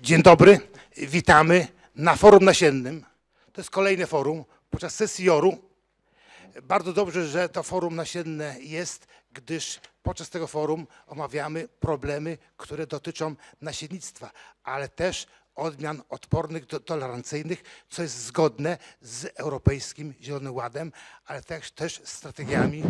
Dzień dobry, witamy na forum nasiennym. To jest kolejne forum podczas sesji JOR-u. Bardzo dobrze, że to forum nasienne jest, gdyż podczas tego forum omawiamy problemy, które dotyczą nasiennictwa, ale też odmian odpornych, do- tolerancyjnych, co jest zgodne z Europejskim Zielonym Ładem, ale też, też strategiami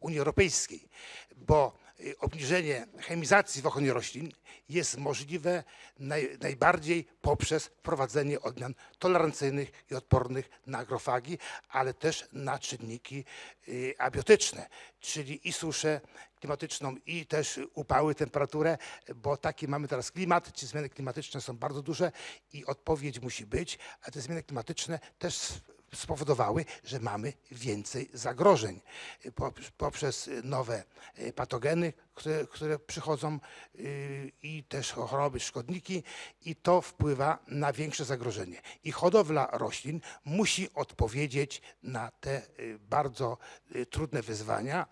Unii Europejskiej, bo obniżenie chemizacji w ochronie roślin jest możliwe naj, najbardziej poprzez wprowadzenie odmian tolerancyjnych i odpornych na agrofagi, ale też na czynniki y, abiotyczne, czyli i suszę klimatyczną, i też upały, temperaturę, bo taki mamy teraz klimat, czy zmiany klimatyczne są bardzo duże i odpowiedź musi być, a te zmiany klimatyczne też spowodowały, że mamy więcej zagrożeń pop- poprzez nowe y, patogeny, które, które przychodzą y, i też choroby, szkodniki i to wpływa na większe zagrożenie. I hodowla roślin musi odpowiedzieć na te y, bardzo trudne wyzwania,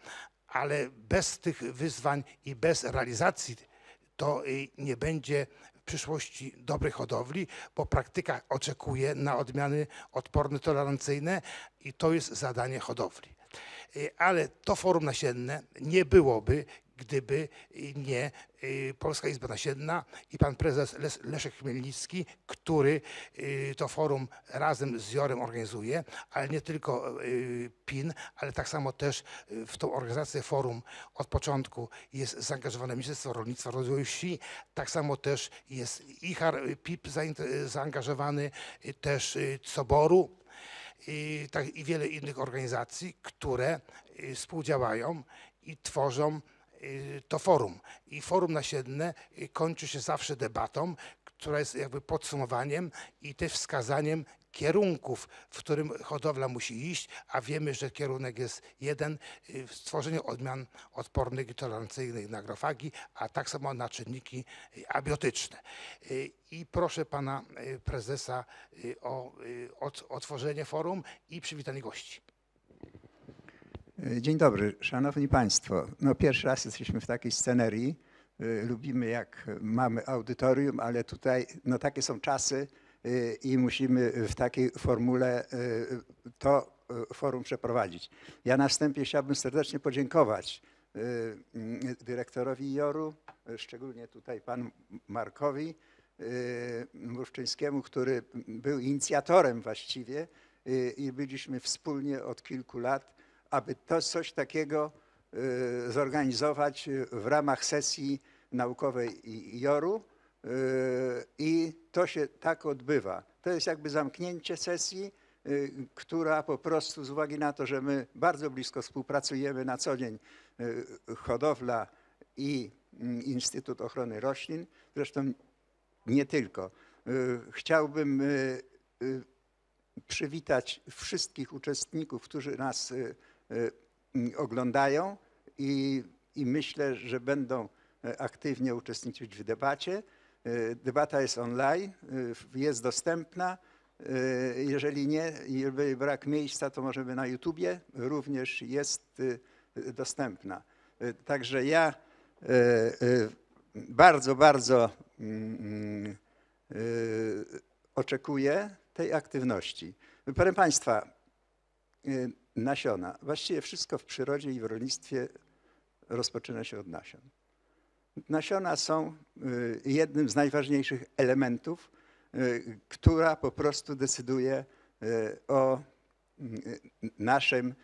ale bez tych wyzwań i bez realizacji to nie będzie przyszłości dobrej hodowli, bo praktyka oczekuje na odmiany odporne, tolerancyjne i to jest zadanie hodowli. Y, Ale to forum nasienne nie byłoby, gdyby y, nie y, Polska Izba Nasienna i pan prezes Les- Leszek Chmielnicki, który y, to forum razem z Jorem organizuje, ale nie tylko PIN, ale tak samo też w tą organizację forum od początku jest zaangażowane Ministerstwo Rolnictwa Rozwoju Wsi, tak samo też jest IHAR, PIP zaangażowany, też Coboru i, tak, i wiele innych organizacji, które współdziałają i tworzą to forum. I forum nasienne y, kończy się zawsze debatą, która jest jakby podsumowaniem i też wskazaniem kierunków, w którym hodowla musi iść, a wiemy, że kierunek jest jeden, y, stworzenie odmian odpornych i tolerancyjnych na agrofagi, a tak samo na czynniki y, abiotyczne. Y, I proszę pana y, prezesa y, o y, ot- otworzenie forum i przywitanie gości. Dzień dobry, szanowni państwo. No pierwszy raz jesteśmy w takiej scenerii. Y, Lubimy jak mamy audytorium, ale tutaj no takie są czasy y, i musimy w takiej formule to forum przeprowadzić. Ja na wstępie chciałbym serdecznie podziękować y, dyrektorowi JOR-u, szczególnie tutaj panu Markowi Mruszczyńskiemu, który był inicjatorem właściwie i byliśmy wspólnie od kilku lat aby to coś takiego y, zorganizować y, w ramach sesji naukowej JOR-u y, i to się tak odbywa. To jest jakby zamknięcie sesji, która po prostu z uwagi na to, że my bardzo blisko współpracujemy na co dzień, hodowla i Instytut Ochrony Roślin, zresztą nie tylko. Chciałbym przywitać wszystkich uczestników, którzy nas oglądają i, i myślę, że będą e, aktywnie uczestniczyć w debacie. Y, Debata jest online, y, jest dostępna. Y, Jeżeli nie, jeżeli brak miejsca, to możemy na YouTubie również jest y, y, dostępna. Y, Także ja y, y, bardzo, bardzo mm, mm, y, oczekuję tej aktywności. Proszę Państwa, y, nasiona. Właściwie wszystko w przyrodzie i w rolnictwie rozpoczyna się od nasion. Nasiona są y, jednym z najważniejszych elementów, y, która po prostu decyduje y, o naszym,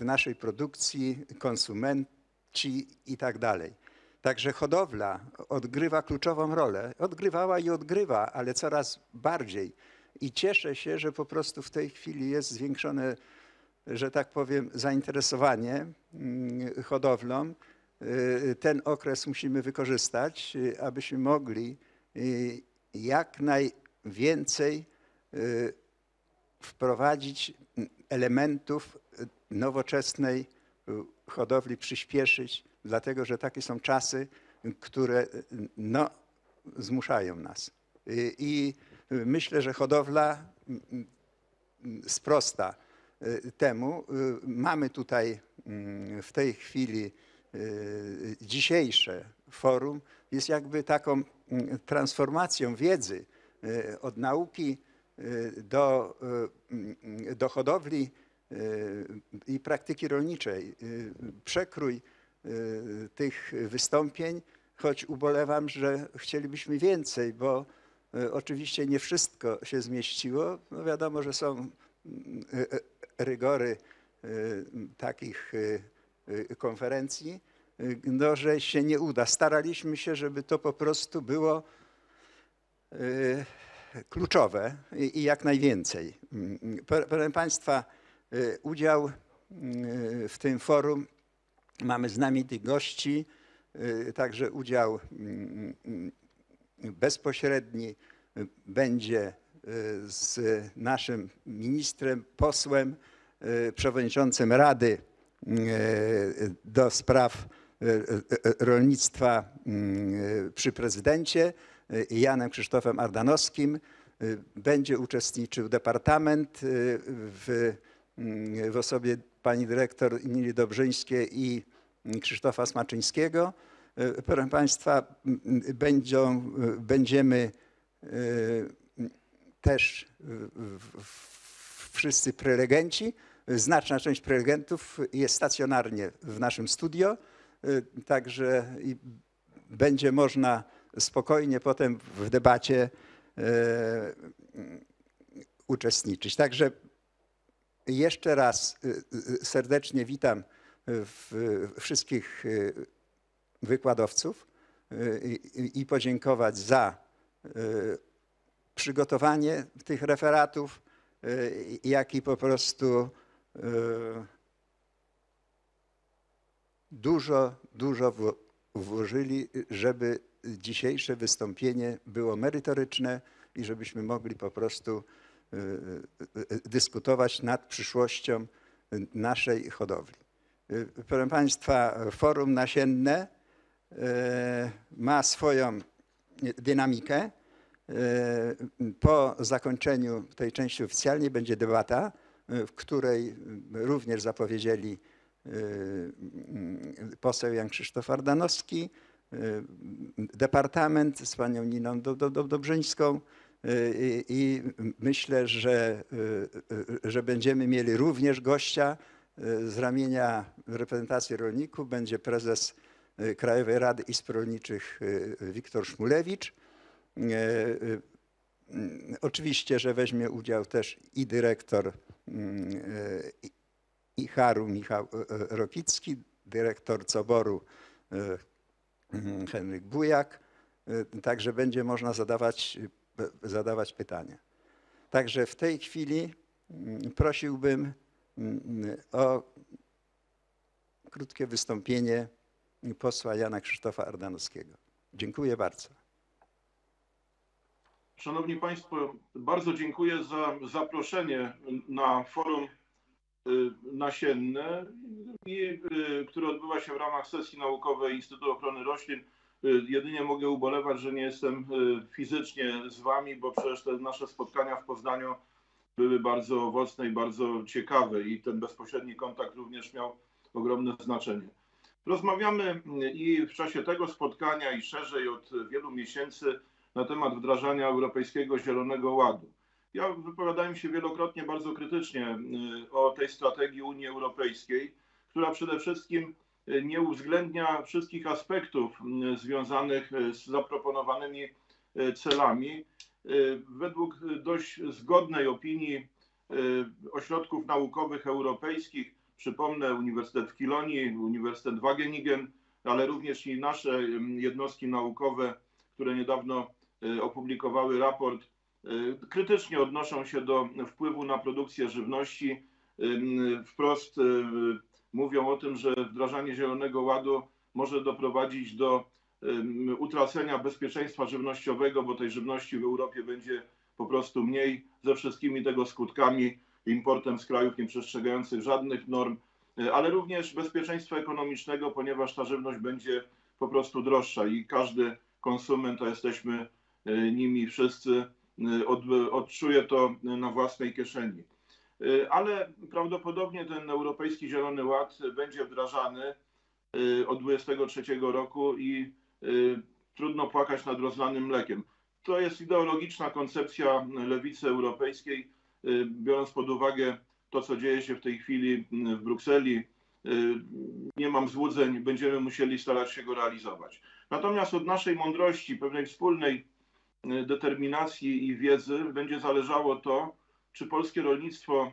naszej produkcji, konsumenci i tak dalej. Także hodowla odgrywa kluczową rolę. Odgrywała i odgrywa, ale coraz bardziej. I cieszę się, że po prostu w tej chwili jest zwiększone, że tak powiem, zainteresowanie mm, hodowlą. Y, Ten okres musimy wykorzystać, y, abyśmy mogli y, jak najwięcej y, wprowadzić mm, elementów y, nowoczesnej y, hodowli, przyspieszyć, dlatego że takie są czasy, y, które y, no, zmuszają nas. Y, I y, myślę, że hodowla mm, sprosta y, temu. Y, Mamy tutaj mm, w tej chwili y, dzisiejsze forum jest jakby taką mm, transformacją wiedzy y, od nauki y, do, y, do hodowli y, i praktyki rolniczej. Y, Przekrój y, tych wystąpień, choć ubolewam, że chcielibyśmy więcej, bo y, oczywiście nie wszystko się zmieściło. No wiadomo, że są y, y, rygory y, takich y, y, konferencji, no, że się nie uda. Staraliśmy się, żeby to po prostu było kluczowe i, jak najwięcej. Mm, Pro- Proszę Państwa, udział y, w tym forum mamy znamienitych gości, y, także udział mm, mm, bezpośredni będzie z naszym ministrem, posłem, y, przewodniczącym Rady y, do spraw y, y, rolnictwa y, przy prezydencie y, Janem Krzysztofem Ardanowskim. Y, Będzie uczestniczył departament y, w, y, w osobie pani dyrektor Nili Dobrzyńskiej i Krzysztofa Smaczyńskiego. Y, Proszę Państwa, będą, y, będziemy y, też y, wszyscy prelegenci. Znaczna część prelegentów jest stacjonarnie w naszym studio, y, także będzie można spokojnie potem w debacie y, uczestniczyć. Także jeszcze raz serdecznie witam wszystkich wykładowców i- podziękować za przygotowanie tych referatów, y, jak i po prostu y, dużo, dużo wło- włożyli, żeby dzisiejsze wystąpienie było merytoryczne i żebyśmy mogli po prostu y, dyskutować nad przyszłością naszej hodowli. Proszę Państwa, forum nasienne ma swoją dynamikę. Y, Po zakończeniu tej części oficjalnej będzie debata, y, w której również zapowiedzieli y, poseł Jan Krzysztof Ardanowski, departament z panią Niną Do- Do- Do- Dobrzyńską i myślę, że, że będziemy mieli również gościa z ramienia reprezentacji rolników. Będzie prezes Krajowej Rady Izb Rolniczych Wiktor Szmulewicz. E, e, Oczywiście, że weźmie udział też i dyrektor e, i- IHAR-u Michał Rokicki, dyrektor Coboru Henryk Bujak. Także będzie można zadawać, zadawać pytania. Także w tej chwili prosiłbym o krótkie wystąpienie posła Jana Krzysztofa Ardanowskiego. Dziękuję bardzo. Szanowni Państwo, bardzo dziękuję za zaproszenie na forum y, nasienne, y, które odbywa się w ramach sesji naukowej Instytutu Ochrony Roślin. Y, Jedynie mogę ubolewać, że nie jestem fizycznie z Wami, bo przecież te nasze spotkania w Poznaniu były bardzo owocne i bardzo ciekawe i ten bezpośredni kontakt również miał ogromne znaczenie. Rozmawiamy i w czasie tego spotkania i szerzej od wielu miesięcy na temat wdrażania Europejskiego Zielonego Ładu. Ja wypowiadałem się wielokrotnie bardzo krytycznie y, o tej strategii Unii Europejskiej, która przede wszystkim y, nie uwzględnia wszystkich aspektów y, związanych z zaproponowanymi celami. Według dość zgodnej opinii ośrodków naukowych europejskich, przypomnę Uniwersytet w Kilonii, Uniwersytet Wageningen, ale również i nasze jednostki naukowe, które niedawno opublikowały raport, y, krytycznie odnoszą się do wpływu na produkcję żywności. Ym, Wprost y, mówią o tym, że wdrażanie Zielonego Ładu może doprowadzić do utracenia bezpieczeństwa żywnościowego, bo tej żywności w Europie będzie po prostu mniej, ze wszystkimi tego skutkami, importem z krajów nieprzestrzegających żadnych norm, y, ale również bezpieczeństwa ekonomicznego, ponieważ ta żywność będzie po prostu droższa i każdy konsument, a jesteśmy y, nimi wszyscy, y, od, odczuje to na własnej kieszeni. Y, Ale prawdopodobnie ten Europejski Zielony Ład będzie wdrażany od 23 roku i trudno płakać nad rozlanym mlekiem. To jest ideologiczna koncepcja lewicy europejskiej, biorąc pod uwagę to, co dzieje się w tej chwili w Brukseli. Nie mam złudzeń, będziemy musieli starać się go realizować. Natomiast od naszej mądrości, pewnej wspólnej determinacji i wiedzy będzie zależało to, czy polskie rolnictwo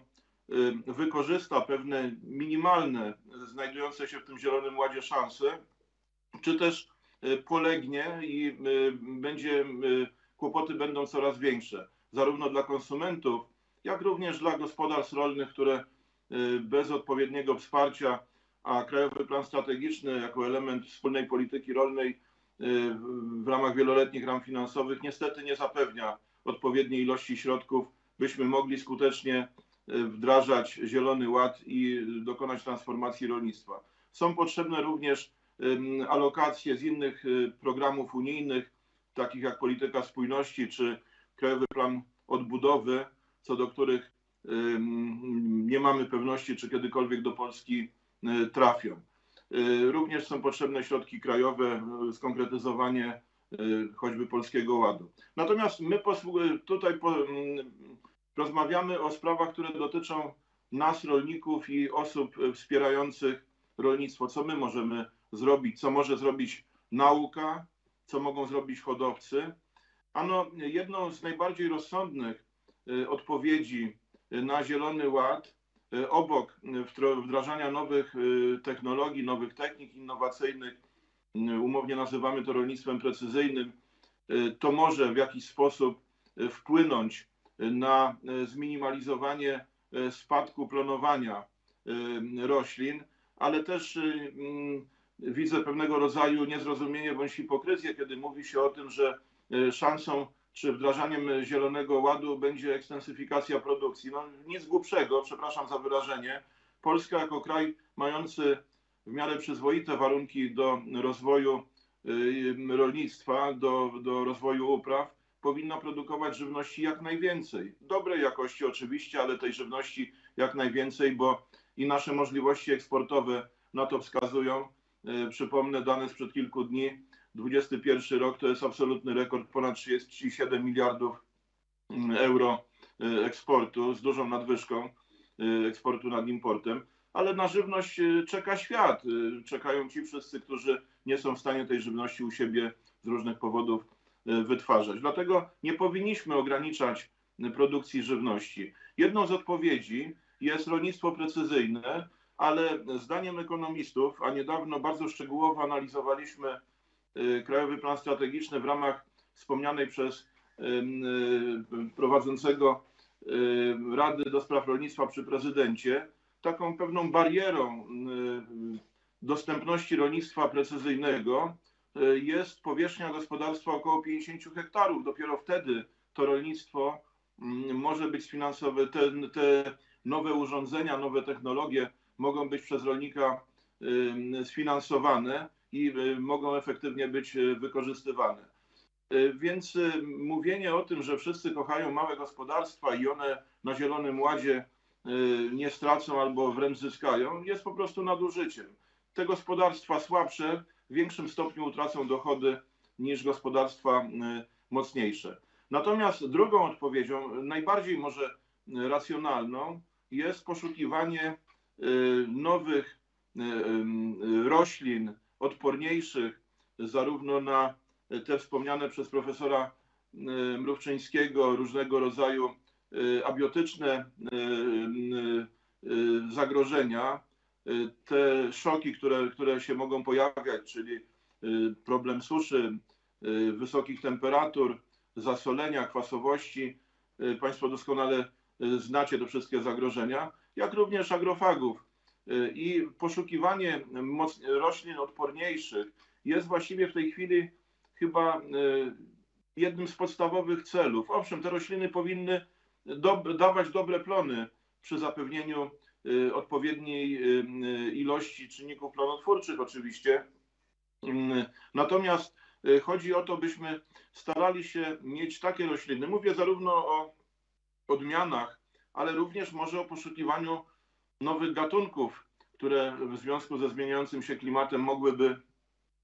y, wykorzysta pewne minimalne, znajdujące się w tym Zielonym Ładzie szanse, czy też y, polegnie i y, będzie, kłopoty będą coraz większe, zarówno dla konsumentów, jak również dla gospodarstw rolnych, które bez odpowiedniego wsparcia, a Krajowy Plan Strategiczny jako element wspólnej polityki rolnej w ramach wieloletnich ram finansowych niestety nie zapewnia odpowiedniej ilości środków byśmy mogli skutecznie e, wdrażać Zielony Ład i dokonać transformacji rolnictwa. Są potrzebne również alokacje z innych e, programów unijnych, takich jak polityka spójności czy Krajowy Plan Odbudowy, co do których nie mamy pewności, czy kiedykolwiek do Polski trafią. Również są potrzebne środki krajowe, skonkretyzowanie choćby Polskiego Ładu. Natomiast my tutaj rozmawiamy o sprawach, które dotyczą nas, rolników i osób wspierających rolnictwo. Co my możemy zrobić? Co może zrobić nauka? Co mogą zrobić hodowcy? Ano, jedną z najbardziej rozsądnych y, odpowiedzi na Zielony Ład, y, obok wdrażania nowych y, technologii, nowych technik innowacyjnych, umownie nazywamy to rolnictwem precyzyjnym, to może w jakiś sposób wpłynąć na zminimalizowanie spadku planowania roślin, ale też mm, widzę pewnego rodzaju niezrozumienie bądź hipokryzję, kiedy mówi się o tym, że szansą czy wdrażaniem Zielonego Ładu będzie ekstensyfikacja produkcji. No, nic głupszego, przepraszam za wyrażenie. Polska jako kraj mający w miarę przyzwoite warunki do rozwoju rolnictwa, do, do rozwoju upraw, powinna produkować żywności jak najwięcej. Dobrej jakości oczywiście, ale tej żywności jak najwięcej, bo i nasze możliwości eksportowe na to wskazują. E, przypomnę dane sprzed kilku dni. 21 rok to jest absolutny rekord, ponad 37 miliardów mm, euro e, eksportu z dużą nadwyżką e, eksportu nad importem, ale na żywność czeka świat. Czekają ci wszyscy, którzy nie są w stanie tej żywności u siebie z różnych powodów wytwarzać. Dlatego nie powinniśmy ograniczać produkcji żywności. Jedną z odpowiedzi jest rolnictwo precyzyjne, ale zdaniem ekonomistów, a niedawno bardzo szczegółowo analizowaliśmy Krajowy Plan Strategiczny w ramach wspomnianej przez e, prowadzącego Rady do Spraw Rolnictwa przy prezydencie, taką pewną barierą dostępności rolnictwa precyzyjnego jest powierzchnia gospodarstwa około 50 hektarów. Dopiero wtedy to rolnictwo może być sfinansowane, te, te nowe urządzenia, nowe technologie mogą być przez rolnika sfinansowane i y, mogą efektywnie być y, wykorzystywane. E, więc y, mówienie o tym, że wszyscy kochają małe gospodarstwa i one na Zielonym Ładzie nie stracą albo wręcz zyskają, jest po prostu nadużyciem. Te gospodarstwa słabsze w większym stopniu utracą dochody niż gospodarstwa y, mocniejsze. Natomiast drugą odpowiedzią, najbardziej może racjonalną, jest poszukiwanie y, nowych y, roślin odporniejszych zarówno na te wspomniane przez profesora Mrówczyńskiego różnego rodzaju abiotyczne zagrożenia, Y, te szoki, które, które się mogą pojawiać, czyli y, problem suszy, y, wysokich temperatur, zasolenia, kwasowości. Państwo doskonale znacie te wszystkie zagrożenia, jak również agrofagów. I poszukiwanie roślin odporniejszych jest właściwie w tej chwili chyba jednym z podstawowych celów. Owszem, te rośliny powinny dawać dobre plony przy zapewnieniu Y, odpowiedniej y, y, ilości czynników plonotwórczych oczywiście. Natomiast chodzi o to, byśmy starali się mieć takie rośliny. Mówię zarówno o odmianach, ale również może o poszukiwaniu nowych gatunków które w związku ze zmieniającym się klimatem mogłyby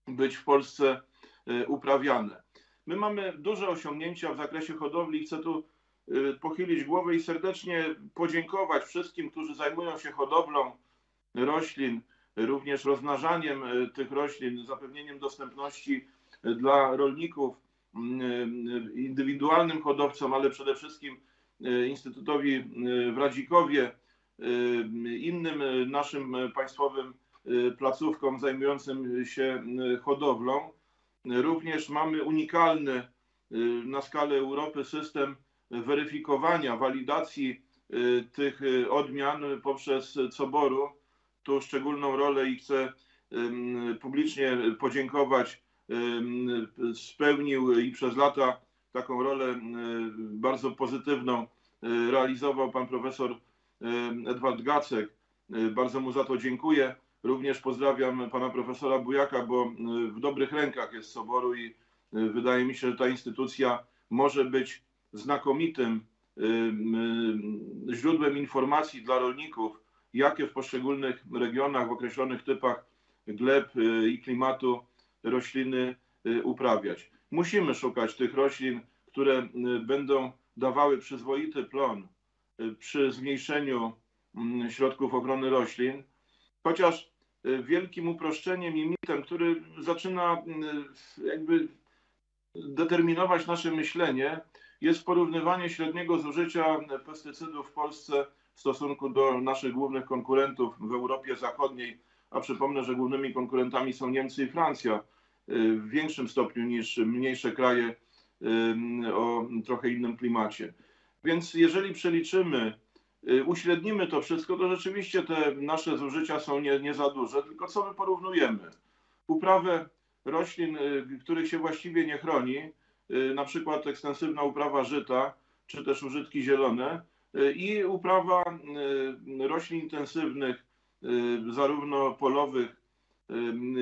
być w Polsce y, uprawiane. My mamy duże osiągnięcia w zakresie hodowli. Chcę tu y, pochylić głowę i serdecznie podziękować wszystkim, którzy zajmują się hodowlą roślin, również rozmnażaniem y, tych roślin, zapewnieniem dostępności dla rolników, indywidualnym hodowcom, ale przede wszystkim Instytutowi w Radzikowie, innym y, naszym y, państwowym y, placówkom zajmującym się hodowlą. Również mamy unikalny na skalę Europy system weryfikowania, walidacji tych odmian poprzez Coboru. Tu szczególną rolę i chcę publicznie podziękować. Spełnił i przez lata taką rolę bardzo pozytywną realizował pan profesor Edward Gacek. Y, Bardzo mu za to dziękuję. Również pozdrawiam pana profesora Bujaka, bo y, w dobrych rękach jest Soboru i y, wydaje mi się, że ta instytucja może być znakomitym źródłem informacji dla rolników, jakie w poszczególnych regionach, w określonych typach gleb i klimatu rośliny uprawiać. Musimy szukać tych roślin, które będą dawały przyzwoity plon przy zmniejszeniu mm, środków ochrony roślin, chociaż y, wielkim uproszczeniem i mitem, który zaczyna y, jakby determinować nasze myślenie, jest porównywanie średniego zużycia pestycydów w Polsce w stosunku do naszych głównych konkurentów w Europie Zachodniej, a przypomnę, że głównymi konkurentami są Niemcy i Francja y, w większym stopniu niż mniejsze kraje y, o trochę innym klimacie. Więc jeżeli przeliczymy, y, uśrednimy to wszystko, to rzeczywiście te nasze zużycia są nie, nie za duże, tylko co my porównujemy? Uprawę roślin, y, których się właściwie nie chroni, y, na przykład ekstensywna uprawa żyta, czy też użytki zielone i uprawa roślin intensywnych, zarówno polowych,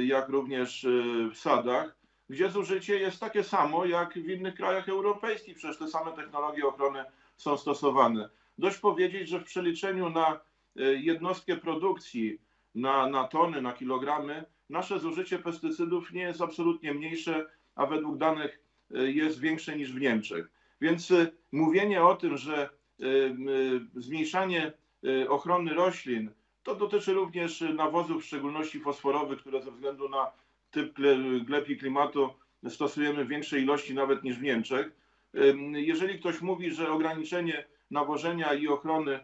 jak również w sadach, gdzie zużycie jest takie samo jak w innych krajach europejskich, przecież te same technologie ochrony są stosowane. Dość powiedzieć, że w przeliczeniu na y, jednostkę produkcji, na, na tony, na kilogramy, nasze zużycie pestycydów nie jest absolutnie mniejsze, a według danych y, jest większe niż w Niemczech. Więc y, mówienie o tym, że zmniejszanie ochrony roślin to dotyczy również nawozów, w szczególności fosforowych, które ze względu na typ gle- gleb i klimatu stosujemy w większej ilości nawet niż w Niemczech. Jeżeli ktoś mówi, że ograniczenie nawożenia i ochrony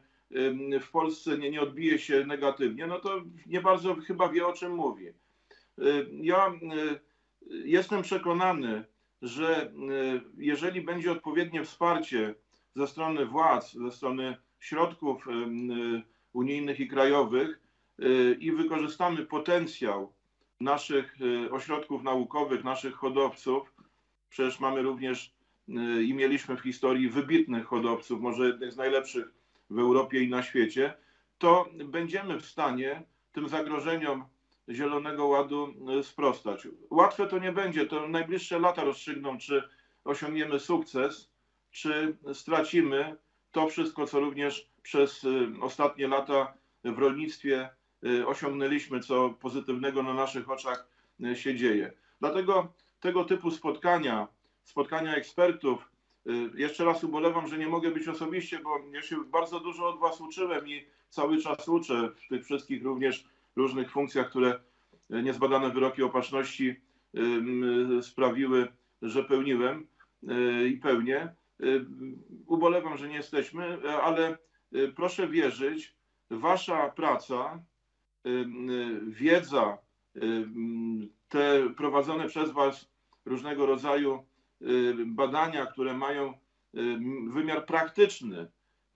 w Polsce nie, nie odbije się negatywnie, no to nie bardzo chyba wie o czym mówi. Ja y, jestem przekonany, że y, jeżeli będzie odpowiednie wsparcie ze strony władz, ze strony środków y, unijnych i krajowych i wykorzystamy potencjał naszych ośrodków naukowych, naszych hodowców, przecież mamy również i mieliśmy w historii wybitnych hodowców, może jednych z najlepszych w Europie i na świecie, to będziemy w stanie tym zagrożeniom Zielonego Ładu y, sprostać. Łatwe to nie będzie, to najbliższe lata rozstrzygną, czy osiągniemy sukces, czy stracimy to wszystko, co również przez y, ostatnie lata w rolnictwie y, osiągnęliśmy, co pozytywnego na naszych oczach y, się dzieje. Dlatego tego typu spotkania, spotkania ekspertów, y, jeszcze raz ubolewam, że nie mogę być osobiście, bo ja się bardzo dużo od Was uczyłem i cały czas uczę w tych wszystkich również różnych funkcjach, które y, niezbadane wyroki opatrzności y, sprawiły, że pełniłem i pełnię. Ubolewam, że nie jesteśmy, ale proszę wierzyć, Wasza praca, wiedza, te prowadzone przez Was różnego rodzaju badania, które mają y, wymiar praktyczny,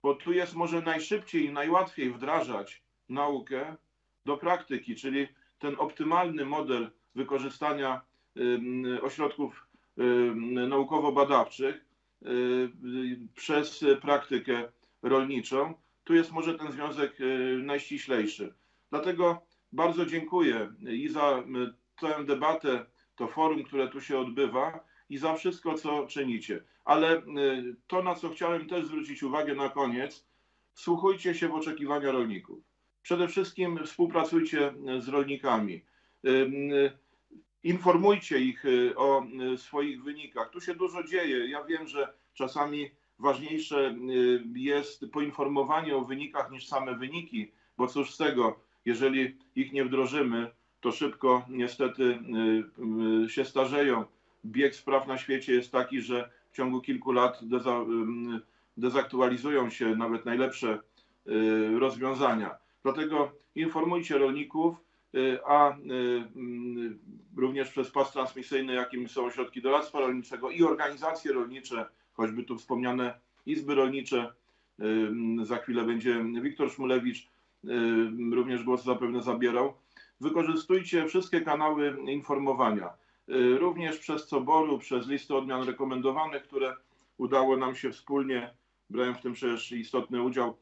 bo tu jest może najszybciej i najłatwiej wdrażać naukę do praktyki, czyli ten optymalny model wykorzystania y, ośrodków y, naukowo-badawczych y, y, przez praktykę rolniczą. Tu jest może ten związek y, najściślejszy. Dlatego bardzo dziękuję i za y, tę debatę, to forum, które tu się odbywa i za wszystko, co czynicie. Ale y, to, na co chciałem też zwrócić uwagę na koniec, wsłuchujcie się w oczekiwania rolników. przede wszystkim współpracujcie z rolnikami. Ym, Informujcie ich y, o y, swoich wynikach. Tu się dużo dzieje. Ja wiem, że czasami ważniejsze y, jest poinformowanie o wynikach niż same wyniki, bo cóż z tego, jeżeli ich nie wdrożymy, to szybko niestety się starzeją. Bieg spraw na świecie jest taki, że w ciągu kilku lat deza, dezaktualizują się nawet najlepsze rozwiązania. Dlatego informujcie rolników, a również przez pas transmisyjny, jakim są ośrodki doradztwa rolniczego i organizacje rolnicze, choćby tu wspomniane izby rolnicze. Za chwilę będzie Wiktor Szmulewicz, również głos zapewne zabierał. Wykorzystujcie wszystkie kanały informowania, również przez Coboru, przez listy odmian rekomendowanych, które udało nam się wspólnie, brałem w tym przecież istotny udział,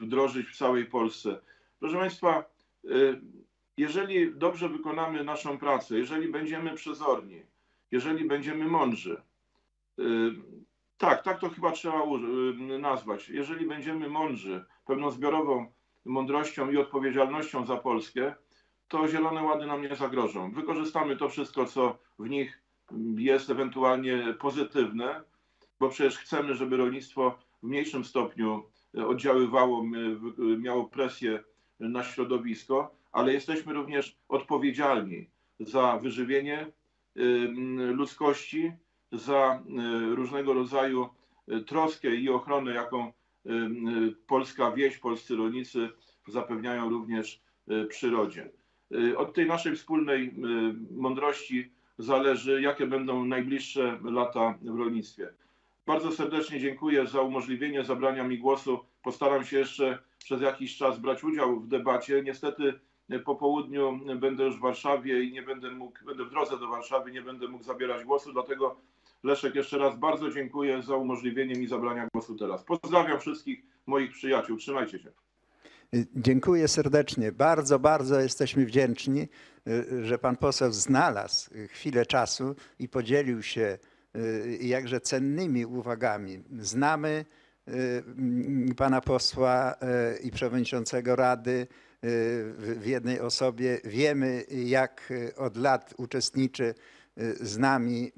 wdrożyć w całej Polsce. Proszę Państwa, jeżeli dobrze wykonamy naszą pracę, jeżeli będziemy przezorni, jeżeli będziemy mądrzy, y, tak, tak to chyba trzeba y, nazwać. Jeżeli będziemy mądrzy, pewną zbiorową mądrością i odpowiedzialnością za Polskę, to Zielone Łady nam nie zagrożą. Wykorzystamy to wszystko, co w nich jest ewentualnie pozytywne, bo przecież chcemy, żeby rolnictwo w mniejszym stopniu oddziaływało, miało presję na środowisko, ale jesteśmy również odpowiedzialni za wyżywienie ludzkości, za różnego rodzaju troskę i ochronę, jaką polska wieś, polscy rolnicy zapewniają również przyrodzie. Od tej naszej wspólnej mądrości zależy, jakie będą najbliższe lata w rolnictwie. Bardzo serdecznie dziękuję za umożliwienie zabrania mi głosu. Postaram się jeszcze przez jakiś czas brać udział w debacie. Niestety po południu będę już w Warszawie i nie będę mógł, będę w drodze do Warszawy, nie będę mógł zabierać głosu, dlatego Leszek jeszcze raz bardzo dziękuję za umożliwienie mi zabrania głosu teraz. Pozdrawiam wszystkich moich przyjaciół, trzymajcie się. Dziękuję serdecznie. Bardzo, bardzo jesteśmy wdzięczni, że pan poseł znalazł chwilę czasu i podzielił się y, jakże cennymi uwagami. Znamy y, pana posła y, i przewodniczącego Rady w jednej osobie. Wiemy, jak od lat uczestniczy z nami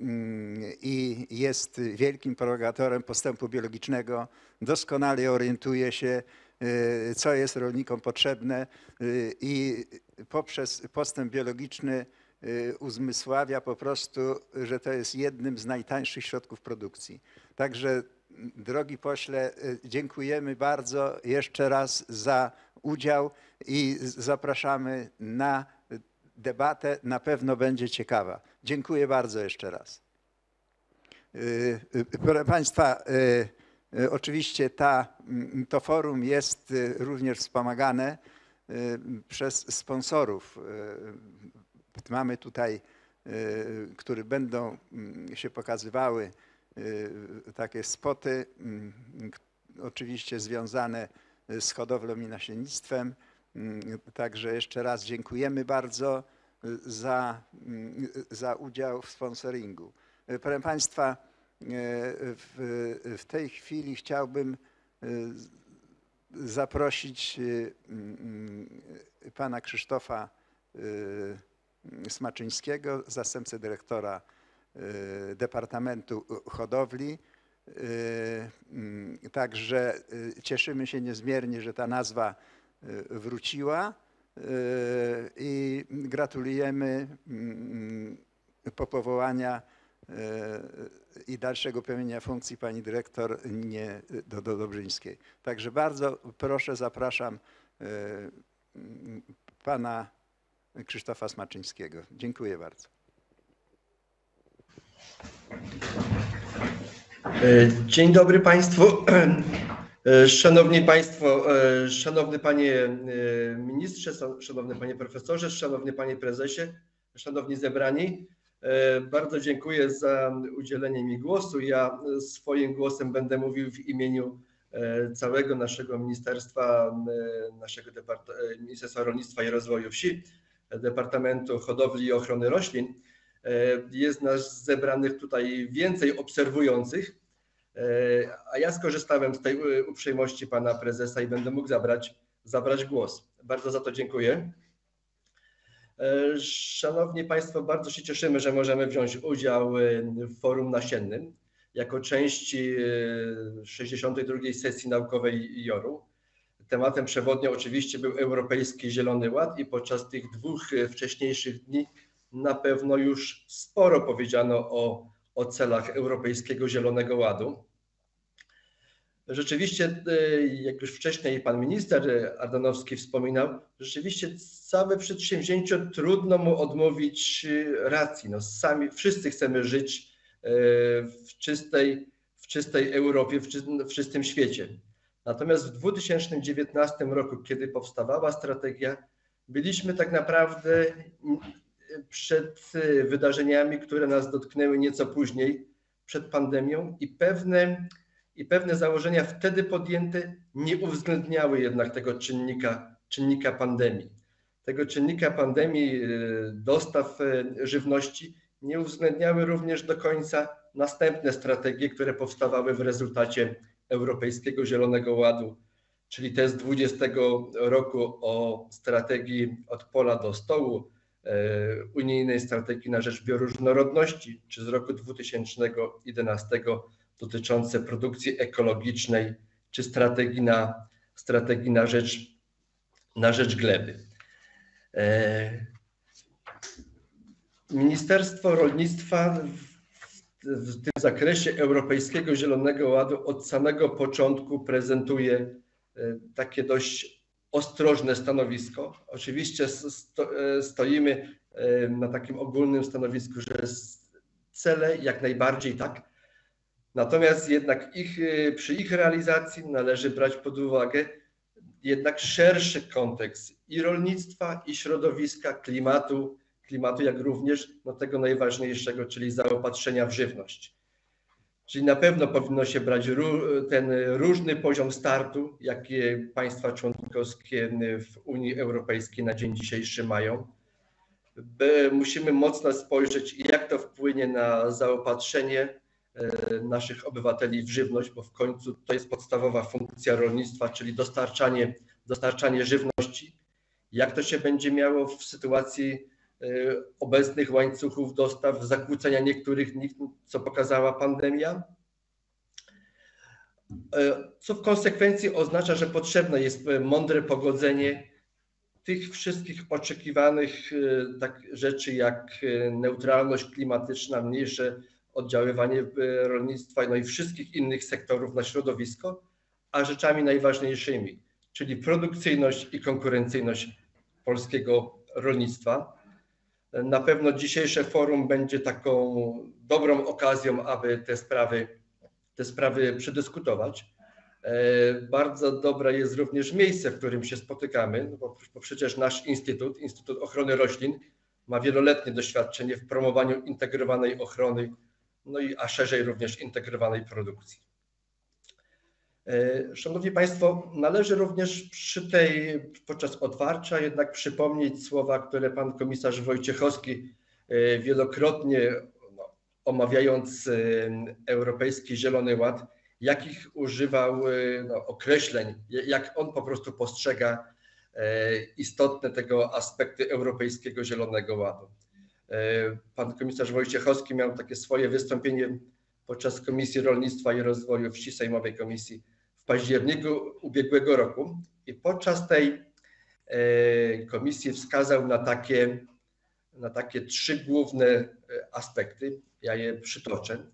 i jest wielkim propagatorem postępu biologicznego. Doskonale orientuje się, co jest rolnikom potrzebne i poprzez postęp biologiczny uzmysławia po prostu, że to jest jednym z najtańszych środków produkcji. Także drogi pośle, dziękujemy bardzo jeszcze raz za udział i zapraszamy na debatę. Na pewno będzie ciekawa. Dziękuję bardzo jeszcze raz. Y, y, proszę Państwa, y, oczywiście ta, mm, to forum jest również wspomagane przez sponsorów. Mamy tutaj, które będą mm, się pokazywały, takie spoty, mm, oczywiście związane z hodowlą i nasiennictwem. Także jeszcze raz dziękujemy bardzo za, za udział w sponsoringu. Proszę Państwa, w, w tej chwili chciałbym zaprosić mm, pana Krzysztofa Smaczyńskiego, zastępcę dyrektora Departamentu Hodowli. Także cieszymy się niezmiernie, że ta nazwa wróciła i gratulujemy mm, popowołania i dalszego pełnienia funkcji pani dyrektor nie do, do Dobrzyńskiej. Także bardzo proszę, zapraszam pana Krzysztofa Smaczyńskiego. Dziękuję bardzo. Dzień dobry Państwu. E, szanowni Państwo, e, Szanowny Panie e, Ministrze, Szanowny Panie Profesorze, Szanowny Panie Prezesie, Szanowni zebrani, bardzo dziękuję za udzielenie mi głosu. Ja swoim głosem będę mówił w imieniu całego naszego ministerstwa, naszego Ministerstwa Rolnictwa i Rozwoju Wsi, Departamentu Hodowli i Ochrony Roślin. Jest nas zebranych tutaj więcej obserwujących, E, a ja skorzystałem z tej uprzejmości pana prezesa i będę mógł zabrać zabrać głos. Bardzo za to dziękuję. E, Szanowni Państwo, bardzo się cieszymy, że możemy wziąć udział e, w forum nasiennym jako części e, 62. sesji naukowej JOR-u. Tematem przewodnim oczywiście był Europejski Zielony Ład i podczas tych dwóch e, wcześniejszych dni na pewno już sporo powiedziano o, o celach Europejskiego Zielonego Ładu. Rzeczywiście, e, jak już wcześniej pan minister Ardanowski wspominał, rzeczywiście całe przedsięwzięcie trudno mu odmówić e, racji. No, sami wszyscy chcemy żyć e, w czystej, w czystej Europie, w, czy, w czystym świecie. Natomiast w 2019 roku, kiedy powstawała strategia, byliśmy tak naprawdę przed wydarzeniami, które nas dotknęły nieco później, przed pandemią i pewne i pewne założenia wtedy podjęte nie uwzględniały jednak tego czynnika, czynnika pandemii. Tego czynnika pandemii e, dostaw e, żywności nie uwzględniały również do końca następne strategie, które powstawały w rezultacie Europejskiego Zielonego Ładu, czyli te z 20 roku o strategii od pola do stołu, e, unijnej strategii na rzecz bioróżnorodności, czy z roku 2011 dotyczące produkcji ekologicznej, czy strategii na, strategii na, rzecz, na rzecz gleby. E, Ministerstwo Rolnictwa w, tym zakresie Europejskiego Zielonego Ładu od samego początku prezentuje e, takie dość ostrożne stanowisko. Oczywiście sto, e, stoimy na takim ogólnym stanowisku, że cele jak najbardziej tak, Natomiast jednak ich, przy ich realizacji należy brać pod uwagę jednak szerszy kontekst i rolnictwa, i środowiska, klimatu, klimatu jak również no, tego najważniejszego, czyli zaopatrzenia w żywność. Czyli na pewno powinno się brać ten różny poziom startu, jakie państwa członkowskie w Unii Europejskiej na dzień dzisiejszy mają. Musimy mocno spojrzeć, jak to wpłynie na zaopatrzenie naszych obywateli w żywność, bo w końcu to jest podstawowa funkcja rolnictwa, czyli dostarczanie, dostarczanie żywności. Jak to się będzie miało w sytuacji obecnych łańcuchów dostaw, zakłócenia niektórych, co pokazała pandemia? Co w konsekwencji oznacza, że potrzebne jest mądre pogodzenie tych wszystkich oczekiwanych tak, rzeczy, jak neutralność klimatyczna, mniejsze oddziaływanie rolnictwa, no i wszystkich innych sektorów na środowisko, a rzeczami najważniejszymi, czyli produkcyjność i konkurencyjność polskiego rolnictwa. Na pewno dzisiejsze forum będzie taką dobrą okazją, aby te sprawy, te sprawy przedyskutować. Bardzo dobre jest również miejsce, w którym się spotykamy, no bo, bo przecież nasz instytut, Instytut Ochrony Roślin, ma wieloletnie doświadczenie w promowaniu integrowanej ochrony no i a szerzej również integrowanej produkcji. Szanowni Państwo, należy również przy tej, podczas otwarcia jednak przypomnieć słowa, które pan komisarz Wojciechowski wielokrotnie no, omawiając Europejski Zielony Ład, jakich używał no, określeń, jak on po prostu postrzega istotne tego aspekty Europejskiego Zielonego Ładu. Pan komisarz Wojciechowski miał takie swoje wystąpienie podczas Komisji Rolnictwa i Rozwoju Wsi Sejmowej Komisji w październiku ubiegłego roku i podczas tej komisji wskazał na takie, na takie trzy główne aspekty. Ja je przytoczę,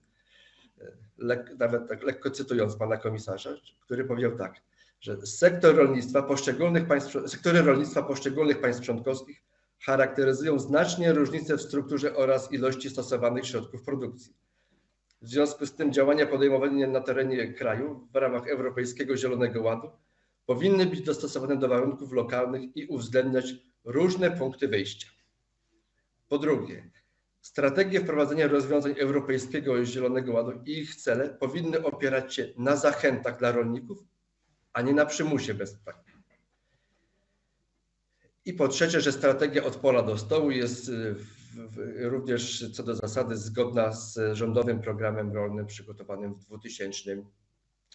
nawet tak lekko cytując pana komisarza, który powiedział tak, że sektor rolnictwa poszczególnych państw, sektory rolnictwa poszczególnych państw członkowskich charakteryzują znacznie różnice w strukturze oraz ilości stosowanych środków produkcji. W związku z tym działania podejmowane na terenie kraju w ramach Europejskiego Zielonego Ładu powinny być dostosowane do warunków lokalnych i uwzględniać różne punkty wyjścia. Po drugie, strategie wprowadzenia rozwiązań Europejskiego Zielonego Ładu i ich cele powinny opierać się na zachętach dla rolników, a nie na przymusie bezpłatnym. I po trzecie, że strategia od pola do stołu jest w, również co do zasady zgodna z rządowym programem rolnym przygotowanym w 2000,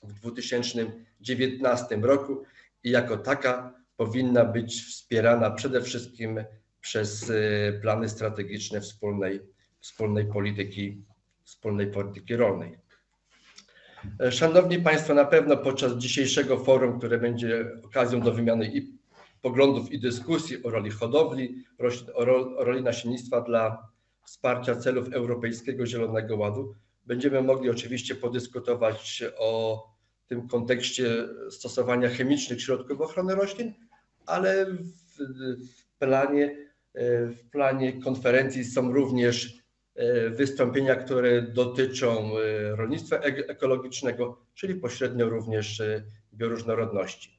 w 2019 roku i jako taka powinna być wspierana przede wszystkim przez e, plany strategiczne wspólnej, wspólnej, polityki, wspólnej polityki rolnej. Szanowni Państwo, na pewno podczas dzisiejszego forum, które będzie okazją do wymiany i poglądów i dyskusji o roli hodowli, o, ro, o roli nasiennictwa dla wsparcia celów Europejskiego Zielonego Ładu, będziemy mogli oczywiście podyskutować o tym kontekście stosowania chemicznych środków ochrony roślin, ale w, w planie, w planie konferencji są również e, wystąpienia, które dotyczą e, rolnictwa e- ekologicznego, czyli pośrednio również e, bioróżnorodności.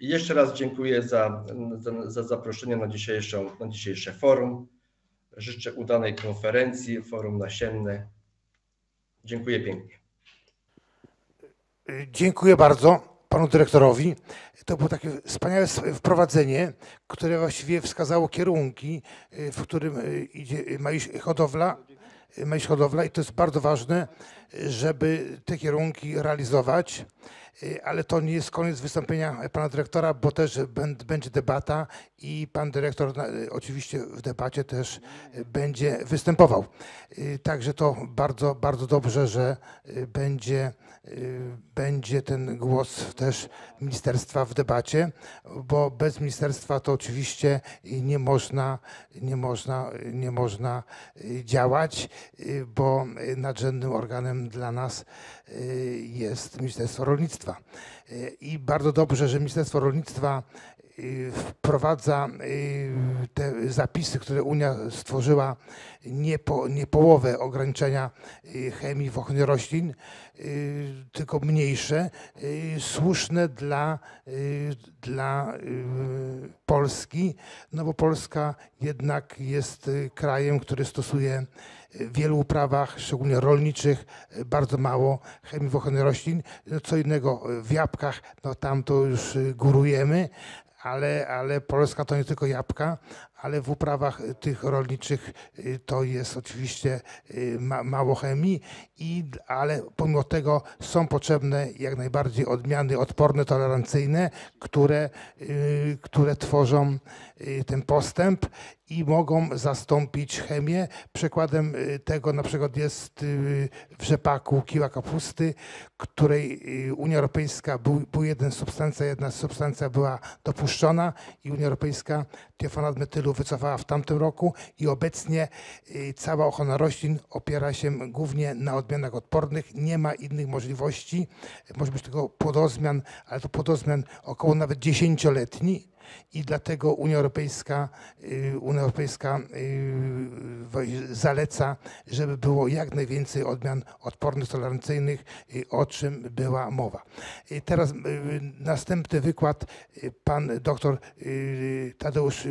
Jeszcze raz dziękuję za, za, za zaproszenie na, dzisiejszą, na dzisiejsze forum. Życzę udanej konferencji, forum nasienne. Dziękuję pięknie. Dziękuję bardzo panu dyrektorowi. To było takie wspaniałe wprowadzenie, które właściwie wskazało kierunki, w którym y, idzie, ma hodowla, iść hodowla i to jest bardzo ważne, żeby te kierunki realizować. Y, Ale to nie jest koniec wystąpienia pana dyrektora, bo też będ- będzie debata i pan dyrektor y, oczywiście w debacie też y, będzie występował. Także to bardzo, bardzo dobrze, że będzie, będzie ten głos też ministerstwa w debacie, bo bez ministerstwa to oczywiście nie można, nie można, nie można y, działać, y, bo y, nadrzędnym organem dla nas y, jest Ministerstwo Rolnictwa. Y, I bardzo dobrze, że Ministerstwo Rolnictwa y, wprowadza y, te zapisy, które Unia stworzyła, nie, po, nie połowę ograniczenia y, chemii w ochronie roślin, y, tylko mniejsze, y, słuszne dla, y, dla y, Polski, no bo Polska jednak jest y, krajem, który stosuje w wielu uprawach, szczególnie rolniczych, y, bardzo mało chemii w ochronie roślin. Co innego y, w jabłkach, no tam to już y, górujemy, ale, ale Polska to nie tylko jabłka, ale w uprawach y, tych rolniczych y, to jest oczywiście y, ma, mało chemii, i, ale pomimo tego są potrzebne jak najbardziej odmiany odporne, tolerancyjne, które, które tworzą ten postęp i mogą zastąpić chemię. Przykładem tego na przykład jest w rzepaku kiła kapusty, której Unia Europejska, był, był jeden substancja, jedna substancja była dopuszczona i Unia Europejska tiofanat metylu wycofała w tamtym roku i obecnie y, cała ochrona roślin opiera się głównie na odmianach odpornych. Nie ma innych możliwości. Może być tylko płodozmian, ale to płodozmian około nawet dziesięcioletni i dlatego Unia Europejska, y, Unia Europejska y, zaleca, żeby było jak najwięcej odmian odpornych, tolerancyjnych, y, o czym była mowa. Teraz następny wykład, pan doktor Tadeusz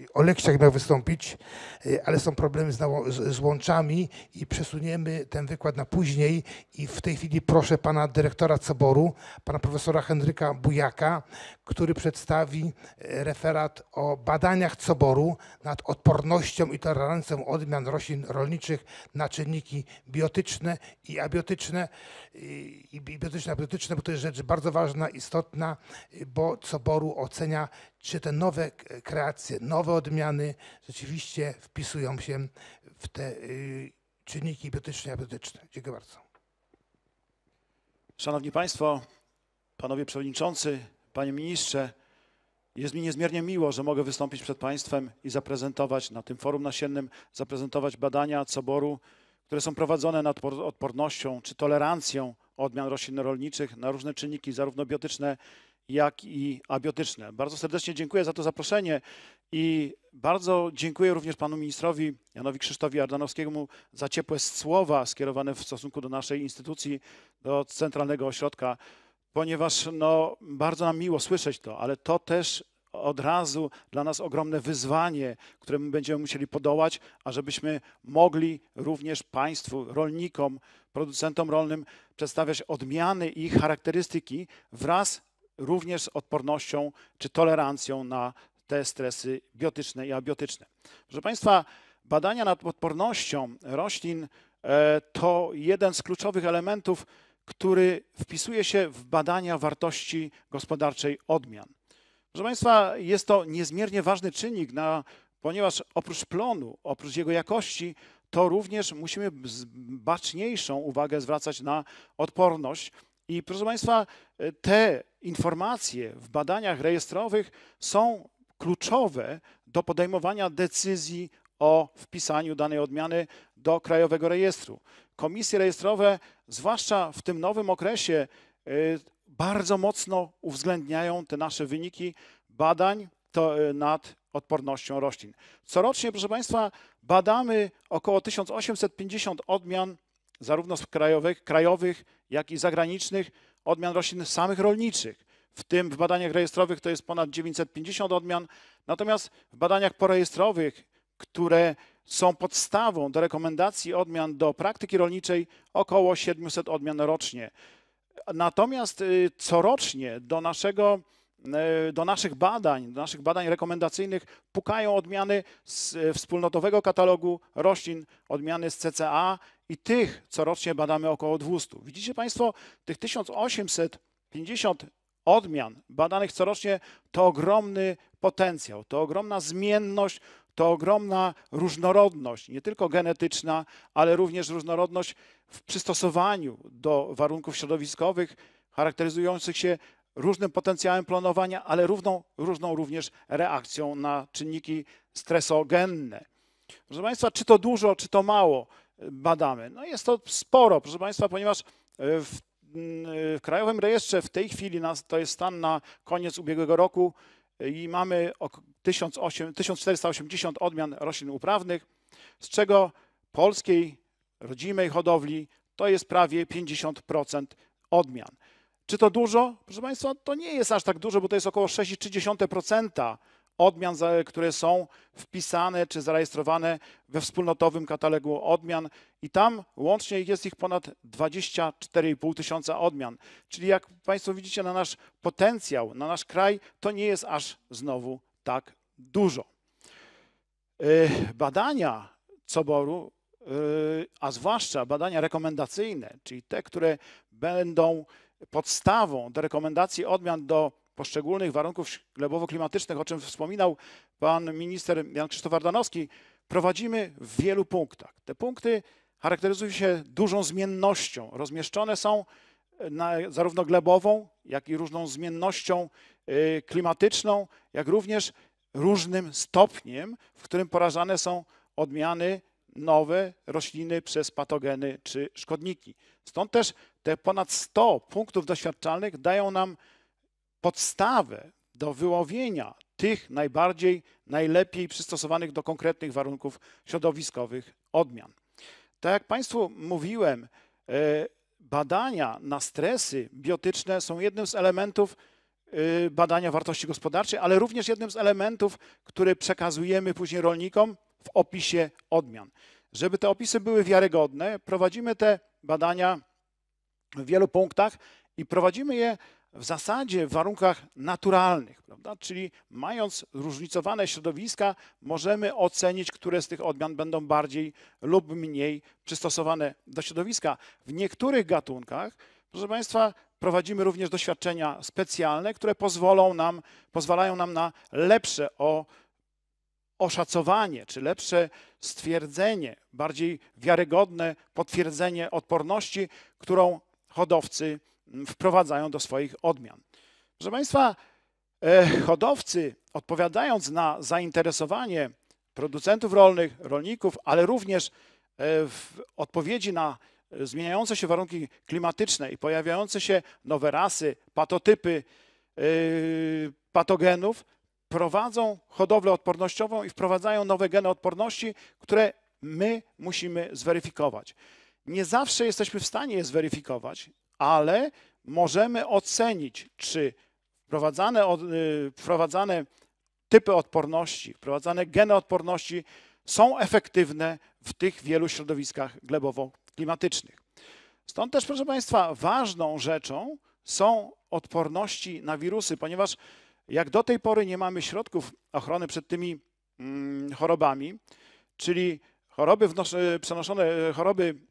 y, Oleksiak miał wystąpić, y, ale są problemy z, z, z łączami i przesuniemy ten wykład na później. I w tej chwili proszę pana dyrektora Coboru, pana profesora Henryka Bujaka, który przedstawi e, referat o badaniach Coboru nad odpornością i tolerancją odmian roślin rolniczych na czynniki biotyczne i abiotyczne, i biotyczne, abiotyczne, bo to jest rzecz bardzo ważna, istotna, bo Coboru ocenia, czy te nowe kreacje, nowe odmiany rzeczywiście wpisują się w te y, czynniki biotyczne i abiotyczne. Dziękuję bardzo. Szanowni Państwo, Panowie Przewodniczący, Panie Ministrze, jest mi niezmiernie miło, że mogę wystąpić przed Państwem i zaprezentować na tym forum nasiennym, zaprezentować badania COBOR-u, które są prowadzone nad por- odpornością czy tolerancją odmian roślin rolniczych na różne czynniki, zarówno biotyczne, jak i abiotyczne. Bardzo serdecznie dziękuję za to zaproszenie i bardzo dziękuję również panu ministrowi Janowi Krzysztofowi Ardanowskiemu za ciepłe słowa skierowane w stosunku do naszej instytucji, do Centralnego Ośrodka, ponieważ no, bardzo nam miło słyszeć to, ale to też od razu dla nas ogromne wyzwanie, któremu będziemy musieli podołać, ażebyśmy mogli również Państwu, rolnikom, producentom rolnym przedstawiać odmiany i charakterystyki wraz również z odpornością czy tolerancją na te stresy biotyczne i abiotyczne. Proszę Państwa, badania nad odpornością roślin e, to jeden z kluczowych elementów który wpisuje się w badania wartości gospodarczej odmian. Proszę Państwa, jest to niezmiernie ważny czynnik, na, ponieważ oprócz plonu, oprócz jego jakości, to również musimy baczniejszą uwagę zwracać na odporność. I proszę Państwa, te informacje w badaniach rejestrowych są kluczowe do podejmowania decyzji o wpisaniu danej odmiany do Krajowego Rejestru. Komisje rejestrowe, zwłaszcza w tym nowym okresie, y, bardzo mocno uwzględniają te nasze wyniki badań to, y, nad odpornością roślin. Corocznie, proszę Państwa, badamy około 1850 odmian, zarówno krajowych, krajowych, jak i zagranicznych, odmian roślin samych rolniczych. W tym w badaniach rejestrowych to jest ponad 950 odmian, natomiast w badaniach porejestrowych, które są podstawą do rekomendacji odmian do praktyki rolniczej, około 700 odmian rocznie. Natomiast y, corocznie do, naszego, y, do naszych badań, do naszych badań rekomendacyjnych pukają odmiany z y, wspólnotowego katalogu roślin, odmiany z CCA i tych corocznie badamy około 200. Widzicie Państwo, tych 1850 odmian badanych corocznie to ogromny potencjał, to ogromna zmienność, to ogromna różnorodność, nie tylko genetyczna, ale również różnorodność w przystosowaniu do warunków środowiskowych, charakteryzujących się różnym potencjałem planowania, ale równą, różną również reakcją na czynniki stresogenne. Proszę Państwa, czy to dużo, czy to mało y, badamy? No jest to sporo, proszę Państwa, ponieważ y, w, y, w Krajowym Rejestrze w tej chwili, to jest stan na koniec ubiegłego roku, i mamy ok- 1008 1480 odmian roślin uprawnych, z czego polskiej, rodzimej hodowli to jest prawie 50% odmian. Czy to dużo? Proszę Państwa, to nie jest aż tak dużo, bo to jest około 6,3% odmian, które są wpisane czy zarejestrowane we wspólnotowym katalogu odmian i tam łącznie jest ich ponad 24,5 tysiąca odmian. Czyli jak Państwo widzicie na nasz potencjał, na nasz kraj, to nie jest aż znowu tak dużo. Y, Badania Coboru, y, a zwłaszcza badania rekomendacyjne, czyli te, które będą podstawą do rekomendacji odmian do poszczególnych warunków glebowo-klimatycznych, o czym wspominał pan minister Jan Krzysztof Ardanowski, prowadzimy w wielu punktach. Te punkty charakteryzują się dużą zmiennością. Rozmieszczone są na, zarówno glebową, jak i różną zmiennością y, klimatyczną, jak również różnym stopniem, w którym porażane są odmiany nowe rośliny przez patogeny czy szkodniki. Stąd też te ponad 100 punktów doświadczalnych dają nam podstawę do wyłowienia tych najbardziej, najlepiej przystosowanych do konkretnych warunków środowiskowych odmian. Tak jak Państwu mówiłem, e, badania na stresy biotyczne są jednym z elementów y, badania wartości gospodarczej, ale również jednym z elementów, które przekazujemy później rolnikom w opisie odmian. Żeby te opisy były wiarygodne, prowadzimy te badania w wielu punktach i prowadzimy je w zasadzie w warunkach naturalnych, prawda? czyli mając różnicowane środowiska, możemy ocenić, które z tych odmian będą bardziej lub mniej przystosowane do środowiska. W niektórych gatunkach, proszę Państwa, prowadzimy również doświadczenia specjalne, które pozwolą nam, pozwalają nam na lepsze o, oszacowanie, czy lepsze stwierdzenie, bardziej wiarygodne potwierdzenie odporności, którą hodowcy wprowadzają do swoich odmian. Proszę Państwa, e, hodowcy odpowiadając na zainteresowanie producentów rolnych, rolników, ale również e, w odpowiedzi na zmieniające się warunki klimatyczne i pojawiające się nowe rasy, patotypy e, patogenów, prowadzą hodowlę odpornościową i wprowadzają nowe geny odporności, które my musimy zweryfikować. Nie zawsze jesteśmy w stanie je zweryfikować, ale możemy ocenić, czy wprowadzane, y, wprowadzane typy odporności, wprowadzane geny odporności są efektywne w tych wielu środowiskach glebowo-klimatycznych. Stąd też, proszę Państwa, ważną rzeczą są odporności na wirusy, ponieważ jak do tej pory nie mamy środków ochrony przed tymi mm, chorobami, czyli choroby wnos- przenoszone, choroby mm,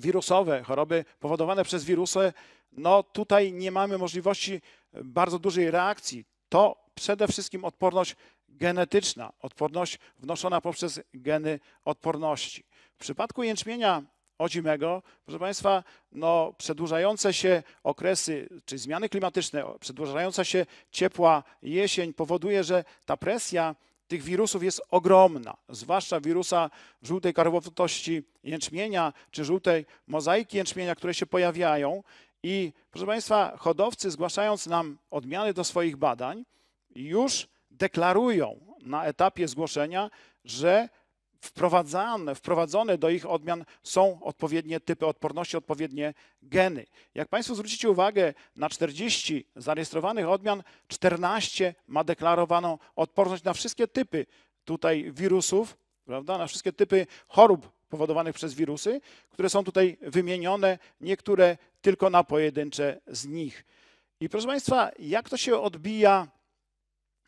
wirusowe, choroby powodowane przez wirusy, no tutaj nie mamy możliwości bardzo dużej reakcji. To przede wszystkim odporność genetyczna, odporność wnoszona poprzez geny odporności. W przypadku jęczmienia ozimego, proszę Państwa, no, przedłużające się okresy, czy zmiany klimatyczne, przedłużająca się ciepła jesień powoduje, że ta presja tych wirusów jest ogromna, zwłaszcza wirusa żółtej karłowatości jęczmienia, czy żółtej mozaiki jęczmienia, które się pojawiają. I proszę Państwa, hodowcy zgłaszając nam odmiany do swoich badań, już deklarują na etapie zgłoszenia, że wprowadzane, wprowadzone do ich odmian są odpowiednie typy odporności, odpowiednie geny. Jak Państwo zwrócicie uwagę, na 40 zarejestrowanych odmian 14 ma deklarowaną odporność na wszystkie typy tutaj wirusów, prawda, na wszystkie typy chorób powodowanych przez wirusy, które są tutaj wymienione, niektóre tylko na pojedyncze z nich. I proszę Państwa, jak to się odbija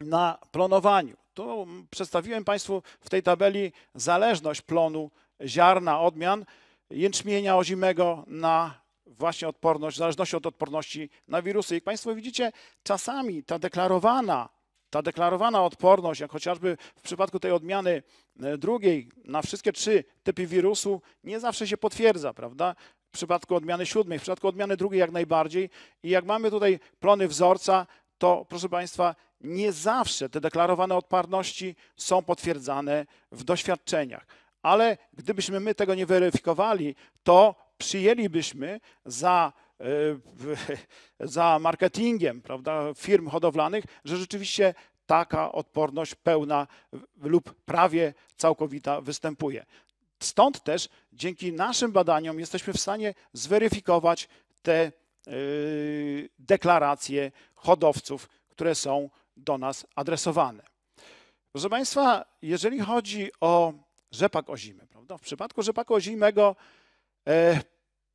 na plonowaniu? To przedstawiłem Państwu w tej tabeli zależność plonu ziarna odmian jęczmienia ozimego na właśnie odporność, w zależności od odporności na wirusy. Jak Państwo widzicie, czasami ta deklarowana, ta deklarowana odporność, jak chociażby w przypadku tej odmiany e, drugiej na wszystkie trzy typy wirusu, nie zawsze się potwierdza, prawda? W przypadku odmiany siódmej, w przypadku odmiany drugiej jak najbardziej. I jak mamy tutaj plony wzorca, to proszę Państwa, nie zawsze te deklarowane odporności są potwierdzane w doświadczeniach. Ale gdybyśmy my tego nie weryfikowali, to przyjęlibyśmy za, e, za marketingiem prawda, firm hodowlanych, że rzeczywiście taka odporność pełna lub prawie całkowita występuje. Stąd też dzięki naszym badaniom jesteśmy w stanie zweryfikować te deklaracje hodowców, które są do nas adresowane. Proszę Państwa, jeżeli chodzi o rzepak ozimy, prawda? w przypadku rzepaku ozimego e,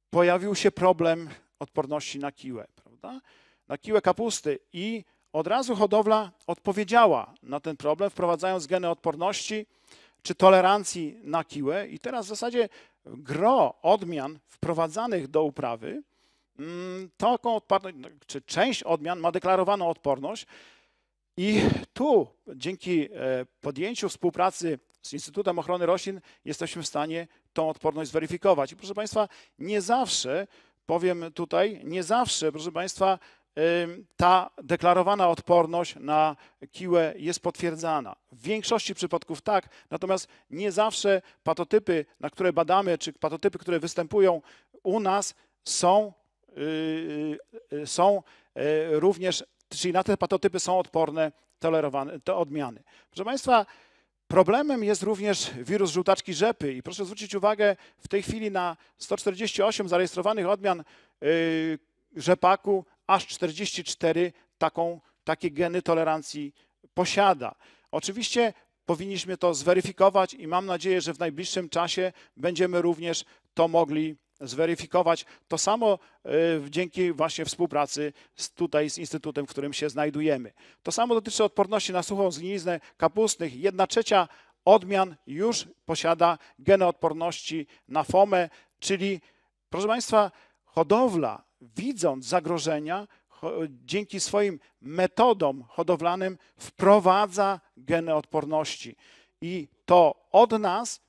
pojawił się problem odporności na kiłę, prawda? na kiłę kapusty i od razu hodowla odpowiedziała na ten problem, wprowadzając geny odporności czy tolerancji na kiłę i teraz w zasadzie gro odmian wprowadzanych do uprawy taką odporność, czy część odmian ma deklarowaną odporność, i tu dzięki e, podjęciu współpracy z Instytutem Ochrony Roślin jesteśmy w stanie tą odporność zweryfikować. I proszę Państwa, nie zawsze, powiem tutaj, nie zawsze, proszę Państwa, ta deklarowana odporność na kiłę jest potwierdzana. W większości przypadków tak, natomiast nie zawsze patotypy, na które badamy, czy patotypy, które występują u nas, są, są yy, również czyli na te patotypy są odporne, tolerowane te odmiany. Proszę Państwa, problemem jest również wirus żółtaczki rzepy i proszę zwrócić uwagę w tej chwili na 148 zarejestrowanych odmian rzepaku, aż 44 taką, takie geny tolerancji posiada. Oczywiście powinniśmy to zweryfikować i mam nadzieję, że w najbliższym czasie będziemy również to mogli zweryfikować. To samo e, dzięki właśnie współpracy z, tutaj z instytutem, w którym się znajdujemy. To samo dotyczy odporności na suchą zgniliznę kapustnych. Jedna trzecia odmian już posiada genę odporności na FOMę, czyli proszę Państwa, hodowla widząc zagrożenia, dzięki swoim metodom hodowlanym wprowadza genę odporności. I to od nas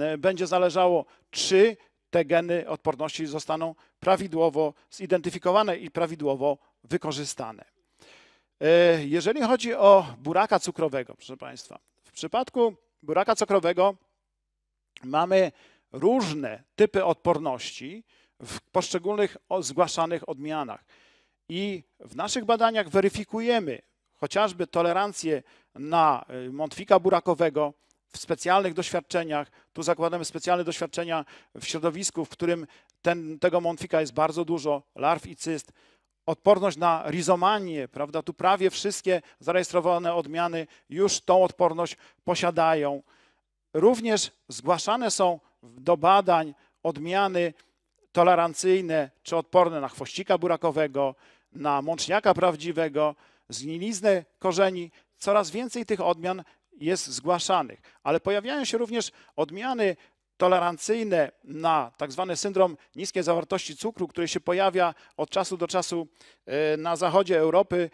e, będzie zależało, czy te geny odporności zostaną prawidłowo zidentyfikowane i prawidłowo wykorzystane. E, jeżeli chodzi o buraka cukrowego, proszę Państwa, w przypadku buraka cukrowego mamy różne typy odporności w poszczególnych zgłaszanych odmianach. I w naszych badaniach weryfikujemy chociażby tolerancję na e, montwika burakowego, w specjalnych doświadczeniach. Tu zakładamy specjalne doświadczenia w środowisku, w którym ten, tego mątwika jest bardzo dużo, larw i cyst. Odporność na rizomanię, prawda? Tu prawie wszystkie zarejestrowane odmiany już tą odporność posiadają. Również zgłaszane są do badań odmiany tolerancyjne czy odporne na chwościka burakowego, na mączniaka prawdziwego, zgniliznę korzeni. Coraz więcej tych odmian jest zgłaszanych, ale pojawiają się również odmiany tolerancyjne na tak zwany syndrom niskiej zawartości cukru, który się pojawia od czasu do czasu e, na zachodzie Europy,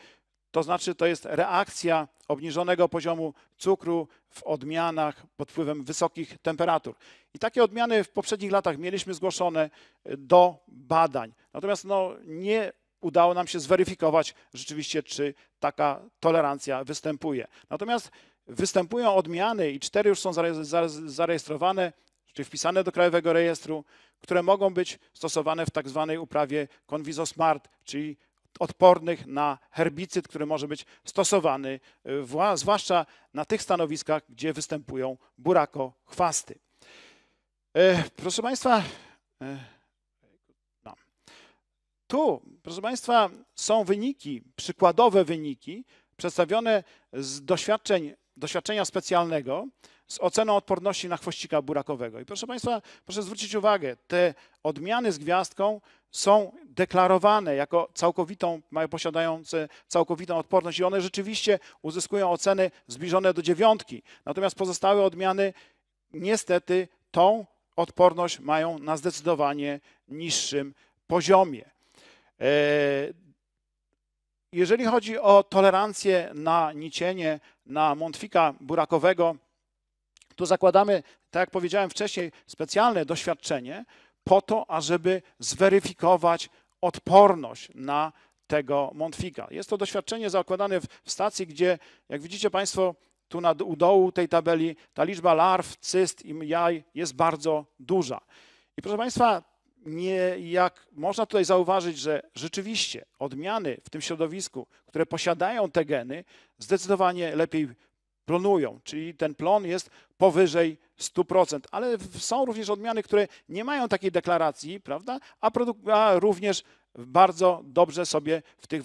to znaczy to jest reakcja obniżonego poziomu cukru w odmianach pod wpływem wysokich temperatur. I takie odmiany w poprzednich latach mieliśmy zgłoszone e, do badań. Natomiast no, nie udało nam się zweryfikować rzeczywiście, czy taka tolerancja występuje. Natomiast występują odmiany i cztery już są zare- zare- zarejestrowane, czy wpisane do Krajowego Rejestru, które mogą być stosowane w tak zwanej uprawie Conviso-Smart, czyli odpornych na herbicyd, który może być stosowany wła- zwłaszcza na tych stanowiskach, gdzie występują burako-chwasty. E, Proszę Państwa, e, no. tu, proszę Państwa, są wyniki, przykładowe wyniki przedstawione z doświadczeń, doświadczenia specjalnego z oceną odporności na chwościka burakowego. I proszę Państwa, proszę zwrócić uwagę, te odmiany z gwiazdką są deklarowane jako całkowitą, mają posiadające całkowitą odporność i one rzeczywiście uzyskują oceny zbliżone do dziewiątki. Natomiast pozostałe odmiany niestety tą odporność mają na zdecydowanie niższym poziomie. Jeżeli chodzi o tolerancję na nicienie, na mątwika burakowego, tu zakładamy, tak jak powiedziałem wcześniej, specjalne doświadczenie po to, ażeby zweryfikować odporność na tego mątwika. Jest to doświadczenie zakładane w, w stacji, gdzie, jak widzicie Państwo, tu na, u dołu tej tabeli, ta liczba larw, cyst i jaj jest bardzo duża. I proszę Państwa, nie, jak można tutaj zauważyć, że rzeczywiście odmiany w tym środowisku, które posiadają te geny, zdecydowanie lepiej plonują, czyli ten plon jest powyżej 100%, ale są również odmiany, które nie mają takiej deklaracji, prawda, a, a również bardzo dobrze sobie w tych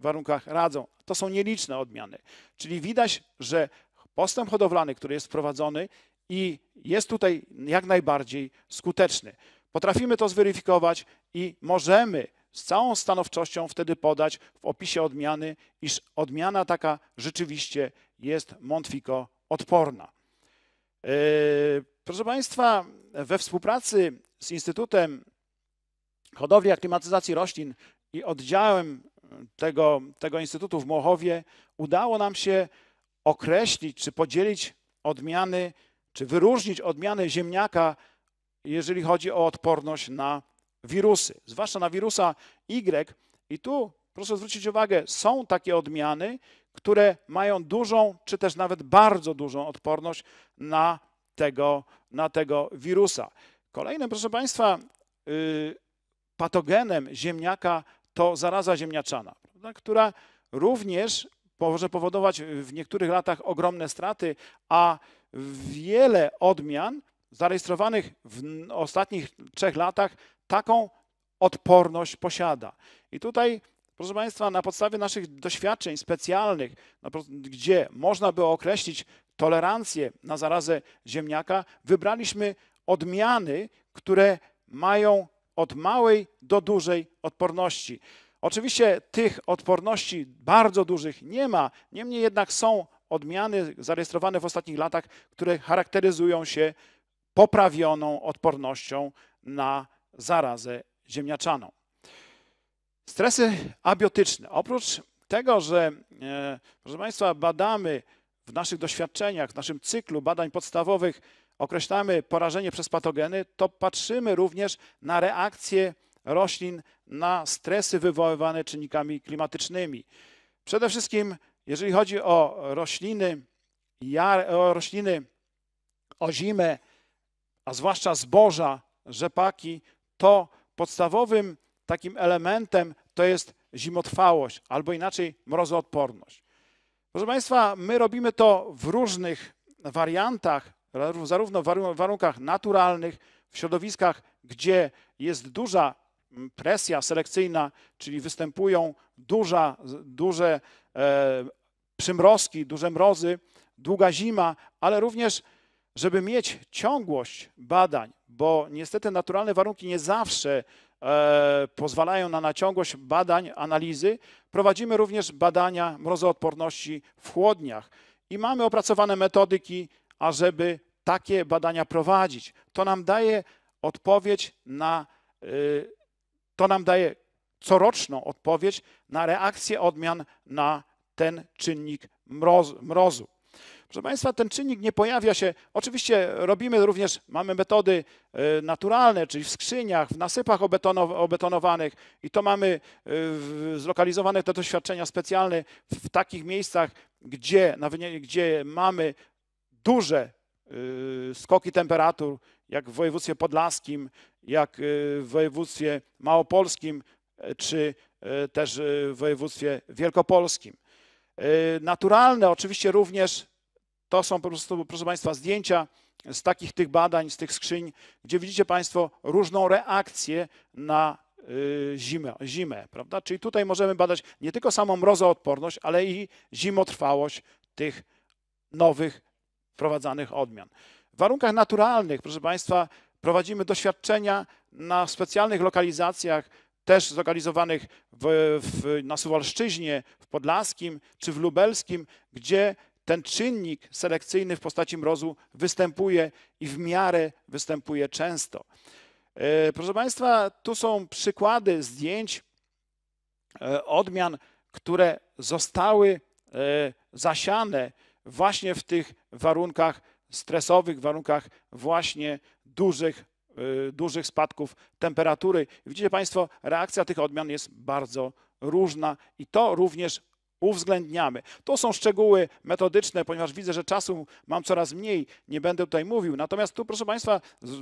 warunkach radzą. To są nieliczne odmiany, czyli widać, że postęp hodowlany, który jest wprowadzony i jest tutaj jak najbardziej skuteczny. Potrafimy to zweryfikować i możemy z całą stanowczością wtedy podać w opisie odmiany, iż odmiana taka rzeczywiście jest Montfico odporna. Yy, Proszę Państwa, we współpracy z Instytutem Hodowli Aklimatyzacji Roślin i oddziałem tego, tego Instytutu w Mochowie udało nam się określić czy podzielić odmiany, czy wyróżnić odmiany ziemniaka, jeżeli chodzi o odporność na wirusy, zwłaszcza na wirusa Y. I tu proszę zwrócić uwagę, są takie odmiany, które mają dużą, czy też nawet bardzo dużą odporność na tego, na tego wirusa. Kolejnym, proszę Państwa, y, patogenem ziemniaka to zaraza ziemniaczana, która również może powodować w niektórych latach ogromne straty, a wiele odmian zarejestrowanych w ostatnich trzech latach taką odporność posiada. I tutaj, proszę Państwa, na podstawie naszych doświadczeń specjalnych, gdzie można było określić tolerancję na zarazę ziemniaka, wybraliśmy odmiany, które mają od małej do dużej odporności. Oczywiście tych odporności bardzo dużych nie ma, niemniej jednak są odmiany zarejestrowane w ostatnich latach, które charakteryzują się poprawioną odpornością na zarazę ziemniaczaną. Stresy abiotyczne. Oprócz tego, że e, proszę Państwa, badamy w naszych doświadczeniach, w naszym cyklu badań podstawowych, określamy porażenie przez patogeny, to patrzymy również na reakcje roślin na stresy wywoływane czynnikami klimatycznymi. Przede wszystkim, jeżeli chodzi o rośliny, o rośliny ozime, a zwłaszcza zboża, rzepaki, to podstawowym takim elementem to jest zimotrwałość, albo inaczej mrozoodporność. Proszę Państwa, my robimy to w różnych wariantach, zarówno w waru- warunkach naturalnych, w środowiskach, gdzie jest duża mm, presja selekcyjna, czyli występują duża, duże e, przymrozki, duże mrozy, długa zima, ale również, żeby mieć ciągłość badań, bo niestety naturalne warunki nie zawsze e, pozwalają na naciągłość badań, analizy, prowadzimy również badania mrozoodporności w chłodniach i mamy opracowane metodyki, ażeby takie badania prowadzić. To nam daje odpowiedź na, y, to nam daje coroczną odpowiedź na reakcję odmian na ten czynnik mrozu. mrozu. Proszę Państwa, ten czynnik nie pojawia się. Oczywiście robimy również, mamy metody e, naturalne, czyli w skrzyniach, w nasypach obetonow- obetonowanych i to mamy w- zlokalizowane te doświadczenia specjalne w takich miejscach, gdzie, gdzie mamy duże y, skoki temperatur, jak w województwie podlaskim, jak y, w województwie małopolskim, czy też y, w województwie wielkopolskim. Naturalne oczywiście również to są po prostu, proszę Państwa, zdjęcia z takich tych badań, z tych skrzyń, gdzie widzicie Państwo różną reakcję na y, zimę, zimę, prawda? Czyli tutaj możemy badać nie tylko samą mrozoodporność, ale i zimotrwałość tych nowych wprowadzanych odmian. W warunkach naturalnych, proszę Państwa, prowadzimy doświadczenia na specjalnych lokalizacjach, też zlokalizowanych w, w, na Suwalszczyźnie, w Podlaskim czy w Lubelskim, gdzie ten czynnik selekcyjny w postaci mrozu występuje i w miarę występuje często. E, Proszę Państwa, tu są przykłady zdjęć e, odmian, które zostały e, zasiane właśnie w tych warunkach stresowych, warunkach właśnie dużych, dużych spadków temperatury. Widzicie Państwo, reakcja tych odmian jest bardzo różna i to również uwzględniamy. To są szczegóły metodyczne, ponieważ widzę, że czasu mam coraz mniej, nie będę tutaj mówił. Natomiast tu, proszę Państwa,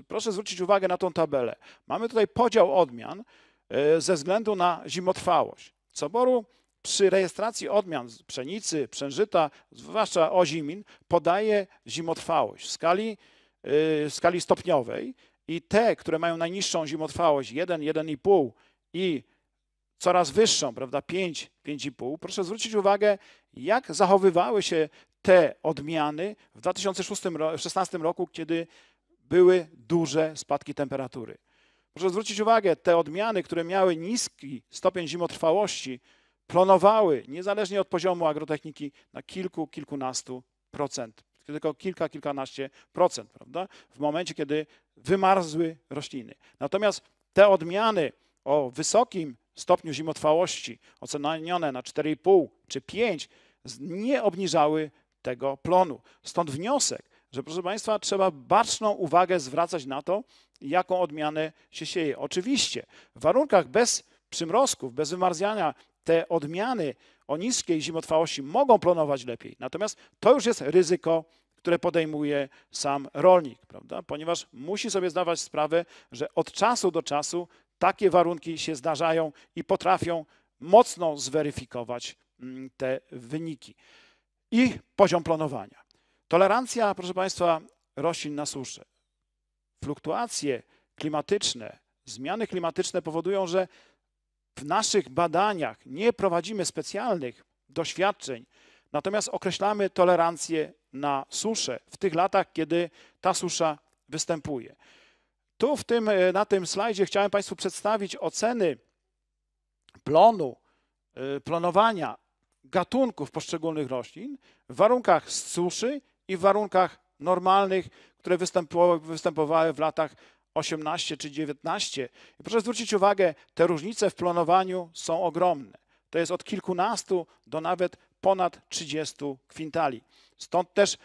proszę zwrócić uwagę na tą tabelę. Mamy tutaj podział odmian e, ze względu na zimotrwałość. Coboru przy rejestracji odmian pszenicy, przężyta, zwłaszcza ozimin, podaje zimotrwałość w skali, y, w skali stopniowej i te, które mają najniższą zimotrwałość 1, 1,5 i coraz wyższą, prawda, 5, 5,5, proszę zwrócić uwagę, jak zachowywały się te odmiany w 2016 roku, kiedy były duże spadki temperatury. Proszę zwrócić uwagę, te odmiany, które miały niski stopień zimotrwałości, plonowały niezależnie od poziomu agrotechniki na kilku, kilkunastu procent. Tylko kilka, kilkanaście procent, prawda? W momencie, kiedy wymarzły rośliny. Natomiast te odmiany o wysokim stopniu zimotrwałości, ocenione na 4,5 czy 5, z- nie obniżały tego plonu. Stąd wniosek, że proszę Państwa, trzeba baczną uwagę zwracać na to, jaką odmianę się sieje. Oczywiście w warunkach bez przymrozków, bez wymarzania te odmiany o niskiej zimotrwałości mogą plonować lepiej. Natomiast to już jest ryzyko, które podejmuje sam rolnik, prawda? Ponieważ musi sobie zdawać sprawę, że od czasu do czasu takie warunki się zdarzają i potrafią mocno zweryfikować mm, te wyniki. I poziom planowania. Tolerancja, proszę Państwa, roślin na suszę. Fluktuacje klimatyczne, zmiany klimatyczne powodują, że w naszych badaniach nie prowadzimy specjalnych doświadczeń, natomiast określamy tolerancję na suszę w tych latach, kiedy ta susza występuje. Tu w tym, e, na tym slajdzie chciałem Państwu przedstawić oceny plonu, e, planowania gatunków poszczególnych roślin w warunkach suszy i w warunkach normalnych, które występowały, w latach 18 czy 19. I proszę zwrócić uwagę, te różnice w plonowaniu są ogromne. To jest od kilkunastu do nawet ponad 30 kwintali. Stąd też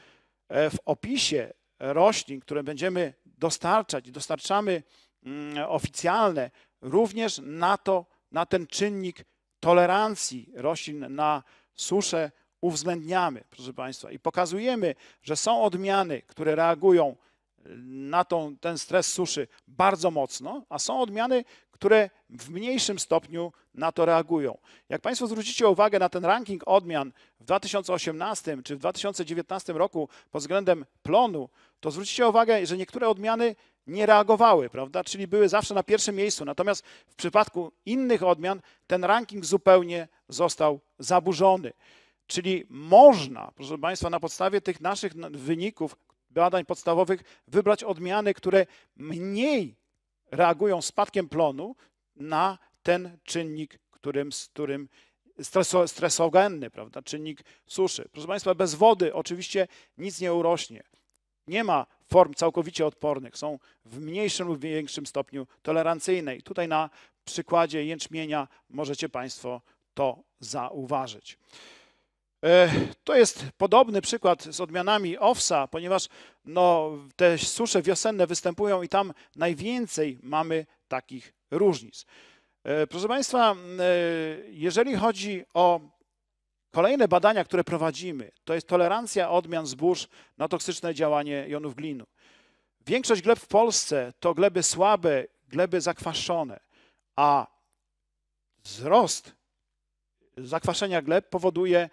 e, w opisie roślin, które będziemy dostarczać dostarczamy mm, oficjalne, również na to, na ten czynnik tolerancji roślin na suszę uwzględniamy, proszę Państwa, i pokazujemy, że są odmiany, które reagują na tą, ten stres suszy bardzo mocno, a są odmiany, które w mniejszym stopniu na to reagują. Jak Państwo zwrócicie uwagę na ten ranking odmian w 2018 czy w 2019 roku pod względem plonu, to zwrócicie uwagę, że niektóre odmiany nie reagowały, prawda? Czyli były zawsze na pierwszym miejscu. Natomiast w przypadku innych odmian ten ranking zupełnie został zaburzony. Czyli można, proszę Państwa, na podstawie tych naszych wyników badań podstawowych wybrać odmiany, które mniej reagują spadkiem plonu na ten czynnik, którym, z którym streso, stresogenny, prawda, czynnik suszy. Proszę Państwa, bez wody oczywiście nic nie urośnie. Nie ma form całkowicie odpornych, są w mniejszym lub większym stopniu tolerancyjne. I tutaj na przykładzie jęczmienia możecie Państwo to zauważyć. E, To jest podobny przykład z odmianami owsa, ponieważ no, te susze wiosenne występują i tam najwięcej mamy takich różnic. E, Proszę Państwa, e, jeżeli chodzi o kolejne badania, które prowadzimy, to jest tolerancja odmian zbóż na toksyczne działanie jonów glinu. Większość gleb w Polsce to gleby słabe, gleby zakwaszone, a wzrost zakwaszenia gleb powoduje,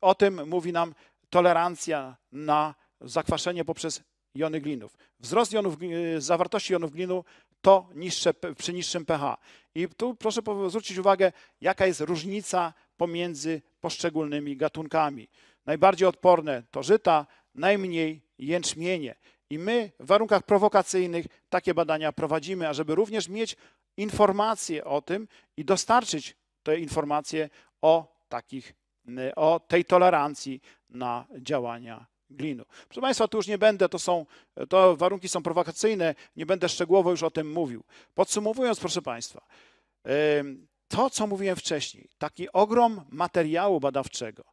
o tym mówi nam tolerancja na zakwaszenie poprzez jony glinów. Wzrost jonów, y, zawartości jonów glinu to niższe, przy niższym pH. I tu proszę zwrócić uwagę, jaka jest różnica pomiędzy poszczególnymi gatunkami. Najbardziej odporne to żyta, najmniej jęczmienie. I my w warunkach prowokacyjnych takie badania prowadzimy, ażeby również mieć informacje o tym i dostarczyć te informacje o takich, y, o tej tolerancji na działania glinu. Proszę Państwa, tu już nie będę, to są, to warunki są prowokacyjne, nie będę szczegółowo już o tym mówił. Podsumowując, proszę Państwa, ym, to, co mówiłem wcześniej, taki ogrom materiału badawczego,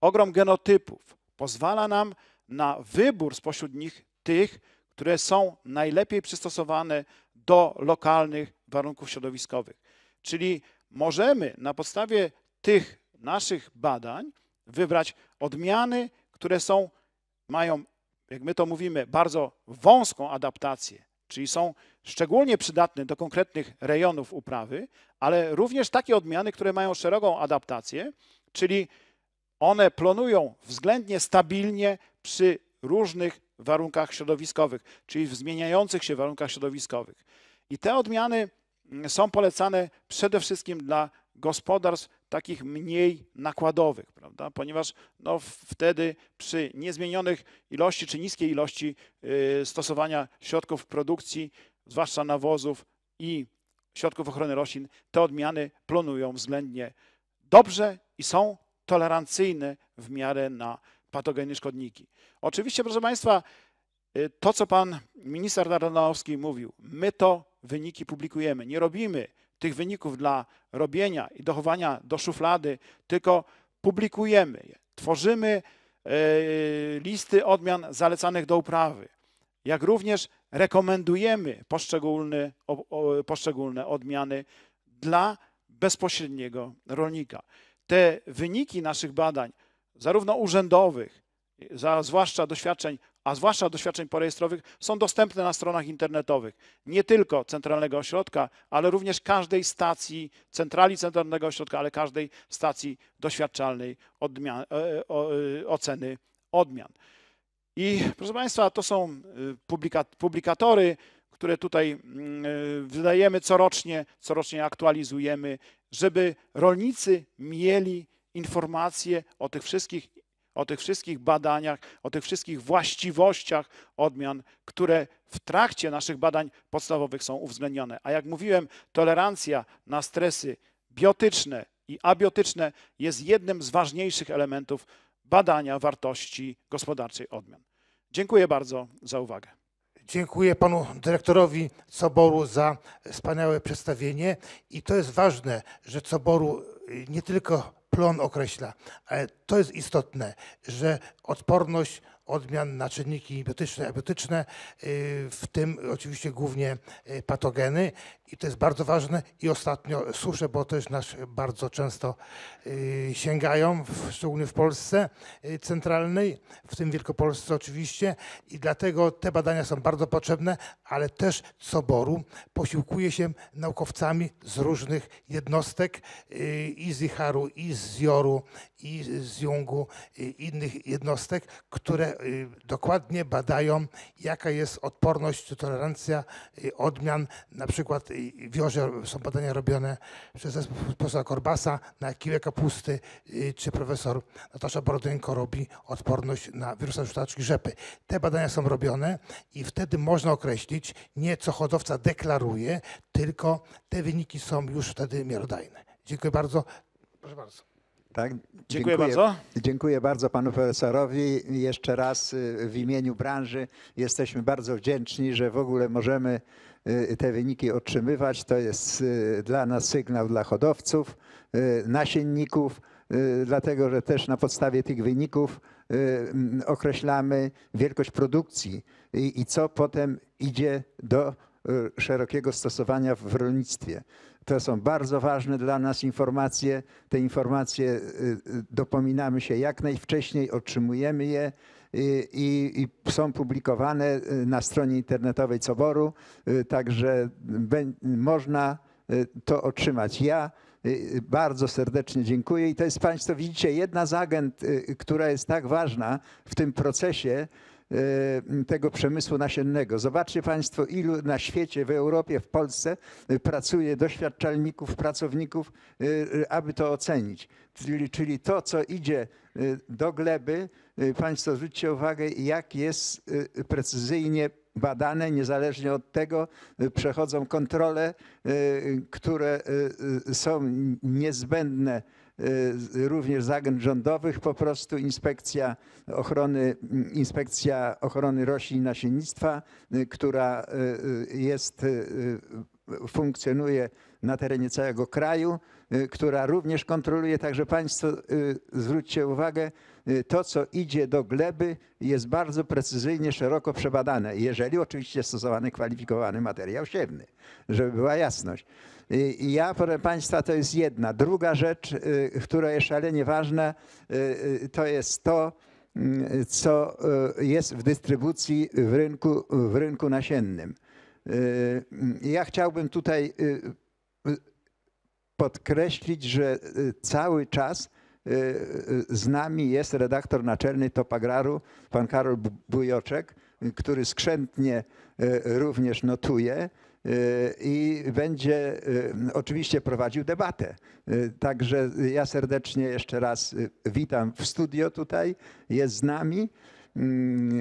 ogrom genotypów pozwala nam na wybór spośród nich tych, które są najlepiej przystosowane do lokalnych warunków środowiskowych. Czyli możemy na podstawie tych naszych badań wybrać odmiany, które są, mają, jak my to mówimy, bardzo wąską adaptację, czyli są szczególnie przydatne do konkretnych rejonów uprawy, ale również takie odmiany, które mają szeroką adaptację, czyli one plonują względnie stabilnie przy różnych warunkach środowiskowych, czyli w zmieniających się warunkach środowiskowych. I te odmiany są polecane przede wszystkim dla gospodarstw takich mniej nakładowych, prawda? ponieważ no, wtedy przy niezmienionych ilości czy niskiej ilości y, stosowania środków produkcji, zwłaszcza nawozów i środków ochrony roślin, te odmiany plonują względnie dobrze i są tolerancyjne w miarę na patogeny szkodniki. Oczywiście, proszę Państwa, y, to, co pan minister Narodowski mówił, my to wyniki publikujemy. Nie robimy tych wyników dla robienia i dochowania do szuflady, tylko publikujemy je. Tworzymy e, listy odmian zalecanych do uprawy, jak również rekomendujemy poszczególne, poszczególne odmiany dla bezpośredniego rolnika. Te wyniki naszych badań, zarówno urzędowych, za, zwłaszcza doświadczeń, a zwłaszcza doświadczeń porejestrowych, są dostępne na stronach internetowych. Nie tylko Centralnego Ośrodka, ale również każdej stacji, centrali Centralnego Ośrodka, ale każdej stacji doświadczalnej odmian, e, e, oceny odmian. I proszę Państwa, to są publika, publikatory, które tutaj mm, wydajemy corocznie, corocznie aktualizujemy, żeby rolnicy mieli informacje o tych wszystkich o tych wszystkich badaniach, o tych wszystkich właściwościach odmian, które w trakcie naszych badań podstawowych są uwzględnione. A jak mówiłem, tolerancja na stresy biotyczne i abiotyczne jest jednym z ważniejszych elementów badania wartości gospodarczej odmian. Dziękuję bardzo za uwagę. Dziękuję panu dyrektorowi Coboru za wspaniałe przedstawienie. I to jest ważne, że Coboru nie tylko plon określa, ale to jest istotne, że odporność odmian na czynniki biotyczne, abiotyczne, y, w tym oczywiście głównie y, patogeny. I to jest bardzo ważne. I ostatnio susze, bo też nas bardzo często y, sięgają, szczególnie w Polsce centralnej, w tym Wielkopolsce oczywiście. I dlatego te badania są bardzo potrzebne, ale też Soboru posiłkuje się naukowcami z różnych jednostek i z IHAR-u, i z JOR-u, i z Jungu, i innych jednostek, które dokładnie badają, jaka jest odporność czy tolerancja y, odmian. Na przykład y, w są badania robione przez profesora Korbasa na kiłę kapusty, y, czy profesor Natasza Borodenko robi odporność na wirusa żółtaczki rzepy. Te badania są robione i wtedy można określić nie co hodowca deklaruje, tylko te wyniki są już wtedy miarodajne. Dziękuję bardzo. Proszę bardzo. Tak? Dziękuję, bardzo. Dziękuję bardzo panu profesorowi. Jeszcze raz y, w imieniu branży jesteśmy bardzo wdzięczni, że w ogóle możemy y, te wyniki otrzymywać. To jest y, dla nas sygnał dla hodowców, nasienników, dlatego że też na podstawie tych wyników określamy wielkość produkcji i, i co potem idzie do szerokiego stosowania w rolnictwie. To są bardzo ważne dla nas informacje. Te informacje y, y, dopominamy się jak najwcześniej, otrzymujemy je y, i, i są publikowane na stronie internetowej Coboru, także można to otrzymać. Ja bardzo serdecznie dziękuję i to jest Państwo, widzicie, jedna z agent, która jest tak ważna w tym procesie, tego przemysłu nasiennego. Zobaczcie Państwo, ilu na świecie, w Europie, w Polsce y, pracuje doświadczalników, pracowników, y, y, aby to ocenić. Czyli, czyli to, co idzie y, do gleby, y, Państwo zwróćcie uwagę, jak jest y, precyzyjnie badane, niezależnie od tego y, przechodzą kontrole, y, które y, y, są niezbędne y, również z agent rządowych, po prostu inspekcja ochrony, inspekcja ochrony roślin i nasiennictwa, y, która y, y, jest, y, y, funkcjonuje na terenie całego kraju, y, która również kontroluje, także Państwo y, zwróćcie uwagę, y, to co idzie do gleby jest bardzo precyzyjnie, szeroko przebadane, jeżeli oczywiście stosowany kwalifikowany materiał siewny, żeby była jasność. Ja, proszę Państwa, to jest jedna. Druga rzecz, y, która jest szalenie ważna, y, y, to jest to, mm, co jest w dystrybucji w rynku, w rynku nasiennym. Mm, Ja chciałbym tutaj podkreślić, że cały czas z nami jest redaktor naczelny Topagraru, pan Karol Bu- Bujoczek, który skrzętnie również notuje i będzie y, oczywiście prowadził debatę. Y, Także ja serdecznie jeszcze raz y, witam w studio tutaj, jest z nami. Mm,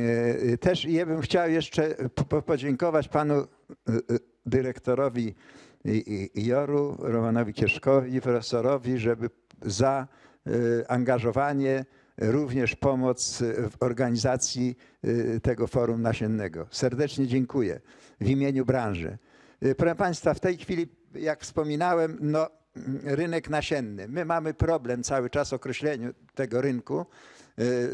y, Też ja bym chciał jeszcze po- po- podziękować panu y, y, dyrektorowi Joru, Romanowi Kieszkowi, profesorowi, żeby za y, angażowanie, również pomoc y, w organizacji y, tego forum nasiennego. Serdecznie dziękuję w imieniu branży. Y, Proszę Państwa, w tej chwili, jak wspominałem, no, mm, rynek nasienny. My mamy problem cały czas w określeniu tego rynku.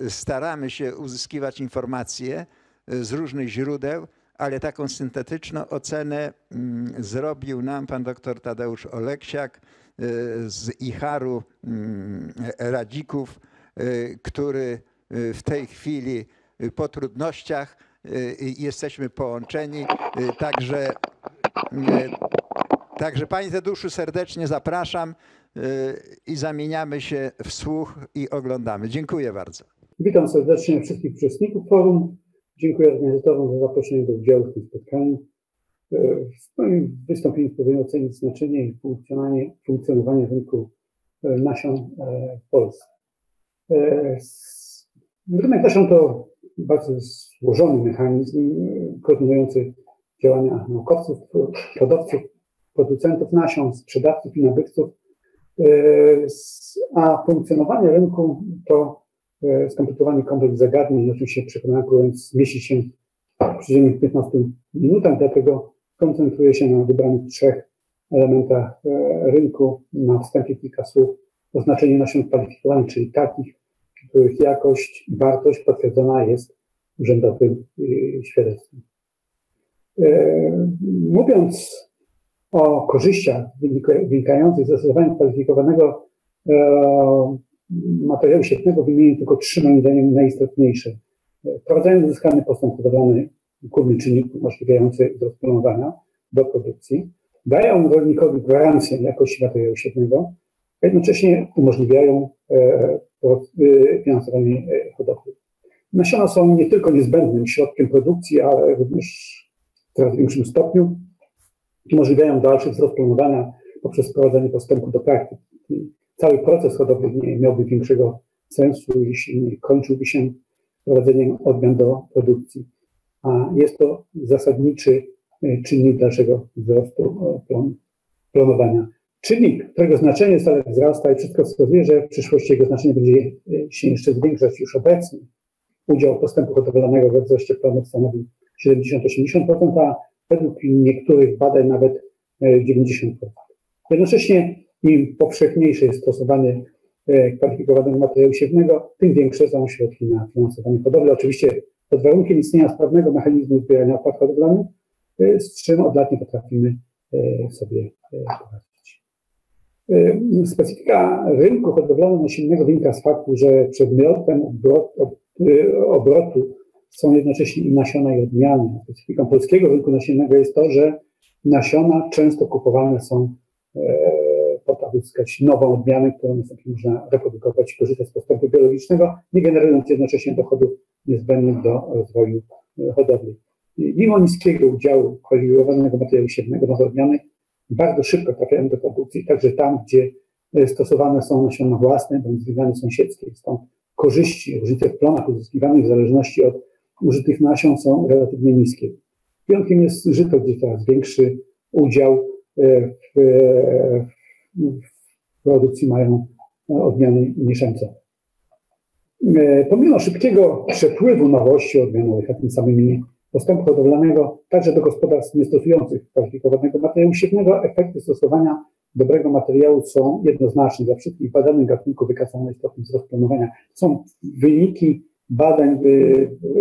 Y, Staramy się uzyskiwać informacje y, z różnych źródeł, ale taką syntetyczną ocenę mm, zrobił nam pan dr Tadeusz Oleksiak z IHAR-u mm, Radzików, który w tej chwili po trudnościach jesteśmy połączeni, także Także Panie Tadeuszu serdecznie zapraszam y, i zamieniamy się w słuch i oglądamy. Dziękuję bardzo. Witam serdecznie wszystkich uczestników forum. Dziękuję organizatorom za zaproszenie do udziału w tym spotkaniu. E, W moim wystąpieniu spróbuję ocenić znaczenie i funkcjonowanie, rynku e, nasion e, w Polsce. E, Rynek nasion to bardzo złożony mechanizm e, koordynujący działania naukowców, hodowców, producentów nasion, sprzedawców i nabywców. E, A funkcjonowanie rynku to e, skomplikowany kompleks zagadnień, o czym się przekonałem, próbując się w przydzielnych 15 minutach, dlatego koncentruję się na wybranych trzech elementach e, rynku. Na wstępie kilka słów o znaczeniu nasion kwalifikowanych, czyli takich, których jakość i wartość potwierdzona jest urzędowym świadectwem. E, Mówiąc o korzyściach wynika- wynikających z zastosowania kwalifikowanego e, materiału siewnego wymienię tylko trzy moim zdaniem najistotniejsze. Wprowadzając uzyskany postęp hodowlany, główny czynnik umożliwiający wzrost do produkcji, dają rolnikowi gwarancję jakości materiału siewnego, a jednocześnie umożliwiają e, e, finansowanie e, hodowli. Nasiona są nie tylko niezbędnym środkiem produkcji, ale również coraz większym stopniu umożliwiają dalszy wzrost planowania poprzez wprowadzenie postępu do praktyki. Cały proces hodowli nie miałby większego sensu, jeśli kończyłby się wprowadzeniem odmian do produkcji. A jest to zasadniczy e, czynnik dalszego wzrostu e, plan- planowania. Czynnik, którego znaczenie stale wzrasta i wszystko wskazuje, że w przyszłości jego znaczenie będzie się jeszcze zwiększać już obecnie. Udział postępu hodowlanego we wzroście planów stanowi 70-80%, a według niektórych badań nawet 90%. Jednocześnie im powszechniejsze jest stosowanie kwalifikowanego materiału siewnego, tym większe są środki na finansowanie hodowli. Oczywiście pod warunkiem istnienia sprawnego mechanizmu zbierania opłat hodowlanych, z czym od lat nie potrafimy sobie poradzić. Specyfika rynku hodowlano-nasiennego wynika z faktu, że przedmiotem obrotu są jednocześnie i nasiona i odmiany. Specyfiką polskiego rynku nasiennego jest to, że nasiona często kupowane są po to, aby uzyskać nową odmianę, którą następnie można reprodukować i korzystać z postępu biologicznego, nie generując jednocześnie dochodów niezbędnych do rozwoju hodowli. Mimo niskiego udziału kwalifikowanego materiału siewnego nowe odmiany bardzo szybko trafiają do produkcji, także tam, gdzie stosowane są nasiona własne bądź zwiedzane sąsiedzkie. Stąd korzyści, różnice w plonach uzyskiwanych w zależności od użytych nasion są relatywnie niskie. Wyjątkiem jest żyto, gdzie coraz większy udział w, w produkcji mają odmiany mieszańcowe. Pomimo szybkiego przepływu nowości odmianowych, a tym samym postępu hodowlanego, także do gospodarstw niestosujących kwalifikowanego materiału siewnego, efekty stosowania dobrego materiału są jednoznaczne. Dla wszystkich badanych gatunków wykazano istotny wzrost planowania. Są wyniki badań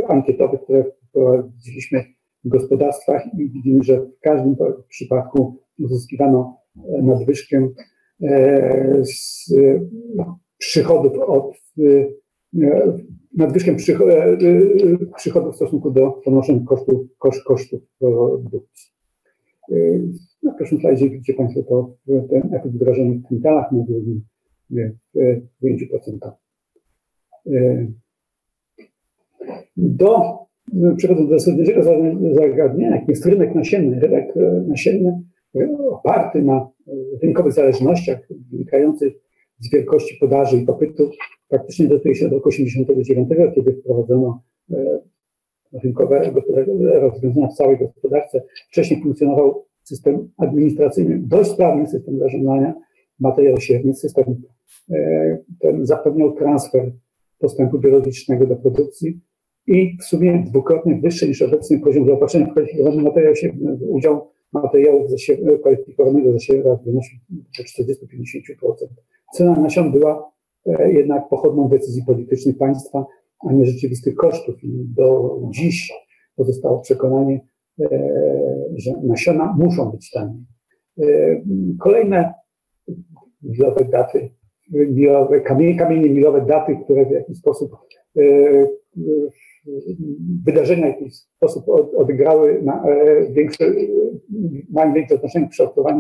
ankietowych, które prowadziliśmy w gospodarstwach i widzimy, że w każdym przypadku uzyskiwano nadwyżkę z przychodów od nadwyżkę przychodów w stosunku do ponoszenia kosztów, koszt, kosztów produkcji. Na pierwszym slajdzie widzicie Państwo to, ten efekt wdrażany w kwintalach, na drugim w ujęciu procenta. Do, przechodząc do zasadniczego zagadnienia, jakim jest rynek nasienny. Rynek nasienny oparty na rynkowych zależnościach wynikających z wielkości podaży i popytu praktycznie datuje się do roku 1989, kiedy wprowadzono rynkowe rozwiązania w całej gospodarce. Wcześniej funkcjonował system administracyjny, dość sprawny system zarządzania materiału siewnych. System ten zapewniał transfer postępu biologicznego do produkcji i w sumie dwukrotnie wyższy niż obecny poziom zaopatrzenia w kwalifikowany materiał siewny. Udział materiałów kwalifikowanego zasiewa wynosił do 40-50%. Cena nasion była jednak pochodną decyzji politycznych państwa, a nie rzeczywistych kosztów. I do dziś pozostało przekonanie, że nasiona muszą być tanie. Kolejne milowe daty, milowe, kamienie, kamienie milowe daty, które w jakiś sposób wydarzenia w jakiś sposób odegrały na, większe, mają większe znaczenie w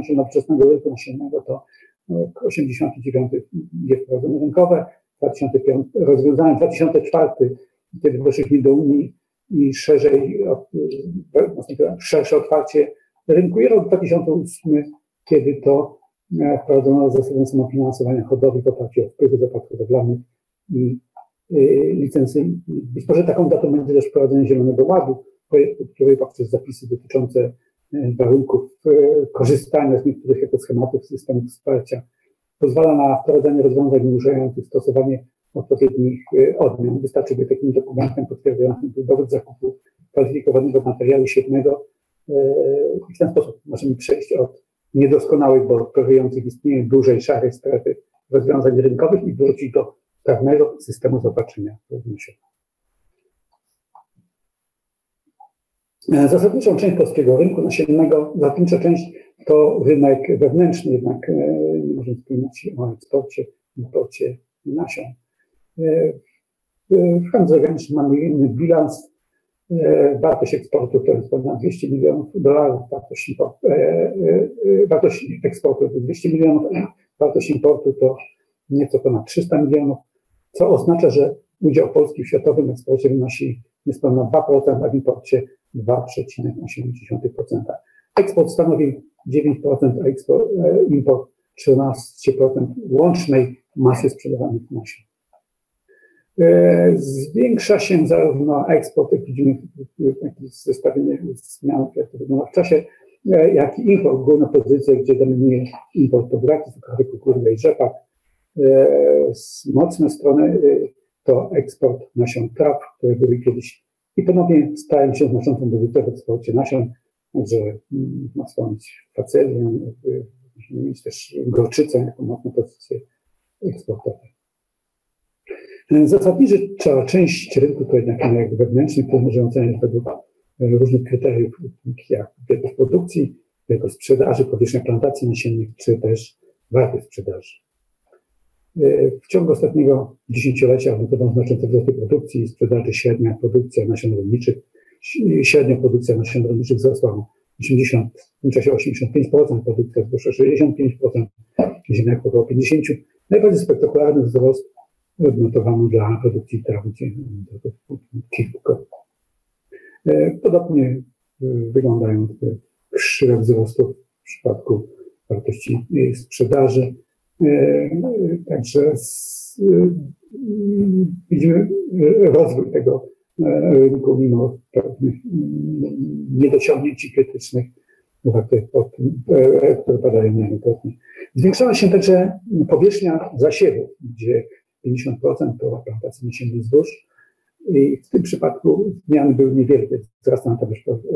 się nowoczesnego rynku nasiennego, to 89 jest wprowadzone rynkowe, 2005 rozwiązanie 2004, kiedy weszliśmy do Unii i szerzej, szersze otwarcie rynku. I rok 2008, kiedy to wprowadzono zasadę samofinansowania hodowli w oparciu o wpływy z hodowlanych i licencji. Być może taką datą będzie też wprowadzenie Zielonego Ładu, projektu, który poprzez zapisy dotyczące warunków korzystania z niektórych ekoschematów systemów wsparcia pozwala na wprowadzenie rozwiązań wymuszających stosowanie odpowiednich odmian. Wystarczy by takim dokumentem potwierdzającym dowód zakupu kwalifikowanego materiału siewnego i w ten sposób możemy przejść od niedoskonałych, bo operujących istnienie dużej szarej strefy rozwiązań rynkowych i wrócić do pewnego systemu zaopatrzenia nasiona. Zasadniczą część polskiego rynku nasiennego, zasadnicza część to rynek wewnętrzny, jednak nie możemy wspominać o eksporcie, imporcie nasion. W handlu zagranicznym mamy inny bilans. Wartość eksportu to jest ponad 200 milionów dolarów, wartość, wartość eksportu to 200 milionów, wartość importu to nieco ponad 300 milionów, co oznacza, że udział Polski w światowym eksporcie wynosi niespełna 2%, a w imporcie 2,8%. Eksport stanowi 9%, a eksport, import 13% łącznej masy sprzedawanych nasion. Zwiększa się zarówno eksport, jak widzimy w zestawieniu zmian, jak to wygląda w czasie, e, jak i import, główna pozycja, gdzie dominuje import to braki, kukurydza i rzepak. E, mocne strony to eksport nasion traw, które były kiedyś i ponownie stają się znaczącą pozycją w eksporcie nasion, także mm, ma wspomnieć facelię, musimy mieć też gorczycę jako mocną pozycję eksportową. Zasadnicza część rynku to jednak rynek wewnętrzny, który może oceniać według różnych kryteriów, jak wielkość produkcji, wielkość sprzedaży, powierzchnia plantacji nasiennych, czy też wartość sprzedaży. W ciągu ostatniego dziesięciolecia odnotowano znaczące wzrosty produkcji i sprzedaży. Średnia produkcja nasion rolniczych, średnia produkcja nasion rolniczych wzrosła o 80, w tym czasie 85%, produkcja wzrosła 65%, ziemniak około 50%. Najbardziej spektakularny wzrost odnotowano dla produkcji trawy kilkukrotnie. Podobnie e, wyglądają krzywe wzrostu w przypadku wartości e, sprzedaży. E, także widzimy rozwój tego rynku mimo pewnych niedociągnięć krytycznych, które padają niejednokrotnie. Zwiększała się także powierzchnia zasiewów, gdzie 50% to plantacja nasiennych zbóż, i w tym przypadku zmiany były niewielkie, wzrasta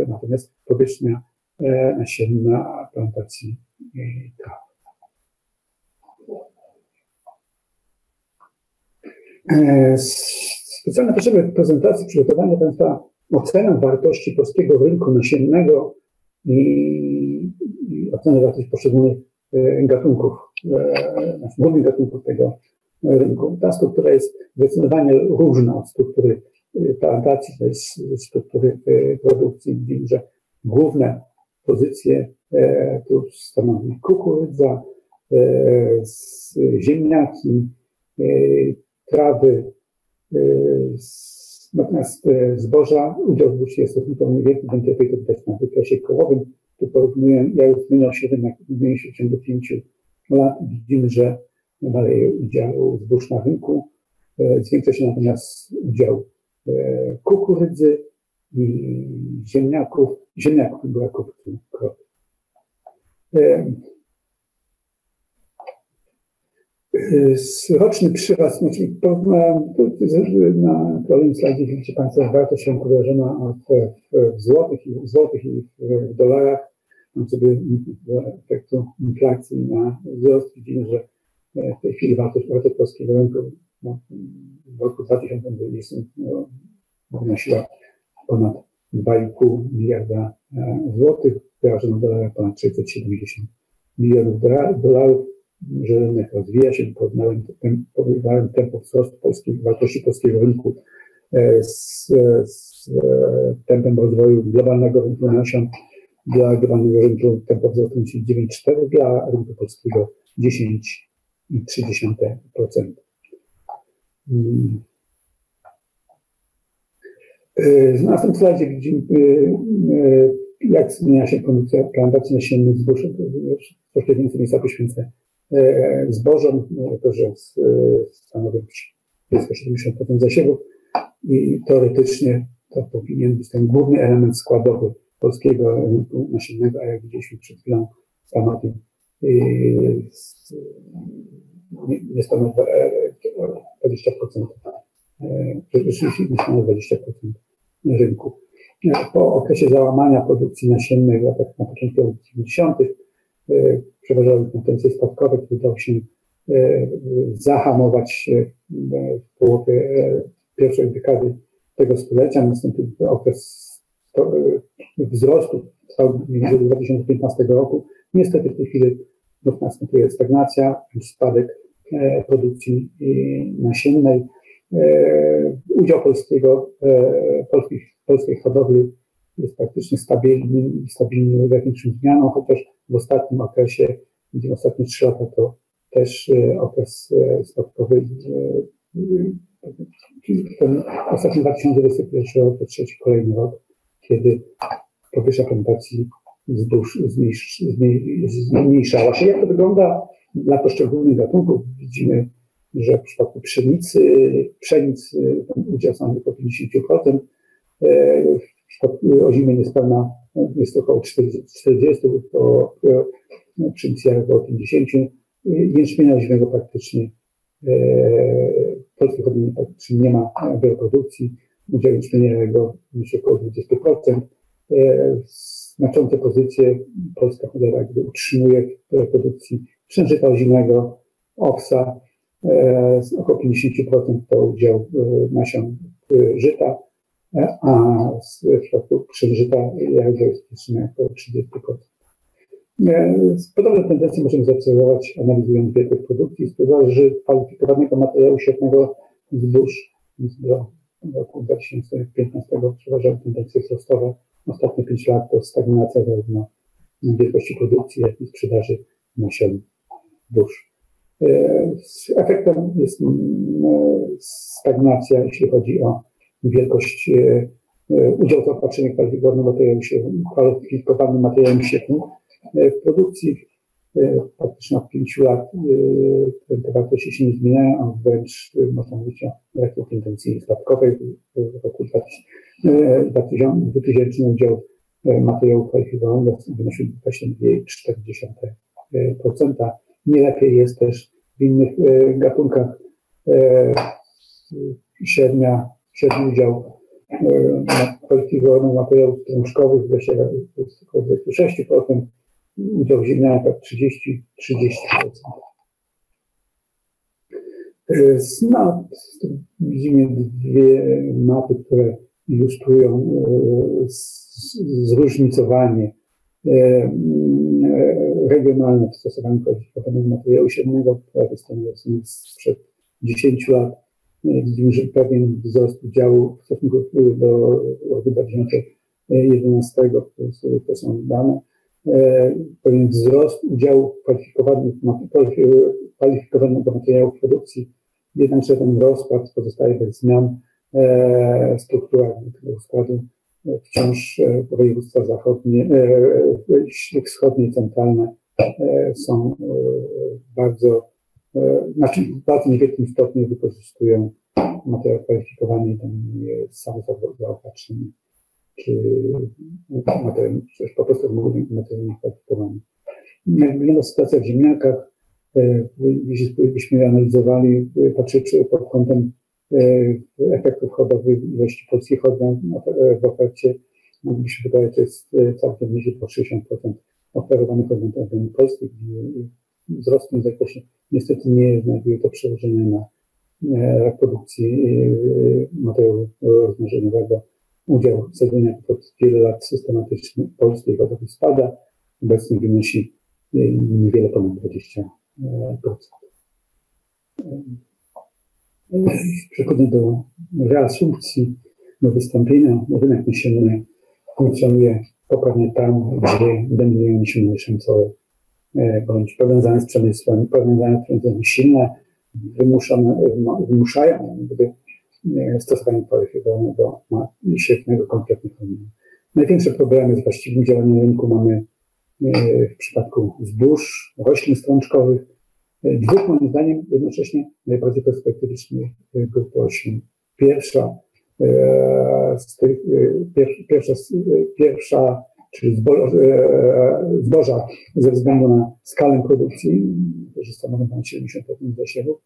natomiast powierzchnia e, nasienna plantacji traw. E, specjalne potrzeby prezentacji przygotowania Państwa ocenę wartości polskiego rynku nasiennego i, i wartości poszczególnych e, gatunków, głównych gatunków tego rynku. Ta struktura jest zdecydowanie różna od struktury plantacji, to jest struktury produkcji. Widzimy, że główne pozycje e, tu stanowi kukurydza, e, ziemniaki, e, trawy, natomiast zboża, udział zbóż jest stosunkowo niewielki, będzie to widać na wykresie kołowym. Tu porównuję, ja już zmieniał się rynek w ciągu pięciu lat. Widzimy, że maleje udział zbóż na rynku, e, zwiększa się natomiast udział kukurydzy i ziemniaków, ziemniaków i buraków krowy. E, roczny przyrost, znaczy na, na kolejnym slajdzie widzicie Państwo wartość rynku wyrażona w, w, złotych, i, w złotych i w, w dolarach. Mam sobie efektu inflacji na wzrost. Widzimy, że w tej chwili wartość, wartość polskiego rynku no, w roku 2020 no, wynosiła ponad 2,5 miliarda e, złotych, wyrażono w dolarach ponad 670 milionów dolarów, że rynek rozwija się, porównałem tempo wzrostu polskiej, wartości polskiego rynku e, z, z tempem rozwoju globalnego rynku nasion. Dla globalnego rynku tempo wzrostu 9,4, dla rynku polskiego 10 0,3%. Hmm. Y, na tym slajdzie widzimy, y, y, jak zmienia się produkcja plantacji nasiennych zbóż. Troszkę więcej miejsca poświęcę zbożom, no, to, że stanowi blisko 70% zasiewów i teoretycznie to powinien być ten główny element składowy polskiego rynku nasiennego, a jak widzieliśmy przed chwilą stanowi nie, nie stanowi 20%, rzeczywiście nie stanowi 20% rynku. Po okresie załamania produkcji nasiennej w latach na początku lat 90. przeważały tendencje spadkowe, które udało się e, zahamować w połowie e, pierwszej dekady tego stulecia. Nastąpił okres wzrostu trwał do 2015 roku. Niestety w tej chwili następuje stagnacja, spadek e, produkcji nasiennej. E, udział polskiego, e, polskich, polskiej hodowli jest praktycznie stabilny stabilny większym zmianą, chociaż w ostatnim okresie, gdzie ostatnie trzy lata to też okres spadkowy. Ten ostatni 2021 rok to trzeci kolejny rok, kiedy powierzchnia plantacji zbóż zmniejszała się. Jak to wygląda dla poszczególnych gatunków? Widzimy, że w przypadku pszenicy, pszenicy ten udział stanowi około 50%, w przypadku ozimy niespełna jest około 40, 40 to przy misjach około 50, jęczmienia zimnego praktycznie w polskich odmianach praktycznie nie ma bioprodukcji, udział jęczmieniowego wynosi około 20%. Znaczące pozycje polska jakby utrzymuje w produkcji przężyka ozimego, owsa, około 50% to udział nasion żyta, a w przypadku przężyta jajko jest około 30%. Podobne tendencje możemy zaobserwować analizując wielkość produkcji. Sprzedaży kwalifikowanego materiału siewnego zbóż do roku 2015 przeważały tendencje wzrostowe. Ostatnie 5 lat to stagnacja zarówno wielkości produkcji, jak i sprzedaży nasion zbóż. Efektem jest stagnacja, jeśli chodzi o wielkość udziału zaopatrzenia kwalifikowanym materiałem kwalifikowanym materiałem siewnym w produkcji. Praktycznie od 5 lat te wartości się nie zmieniają, a wręcz można mówić o takiej tendencji spadkowej. W roku 2000 udział materiału kwalifikowanego wynosił właśnie 2,4%. Nie lepiej jest też w innych gatunkach średnia, średni udział kwalifikowanych materiałów strączkowych to jest około 26%, udział w ziemniakach 30-30%. No, widzimy dwie mapy, które ilustrują zróżnicowanie regionalne w stosowaniu kwalifikowanego materiału prawej stronie jest sprzed 10 lat. Widzimy, że pewien wzrost udziału w stosunku do roku 2011, to są dane, pewien wzrost udziału kwalifikowanych, kwalifikowanego materiału produkcji, jednakże ten rozkład pozostaje bez zmian. Struktura tego składu wciąż województwa zachodnie, wschodnie, centralne są bardzo, znaczy w bardzo niewielkim stopniu wykorzystują materiał kwalifikowany i tam samo zaopatrzenie, czy materiał, czy po prostu materiał niekwalifikowany. Jak wygląda sytuacja w ziemniakach, jeśli analizowali, patrzyli pod kątem efektów chodowych ilości polskich odmian w ofercie, no, się wydaje, to jest całkiem nieźle, po 60% oferowanych odmian polskich. Wzrost w tym zakresie niestety nie znajduje to przełożenia na reprodukcji materiału rozmnożeniowego. Udział sadzenia od wielu lat systematycznie polskiej hodowli spada. Obecnie wynosi niewiele ponad 20%. Przechodzę do reasumpcji, do wystąpienia. Rynek nasienny funkcjonuje poprawnie tam, gdzie dominują nasienny szemcowe bądź powiązane z przemysłem, powiązane z silne, wymuszone, wymuszają gdyby, stosowanie kwalifikowanego świetnego, konkretnych. Największe problemy z właściwym działaniem rynku mamy w przypadku zbóż, roślin strączkowych, dwóch moim zdaniem jednocześnie najbardziej perspektywicznych grup roślin. Pierwsza, z tych, pierwsza, pierwsza czyli zboża ze względu na skalę produkcji, że stanowią tam 70% zasiewów.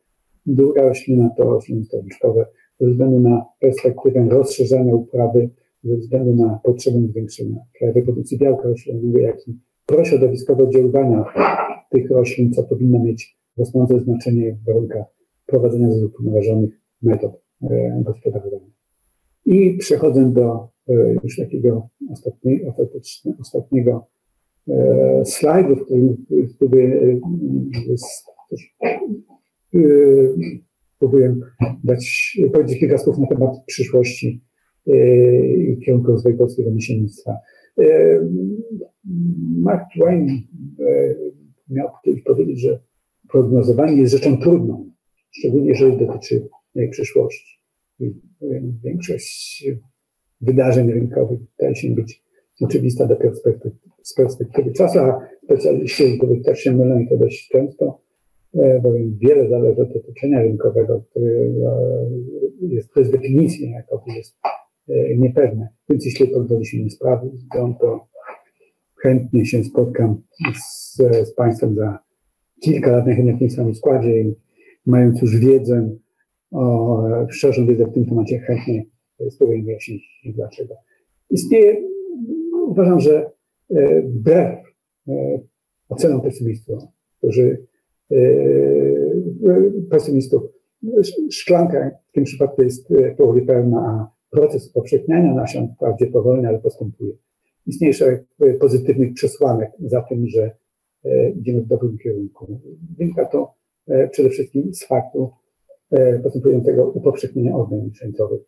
Druga roślina to rośliny strączkowe ze względu na perspektywę rozszerzania uprawy, ze względu na potrzebę zwiększenia krajowej produkcji białka roślinnego, jak i prośrodowiskowe oddziaływania tych roślin, co powinno mieć rosnące znaczenie w warunkach prowadzenia zrównoważonych metod gospodarowania. I przechodzę do już takiego ostatniego, ostatniego slajdu, w którym spróbuję, spróbuję dać, powiedzieć kilka słów na temat przyszłości i kierunku rozwoju polskiego nasiennictwa. Mark Twain miał kiedyś powiedzieć, że prognozowanie jest rzeczą trudną, szczególnie jeżeli dotyczy przyszłości. Większość wydarzeń rynkowych wydaje się być oczywista do perspektywy, z perspektywy czasu, a specjaliści rynkowych też się mylą to dość często, bowiem wiele zależy od otoczenia rynkowego, które jest bez definicji jakoby jest niepewne. Więc jeśli prognozy się nie sprawdzą, to chętnie się spotkam z, z Państwem za kilka lat, najchętniej w samym składzie i mając już wiedzę, o, szerszą wiedzę w tym temacie, chętnie spróbuję wyjaśnić dlaczego. Istnieje, uważam, że e, wbrew e, ocenom pesymistów, którzy e, pesymistów, szklanka w tym przypadku jest w połowie pełna, a proces upowszechniania nasion wprawdzie powolny, ale postępuje. Istnieje szereg pozytywnych przesłanek za tym, że idziemy w dobrym kierunku. Wynika to przede wszystkim z faktu postępującego upowszechnienia odmian mieszańcowych.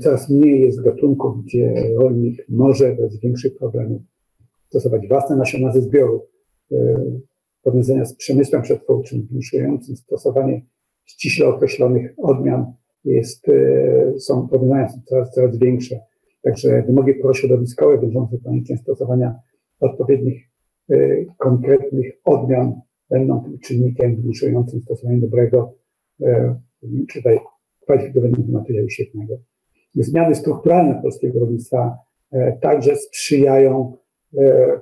Coraz mniej jest gatunków, gdzie rolnik może bez większych problemów stosować własne nasiona ze zbioru. Powiązania z przemysłem przetwórczym, zmuszującym stosowanie ściśle określonych odmian jest, są powiązania coraz, coraz większe. Także wymogi prośrodowiskowe będące konieczne stosowania odpowiednich konkretnych odmian będą tym czynnikiem zmuszującym stosowanie dobrego, tutaj kwalifikowanego materiału siewnego. Zmiany strukturalne polskiego rolnictwa także sprzyjają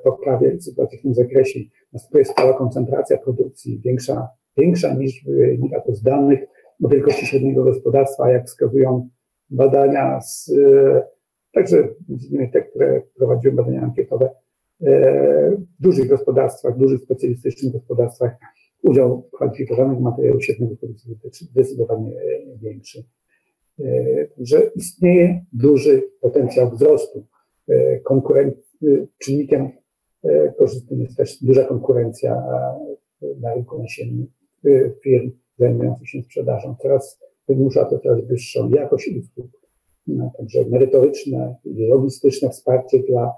poprawie sytuacji w tym zakresie. Następuje stała koncentracja produkcji, większa, większa niż wynika to z danych o wielkości średniego gospodarstwa, jak wskazują badania z, także te, które prowadziły badania ankietowe, w dużych gospodarstwach, w dużych specjalistycznych gospodarstwach udział kwalifikowanych materiałów siewnego jest zdecydowanie większy. Że istnieje duży potencjał wzrostu. Konkuren... Czynnikiem korzystnym jest też duża konkurencja na rynku nasiennym firm zajmujących się sprzedażą. Coraz wymusza to coraz wyższą jakość usług. No, także merytoryczne i logistyczne wsparcie dla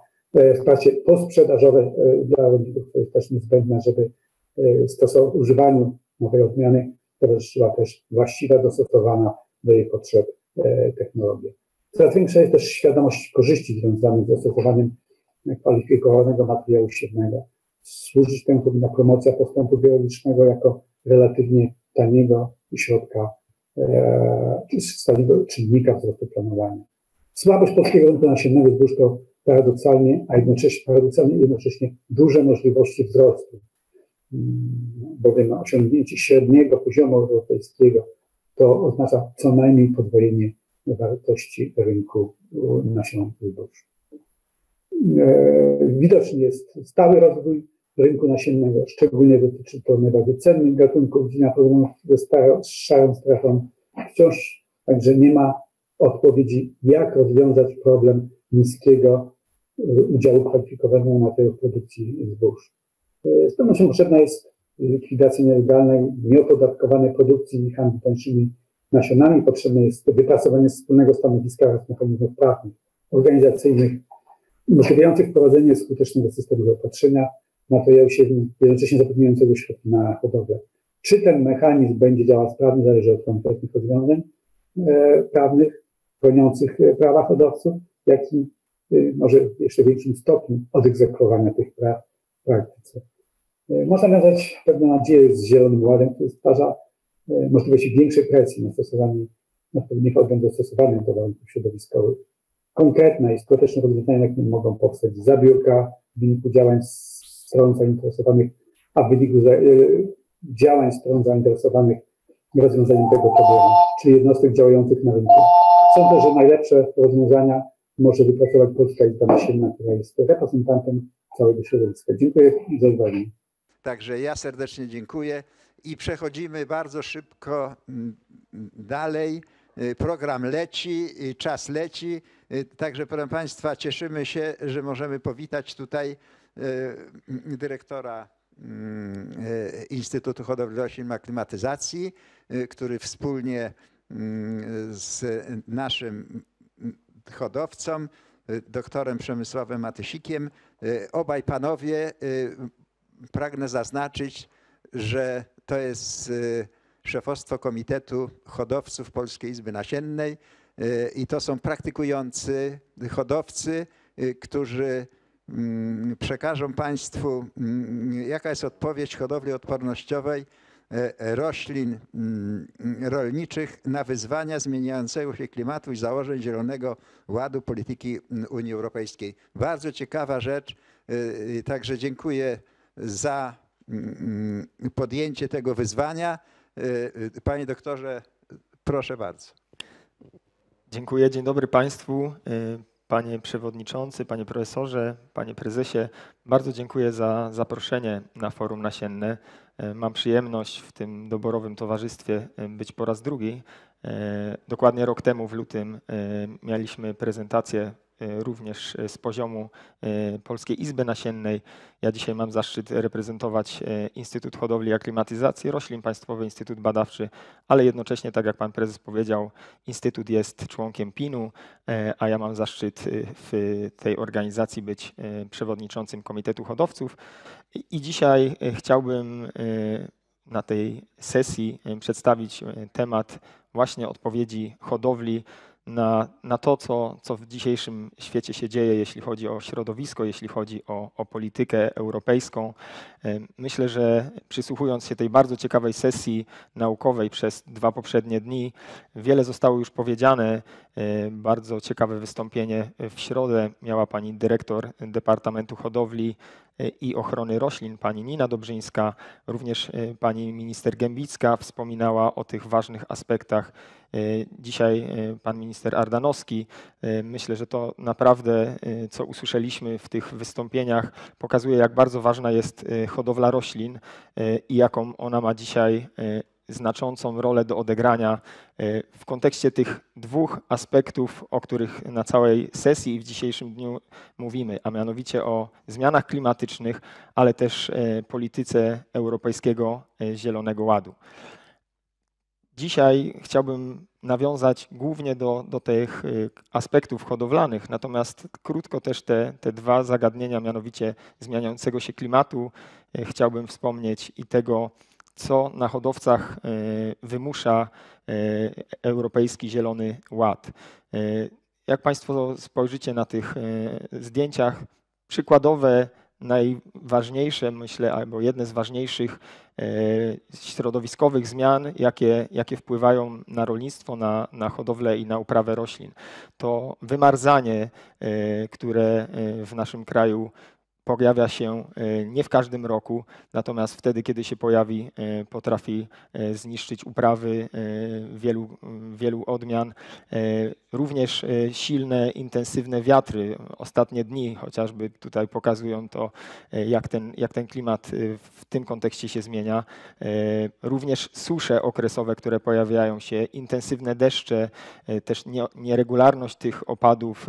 wsparcie posprzedażowe dla rolników, to jest też niezbędne, żeby stosow- używaniu nowej odmiany towarzyszyła też właściwa, dostosowana do jej potrzeb technologia. Coraz większa jest też świadomość korzyści związanych z zastosowaniem kwalifikowanego materiału siewnego. Służyć temu powinna promocja postępu biologicznego jako relatywnie taniego środka, e, stałego czynnika wzrostu planowania. Słabość polskiego rynku nasiennego zbóż to paradoksalnie, a jednocześnie, paradoksalnie jednocześnie duże możliwości wzrostu, bowiem osiągnięcie średniego poziomu europejskiego to oznacza co najmniej podwojenie wartości rynku nasion zbóż. Widoczny jest stały rozwój rynku nasiennego, szczególnie dotyczy to najbardziej cennych gatunków dzina problemów z szarą strefą. Wciąż także nie ma odpowiedzi, jak rozwiązać problem niskiego udziału kwalifikowanego materiału produkcji zbóż. Z pewnością potrzebna jest likwidacja nielegalnej, nieopodatkowanej produkcji i handlu tańszymi nasionami. Potrzebne jest wypracowanie wspólnego stanowiska oraz mechanizmów prawnych, organizacyjnych, umożliwiających wprowadzenie skutecznego systemu zaopatrzenia materiału jednocześnie zapewniającego środki na hodowlę. Czy ten mechanizm będzie działał sprawnie, zależy od konkretnych rozwiązań e, prawnych chroniących prawa hodowców, jak i y, może w jeszcze większym stopniu od egzekwowania tych praw w praktyce. Y, Można wiązać pewne nadzieje z Zielonym Ładem, który stwarza y, możliwości większej presji na stosowanie odpowiednich odmian dostosowanych do warunków środowiskowych. Konkretne i skuteczne rozwiązania, jakie mogą powstać z zabiórka w wyniku działań stron zainteresowanych, a w wyniku za, działań stron zainteresowanych rozwiązaniem tego problemu, czyli jednostek działających na rynku. Sądzę, że najlepsze rozwiązania może wypracować Polska Izba Nasienna, która jest reprezentantem całego środowiska. Dziękuję za uwagę. Także ja serdecznie dziękuję i przechodzimy bardzo szybko mm, dalej. Y, Program leci, y, czas leci. Y, Także proszę Państwa, cieszymy się, że możemy powitać tutaj y, dyrektora mm, Instytutu Hodowli i Aklimatyzacji, który wspólnie mm, z naszym mm, hodowcą, doktorem Przemysławem Matysikiem, obaj panowie, pragnę zaznaczyć, że to jest y, szefostwo Komitetu Hodowców Polskiej Izby Nasiennej y, i to są praktykujący hodowcy, y, którzy mm, przekażą Państwu, mm, jaka jest odpowiedź hodowli odpornościowej e, roślin mm, rolniczych na wyzwania zmieniającego się klimatu i założeń Zielonego Ładu polityki Unii Europejskiej. Bardzo ciekawa rzecz, także dziękuję za mm, podjęcie tego wyzwania. E, Panie doktorze, proszę bardzo. Dziękuję. Dzień dobry Państwu. Y, Panie Przewodniczący, Panie Profesorze, Panie Prezesie. Bardzo dziękuję za zaproszenie na forum nasienne. Y, Mam przyjemność w tym doborowym towarzystwie y, być po raz drugi. Dokładnie rok temu w lutym mieliśmy prezentację y, również y, z poziomu y, Polskiej Izby Nasiennej. Ja dzisiaj mam zaszczyt reprezentować Instytut Hodowli i Aklimatyzacji Roślin, Państwowy Instytut Badawczy, ale jednocześnie, tak jak Pan Prezes powiedział, Instytut jest członkiem PIN-u, a ja mam zaszczyt w tej organizacji być przewodniczącym Komitetu Hodowców. I dzisiaj chciałbym na tej sesji przedstawić temat właśnie odpowiedzi hodowli na, na to, co, co w dzisiejszym świecie się dzieje, jeśli chodzi o środowisko, jeśli chodzi o, o politykę europejską. Myślę, że przysłuchując się tej bardzo ciekawej sesji naukowej przez dwa poprzednie dni, wiele zostało już powiedziane. E, Bardzo ciekawe wystąpienie w środę miała pani dyrektor Departamentu Hodowli i Ochrony Roślin, pani Nina Dobrzyńska, również e, pani minister Gębicka wspominała o tych ważnych aspektach. E, Dzisiaj e, pan minister Ardanowski. E, Myślę, że to naprawdę, e, co usłyszeliśmy w tych wystąpieniach, pokazuje, jak bardzo ważna jest e, hodowla roślin e, i jaką ona ma dzisiaj e, znaczącą rolę do odegrania e, w kontekście tych dwóch aspektów, o których na całej sesji i w dzisiejszym dniu mówimy, a mianowicie o zmianach klimatycznych, ale też e, polityce Europejskiego e, Zielonego Ładu. Dzisiaj chciałbym nawiązać głównie do, do tych aspektów hodowlanych, natomiast krótko też te, te dwa zagadnienia, mianowicie zmieniającego się klimatu, chciałbym wspomnieć i tego, co na hodowcach y, wymusza y, Europejski Zielony Ład. Y, Jak Państwo spojrzycie na tych zdjęciach, przykładowe, najważniejsze, myślę, albo jedne z ważniejszych e, środowiskowych zmian, jakie, jakie wpływają na rolnictwo, na, na hodowlę i na uprawę roślin. To wymarzanie, e, które e, w naszym kraju pojawia się e, nie w każdym roku, natomiast wtedy, kiedy się pojawi, e, potrafi e, zniszczyć uprawy wielu, wielu odmian. Również silne, intensywne wiatry. Ostatnie dni chociażby tutaj pokazują to, jak ten, jak ten klimat w tym kontekście się zmienia. Również susze okresowe, które pojawiają się, intensywne deszcze, też nie- nieregularność tych opadów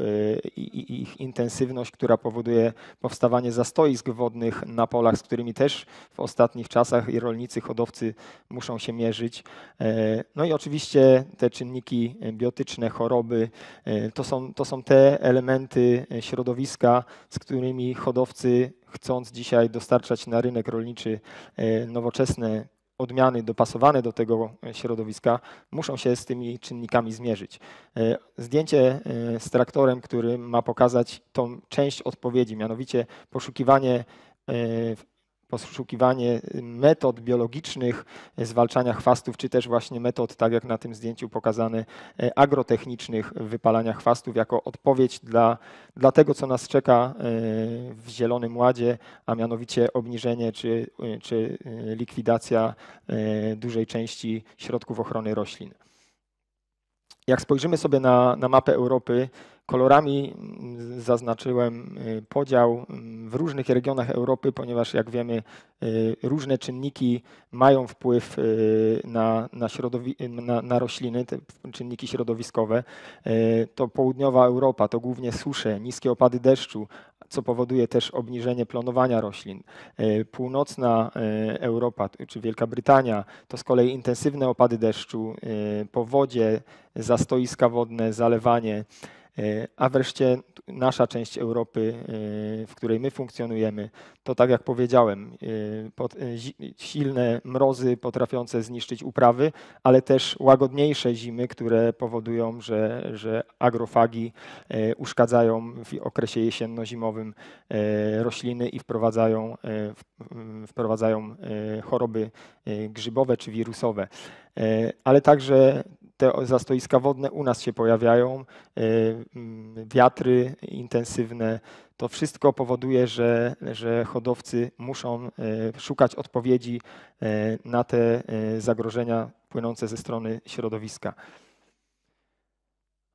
i ich intensywność, która powoduje powstawanie zastoisk wodnych na polach, z którymi też w ostatnich czasach i rolnicy, hodowcy muszą się mierzyć. E, No i oczywiście te czynniki biotyczne, choroby, e, to są, to są te elementy e, środowiska, z którymi hodowcy, chcąc dzisiaj dostarczać na rynek rolniczy nowoczesne odmiany dopasowane do tego e, środowiska, muszą się z tymi czynnikami zmierzyć. E, Zdjęcie e, z traktorem, który ma pokazać tą część odpowiedzi, mianowicie poszukiwanie poszukiwanie metod biologicznych zwalczania chwastów, czy też właśnie metod, tak jak na tym zdjęciu pokazane, e, agrotechnicznych wypalania chwastów jako odpowiedź dla, dla tego, co nas czeka w Zielonym Ładzie, a mianowicie obniżenie czy, czy likwidacja dużej części środków ochrony roślin. Jak spojrzymy sobie na, na mapę Europy, kolorami mm, zaznaczyłem y, podział mm, w różnych regionach Europy, ponieważ jak wiemy, y, różne czynniki mają wpływ y, na, na, na, na rośliny, te czynniki środowiskowe. To południowa Europa, to głównie susze, niskie opady deszczu, co powoduje też obniżenie planowania roślin. Północna Europa, czy Wielka Brytania, to z kolei intensywne opady deszczu, powodzie, zastoiska wodne, zalewanie. E, A wreszcie nasza część Europy, e, w której my funkcjonujemy, to tak jak powiedziałem, e, silne mrozy potrafiące zniszczyć uprawy, ale też łagodniejsze zimy, które powodują, że, że agrofagi uszkadzają w okresie jesienno-zimowym rośliny i wprowadzają, wprowadzają choroby grzybowe czy wirusowe. Ale także te zastoiska wodne u nas się pojawiają, e, mm, wiatry intensywne. To wszystko powoduje, że, że hodowcy muszą e, szukać odpowiedzi e, na te zagrożenia płynące ze strony środowiska.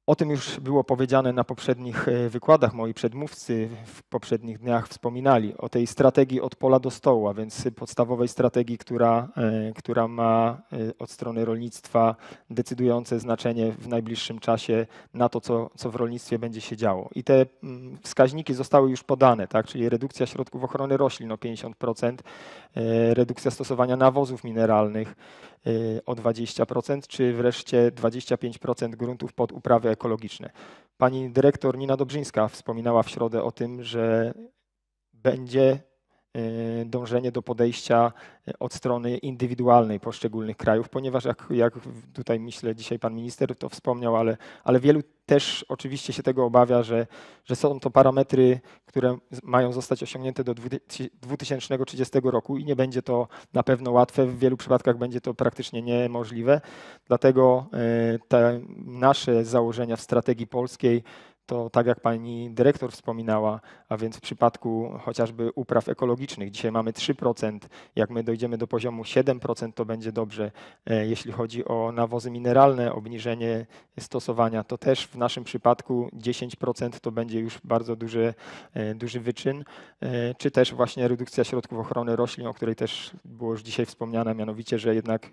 O tym już było powiedziane na poprzednich e, wykładach. Moi przedmówcy w poprzednich dniach wspominali o tej strategii od pola do stołu, a więc podstawowej strategii, która, e, która ma e, od strony rolnictwa decydujące znaczenie w najbliższym czasie na to, co, co w rolnictwie będzie się działo. I te mm, wskaźniki zostały już podane, tak? czyli redukcja środków ochrony roślin o 50%, e, redukcja stosowania nawozów mineralnych o 20%, czy wreszcie 25% gruntów pod uprawy ekologiczne. Pani dyrektor Nina Dobrzyńska wspominała w środę o tym, że będzie dążenie do podejścia e, od strony indywidualnej poszczególnych krajów, ponieważ jak, jak tutaj myślę dzisiaj pan minister to wspomniał, ale, ale wielu też oczywiście się tego obawia, że, że są to parametry, które mają zostać osiągnięte do 20- 2030 roku i nie będzie to na pewno łatwe, w wielu przypadkach będzie to praktycznie niemożliwe. Dlatego e, te nasze założenia w strategii polskiej to tak jak pani dyrektor wspominała, a więc w przypadku chociażby upraw ekologicznych, dzisiaj mamy 3%, jak my dojdziemy do poziomu 7%, to będzie dobrze. E, Jeśli chodzi o nawozy mineralne, obniżenie stosowania, to też w naszym przypadku 10% to będzie już bardzo duży, e, duży wyczyn, E, czy też właśnie redukcja środków ochrony roślin, o której też było już dzisiaj wspomniane, mianowicie, że jednak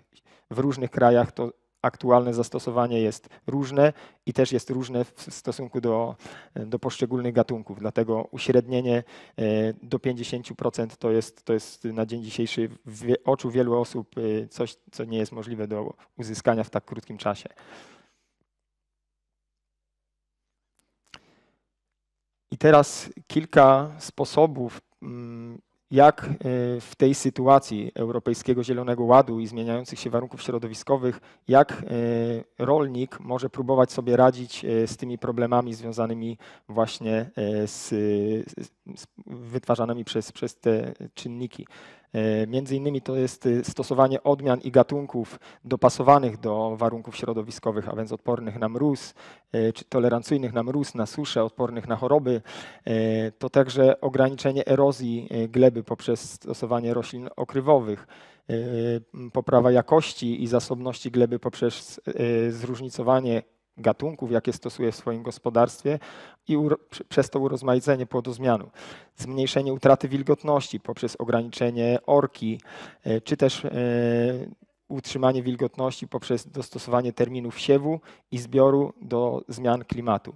w różnych krajach to aktualne zastosowanie jest różne i też jest różne w stosunku do, do poszczególnych gatunków. Dlatego uśrednienie e, do 50% to jest, to jest na dzień dzisiejszy w oczu wielu osób e, coś, co nie jest możliwe do uzyskania w tak krótkim czasie. I teraz kilka sposobów, mm, jak e, w tej sytuacji Europejskiego Zielonego Ładu i zmieniających się warunków środowiskowych, jak e, rolnik może próbować sobie radzić e, z tymi problemami związanymi właśnie z, z wytwarzanymi przez, przez te czynniki. E, Między innymi to jest e, stosowanie odmian i gatunków dopasowanych do warunków środowiskowych, a więc odpornych na mróz, e, czy tolerancyjnych na mróz, na suszę, odpornych na choroby. E, To także ograniczenie erozji gleby poprzez stosowanie roślin okrywowych, poprawa jakości i zasobności gleby poprzez zróżnicowanie gatunków, jakie stosuje w swoim gospodarstwie i przez to urozmaicenie płodozmianu. Zmniejszenie utraty wilgotności poprzez ograniczenie orki, e, czy też e, utrzymanie wilgotności poprzez dostosowanie terminów siewu i zbioru do zmian klimatu.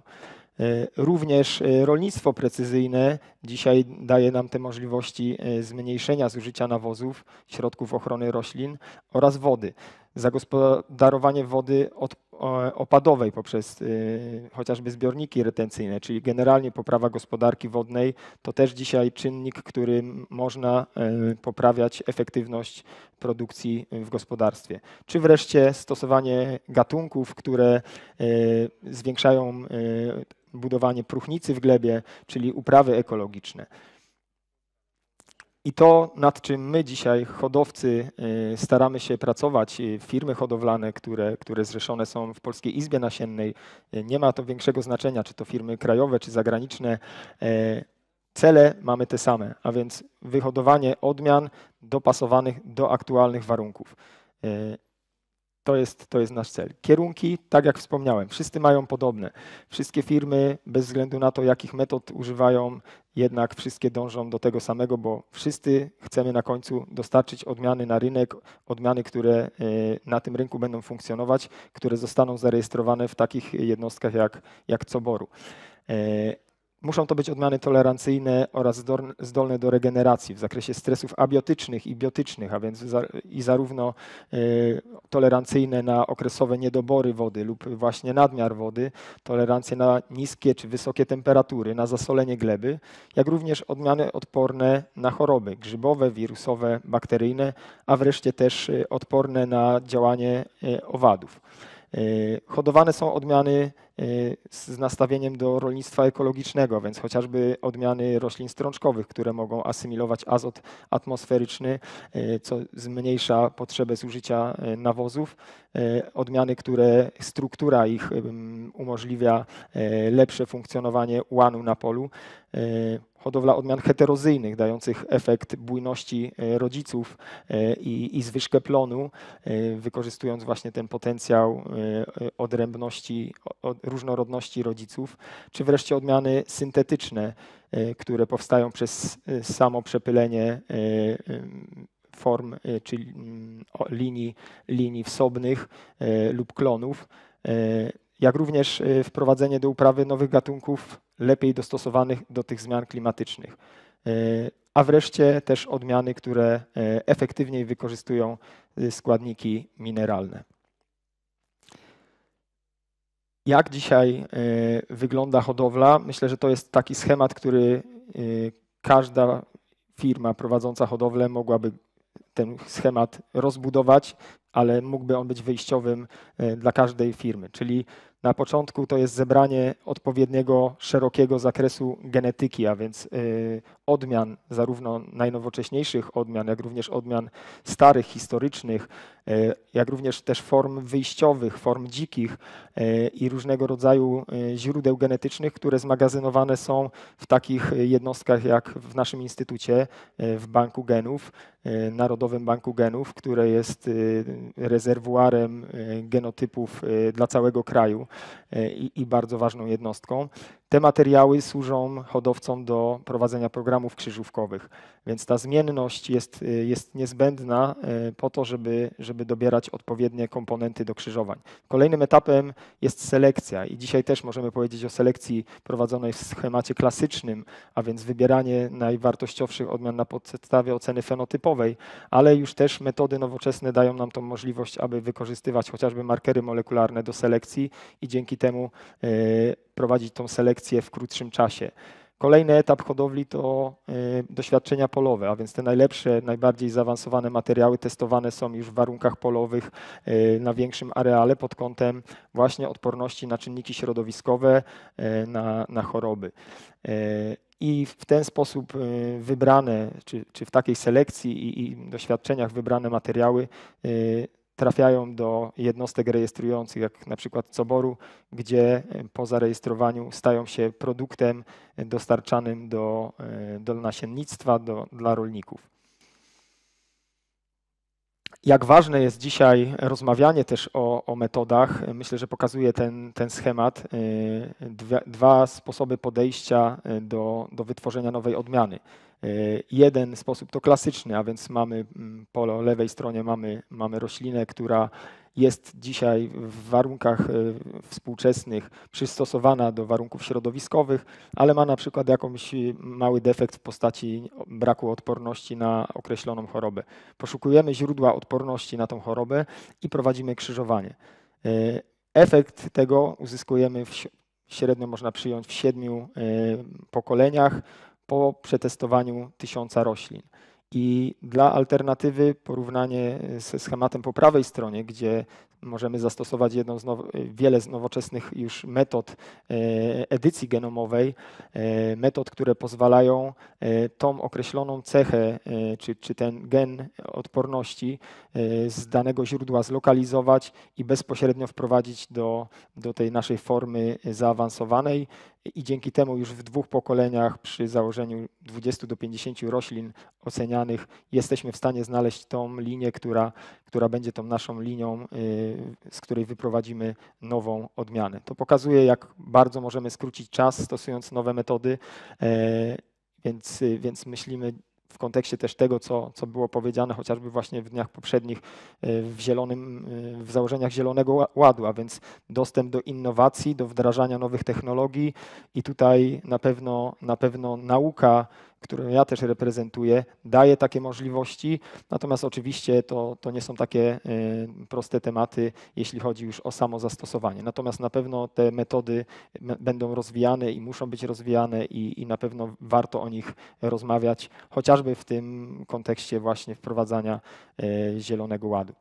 E, Również rolnictwo precyzyjne dzisiaj daje nam te możliwości zmniejszenia zużycia nawozów, środków ochrony roślin oraz wody. Zagospodarowanie wody od, opadowej poprzez e, chociażby zbiorniki retencyjne, czyli generalnie poprawa gospodarki wodnej, to też dzisiaj czynnik, którym można e, poprawiać efektywność produkcji w gospodarstwie. Czy wreszcie stosowanie gatunków, które zwiększają budowanie próchnicy w glebie, czyli uprawy ekologiczne. I to, nad czym my dzisiaj, hodowcy, y, staramy się pracować, y, firmy hodowlane, które, które zrzeszone są w Polskiej Izbie Nasiennej, y, nie ma to większego znaczenia, czy to firmy krajowe, czy zagraniczne. Cele mamy te same, a więc wyhodowanie odmian dopasowanych do aktualnych warunków. E, To jest, to jest nasz cel. Kierunki, tak jak wspomniałem, wszyscy mają podobne. Wszystkie firmy, bez względu na to, jakich metod używają, jednak wszystkie dążą do tego samego, bo wszyscy chcemy na końcu dostarczyć odmiany na rynek, odmiany, które e, na tym rynku będą funkcjonować, które zostaną zarejestrowane w takich jednostkach jak, jak Coboru. E, Muszą to być odmiany tolerancyjne oraz zdolne do regeneracji w zakresie stresów abiotycznych i biotycznych, a więc i zarówno tolerancyjne na okresowe niedobory wody lub właśnie nadmiar wody, tolerancje na niskie czy wysokie temperatury, na zasolenie gleby, jak również odmiany odporne na choroby grzybowe, wirusowe, bakteryjne, a wreszcie też odporne na działanie owadów. Hodowane są odmiany z nastawieniem do rolnictwa ekologicznego, więc chociażby odmiany roślin strączkowych, które mogą asymilować azot atmosferyczny, co zmniejsza potrzebę zużycia nawozów. Odmiany, które struktura ich umożliwia lepsze funkcjonowanie łanu na polu hodowla odmian heterozyjnych, dających efekt bujności rodziców i, i zwyżkę plonu, wykorzystując właśnie ten potencjał odrębności, różnorodności rodziców, czy wreszcie odmiany syntetyczne, które powstają przez samo przepylenie form, czyli linii, linii wsobnych lub klonów, jak również wprowadzenie do uprawy nowych gatunków lepiej dostosowanych do tych zmian klimatycznych. A wreszcie też odmiany, które efektywniej wykorzystują składniki mineralne. Jak dzisiaj wygląda hodowla? Myślę, że to jest taki schemat, który każda firma prowadząca hodowlę mogłaby ten schemat rozbudować, ale mógłby on być wyjściowym dla każdej firmy. Czyli na początku to jest zebranie odpowiedniego, szerokiego zakresu genetyki, a więc odmian, zarówno najnowocześniejszych odmian, jak również odmian starych, historycznych, e, jak również też form wyjściowych, form dzikich e, i różnego rodzaju e, źródeł genetycznych, które zmagazynowane są w takich jednostkach jak w naszym instytucie, w Banku Genów, Narodowym Banku Genów, które jest rezerwuarem genotypów dla całego kraju i, i bardzo ważną jednostką. Te materiały służą hodowcom do prowadzenia programów krzyżówkowych, więc ta zmienność jest, y, jest niezbędna y, po to, żeby, żeby dobierać odpowiednie komponenty do krzyżowań. Kolejnym etapem jest selekcja i dzisiaj też możemy powiedzieć o selekcji prowadzonej w schemacie klasycznym, a więc wybieranie najwartościowszych odmian na podstawie oceny fenotypowej, ale już też metody nowoczesne dają nam tą możliwość, aby wykorzystywać chociażby markery molekularne do selekcji i dzięki temu y, prowadzić tą selekcję w krótszym czasie. Kolejny etap hodowli to y, doświadczenia polowe, a więc te najlepsze, najbardziej zaawansowane materiały testowane są już w warunkach polowych y, na większym areale pod kątem właśnie odporności na czynniki środowiskowe, y, na, na choroby. I w ten sposób wybrane, czy, czy w takiej selekcji i, i doświadczeniach wybrane materiały trafiają do jednostek rejestrujących, jak na przykład Coboru, gdzie e, po zarejestrowaniu stają się produktem dostarczanym do, e, do nasiennictwa, do, dla rolników. Jak ważne jest dzisiaj rozmawianie też o, o metodach, myślę, że pokazuje ten, ten schemat. E, dwa, dwa sposoby podejścia do, do wytworzenia nowej odmiany. E, jeden sposób to klasyczny, a więc mamy mm, po lewej stronie mamy, mamy roślinę, która jest dzisiaj w warunkach e, współczesnych przystosowana do warunków środowiskowych, ale ma na przykład jakąś mały defekt w postaci braku odporności na określoną chorobę. Poszukujemy źródła odporności na tą chorobę i prowadzimy krzyżowanie. E, efekt tego uzyskujemy w, średnio można przyjąć w siedmiu pokoleniach po przetestowaniu tysiąca roślin. I dla alternatywy porównanie ze schematem po prawej stronie, gdzie możemy zastosować jedną z now, wiele z nowoczesnych już metod e, edycji genomowej, e, metod, które pozwalają e, tą określoną cechę, czy, czy ten gen odporności z danego źródła zlokalizować i bezpośrednio wprowadzić do, do tej naszej formy zaawansowanej. I dzięki temu już w dwóch pokoleniach przy założeniu 20 do 50 roślin ocenianych jesteśmy w stanie znaleźć tą linię, która, która będzie tą naszą linią, z której wyprowadzimy nową odmianę. To pokazuje, jak bardzo możemy skrócić czas stosując nowe metody, e, więc, więc myślimy w kontekście też tego, co, co było powiedziane chociażby właśnie w dniach poprzednich w zielonym, w założeniach Zielonego Ładu, a więc dostęp do innowacji, do wdrażania nowych technologii i tutaj na pewno, na pewno nauka którą ja też reprezentuję, daje takie możliwości, natomiast oczywiście to, to nie są takie y, proste tematy, jeśli chodzi już o samo zastosowanie. Natomiast na pewno te metody będą rozwijane i muszą być rozwijane i, i na pewno warto o nich rozmawiać, chociażby w tym kontekście właśnie wprowadzania y, Zielonego Ładu.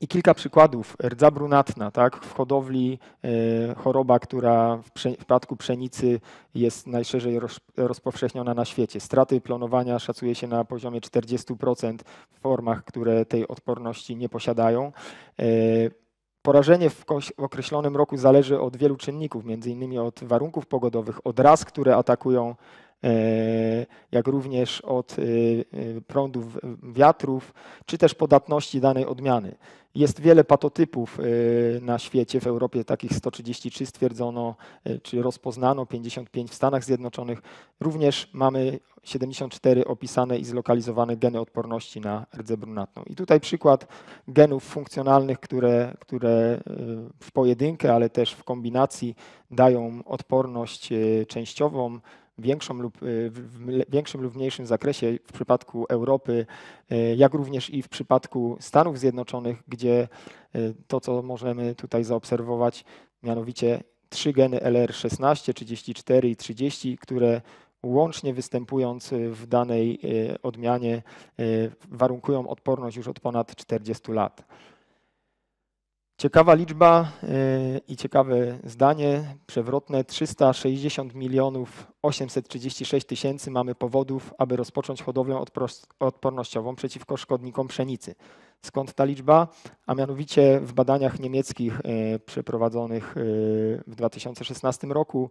I kilka przykładów. Rdza brunatna, tak? w hodowli e, choroba, która w, w przypadku pszenicy jest najszerzej roz, rozpowszechniona na świecie. Straty plonowania szacuje się na poziomie 40% w formach, które tej odporności nie posiadają. E, porażenie w, określonym roku zależy od wielu czynników, między innymi od warunków pogodowych, od ras, które atakują jak również od e, e, prądów wiatrów, czy też podatności danej odmiany. Jest wiele patotypów na świecie, w Europie takich 133 stwierdzono, czy rozpoznano, 55 w Stanach Zjednoczonych. Również mamy 74 opisane i zlokalizowane geny odporności na rdzę brunatną. I tutaj przykład genów funkcjonalnych, które, które w pojedynkę, ale też w kombinacji dają odporność częściową, większą lub, y, w większym lub mniejszym zakresie w przypadku Europy, y, jak również i w przypadku Stanów Zjednoczonych, gdzie y, to, co możemy tutaj zaobserwować, mianowicie trzy geny LR16, 34 i 30, które łącznie występując w danej odmianie warunkują odporność już od ponad 40 lat. Ciekawa liczba y, i ciekawe zdanie, przewrotne 360 milionów 836 tysięcy mamy powodów, aby rozpocząć hodowlę odpornościową przeciwko szkodnikom pszenicy. Skąd ta liczba? A mianowicie w badaniach niemieckich y, przeprowadzonych y, w 2016 roku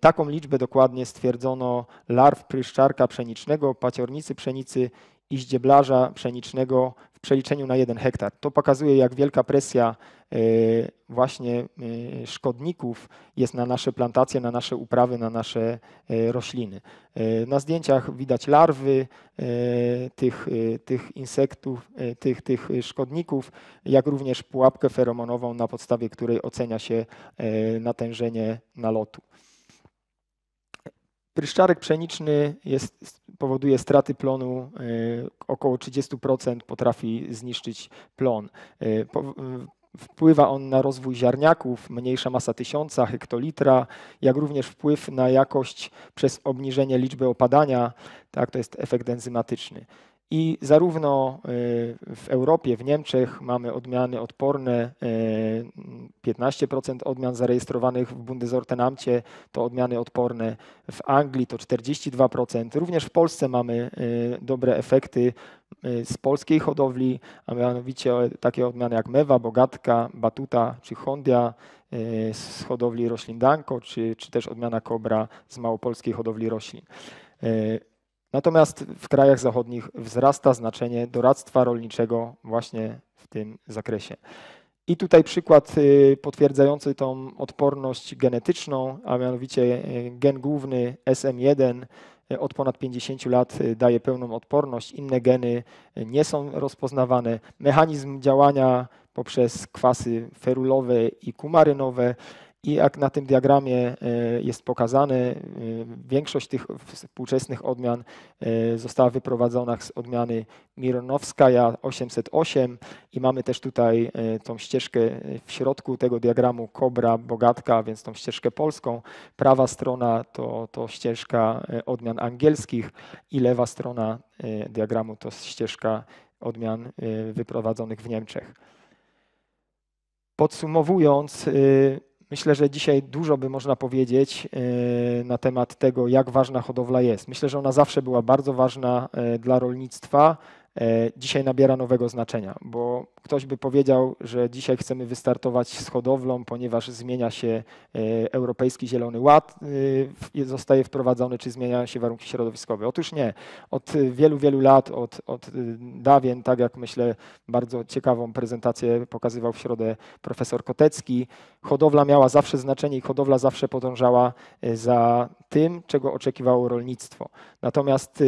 taką liczbę dokładnie stwierdzono larw pryszczarka pszenicznego, paciornicy pszenicy i ździeblarza pszenicznego przeliczeniu na jeden hektar. To pokazuje, jak wielka presja e, właśnie e, szkodników jest na nasze plantacje, na nasze uprawy, na nasze e, rośliny. Na zdjęciach widać larwy tych, tych insektów, tych, tych szkodników, jak również pułapkę feromonową, na podstawie której ocenia się natężenie nalotu. Pryszczarek pszeniczny jest, powoduje straty plonu, e, około 30% potrafi zniszczyć plon. E, wpływa on na rozwój ziarniaków, mniejsza masa tysiąca, hektolitra, jak również wpływ na jakość przez obniżenie liczby opadania, tak, to jest efekt enzymatyczny. I zarówno y, w Europie, w Niemczech mamy odmiany odporne, 15% y, odmian zarejestrowanych w Bundesortenamcie to odmiany odporne, w Anglii to 42%. Również w Polsce mamy y, dobre efekty z polskiej hodowli, a mianowicie takie odmiany jak mewa, bogatka, batuta czy hondia z hodowli roślin Danko, czy, czy też odmiana kobra z małopolskiej hodowli roślin. Natomiast w krajach zachodnich wzrasta znaczenie doradztwa rolniczego właśnie w tym zakresie. I tutaj przykład y, potwierdzający tą odporność genetyczną, a mianowicie y, gen główny SM1 y, od ponad 50 lat daje pełną odporność, inne geny nie są rozpoznawane. Mechanizm działania poprzez kwasy ferulowe i kumarynowe i jak na tym diagramie e, jest pokazane, e, większość tych współczesnych odmian e, została wyprowadzona z odmiany Mironowskaja 808 i mamy też tutaj tą ścieżkę w środku tego diagramu Kobra, Bogatka, więc tą ścieżkę polską. Prawa strona to, to ścieżka odmian angielskich i lewa strona diagramu to ścieżka odmian wyprowadzonych w Niemczech. Podsumowując, Myślę, że dzisiaj dużo by można powiedzieć e, na temat tego, jak ważna hodowla jest. Myślę, że ona zawsze była bardzo ważna e, dla rolnictwa dzisiaj nabiera nowego znaczenia, bo ktoś by powiedział, że dzisiaj chcemy wystartować z hodowlą, ponieważ zmienia się e, Europejski Zielony Ład, e, zostaje wprowadzony, czy zmieniają się warunki środowiskowe. Otóż nie. Od wielu, wielu lat, od, od dawien, tak jak myślę, bardzo ciekawą prezentację pokazywał w środę profesor Kotecki, hodowla miała zawsze znaczenie i hodowla zawsze podążała za tym, czego oczekiwało rolnictwo. Natomiast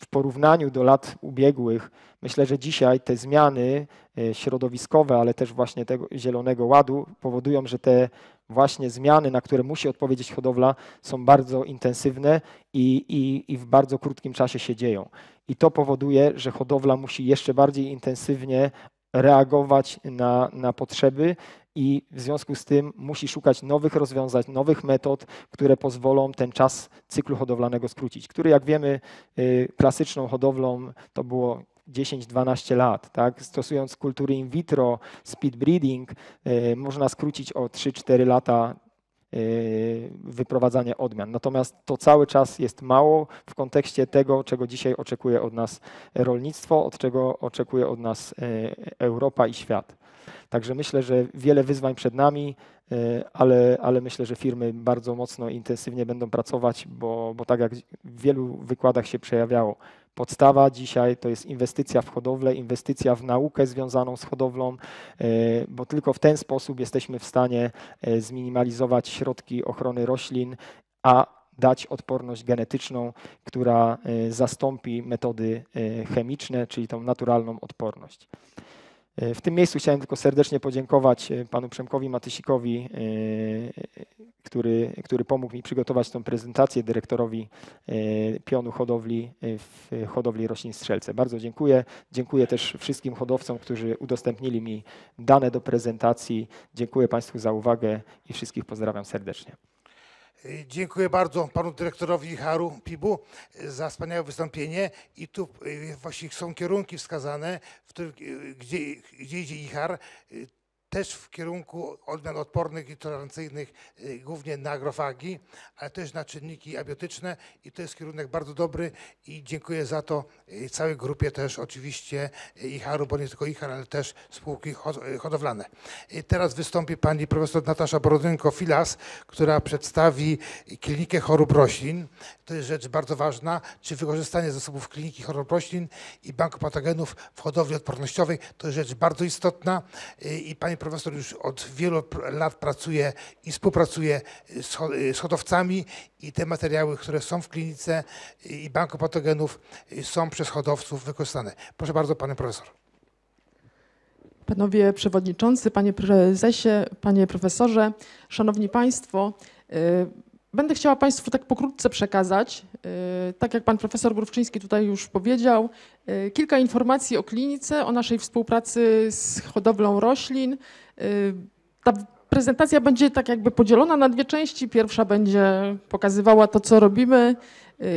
w porównaniu do lat ubiegłych, myślę, że dzisiaj te zmiany e, środowiskowe, ale też właśnie tego zielonego ładu powodują, że te właśnie zmiany, na które musi odpowiedzieć hodowla, są bardzo intensywne i, i, i w bardzo krótkim czasie się dzieją. I to powoduje, że hodowla musi jeszcze bardziej intensywnie reagować na, na potrzeby i w związku z tym musi szukać nowych rozwiązań, nowych metod, które pozwolą ten czas cyklu hodowlanego skrócić, który jak wiemy y, klasyczną hodowlą to było 10-12 lat. Tak? Stosując kultury in vitro, speed breeding, y, można skrócić o 3-4 lata y, wyprowadzania odmian. Natomiast to cały czas jest mało w kontekście tego, czego dzisiaj oczekuje od nas rolnictwo, od czego oczekuje od nas Europa i świat. Także myślę, że wiele wyzwań przed nami, e, ale, ale myślę, że firmy bardzo mocno i intensywnie będą pracować, bo, bo tak jak w wielu wykładach się przejawiało, podstawa dzisiaj to jest inwestycja w hodowlę, inwestycja w naukę związaną z hodowlą, e, bo tylko w ten sposób jesteśmy w stanie e, zminimalizować środki ochrony roślin, a dać odporność genetyczną, która zastąpi metody chemiczne, czyli tą naturalną odporność. E, w tym miejscu chciałem tylko serdecznie podziękować e, panu Przemkowi Matysikowi, e, który, który pomógł mi przygotować tę prezentację, dyrektorowi pionu hodowli w hodowli roślin Strzelce. Bardzo dziękuję. Dziękuję też wszystkim hodowcom, którzy udostępnili mi dane do prezentacji. Dziękuję Państwu za uwagę i wszystkich pozdrawiam serdecznie. Dziękuję bardzo panu dyrektorowi Haru Pibu za wspaniałe wystąpienie i tu właśnie są kierunki wskazane, w gdzie, gdzie idzie IHAR też w kierunku odmian odpornych i tolerancyjnych, y, głównie na agrofagi, ale też na czynniki abiotyczne i to jest kierunek bardzo dobry i dziękuję za to y, całej grupie też oczywiście y, IHAR-u, bo nie tylko IHAR, ale też spółki hodowlane. Teraz wystąpi pani profesor Natasza Borodynko-Filas, która przedstawi klinikę chorób roślin. To jest rzecz bardzo ważna, czy wykorzystanie zasobów kliniki chorób roślin i banku patogenów w hodowli odpornościowej to jest rzecz bardzo istotna i pani profesor już od wielu lat pracuje i współpracuje z hodowcami i te materiały, które są w klinice i banku patogenów są przez hodowców wykorzystane. Proszę bardzo, panie profesor. Panowie przewodniczący, panie prezesie, panie profesorze, szanowni państwo, y, Będę chciała Państwu tak pokrótce przekazać, y, tak jak Pan Profesor Grówczyński tutaj już powiedział, y, kilka informacji o klinice, o naszej współpracy z hodowlą roślin. Y, ta prezentacja będzie tak jakby podzielona na dwie części. Pierwsza będzie pokazywała to, co robimy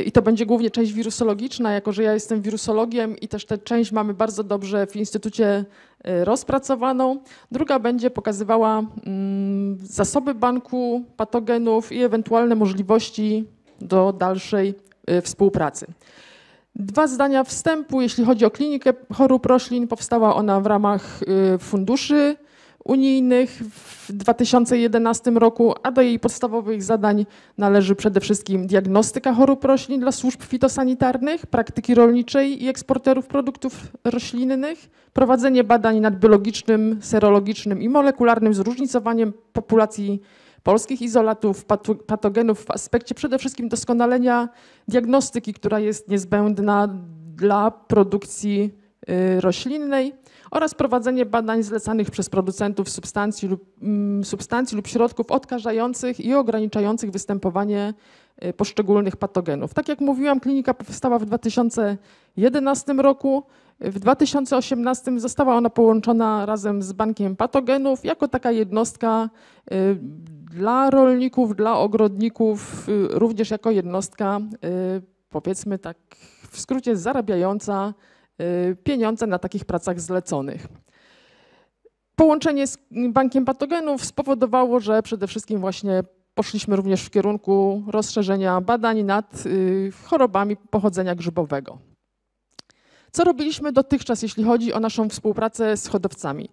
i to będzie głównie część wirusologiczna, jako że ja jestem wirusologiem i też tę część mamy bardzo dobrze w Instytucie y, rozpracowaną. Druga będzie pokazywała mm, zasoby banku patogenów i ewentualne możliwości do dalszej y, współpracy. Dwa zdania wstępu. Jeśli chodzi o klinikę chorób roślin, powstała ona w ramach y, funduszy unijnych w 2011 roku, a do jej podstawowych zadań należy przede wszystkim diagnostyka chorób roślin dla służb fitosanitarnych, praktyki rolniczej i eksporterów produktów roślinnych, prowadzenie badań nad biologicznym, serologicznym i molekularnym zróżnicowaniem populacji polskich izolatów, patogenów w aspekcie przede wszystkim doskonalenia diagnostyki, która jest niezbędna dla produkcji y, roślinnej oraz prowadzenie badań zlecanych przez producentów substancji lub, mm, substancji lub środków odkażających i ograniczających występowanie y, poszczególnych patogenów. Tak jak mówiłam, klinika powstała w 2011 roku. W 2018 została ona połączona razem z Bankiem Patogenów jako taka jednostka y, dla rolników, dla ogrodników, y, również jako jednostka, powiedzmy tak w skrócie, zarabiająca Y, pieniądze na takich pracach zleconych. Połączenie z bankiem patogenów spowodowało, że przede wszystkim właśnie poszliśmy również w kierunku rozszerzenia badań nad y, chorobami pochodzenia grzybowego. Co robiliśmy dotychczas, jeśli chodzi o naszą współpracę z hodowcami?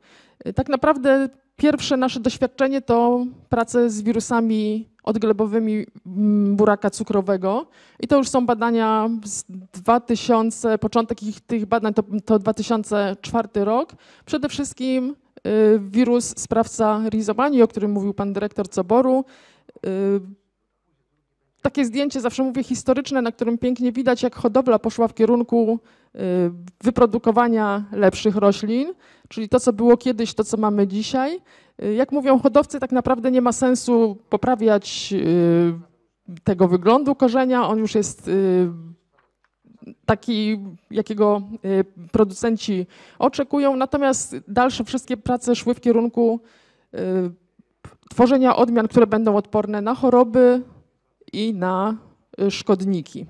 Y, Tak naprawdę pierwsze nasze doświadczenie to prace z wirusami odglebowymi mm, buraka cukrowego i to już są badania z 2000, początek ich, tych badań to, to 2004 rok. Przede wszystkim y, wirus sprawca rizomanii, o którym mówił pan dyrektor Coboru. Takie zdjęcie, zawsze mówię historyczne, na którym pięknie widać, jak hodowla poszła w kierunku y, wyprodukowania lepszych roślin, czyli to, co było kiedyś, to, co mamy dzisiaj. Y, Jak mówią hodowcy, tak naprawdę nie ma sensu poprawiać y, tego wyglądu korzenia. On już jest taki, jakiego producenci oczekują. Natomiast dalsze wszystkie prace szły w kierunku tworzenia odmian, które będą odporne na choroby i na y, szkodniki.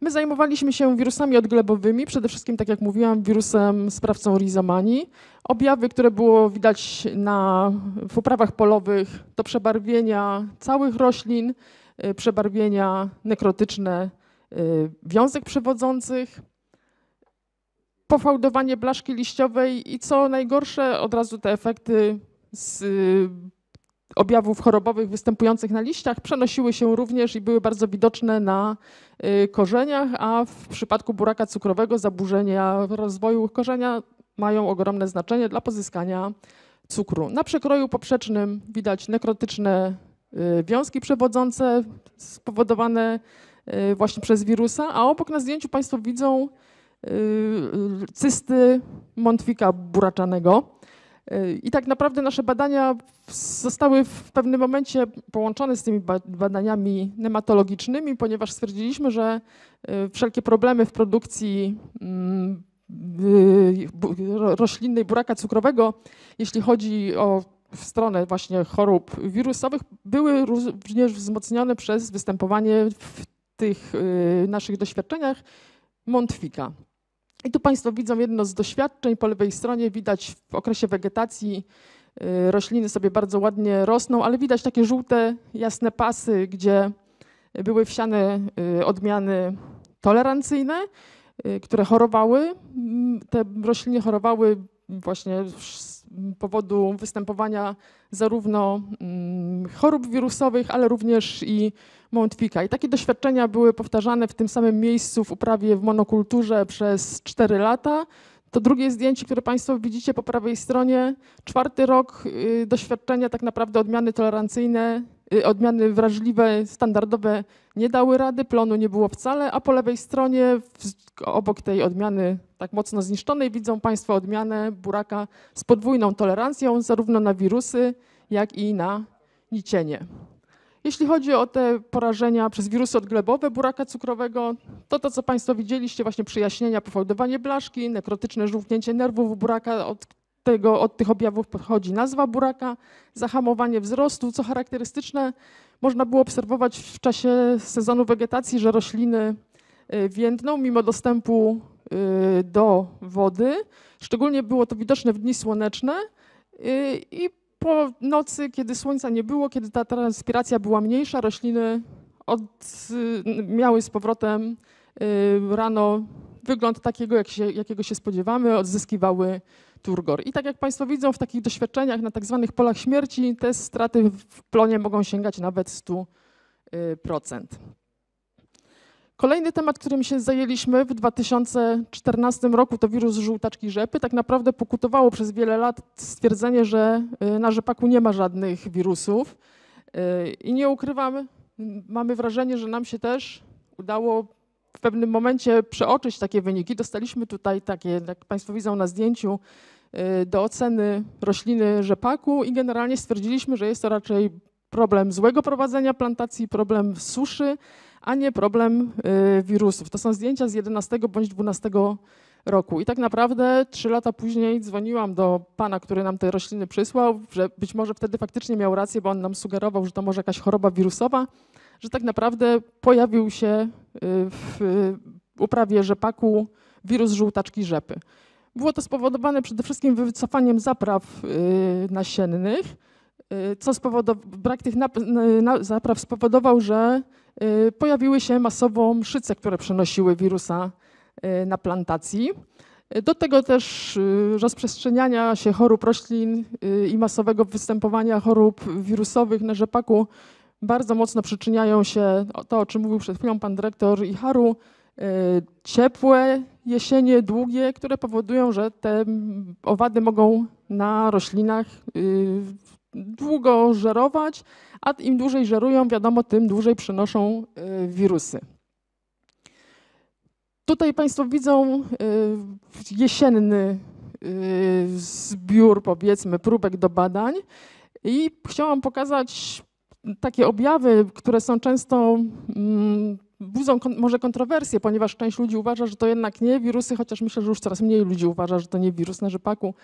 My zajmowaliśmy się wirusami odglebowymi, przede wszystkim, tak jak mówiłam, wirusem sprawcą rizomanii. Objawy, które było widać na, w uprawach polowych, to przebarwienia całych roślin, y, przebarwienia nekrotyczne y, wiązek przewodzących, pofałdowanie blaszki liściowej i co najgorsze, od razu te efekty z objawów chorobowych występujących na liściach przenosiły się również i były bardzo widoczne na y, korzeniach, a w przypadku buraka cukrowego zaburzenia rozwoju korzenia mają ogromne znaczenie dla pozyskania cukru. Na przekroju poprzecznym widać nekrotyczne y, wiązki przewodzące spowodowane y, właśnie przez wirusa, a obok na zdjęciu Państwo widzą cysty mątwika buraczanego. I tak naprawdę nasze badania zostały w pewnym momencie połączone z tymi ba- badaniami nematologicznymi, ponieważ stwierdziliśmy, że y, wszelkie problemy w produkcji mm, roślinnej buraka cukrowego, jeśli chodzi o stronę właśnie chorób wirusowych, były również wzmocnione przez występowanie w tych y, naszych doświadczeniach mątwika. I tu Państwo widzą jedno z doświadczeń. Po lewej stronie widać w okresie wegetacji y, rośliny sobie bardzo ładnie rosną, ale widać takie żółte, jasne pasy, gdzie były wsiane y, odmiany tolerancyjne, y, które chorowały. Mm, Te rośliny chorowały właśnie z powodu występowania zarówno mm, chorób wirusowych, ale również i mątwika. I takie doświadczenia były powtarzane w tym samym miejscu w uprawie w monokulturze przez 4 lata. To drugie zdjęcie, które Państwo widzicie po prawej stronie, czwarty rok y, doświadczenia, tak naprawdę odmiany tolerancyjne, y, odmiany wrażliwe, standardowe nie dały rady, plonu nie było wcale, a po lewej stronie, obok tej odmiany tak mocno zniszczonej, widzą Państwo odmianę buraka z podwójną tolerancją, zarówno na wirusy, jak i na nicienie. Jeśli chodzi o te porażenia przez wirusy odglebowe buraka cukrowego, to to, co Państwo widzieliście, właśnie przyjaśnienia, pofałdowanie blaszki, nekrotyczne żółknięcie nerwów buraka, od, tego, od tych objawów pochodzi nazwa buraka, zahamowanie wzrostu, co charakterystyczne, można było obserwować w czasie sezonu wegetacji, że rośliny y, więdną mimo dostępu y, do wody. Szczególnie było to widoczne w dni słoneczne y, i po nocy, kiedy słońca nie było, kiedy ta transpiracja była mniejsza, rośliny od, y, miały z powrotem y, rano wygląd takiego, jak się, jakiego się spodziewamy, odzyskiwały turgor. I tak jak Państwo widzą, w takich doświadczeniach na tak zwanych polach śmierci te straty w plonie mogą sięgać nawet 100%. Kolejny temat, którym się zajęliśmy w 2014 roku, to wirus żółtaczki rzepy. Tak naprawdę pokutowało przez wiele lat stwierdzenie, że y, na rzepaku nie ma żadnych wirusów. Y, I nie ukrywamy, mamy wrażenie, że nam się też udało w pewnym momencie przeoczyć takie wyniki. Dostaliśmy tutaj takie, jak Państwo widzą na zdjęciu, y, do oceny rośliny rzepaku i generalnie stwierdziliśmy, że jest to raczej problem złego prowadzenia plantacji, problem suszy, a nie problem y, wirusów. To są zdjęcia z 11 bądź 12 roku. I tak naprawdę trzy lata później dzwoniłam do pana, który nam te rośliny przysłał, że być może wtedy faktycznie miał rację, bo on nam sugerował, że to może jakaś choroba wirusowa, że tak naprawdę pojawił się y, w uprawie rzepaku wirus żółtaczki rzepy. Było to spowodowane przede wszystkim wycofaniem zapraw y, nasiennych, co spowodowało, brak tych zapraw spowodował, że pojawiły się masowo mszyce, które przenosiły wirusa y, na plantacji. Y, Do tego też y, rozprzestrzeniania się chorób roślin y, i masowego występowania chorób wirusowych na rzepaku bardzo mocno przyczyniają się to, o czym mówił przed chwilą pan dyrektor Icharu, y, ciepłe jesienie, długie, które powodują, że te owady mogą na roślinach y, długo żerować, a im dłużej żerują, wiadomo, tym dłużej przenoszą y, wirusy. Tutaj Państwo widzą y, jesienny y, zbiór, powiedzmy, próbek do badań i chciałam pokazać takie objawy, które są często mm, budzą może kontrowersje, ponieważ część ludzi uważa, że to jednak nie wirusy, chociaż myślę, że już coraz mniej ludzi uważa, że to nie wirus na rzepaku,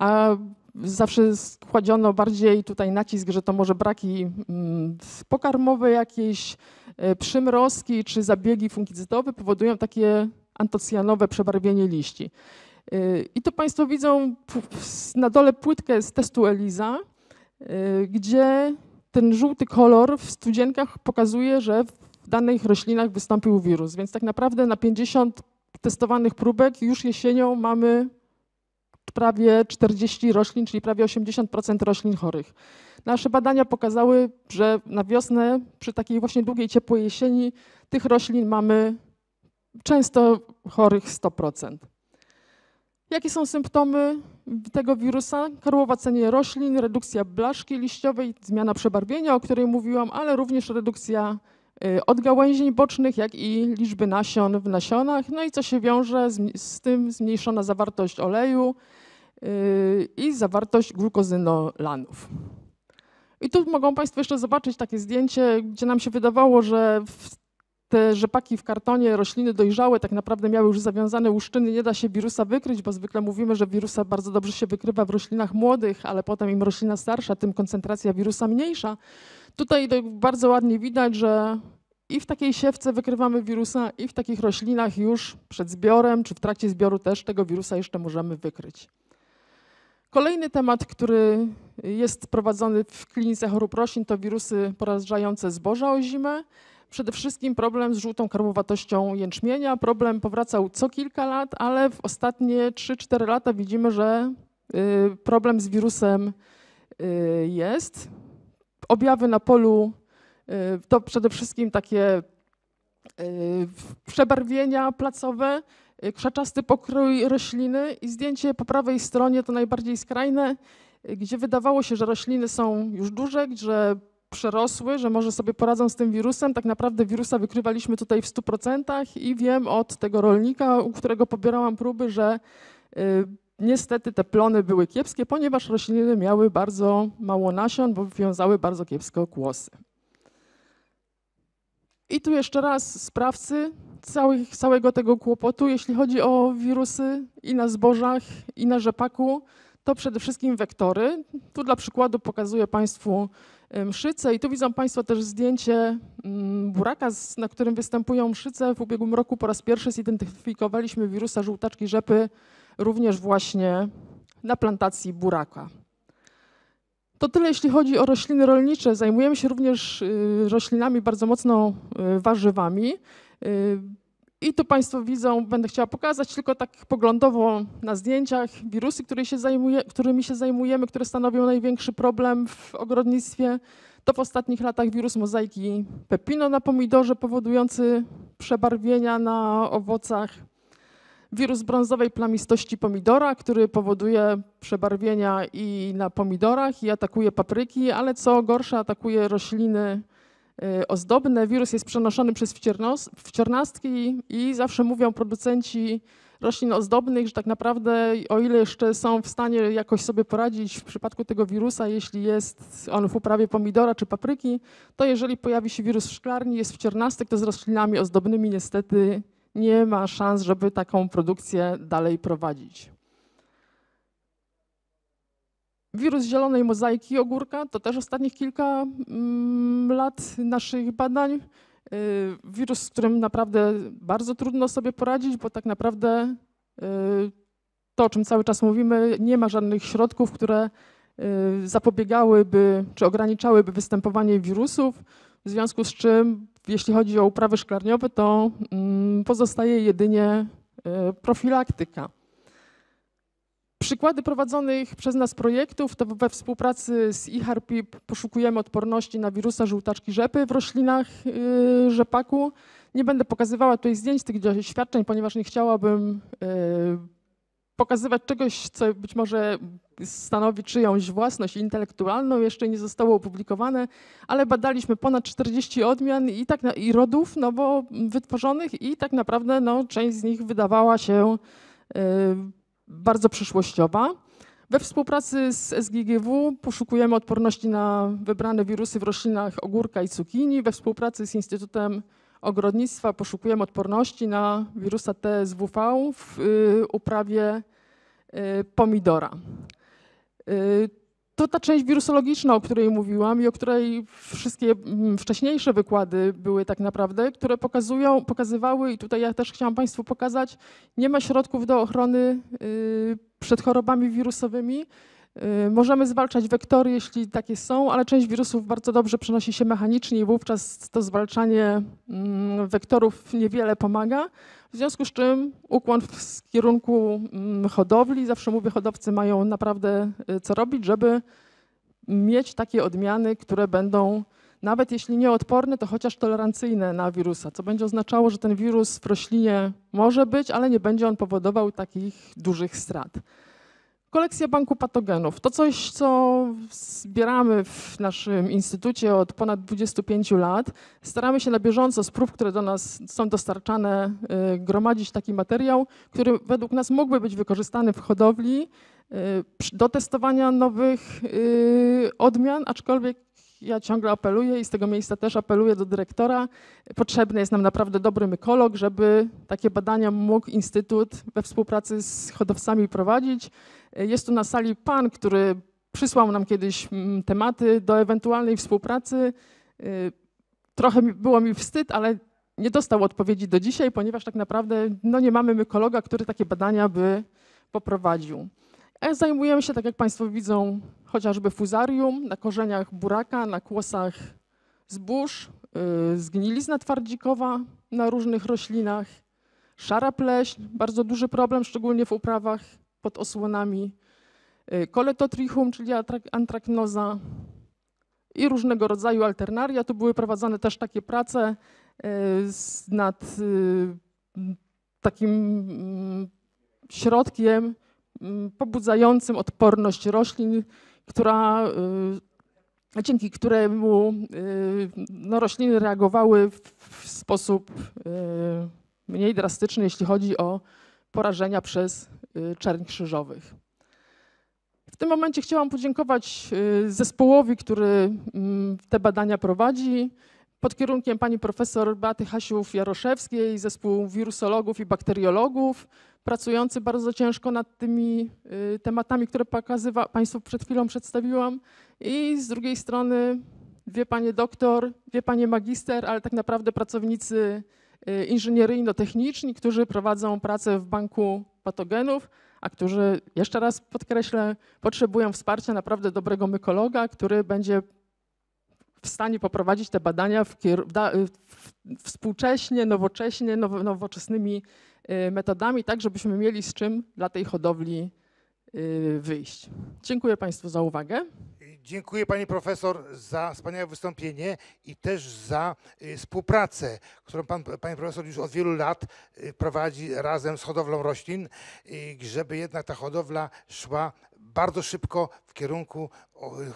a zawsze kładziono bardziej tutaj nacisk, że to może braki mm, pokarmowe jakieś, e, przymrozki czy zabiegi fungicydowe powodują takie antocjanowe przebarwienie liści. E, I tu Państwo widzą na dole płytkę z testu ELISA, e, gdzie ten żółty kolor w studzienkach pokazuje, że w danych roślinach wystąpił wirus. Więc tak naprawdę na 50 testowanych próbek już jesienią mamy prawie 40 roślin, czyli prawie 80% roślin chorych. Nasze badania pokazały, że na wiosnę, przy takiej właśnie długiej, ciepłej jesieni, tych roślin mamy często chorych 100%. Jakie są symptomy tego wirusa? Karłowacenie roślin, redukcja blaszki liściowej, zmiana przebarwienia, o której mówiłam, ale również redukcja y, odgałęzień bocznych, jak i liczby nasion w nasionach. No i co się wiąże z, z tym zmniejszona zawartość oleju i zawartość glukozynolanów. I tu mogą Państwo jeszcze zobaczyć takie zdjęcie, gdzie nam się wydawało, że te rzepaki w kartonie, rośliny dojrzałe tak naprawdę miały już zawiązane łuszczyny, nie da się wirusa wykryć, bo zwykle mówimy, że wirusa bardzo dobrze się wykrywa w roślinach młodych, ale potem im roślina starsza, tym koncentracja wirusa mniejsza. Tutaj bardzo ładnie widać, że i w takiej siewce wykrywamy wirusa, i w takich roślinach już przed zbiorem, czy w trakcie zbioru też tego wirusa jeszcze możemy wykryć. Kolejny temat, który jest prowadzony w klinice chorób roślin, to wirusy porażające zboża o zimę. Przede wszystkim problem z żółtą karłowatością jęczmienia. Problem powracał co kilka lat, ale w ostatnie 3-4 lata widzimy, że y, problem z wirusem y, jest. Objawy na polu y, to przede wszystkim takie przebarwienia placowe, krzaczasty pokrój rośliny i zdjęcie po prawej stronie to najbardziej skrajne, y, gdzie wydawało się, że rośliny są już duże, że przerosły, że może sobie poradzą z tym wirusem. Tak naprawdę wirusa wykrywaliśmy tutaj w 100% i wiem od tego rolnika, u którego pobierałam próby, że y, niestety te plony były kiepskie, ponieważ rośliny miały bardzo mało nasion, bo wiązały bardzo kiepsko kłosy. I tu jeszcze raz sprawcy całego tego kłopotu, jeśli chodzi o wirusy i na zbożach, i na rzepaku, to przede wszystkim wektory. Tu dla przykładu pokazuję Państwu y, mszyce i tu widzą Państwo też zdjęcie mm, buraka, na którym występują mszyce. W ubiegłym roku po raz pierwszy zidentyfikowaliśmy wirusa żółtaczki rzepy również właśnie na plantacji buraka. To tyle, jeśli chodzi o rośliny rolnicze. Zajmujemy się również y, roślinami, bardzo mocno y, warzywami. Y, I tu Państwo widzą, będę chciała pokazać tylko tak poglądowo na zdjęciach wirusy, które się zajmuje, którymi się zajmujemy, które stanowią największy problem w ogrodnictwie. To w ostatnich latach wirus mozaiki pepino na pomidorze powodujący przebarwienia na owocach. Wirus brązowej plamistości pomidora, który powoduje przebarwienia i na pomidorach i atakuje papryki, ale co gorsza atakuje rośliny ozdobne. Wirus jest przenoszony przez wciornastki i zawsze mówią producenci roślin ozdobnych, że tak naprawdę o ile jeszcze są w stanie jakoś sobie poradzić w przypadku tego wirusa, jeśli jest on w uprawie pomidora czy papryki, to jeżeli pojawi się wirus w szklarni, jest wciornastek, to z roślinami ozdobnymi niestety nie ma szans, żeby taką produkcję dalej prowadzić. Wirus zielonej mozaiki ogórka to też ostatnich kilka mm, lat naszych badań. Y, Wirus, z którym naprawdę bardzo trudno sobie poradzić, bo tak naprawdę y, to, o czym cały czas mówimy, nie ma żadnych środków, które y, zapobiegałyby czy ograniczałyby występowanie wirusów, w związku z czym, jeśli chodzi o uprawy szklarniowe, to mm, pozostaje jedynie profilaktyka. Przykłady prowadzonych przez nas projektów to we współpracy z IHARPIP poszukujemy odporności na wirusa żółtaczki rzepy w roślinach y, rzepaku. Nie będę pokazywała tutaj zdjęć tych doświadczeń, ponieważ nie chciałabym y, pokazywać czegoś, co być może stanowi czyjąś własność intelektualną, jeszcze nie zostało opublikowane, ale badaliśmy ponad 40 odmian i, tak i rodów nowo wytworzonych i tak naprawdę no, część z nich wydawała się y, bardzo przyszłościowa. We współpracy z SGGW poszukujemy odporności na wybrane wirusy w roślinach ogórka i cukinii. We współpracy z Instytutem Ogrodnictwa poszukujemy odporności na wirusa TSWV w y, uprawie y, pomidora. To ta część wirusologiczna, o której mówiłam i o której wszystkie mm, wcześniejsze wykłady były tak naprawdę, które pokazują, pokazywały i tutaj ja też chciałam Państwu pokazać, nie ma środków do ochrony y, przed chorobami wirusowymi. Y, Możemy zwalczać wektory, jeśli takie są, ale część wirusów bardzo dobrze przenosi się mechanicznie i wówczas to zwalczanie mm, wektorów niewiele pomaga. W związku z czym ukłon w kierunku mm, hodowli, zawsze mówię, hodowcy mają naprawdę y, co robić, żeby mieć takie odmiany, które będą nawet jeśli nie odporne, to chociaż tolerancyjne na wirusa, co będzie oznaczało, że ten wirus w roślinie może być, ale nie będzie on powodował takich dużych strat. Kolekcja banku patogenów to coś, co zbieramy w naszym instytucie od ponad 25 lat. Staramy się na bieżąco z prób, które do nas są dostarczane, y, gromadzić taki materiał, który według nas mógłby być wykorzystany w hodowli y, do testowania nowych y, odmian, aczkolwiek ja ciągle apeluję i z tego miejsca też apeluję do dyrektora. Potrzebny jest nam naprawdę dobry mykolog, żeby takie badania mógł Instytut we współpracy z hodowcami prowadzić. Jest tu na sali pan, który przysłał nam kiedyś mm, tematy do ewentualnej współpracy. Y, Trochę było mi wstyd, ale nie dostał odpowiedzi do dzisiaj, ponieważ tak naprawdę no, nie mamy mykologa, który takie badania by poprowadził. A zajmujemy się, tak jak Państwo widzą, chociażby fuzarium na korzeniach buraka, na kłosach zbóż, yy, zgnilizna twardzikowa na różnych roślinach, szara pleśń, bardzo duży problem, szczególnie w uprawach pod osłonami, yy, koletotrichum, czyli antraknoza i różnego rodzaju alternaria. Tu były prowadzone też takie prace z- nad takim mm, środkiem, mm, pobudzającym odporność roślin, która, y, dzięki któremu y, no, rośliny reagowały w, sposób y, mniej drastyczny, jeśli chodzi o porażenia przez czerń krzyżowych. W tym momencie chciałam podziękować zespołowi, który mm, te badania prowadzi pod kierunkiem pani profesor Beaty Hasiów-Jaroszewskiej, zespół wirusologów i bakteriologów, pracujący bardzo ciężko nad tymi y, tematami, które pokazywa, Państwu przed chwilą przedstawiłam. I z drugiej strony dwie panie doktor, dwie panie magister, ale tak naprawdę pracownicy y, inżynieryjno-techniczni, którzy prowadzą pracę w banku patogenów, a którzy, jeszcze raz podkreślę, potrzebują wsparcia naprawdę dobrego mykologa, który będzie w stanie poprowadzić te badania w, w, współcześnie, nowocześnie, now, nowoczesnymi metodami, tak żebyśmy mieli z czym dla tej hodowli y, wyjść. Dziękuję Państwu za uwagę. Dziękuję pani profesor za wspaniałe wystąpienie i też za y, współpracę, którą pan, pani profesor już od wielu lat y, prowadzi razem z hodowlą roślin, y, żeby jednak ta hodowla szła bardzo szybko w kierunku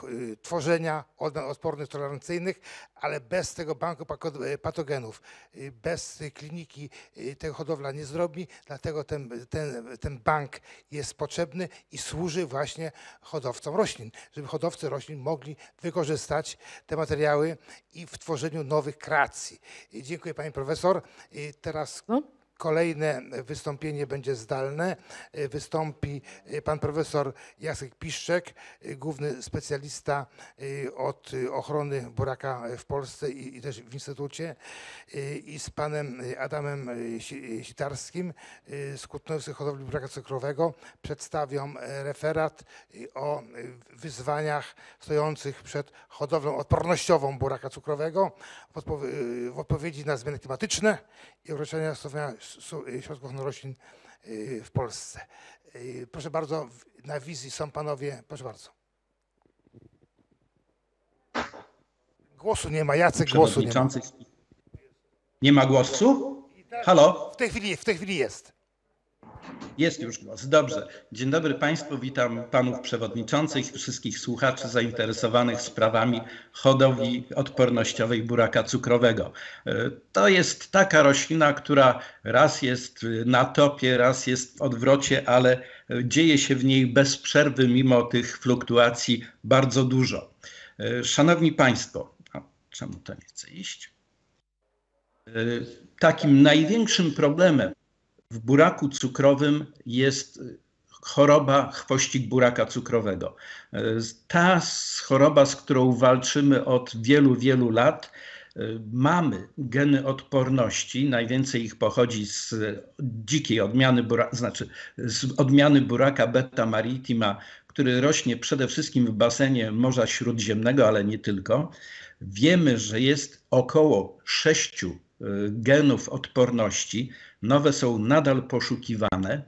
y, tworzenia odpornych, tolerancyjnych, ale bez tego banku y, patogenów, y, bez kliniki tego hodowla nie zrobi, dlatego ten, ten, ten bank jest potrzebny i służy właśnie hodowcom roślin, żeby hodowcy roślin mogli wykorzystać te materiały i w tworzeniu nowych kreacji. Dziękuję pani profesor. Teraz No. Kolejne wystąpienie będzie zdalne. Y, Wystąpi y, pan profesor Jacek Piszczek, y, główny specjalista od ochrony buraka w Polsce i, też w Instytucie i z panem Adamem Si- Sitarskim z Kutnowskiej Hodowli Buraka Cukrowego przedstawią referat o wyzwaniach stojących przed hodowlą odpornościową buraka cukrowego w, odpowie- w odpowiedzi na zmiany klimatyczne i ograniczenia stosowania środków ochrony roślin y, w Polsce. Y, Proszę bardzo, na wizji są panowie, proszę bardzo. Głosu nie ma, Jacek, głosu nie ma. Nie ma głosu? Halo? W tej chwili, w tej chwili jest. Jest już głos. Dobrze. Dzień dobry Państwu. Witam Panów Przewodniczących wszystkich słuchaczy zainteresowanych sprawami hodowli odpornościowej buraka cukrowego. E, To jest taka roślina, która raz jest na topie, raz jest w odwrocie, ale e, dzieje się w niej bez przerwy, mimo tych fluktuacji bardzo dużo. E, Szanowni Państwo, a czemu to nie chce iść? Takim największym problemem w buraku cukrowym jest choroba chwościk buraka cukrowego. Ta choroba, z którą walczymy od wielu, wielu lat, mamy geny odporności. Najwięcej ich pochodzi z dzikiej odmiany, bura, znaczy z odmiany buraka beta maritima, który rośnie przede wszystkim w basenie Morza Śródziemnego, ale nie tylko. Wiemy, że jest około sześciu y, genów odporności. Nowe są nadal poszukiwane.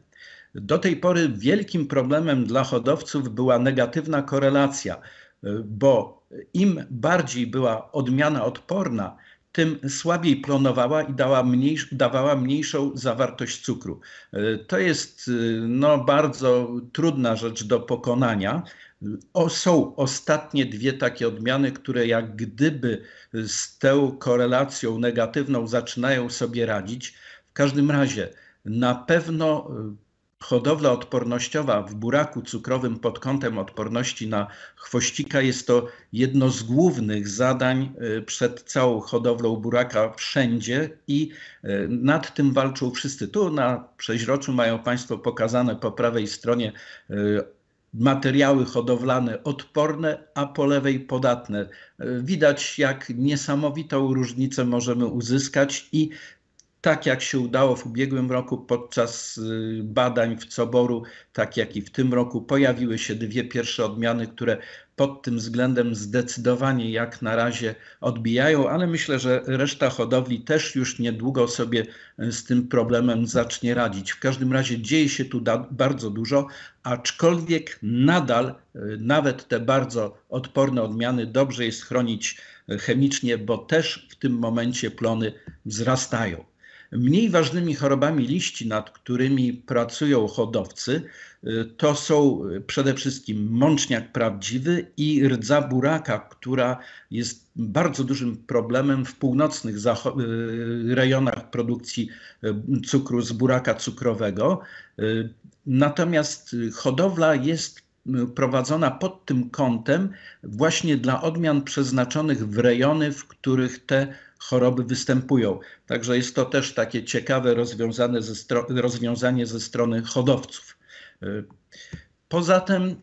Do tej pory wielkim problemem dla hodowców była negatywna korelacja, y, bo im bardziej była odmiana odporna, tym słabiej plonowała i dała dawała mniejszą zawartość cukru. Y, To jest y, no, bardzo trudna rzecz do pokonania. O, są ostatnie dwie takie odmiany, które jak gdyby z tą korelacją negatywną zaczynają sobie radzić. W każdym razie na pewno y, hodowla odpornościowa w buraku cukrowym pod kątem odporności na chwościka jest to jedno z głównych zadań y, przed całą hodowlą buraka wszędzie i y, nad tym walczą wszyscy. Tu na przeźroczu mają Państwo pokazane po prawej stronie materiały hodowlane odporne, a po lewej podatne. Widać, jak niesamowitą różnicę możemy uzyskać i tak jak się udało w ubiegłym roku podczas y, badań w Coboru, tak jak i w tym roku pojawiły się dwie pierwsze odmiany, które pod tym względem zdecydowanie jak na razie odbijają, ale myślę, że reszta hodowli też już niedługo sobie y, z tym problemem zacznie radzić. W każdym razie dzieje się tu bardzo dużo, aczkolwiek nadal y, nawet te bardzo odporne odmiany dobrze jest chronić chemicznie, bo też w tym momencie plony wzrastają. Mniej ważnymi chorobami liści, nad którymi pracują hodowcy, y, to są y, przede wszystkim mączniak prawdziwy i rdza buraka, która jest bardzo dużym problemem w północnych y, rejonach produkcji cukru z buraka cukrowego. Natomiast hodowla jest prowadzona pod tym kątem właśnie dla odmian przeznaczonych w rejony, w których te choroby występują. Także jest to też takie ciekawe rozwiązane ze stro- rozwiązanie ze strony hodowców. Y, Poza tym,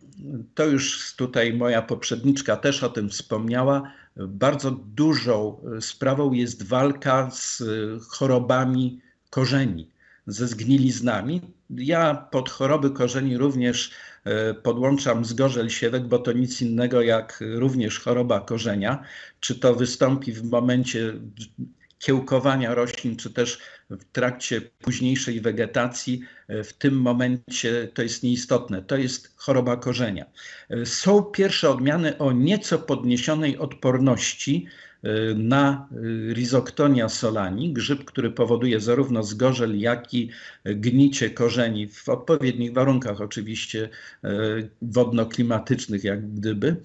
to już tutaj moja poprzedniczka też o tym wspomniała, bardzo dużą y, sprawą jest walka z y, chorobami korzeni, ze zgniliznami. Ja pod choroby korzeni również e, podłączam zgorzel siewek, bo to nic innego jak również choroba korzenia. Czy to wystąpi w momencie kiełkowania roślin, czy też w trakcie późniejszej wegetacji, e, w tym momencie to jest nieistotne. To jest choroba korzenia. E, Są pierwsze odmiany o nieco podniesionej odporności na e, Rhizoctonia solani, grzyb, który powoduje zarówno zgorzel, jak i gnicie korzeni w odpowiednich warunkach oczywiście e, wodno-klimatycznych jak gdyby.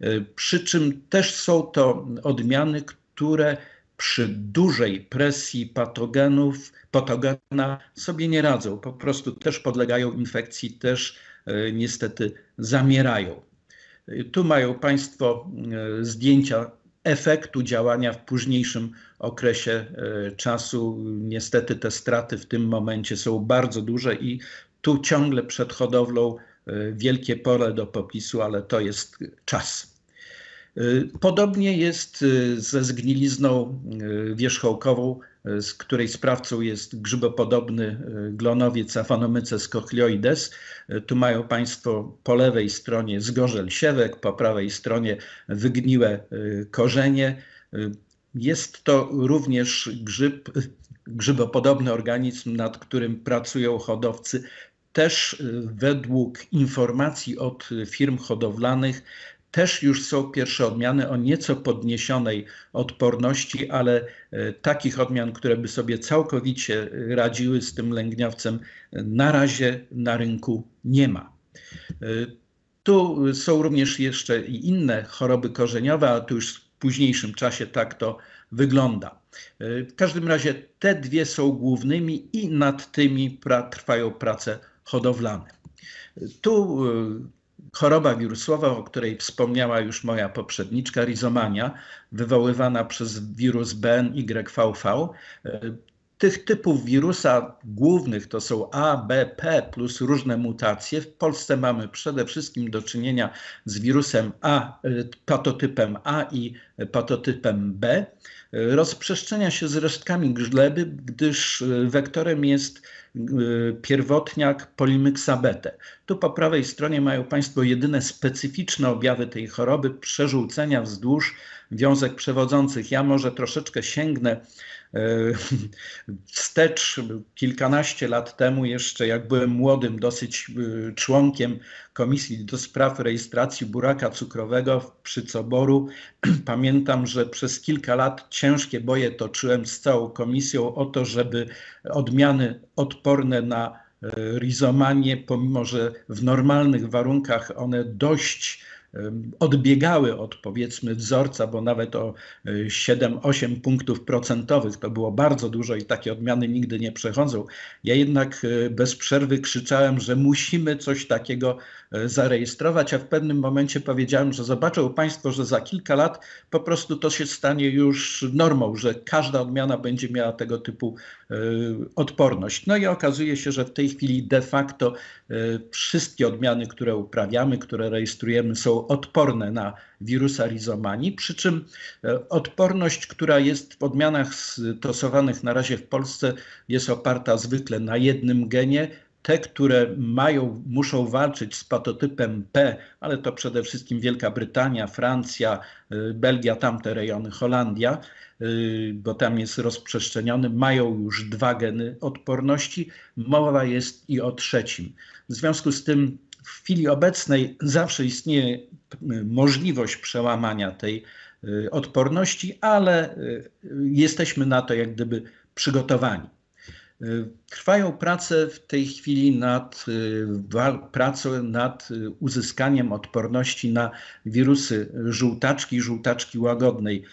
E, Przy czym też są to odmiany, które przy dużej presji patogenów, patogena sobie nie radzą. Po prostu też podlegają infekcji, też e, niestety zamierają. E, Tu mają Państwo e, zdjęcia efektu działania w późniejszym okresie e, czasu. Niestety te straty w tym momencie są bardzo duże i tu ciągle przed hodowlą e, wielkie pole do popisu, ale to jest czas. Y, Podobnie jest ze zgnilizną wierzchołkową, z której sprawcą jest grzybopodobny y, glonowiec Aphanomyces cochlioides. Y, Tu mają Państwo po lewej stronie zgorzel siewek, po prawej stronie wygniłe korzenie. Jest to również grzyb, grzybopodobny organizm, nad którym pracują hodowcy. Też według informacji od firm hodowlanych też już są pierwsze odmiany o nieco podniesionej odporności, ale e, takich odmian, które by sobie całkowicie radziły z tym lęgniowcem, na razie na rynku nie ma. E, tu są również jeszcze i inne choroby korzeniowe, a tu już w późniejszym czasie tak to wygląda. E, w każdym razie te dwie są głównymi i nad tymi pra trwają prace hodowlane. Tu choroba wirusowa, o której wspomniała już moja poprzedniczka, rizomania, wywoływana przez wirus BNYVV. Tych typów wirusa głównych to są A, B, P plus różne mutacje. W Polsce mamy przede wszystkim do czynienia z wirusem A, patotypem A i patotypem B. Rozprzestrzenia się z resztkami gleby, gdyż wektorem jest Y, pierwotniak polimyxabetę. Tu po prawej stronie mają Państwo jedyne specyficzne objawy tej choroby, przerzucenia wzdłuż wiązek przewodzących. Ja może troszeczkę sięgnę E, wstecz kilkanaście lat temu, jeszcze jak byłem młodym dosyć e, członkiem Komisji do Spraw Rejestracji Buraka Cukrowego przy Coboru, pamiętam, że przez kilka lat ciężkie boje toczyłem z całą komisją o to, żeby odmiany odporne na e, rizomanię, pomimo że w normalnych warunkach one dość odbiegały od powiedzmy wzorca, bo nawet o 7-8 e, punktów procentowych to było bardzo dużo i takie odmiany nigdy nie przechodzą. Ja jednak e, bez przerwy krzyczałem, że musimy coś takiego e, zarejestrować, a w pewnym momencie powiedziałem, że zobaczą Państwo, że za kilka lat po prostu to się stanie już normą, że każda odmiana będzie miała tego typu odporność. No i okazuje się, że w tej chwili de facto wszystkie odmiany, które uprawiamy, które rejestrujemy są odporne na wirusa rizomanii, przy czym e, odporność, która jest w odmianach stosowanych na razie w Polsce, jest oparta zwykle na jednym genie. Te, które mają, muszą walczyć z patotypem P, ale to przede wszystkim Wielka Brytania, Francja, e, Belgia, tamte rejony, Holandia, e, bo tam jest rozprzestrzeniony, mają już dwa geny odporności. Mowa jest i o trzecim. W związku z tym w chwili obecnej zawsze istnieje możliwość przełamania tej y, odporności, ale y, jesteśmy na to jak gdyby przygotowani. Y, trwają prace w tej chwili nad pracą nad uzyskaniem odporności na wirusy żółtaczki, żółtaczki łagodnej.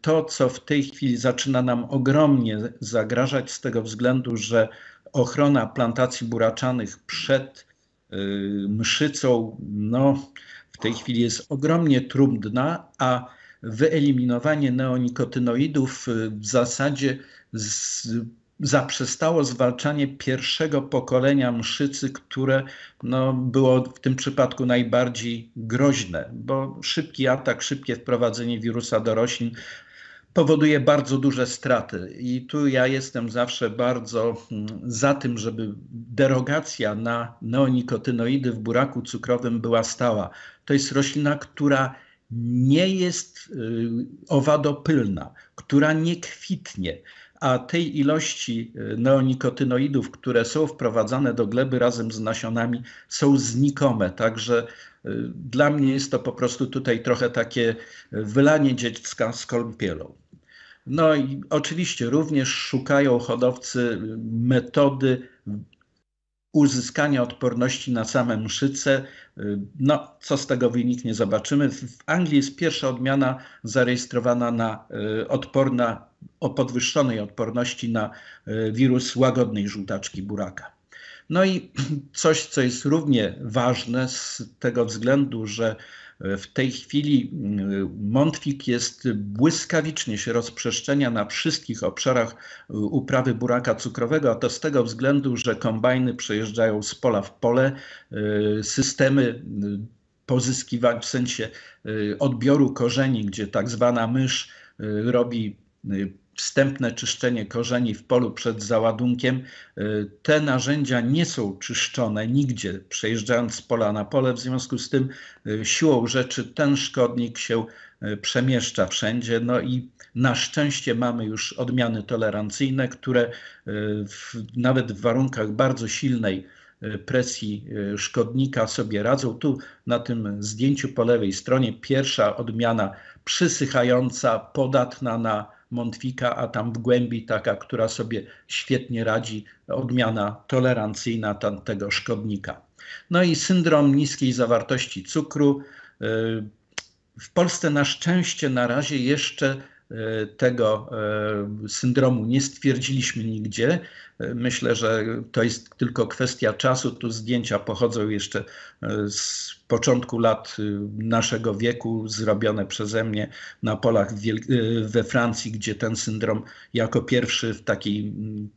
To, co w tej chwili zaczyna nam ogromnie zagrażać z tego względu, że ochrona plantacji buraczanych przed mszycą, no, w tej chwili jest ogromnie trudna, a wyeliminowanie neonikotynoidów w zasadzie z, zaprzestało zwalczanie pierwszego pokolenia mszycy, które no, było w tym przypadku najbardziej groźne, bo szybki atak, szybkie wprowadzenie wirusa do roślin powoduje bardzo duże straty. I tu ja jestem zawsze bardzo mm, za tym, żeby derogacja na neonikotynoidy w buraku cukrowym była stała. To jest roślina, która nie jest y, owadopylna, która nie kwitnie, a tej ilości y, neonikotynoidów, które są wprowadzane do gleby razem z nasionami, są znikome. Także y, dla mnie jest to po prostu tutaj trochę takie wylanie dziecka z kąpielą. No i oczywiście również szukają hodowcy metody uzyskania odporności na same mszyce. No, co z tego wyniknie, zobaczymy. W Anglii jest pierwsza odmiana zarejestrowana na e, odporna, o podwyższonej odporności na e, wirus łagodnej żółtaczki buraka. No i coś, co jest równie ważne z tego względu, że w tej chwili mm, Montwik jest błyskawicznie się rozprzestrzenia na wszystkich obszarach y, uprawy buraka cukrowego, a to z tego względu, że kombajny przejeżdżają z pola w pole, y, systemy y, pozyskiwania, w sensie odbioru korzeni, gdzie tak zwana mysz robi wstępne czyszczenie korzeni w polu przed załadunkiem. Y, te narzędzia nie są czyszczone nigdzie, przejeżdżając z pola na pole, w związku z tym y, siłą rzeczy ten szkodnik się y, przemieszcza wszędzie. No i Na szczęście mamy już odmiany tolerancyjne, które w, nawet w warunkach bardzo silnej presji szkodnika sobie radzą. Tu na tym zdjęciu po lewej stronie pierwsza odmiana przysychająca, podatna na Montwika, a tam w głębi taka, która sobie świetnie radzi, odmiana tolerancyjna tamtego szkodnika. No i syndrom niskiej zawartości cukru. W Polsce na szczęście na razie jeszcze tego e, syndromu nie stwierdziliśmy nigdzie. E, myślę, że to jest tylko kwestia czasu. Tu zdjęcia pochodzą jeszcze z początku lat naszego wieku, zrobione przeze mnie na polach we Francji, gdzie ten syndrom jako pierwszy w takiej mm,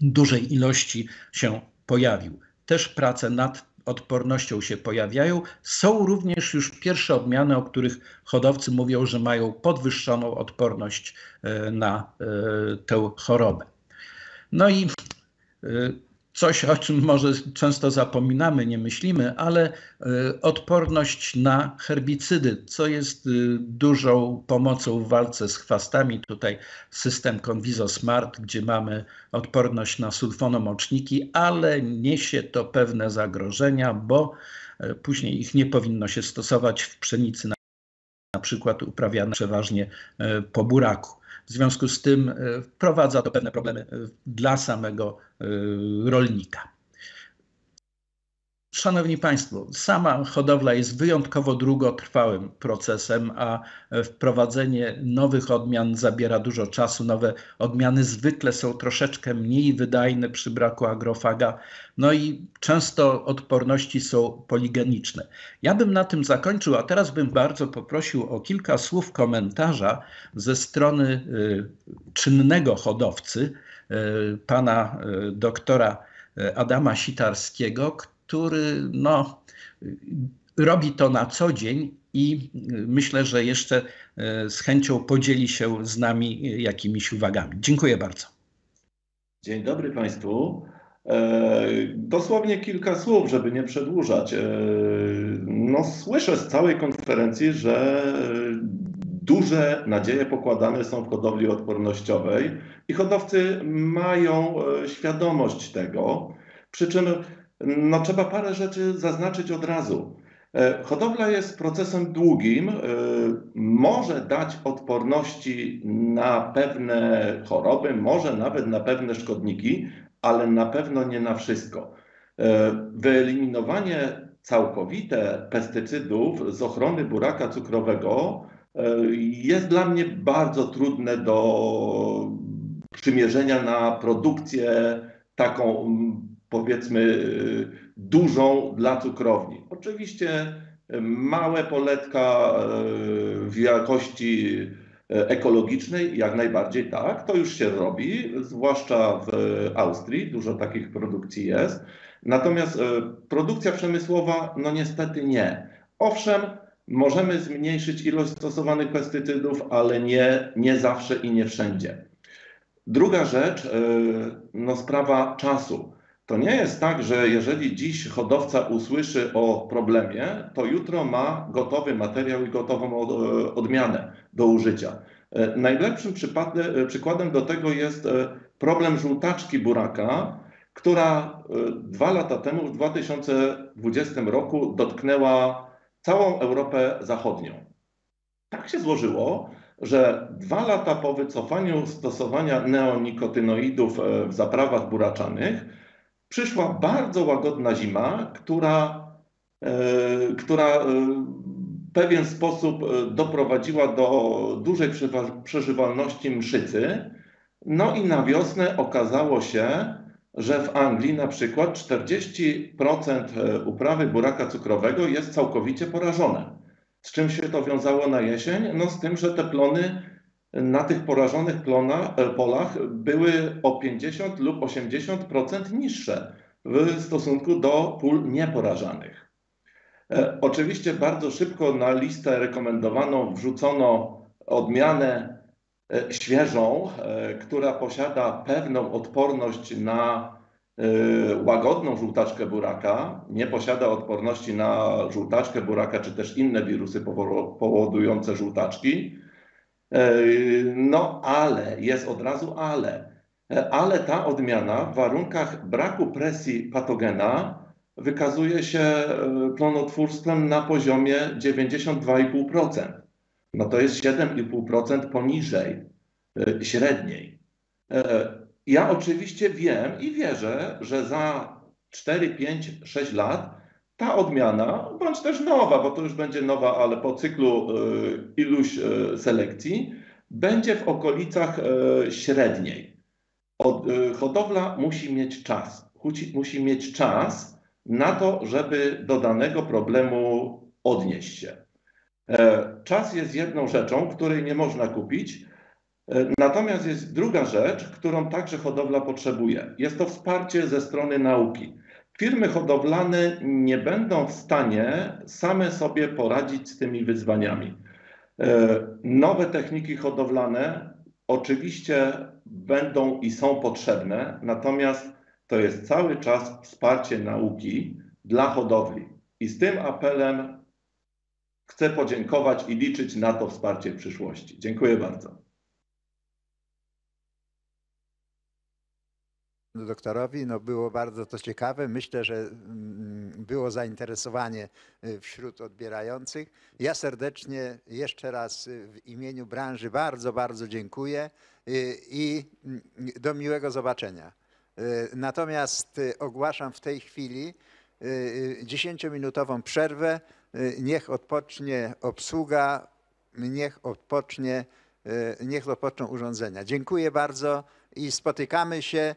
dużej ilości się pojawił. Też prace nad odpornością się pojawiają. Są również już pierwsze odmiany, o których hodowcy mówią, że mają podwyższoną odporność e, na e, tę chorobę. No i e, coś, o czym może często zapominamy, nie myślimy, ale y, odporność na herbicydy, co jest y, dużą pomocą w walce z chwastami. Tutaj system Conviso Smart, gdzie mamy odporność na sulfonomoczniki, ale niesie to pewne zagrożenia, bo y, później ich nie powinno się stosować w pszenicy, na przykład uprawiane przeważnie po buraku. W związku z tym e, wprowadza to pewne problemy e, dla samego e, rolnika. Szanowni Państwo, sama hodowla jest wyjątkowo długotrwałym procesem, a wprowadzenie nowych odmian zabiera dużo czasu. Nowe odmiany zwykle są troszeczkę mniej wydajne przy braku agrofaga, no i często odporności są poligeniczne. Ja bym na tym zakończył, a teraz bym bardzo poprosił o kilka słów komentarza ze strony y, czynnego hodowcy, y, pana y, doktora Adama Sitarskiego, który no, robi to na co dzień i myślę, że jeszcze e, z chęcią podzieli się z nami jakimiś uwagami. Dziękuję bardzo. Dzień dobry Państwu. E, dosłownie kilka słów, żeby nie przedłużać. E, no, słyszę z całej konferencji, że duże nadzieje pokładane są w hodowli odpornościowej i hodowcy mają świadomość tego. Przy czym no, trzeba parę rzeczy zaznaczyć od razu. E, hodowla jest procesem długim, e, może dać odporności na pewne choroby, może nawet na pewne szkodniki, ale na pewno nie na wszystko. E, wyeliminowanie całkowite pestycydów z ochrony buraka cukrowego jest dla mnie bardzo trudne do przymierzenia na produkcję taką powiedzmy dużą dla cukrowni. Oczywiście y, małe poletka y, w jakości ekologicznej, jak najbardziej tak, to już się robi, zwłaszcza w Austrii, dużo takich produkcji jest. Natomiast produkcja przemysłowa, no niestety nie. Owszem, możemy zmniejszyć ilość stosowanych pestycydów, ale nie, nie zawsze i nie wszędzie. Druga rzecz, no sprawa czasu. To nie jest tak, że jeżeli dziś hodowca usłyszy o problemie, to jutro ma gotowy materiał i gotową odmianę do użycia. E, najlepszym e, przykładem do tego jest e, problem żółtaczki buraka, która dwa lata temu, w 2020 roku, dotknęła całą Europę Zachodnią. Tak się złożyło, że dwa lata po wycofaniu stosowania neonikotynoidów w zaprawach buraczanych, przyszła bardzo łagodna zima, która, e, która e, w pewien sposób e, doprowadziła do dużej przeżywalności mszycy. No i na wiosnę okazało się, że w Anglii na przykład 40% uprawy buraka cukrowego jest całkowicie porażone. Z czym się to wiązało na jesień? No z tym, że te plony na tych porażonych plona, e, polach były o 50 lub 80% niższe w stosunku do pól nieporażanych. E, oczywiście bardzo szybko na listę rekomendowaną wrzucono odmianę e, świeżą, która posiada pewną odporność na łagodną żółtaczkę buraka, nie posiada odporności na żółtaczkę buraka czy też inne wirusy powodujące żółtaczki No ale, jest od razu ale. E, Ale ta odmiana w warunkach braku presji patogena wykazuje się e, plonotwórstwem na poziomie 92,5%. No to jest 7,5% poniżej e, średniej. E, Ja oczywiście wiem i wierzę, że za 4, 5, 6 lat ta odmiana, bądź też nowa, bo to już będzie nowa, ale po cyklu e, iluś e, selekcji, będzie w okolicach e, średniej. Od, hodowla musi mieć czas. Musi, mieć czas na to, żeby do danego problemu odnieść się. Czas jest jedną rzeczą, której nie można kupić. Natomiast jest druga rzecz, którą także hodowla potrzebuje. Jest to wsparcie ze strony nauki. Firmy hodowlane nie będą w stanie same sobie poradzić z tymi wyzwaniami. E, Nowe techniki hodowlane oczywiście będą i są potrzebne, natomiast to jest cały czas wsparcie nauki dla hodowli. I z tym apelem chcę podziękować i liczyć na to wsparcie w przyszłości. Dziękuję bardzo. Doktorowi. No było bardzo to ciekawe. Myślę, że mm, było zainteresowanie y, wśród odbierających. Ja serdecznie jeszcze raz y, w imieniu branży bardzo, bardzo dziękuję y, i mm, do miłego zobaczenia. Natomiast ogłaszam w tej chwili y, 10-minutową przerwę. Niech odpocznie obsługa, niech odpocznie, niech odpoczną urządzenia. Dziękuję bardzo i spotykamy się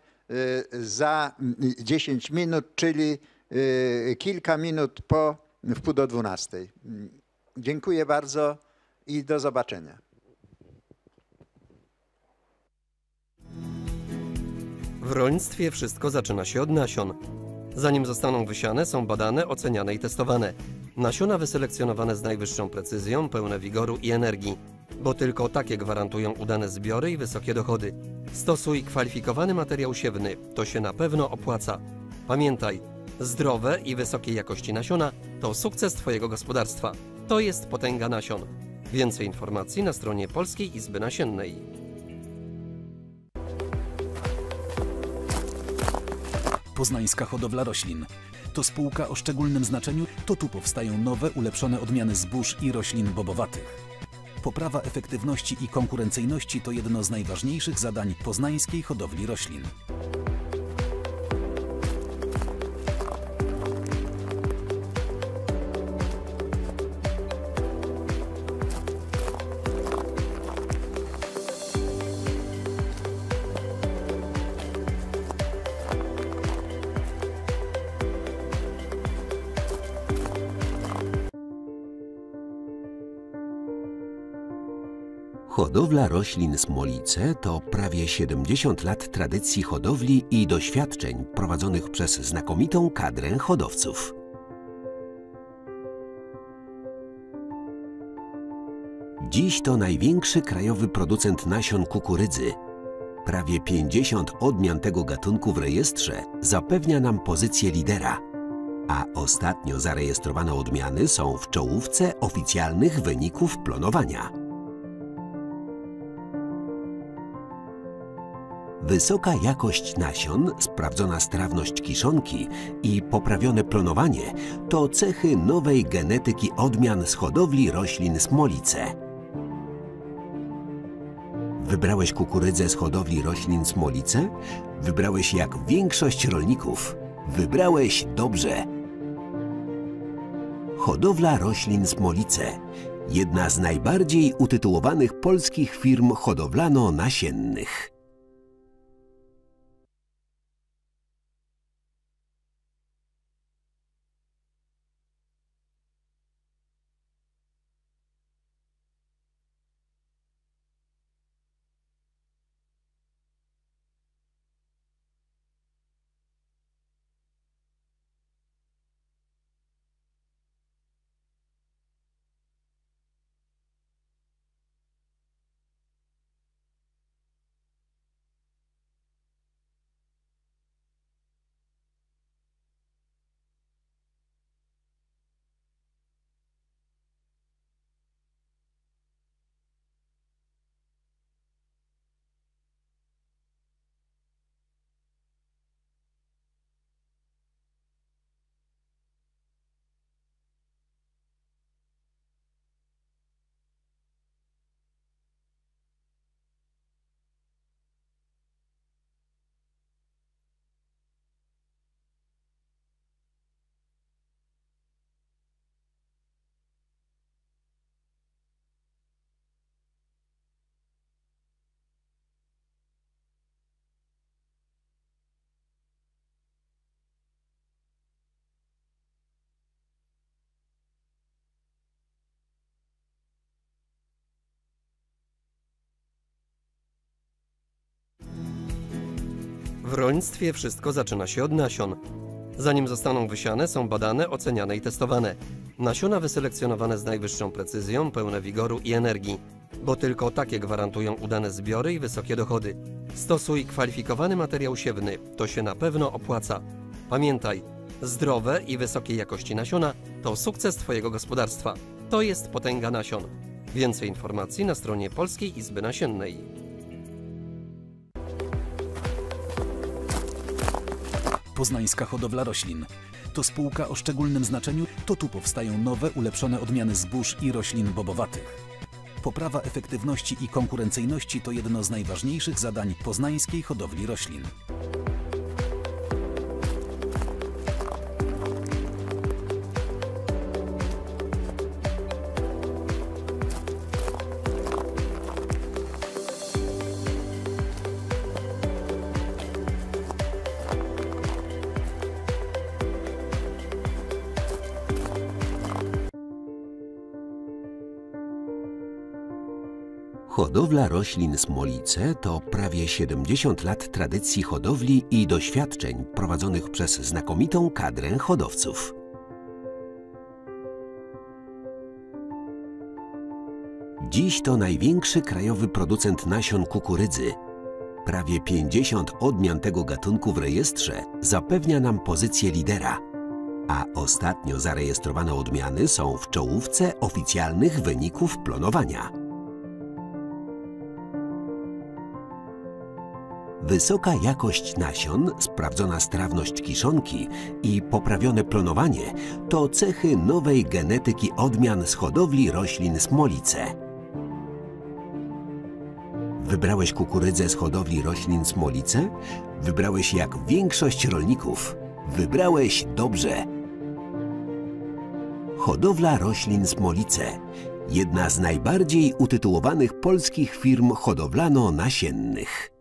za mm, 10 minut, czyli y, kilka minut po w pół do 12. Mm, Dziękuję bardzo i do zobaczenia. W rolnictwie wszystko zaczyna się od nasion. Zanim zostaną wysiane, są badane, oceniane i testowane. Nasiona wyselekcjonowane z najwyższą precyzją, pełne wigoru i energii, bo tylko takie gwarantują udane zbiory i wysokie dochody. Stosuj kwalifikowany materiał siewny, to się na pewno opłaca. Pamiętaj, zdrowe i wysokiej jakości nasiona to sukces Twojego gospodarstwa. To jest potęga nasion. Więcej informacji na stronie Polskiej Izby Nasiennej. Poznańska Hodowla Roślin. To spółka o szczególnym znaczeniu, to tu powstają nowe, ulepszone odmiany zbóż i roślin bobowatych. Poprawa efektywności i konkurencyjności to jedno z najważniejszych zadań poznańskiej hodowli roślin. Hodowla roślin Smolice to prawie 70 lat tradycji hodowli i doświadczeń prowadzonych przez znakomitą kadrę hodowców. Dziś to największy krajowy producent nasion kukurydzy. Prawie 50 odmian tego gatunku w rejestrze zapewnia nam pozycję lidera, a ostatnio zarejestrowane odmiany są w czołówce oficjalnych wyników plonowania. Wysoka jakość nasion, sprawdzona strawność kiszonki i poprawione plonowanie to cechy nowej genetyki odmian z hodowli roślin Smolice. Wybrałeś kukurydzę z hodowli roślin Smolice? Wybrałeś jak większość rolników. Wybrałeś dobrze. Hodowla roślin Smolice. Jedna z najbardziej utytułowanych polskich firm hodowlano-nasiennych. W rolnictwie wszystko zaczyna się od nasion. Zanim zostaną wysiane, są badane, oceniane i testowane. Nasiona wyselekcjonowane z najwyższą precyzją, pełne wigoru i energii, bo tylko takie gwarantują udane zbiory i wysokie dochody. Stosuj kwalifikowany materiał siewny, to się na pewno opłaca. Pamiętaj, zdrowe i wysokiej jakości nasiona to sukces Twojego gospodarstwa. To jest potęga nasion. Więcej informacji na stronie Polskiej Izby Nasiennej. Poznańska Hodowla Roślin. To spółka o szczególnym znaczeniu, to tu powstają nowe, ulepszone odmiany zbóż i roślin bobowatych. Poprawa efektywności i konkurencyjności to jedno z najważniejszych zadań poznańskiej hodowli roślin. Hodowla roślin Smolice to prawie 70 lat tradycji hodowli i doświadczeń prowadzonych przez znakomitą kadrę hodowców. Dziś to największy krajowy producent nasion kukurydzy. Prawie 50 odmian tego gatunku w rejestrze zapewnia nam pozycję lidera, a ostatnio zarejestrowane odmiany są w czołówce oficjalnych wyników plonowania. Wysoka jakość nasion, sprawdzona strawność kiszonki i poprawione plonowanie to cechy nowej genetyki odmian z hodowli roślin Smolice. Wybrałeś kukurydzę z hodowli roślin Smolice? Wybrałeś jak większość rolników. Wybrałeś dobrze. Hodowla roślin Smolice. Jedna z najbardziej utytułowanych polskich firm hodowlano-nasiennych.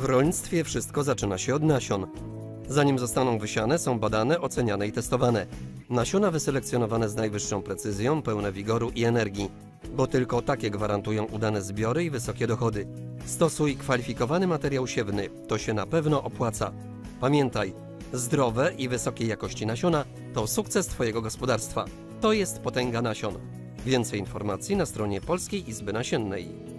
W rolnictwie wszystko zaczyna się od nasion. Zanim zostaną wysiane, są badane, oceniane i testowane. Nasiona wyselekcjonowane z najwyższą precyzją, pełne wigoru i energii, bo tylko takie gwarantują udane zbiory i wysokie dochody. Stosuj kwalifikowany materiał siewny, to się na pewno opłaca. Pamiętaj, zdrowe i wysokiej jakości nasiona to sukces Twojego gospodarstwa. To jest potęga nasion. Więcej informacji na stronie Polskiej Izby Nasiennej.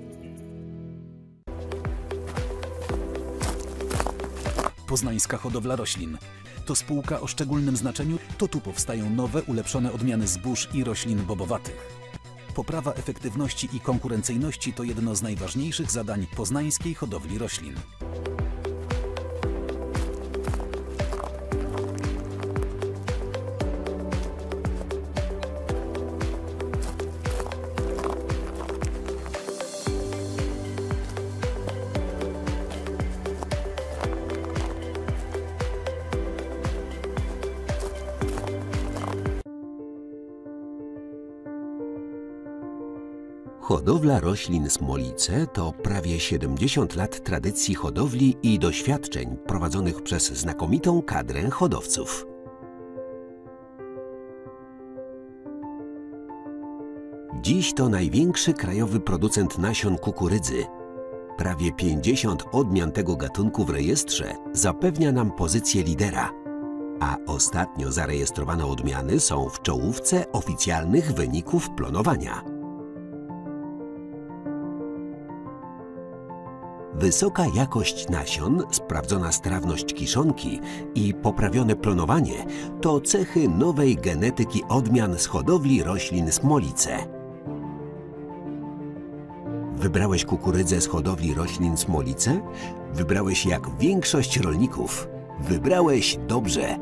Poznańska Hodowla Roślin. To spółka o szczególnym znaczeniu, to tu powstają nowe, ulepszone odmiany zbóż i roślin bobowatych. Poprawa efektywności i konkurencyjności to jedno z najważniejszych zadań poznańskiej hodowli roślin. Hodowla roślin smolice to prawie 70 lat tradycji hodowli i doświadczeń prowadzonych przez znakomitą kadrę hodowców. Dziś to największy krajowy producent nasion kukurydzy. Prawie 50 odmian tego gatunku w rejestrze zapewnia nam pozycję lidera, a ostatnio zarejestrowane odmiany są w czołówce oficjalnych wyników plonowania. Wysoka jakość nasion, sprawdzona strawność kiszonki i poprawione plonowanie to cechy nowej genetyki odmian z hodowli roślin Smolice. Wybrałeś kukurydzę z hodowli roślin Smolice? Wybrałeś jak większość rolników. Wybrałeś dobrze.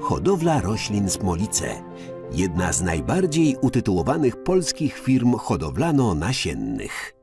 Hodowla roślin Smolice. Jedna z najbardziej utytułowanych polskich firm hodowlano-nasiennych.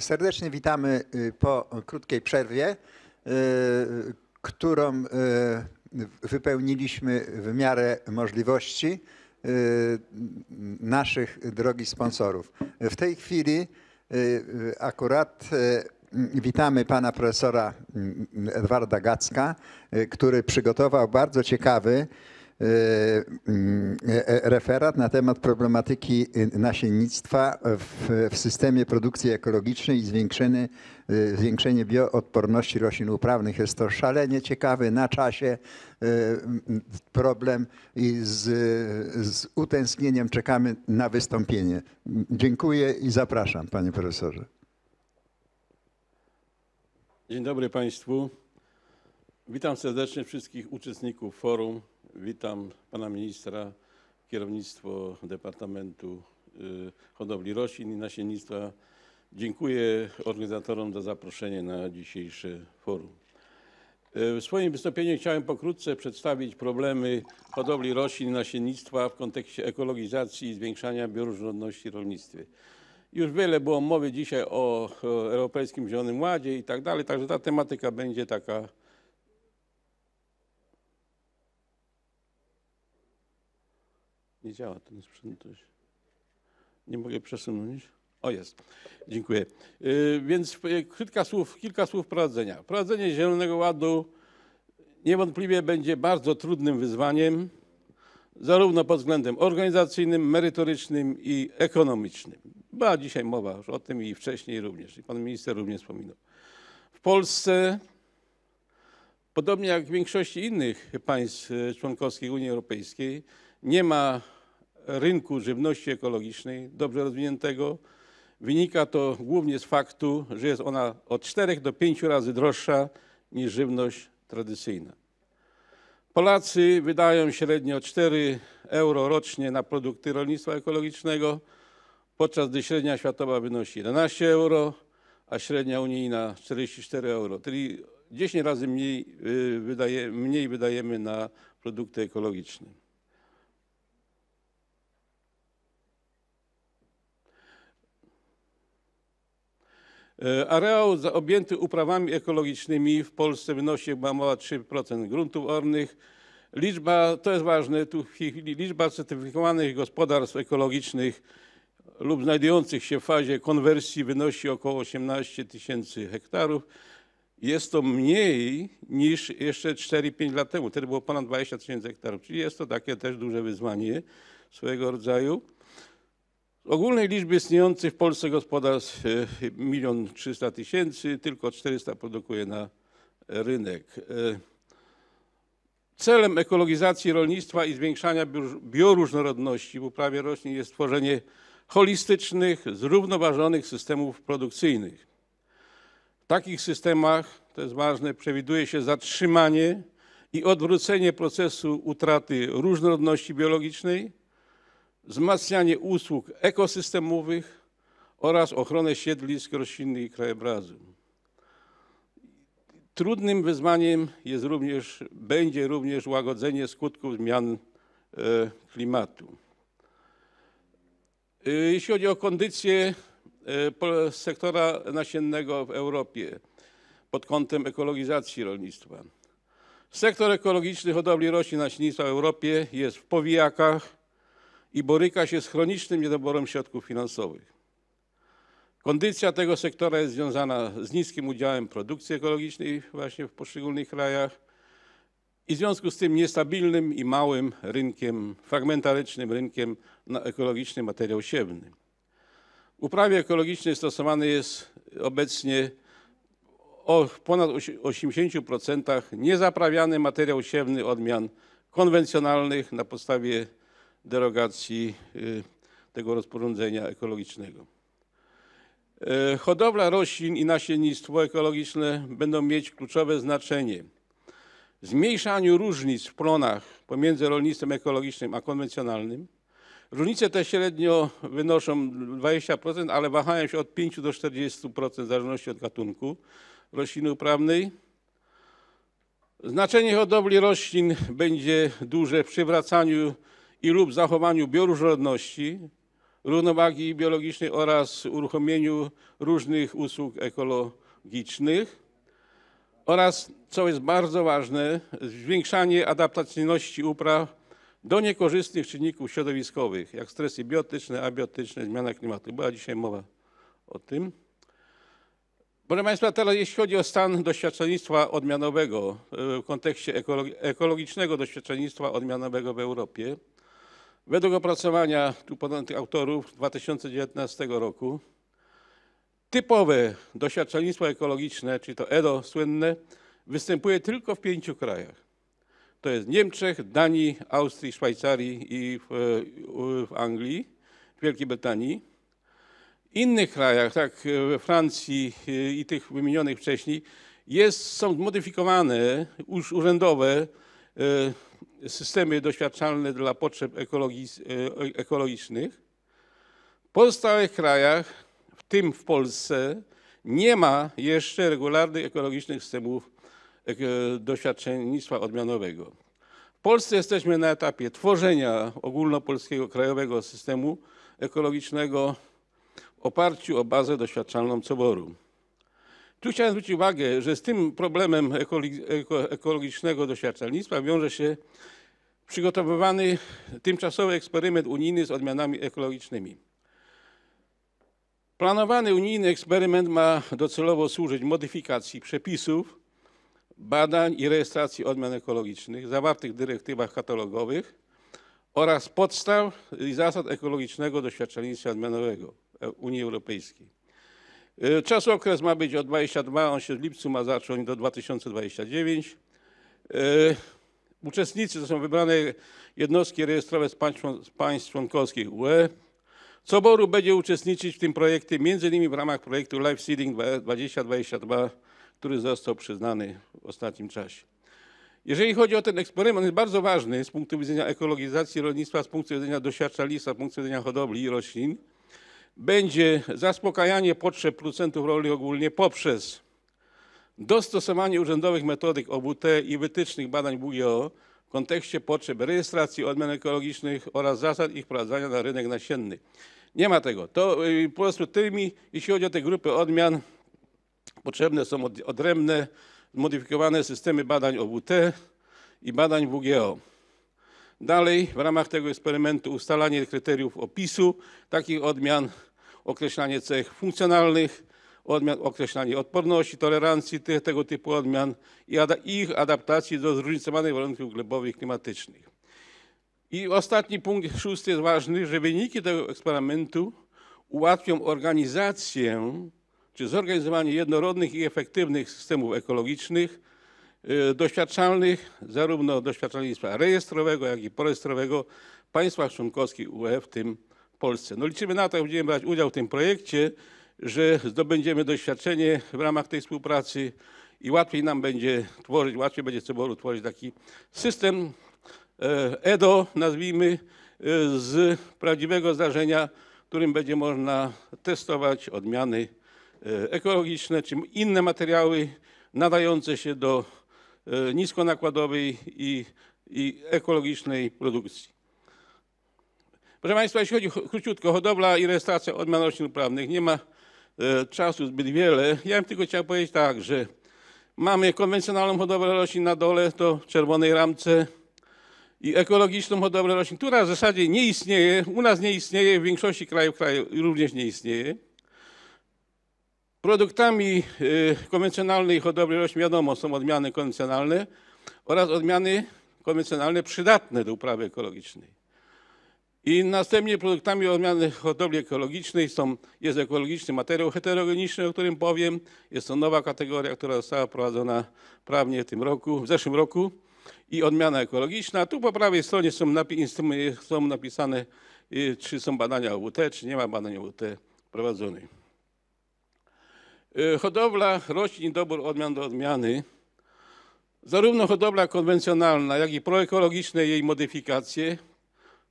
Serdecznie witamy y, po krótkiej przerwie, y, którą y, wypełniliśmy w miarę możliwości y, naszych drogich sponsorów. W tej chwili y, y, akurat y, witamy pana profesora y, Edwarda Gacka, y, który przygotował bardzo ciekawy y, y, referat na temat problematyki y, nasiennictwa w, w systemie produkcji ekologicznej i zwiększenie, y, zwiększenie bioodporności roślin uprawnych. Jest to szalenie ciekawy na czasie y, problem i z, z utęsknieniem czekamy na wystąpienie. Dziękuję i zapraszam, panie profesorze. Dzień dobry Państwu. Witam serdecznie wszystkich uczestników forum. Witam pana ministra, kierownictwo Departamentu y, Hodowli Roślin i Nasiennictwa. Dziękuję organizatorom za zaproszenie na dzisiejsze forum. Y, W swoim wystąpieniu chciałem pokrótce przedstawić problemy hodowli roślin i nasiennictwa w kontekście ekologizacji i zwiększania bioróżnorodności w rolnictwie. Już wiele było mowy dzisiaj o, Europejskim Zielonym Ładzie i tak dalej, także ta tematyka będzie taka Nie działa ten sprzęt. Nie mogę przesunąć. O jest. Dziękuję. Yy, więc y, kilka słów, kilka słów wprowadzenia. Wprowadzenie Zielonego Ładu niewątpliwie będzie bardzo trudnym wyzwaniem, zarówno pod względem organizacyjnym, merytorycznym i ekonomicznym. Była dzisiaj mowa już o tym i wcześniej również. I pan minister również wspominał. W Polsce, podobnie jak w większości innych państw y, członkowskich Unii Europejskiej, nie ma rynku żywności ekologicznej dobrze rozwiniętego. Wynika to głównie z faktu, że jest ona od 4 do 5 razy droższa niż żywność tradycyjna. Polacy wydają średnio 4 euro rocznie na produkty rolnictwa ekologicznego, podczas gdy średnia światowa wynosi 11 euro, a średnia unijna 44 euro, czyli 10 razy mniej, y, wydaje, mniej wydajemy na produkty ekologiczne. Areał za- objęty uprawami ekologicznymi w Polsce wynosi mała 3% gruntów ornych. Liczba, to jest ważne, tu liczba certyfikowanych gospodarstw ekologicznych lub znajdujących się w fazie konwersji wynosi około 18 tysięcy hektarów. Jest to mniej niż jeszcze 4-5 lat temu. Wtedy było ponad 20 tysięcy hektarów, czyli jest to takie też duże wyzwanie swojego rodzaju. Ogólnej liczby istniejących w Polsce gospodarstw e, 1 300 tysięcy, tylko 400 produkuje na rynek. E, Celem ekologizacji rolnictwa i zwiększania bior- bioróżnorodności w uprawie roślin jest tworzenie holistycznych, zrównoważonych systemów produkcyjnych. W takich systemach, to jest ważne, przewiduje się zatrzymanie i odwrócenie procesu utraty różnorodności biologicznej, wzmacnianie usług ekosystemowych oraz ochronę siedlisk roślinnych i krajobrazu. Trudnym wyzwaniem jest również, będzie również łagodzenie skutków zmian e, klimatu. E, Jeśli chodzi o kondycję e, sektora nasiennego w Europie pod kątem ekologizacji rolnictwa. Sektor ekologiczny hodowli roślin nasiennictwa w Europie jest w powijakach i boryka się z chronicznym niedoborem środków finansowych. Kondycja tego sektora jest związana z niskim udziałem produkcji ekologicznej właśnie w poszczególnych krajach i w związku z tym niestabilnym i małym rynkiem, fragmentarycznym rynkiem na ekologiczny materiał siewny. W uprawie ekologicznej stosowany jest obecnie o ponad osi- 80% niezaprawiany materiał siewny odmian konwencjonalnych na podstawie derogacji y, tego rozporządzenia ekologicznego. E, Hodowla roślin i nasiennictwo ekologiczne będą mieć kluczowe znaczenie w zmniejszaniu różnic w plonach pomiędzy rolnictwem ekologicznym a konwencjonalnym. Różnice te średnio wynoszą 20%, ale wahają się od 5 do 40% w zależności od gatunku rośliny uprawnej. Znaczenie hodowli roślin będzie duże w przywracaniu i lub zachowaniu bioróżnorodności, równowagi biologicznej oraz uruchomieniu różnych usług ekologicznych oraz, co jest bardzo ważne, zwiększanie adaptacyjności upraw do niekorzystnych czynników środowiskowych, jak stresy biotyczne, abiotyczne, zmiana klimatu. Była dzisiaj mowa o tym. Proszę Państwa, teraz jeśli chodzi o stan doświadczenictwa odmianowego e, w kontekście ekologi- ekologicznego doświadczenictwa odmianowego w Europie, według opracowania tu podanych autorów z 2019 roku, typowe doświadczenictwo ekologiczne, czyli to EDO słynne, występuje tylko w pięciu krajach. To jest Niemczech, Danii, Austrii, Szwajcarii i w, w Anglii, w Wielkiej Brytanii. W innych krajach, tak we Francji y, i tych wymienionych wcześniej, jest, są zmodyfikowane już urzędowe y, systemy doświadczalne dla potrzeb y, ekologicznych. W pozostałych krajach, w tym w Polsce, nie ma jeszcze regularnych ekologicznych systemów ek- doświadczalnictwa odmianowego. W Polsce jesteśmy na etapie tworzenia ogólnopolskiego krajowego systemu ekologicznego w oparciu o bazę doświadczalną COBOR-u. Tu chciałem zwrócić uwagę, że z tym problemem ekologicznego doświadczalnictwa wiąże się przygotowywany tymczasowy eksperyment unijny z odmianami ekologicznymi. Planowany unijny eksperyment ma docelowo służyć modyfikacji przepisów, badań i rejestracji odmian ekologicznych zawartych w dyrektywach katalogowych oraz podstaw i zasad ekologicznego doświadczalnictwa odmianowego e- Unii Europejskiej. E, Czas okres ma być od 22, on się w lipcu ma zacząć do 2029. E, Uczestnicy to są wybrane jednostki rejestrowe z państw, państw członkowskich UE. Coboru będzie uczestniczyć w tym projekcie m.in. w ramach projektu Life Seeding 2022, który został przyznany w ostatnim czasie. Jeżeli chodzi o ten eksperyment, jest bardzo ważny z punktu widzenia ekologizacji rolnictwa, z punktu widzenia doświadczalnictwa, z punktu widzenia hodowli i roślin. Będzie zaspokajanie potrzeb producentów rolnych ogólnie poprzez dostosowanie urzędowych metodyk OWT i wytycznych badań WGO w kontekście potrzeb rejestracji odmian ekologicznych oraz zasad ich wprowadzania na rynek nasienny. Nie ma tego. To y, po prostu tymi, jeśli chodzi o te grupy odmian, Potrzebne są od- odrębne, zmodyfikowane systemy badań OWT i badań WGO. Dalej, w ramach tego eksperymentu ustalanie kryteriów opisu takich odmian, określanie cech funkcjonalnych, odmian, określanie odporności, tolerancji tych, tego typu odmian i ada, ich adaptacji do zróżnicowanych warunków glebowych i klimatycznych. I ostatni punkt, szósty jest ważny, że wyniki tego eksperymentu ułatwią organizację czy zorganizowanie jednorodnych i efektywnych systemów ekologicznych, y, doświadczalnych, zarówno doświadczalnictwa rejestrowego, jak i porejestrowego w państwach członkowskich UE, w tym Polsce. No liczymy na to, jak będziemy brać udział w tym projekcie, że zdobędziemy doświadczenie w ramach tej współpracy i łatwiej nam będzie tworzyć, łatwiej będzie Ceboru tworzyć taki system e, EDO, nazwijmy, e, z prawdziwego zdarzenia, którym będzie można testować odmiany e, ekologiczne czy inne materiały nadające się do niskonakładowej i, i ekologicznej produkcji. Proszę Państwa, jeśli chodzi cho- króciutko, hodowla i rejestracja odmian roślin uprawnych, nie ma e, czasu zbyt wiele. Ja bym tylko chciał powiedzieć tak, że mamy konwencjonalną hodowlę roślin na dole, to w czerwonej ramce, i ekologiczną hodowlę roślin, która w zasadzie nie istnieje, u nas nie istnieje, w większości krajów, krajów również nie istnieje. Produktami y, konwencjonalnej hodowli roślin, wiadomo, są odmiany konwencjonalne oraz odmiany konwencjonalne przydatne do uprawy ekologicznej. I następnie produktami odmiany hodowli ekologicznej są, jest ekologiczny materiał heterogeniczny, o którym powiem. Jest to nowa kategoria, która została wprowadzona prawnie w tym roku, w zeszłym roku i odmiana ekologiczna. Tu po prawej stronie są, napi- są napisane, y, czy są badania OWT, czy nie ma badań OWT prowadzonych. Y, Hodowla roślin, dobór odmian do odmiany. Zarówno hodowla konwencjonalna, jak i proekologiczne jej modyfikacje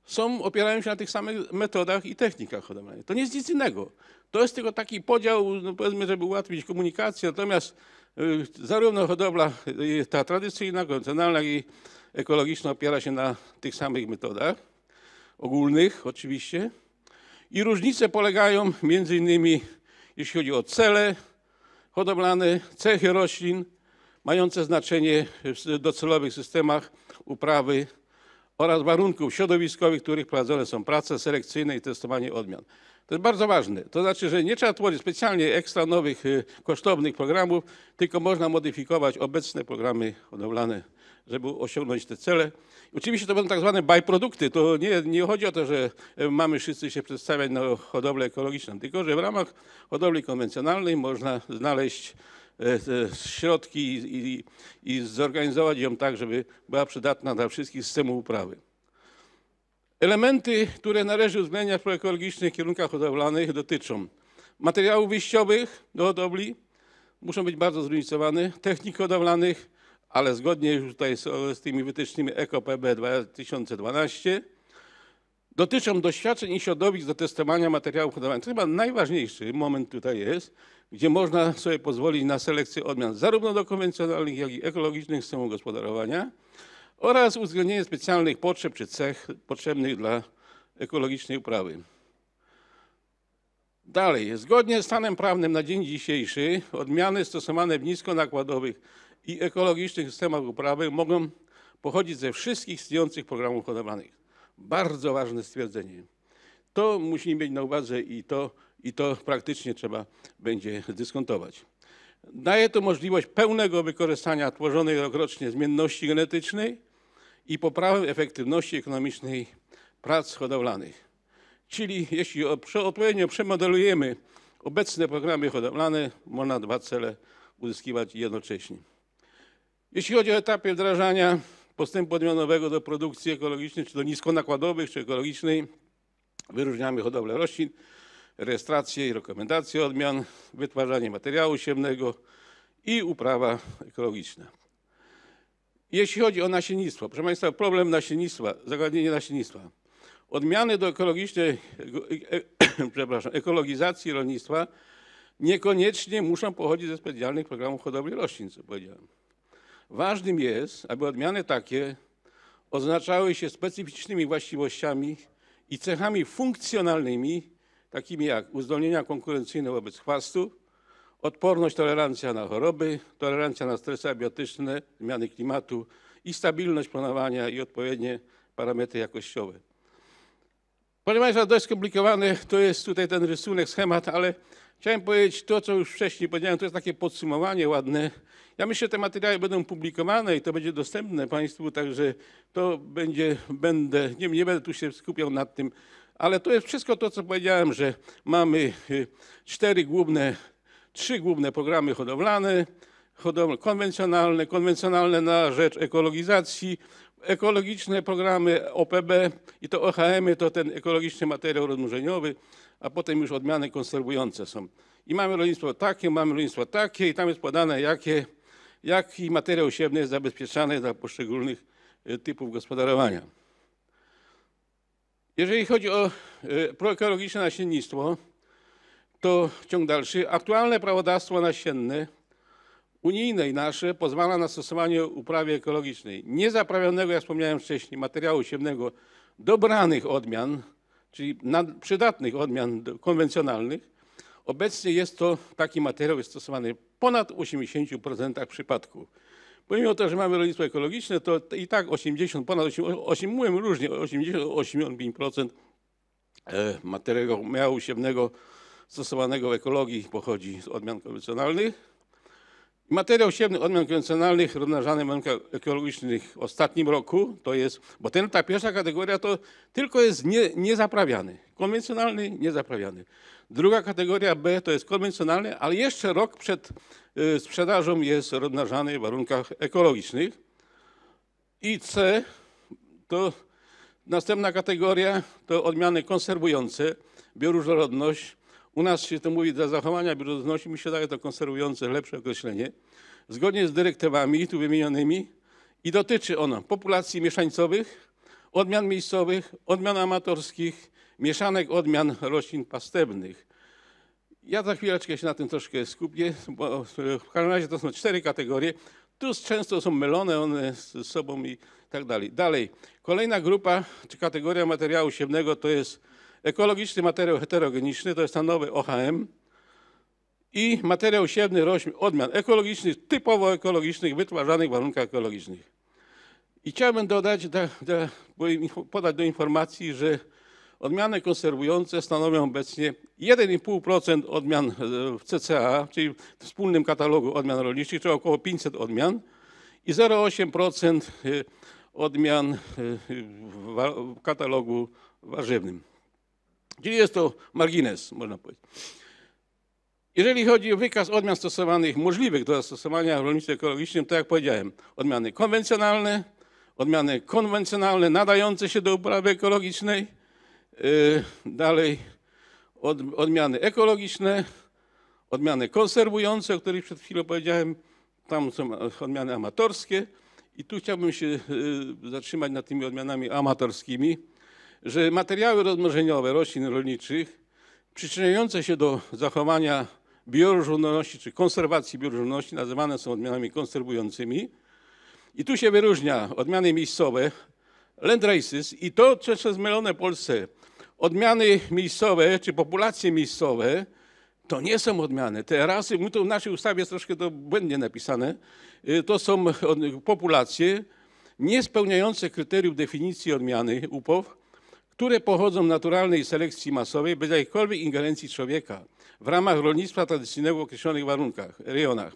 są, opierają się na tych samych metodach i technikach hodowlanych. To nie jest nic innego. To jest tylko taki podział, no powiedzmy, żeby ułatwić komunikację, natomiast y, zarówno hodowla y, ta tradycyjna, konwencjonalna, jak i ekologiczna opiera się na tych samych metodach, ogólnych oczywiście. I różnice polegają między innymi, jeśli chodzi o cele hodowlane, cechy roślin, mające znaczenie w docelowych systemach uprawy oraz warunków środowiskowych, w których prowadzone są prace selekcyjne i testowanie odmian. To jest bardzo ważne. To znaczy, że nie trzeba tworzyć specjalnie ekstra nowych, y, kosztownych programów, tylko można modyfikować obecne programy hodowlane, żeby osiągnąć te cele. Oczywiście to będą tak zwane byprodukty. To nie, nie chodzi o to, że e, mamy wszyscy się przedstawiać na hodowlę ekologiczną, tylko że w ramach hodowli konwencjonalnej można znaleźć środki i, i, i zorganizować ją tak, żeby była przydatna dla wszystkich systemów uprawy. Elementy, które należy uwzględniać w proekologicznych kierunkach hodowlanych dotyczą materiałów wyjściowych do hodowli, muszą być bardzo zróżnicowane, technik hodowlanych, ale zgodnie już tutaj z, z tymi wytycznymi EKOPB 2012, dotyczą doświadczeń i środowisk do testowania materiałów hodowlanych. To chyba najważniejszy moment tutaj jest, gdzie można sobie pozwolić na selekcję odmian zarówno do konwencjonalnych, jak i ekologicznych systemów gospodarowania oraz uwzględnienie specjalnych potrzeb czy cech potrzebnych dla ekologicznej uprawy. Dalej, zgodnie z stanem prawnym na dzień dzisiejszy odmiany stosowane w niskonakładowych i ekologicznych systemach uprawy mogą pochodzić ze wszystkich istniejących programów hodowlanych. Bardzo ważne stwierdzenie. To musimy mieć na uwadze i to, i to praktycznie trzeba będzie dyskontować. Daje to możliwość pełnego wykorzystania tworzonej rokrocznie zmienności genetycznej i poprawy efektywności ekonomicznej prac hodowlanych. Czyli jeśli odpowiednio przemodelujemy obecne programy hodowlane, można dwa cele uzyskiwać jednocześnie. Jeśli chodzi o etapy wdrażania postępu odmianowego do produkcji ekologicznej, czy do niskonakładowych, czy ekologicznej, wyróżniamy hodowlę roślin, rejestrację i rekomendację odmian, wytwarzanie materiału siewnego i uprawa ekologiczna. Jeśli chodzi o nasiennictwo, proszę Państwa, problem nasiennictwa, zagadnienie nasiennictwa. Odmiany do ekologicznej, e, przepraszam, ekologizacji rolnictwa niekoniecznie muszą pochodzić ze specjalnych programów hodowli roślin, co powiedziałem. Ważnym jest, aby odmiany takie oznaczały się specyficznymi właściwościami i cechami funkcjonalnymi, takimi jak uzdolnienia konkurencyjne wobec chwastów odporność, tolerancja na choroby, tolerancja na stresy abiotyczne, zmiany klimatu i stabilność planowania i odpowiednie parametry jakościowe. Proszę Państwa, dość skomplikowane to jest tutaj ten rysunek, schemat, ale chciałem powiedzieć to, co już wcześniej powiedziałem, to jest takie podsumowanie ładne. Ja myślę, że te materiały będą publikowane i to będzie dostępne Państwu, także to będzie, będę, nie, nie będę tu się skupiał nad tym, ale to jest wszystko to, co powiedziałem, że mamy y, cztery główne, trzy główne programy hodowlane, hodowle konwencjonalne, konwencjonalne na rzecz ekologizacji, ekologiczne programy OPB i to OHM, to ten ekologiczny materiał rozmnożeniowy, a potem już odmiany konserwujące są. I mamy rolnictwo takie, mamy rolnictwo takie i tam jest podane, jakie, jaki materiał siewny jest zabezpieczany dla poszczególnych y, typów gospodarowania. Jeżeli chodzi o y, proekologiczne nasiennictwo, to ciąg dalszy. Aktualne prawodawstwo nasienne unijne i nasze pozwala na stosowanie uprawy ekologicznej niezaprawionego, jak wspomniałem wcześniej, materiału siewnego dobranych odmian, czyli przydatnych odmian konwencjonalnych. Obecnie jest to taki materiał jest stosowany w ponad 80% przypadków. Pomimo to, że mamy rolnictwo ekologiczne, to i tak 80, ponad 8, 8 mówię różnie, 80-85% e, materiału siewnego stosowanego w ekologii pochodzi z odmian konwencjonalnych. Materiał siewny odmian konwencjonalnych rozmnażany w warunkach ekologicznych w ostatnim roku to jest, bo ten, ta pierwsza kategoria to tylko jest nie, niezaprawiany, konwencjonalny, niezaprawiany. Druga kategoria B to jest konwencjonalny, ale jeszcze rok przed y, sprzedażą jest rozmnażany w warunkach ekologicznych. I C to następna kategoria to odmiany konserwujące, bioróżnorodność. U nas się to mówi dla zachowania bioróżnorodności, mi się daje to konserwujące lepsze określenie. Zgodnie z dyrektywami tu wymienionymi i dotyczy ono populacji mieszańcowych, odmian miejscowych, odmian amatorskich, mieszanek odmian roślin pastewnych. Ja za chwileczkę się na tym troszkę skupię, bo w każdym razie to są cztery kategorie. Tu często są mylone one z sobą i tak dalej. Dalej, kolejna grupa czy kategoria materiału siewnego to jest ekologiczny materiał heterogeniczny, to jest ten nowy OHM i materiał siewny roślin odmian ekologicznych, typowo ekologicznych, wytwarzanych w warunkach ekologicznych. I chciałbym dodać, da, da, podać do informacji, że odmiany konserwujące stanowią obecnie 1,5% odmian e, w CCA, czyli w wspólnym katalogu odmian rolniczych, czyli około 500 odmian i 0,8% e, odmian e, w katalogu warzywnym. Czyli jest to margines, można powiedzieć. Jeżeli chodzi o wykaz odmian stosowanych, możliwych do zastosowania w rolnictwie ekologicznym, to jak powiedziałem, odmiany konwencjonalne, odmiany konwencjonalne nadające się do uprawy ekologicznej, yy, dalej od, odmiany ekologiczne, odmiany konserwujące, o których przed chwilą powiedziałem, tam są odmiany amatorskie i tu chciałbym się yy, zatrzymać nad tymi odmianami amatorskimi, że materiały rozmnożeniowe roślin rolniczych przyczyniające się do zachowania bioróżnorodności czy konserwacji bioróżnorodności nazywane są odmianami konserwującymi. I tu się wyróżnia odmiany miejscowe, land races i to, co jest zmylone Polsce. Odmiany miejscowe czy populacje miejscowe to nie są odmiany. Te rasy, my to w naszej ustawie jest troszkę to błędnie napisane, y, to są populacje nie spełniające kryteriów definicji odmiany UPOW, które pochodzą z naturalnej selekcji masowej bez jakiejkolwiek ingerencji człowieka w ramach rolnictwa tradycyjnego w określonych warunkach, rejonach.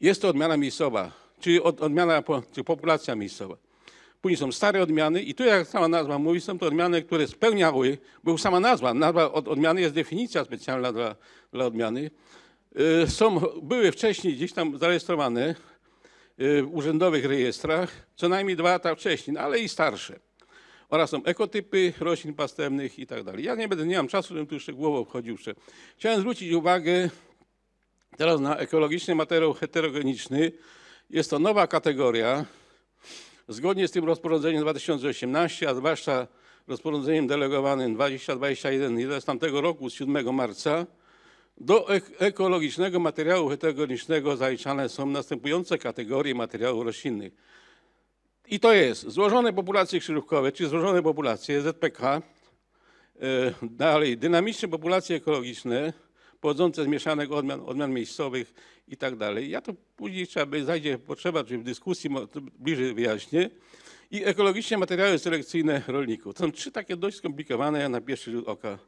Jest to odmiana miejscowa, czyli od, odmiana, czy populacja miejscowa. Później są stare odmiany i tu jak sama nazwa mówi, są to odmiany, które spełniały, bo sama nazwa, nazwa od odmiany jest definicja specjalna dla, dla odmiany. Y, Są, były wcześniej gdzieś tam zarejestrowane y, w urzędowych rejestrach, co najmniej dwa lata wcześniej, no ale i starsze oraz są ekotypy roślin pastewnych i tak dalej. Ja nie będę, nie mam czasu, żebym tu szczegółowo jeszcze. Chciałem zwrócić uwagę teraz na ekologiczny materiał heterogeniczny. Jest to nowa kategoria. Zgodnie z tym rozporządzeniem 2018, a zwłaszcza rozporządzeniem delegowanym 2021 z tamtego roku, z 7 marca, do ek- ekologicznego materiału heterogenicznego zaliczane są następujące kategorie materiałów roślinnych. I to jest złożone populacje krzyżówkowe, czy złożone populacje ZPK, e, dalej dynamiczne populacje ekologiczne, pochodzące z mieszanych odmian, odmian miejscowych i tak dalej. Ja to później trzeba by, zajdzie potrzeba, czy w dyskusji bliżej wyjaśnię. I ekologiczne materiały selekcyjne rolników. To są trzy takie dość skomplikowane na pierwszy rzut oka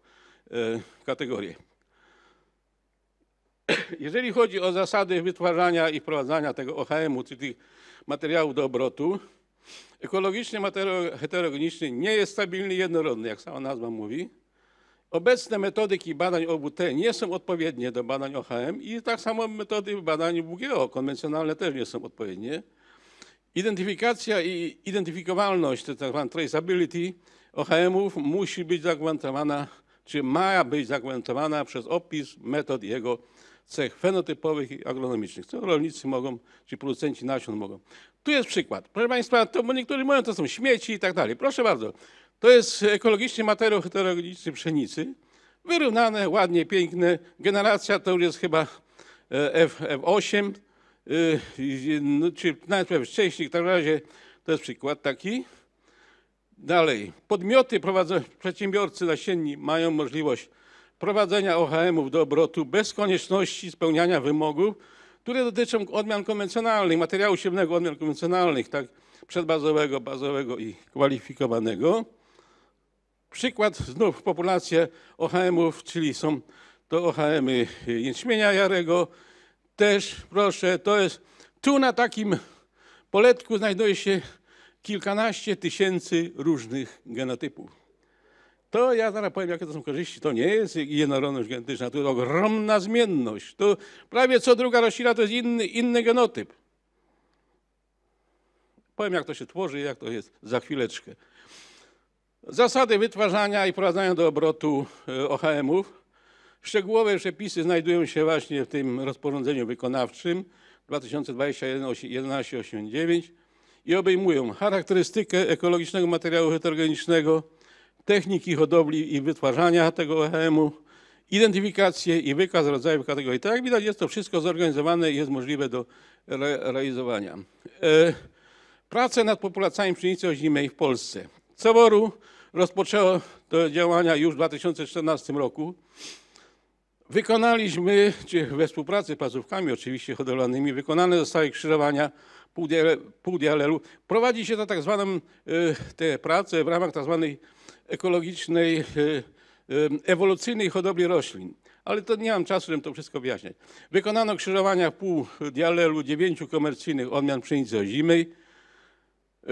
e, kategorie. Jeżeli chodzi o zasady wytwarzania i wprowadzania tego OHM-u, czyli tych materiałów do obrotu, ekologiczny materiał heterogeniczny nie jest stabilny i jednorodny, jak sama nazwa mówi. Obecne metodyki badań OWT nie są odpowiednie do badań OHM i tak samo metody badań WGO konwencjonalne też nie są odpowiednie. Identyfikacja i identyfikowalność, tak zwana traceability OHM-ów musi być zagwarantowana, czy ma być zagwarantowana przez opis metod jego cech fenotypowych i agronomicznych, co rolnicy mogą, czy producenci nasion mogą. Tu jest przykład. Proszę Państwa, to bo niektórzy mówią, to są śmieci i tak dalej. Proszę bardzo, to jest ekologiczny materiał heterogeniczny pszenicy, wyrównane, ładnie, piękne. Generacja to już jest chyba e, F, F8, y, y, no, czy najpierw wcześniej, w każdym razie to jest przykład taki. Dalej, podmioty, prowadzą, przedsiębiorcy nasienni mają możliwość prowadzenia OHM-ów do obrotu bez konieczności spełniania wymogów, które dotyczą odmian konwencjonalnych, materiału siewnego odmian konwencjonalnych, tak przedbazowego, bazowego i kwalifikowanego. Przykład znów populacje OHM-ów, czyli są to OHM-y jęczmienia jarego. Też proszę, to jest tu na takim poletku znajduje się kilkanaście tysięcy różnych genotypów. To ja zaraz powiem, jakie to są korzyści. To nie jest jednorodność genetyczna, to jest ogromna zmienność. To prawie co druga roślina to jest inny, inny genotyp. Powiem, jak to się tworzy, jak to jest za chwileczkę. Zasady wytwarzania i wprowadzania do obrotu e, OHM-ów. Szczegółowe przepisy znajdują się właśnie w tym rozporządzeniu wykonawczym 2021-1189 i obejmują charakterystykę ekologicznego materiału heterogenicznego, techniki hodowli i wytwarzania tego OHM-u, identyfikację i wykaz rodzajów kategorii. Tak jak widać, jest to wszystko zorganizowane i jest możliwe do re realizowania. E, prace nad populacjami pszenicy ozimej w Polsce. Coboru rozpoczęło te działania już w 2014 roku. Wykonaliśmy, czy we współpracy z placówkami oczywiście hodowlanymi, wykonane zostały krzyżowania półdialelu. Prowadzi się to tak zwaną, e, te prace w ramach tak zwanej ekologicznej, e, e, ewolucyjnej hodowli roślin. Ale to nie mam czasu, żeby to wszystko wyjaśniać. Wykonano krzyżowania pół dialelu dziewięciu komercyjnych odmian pszenicy ozimej,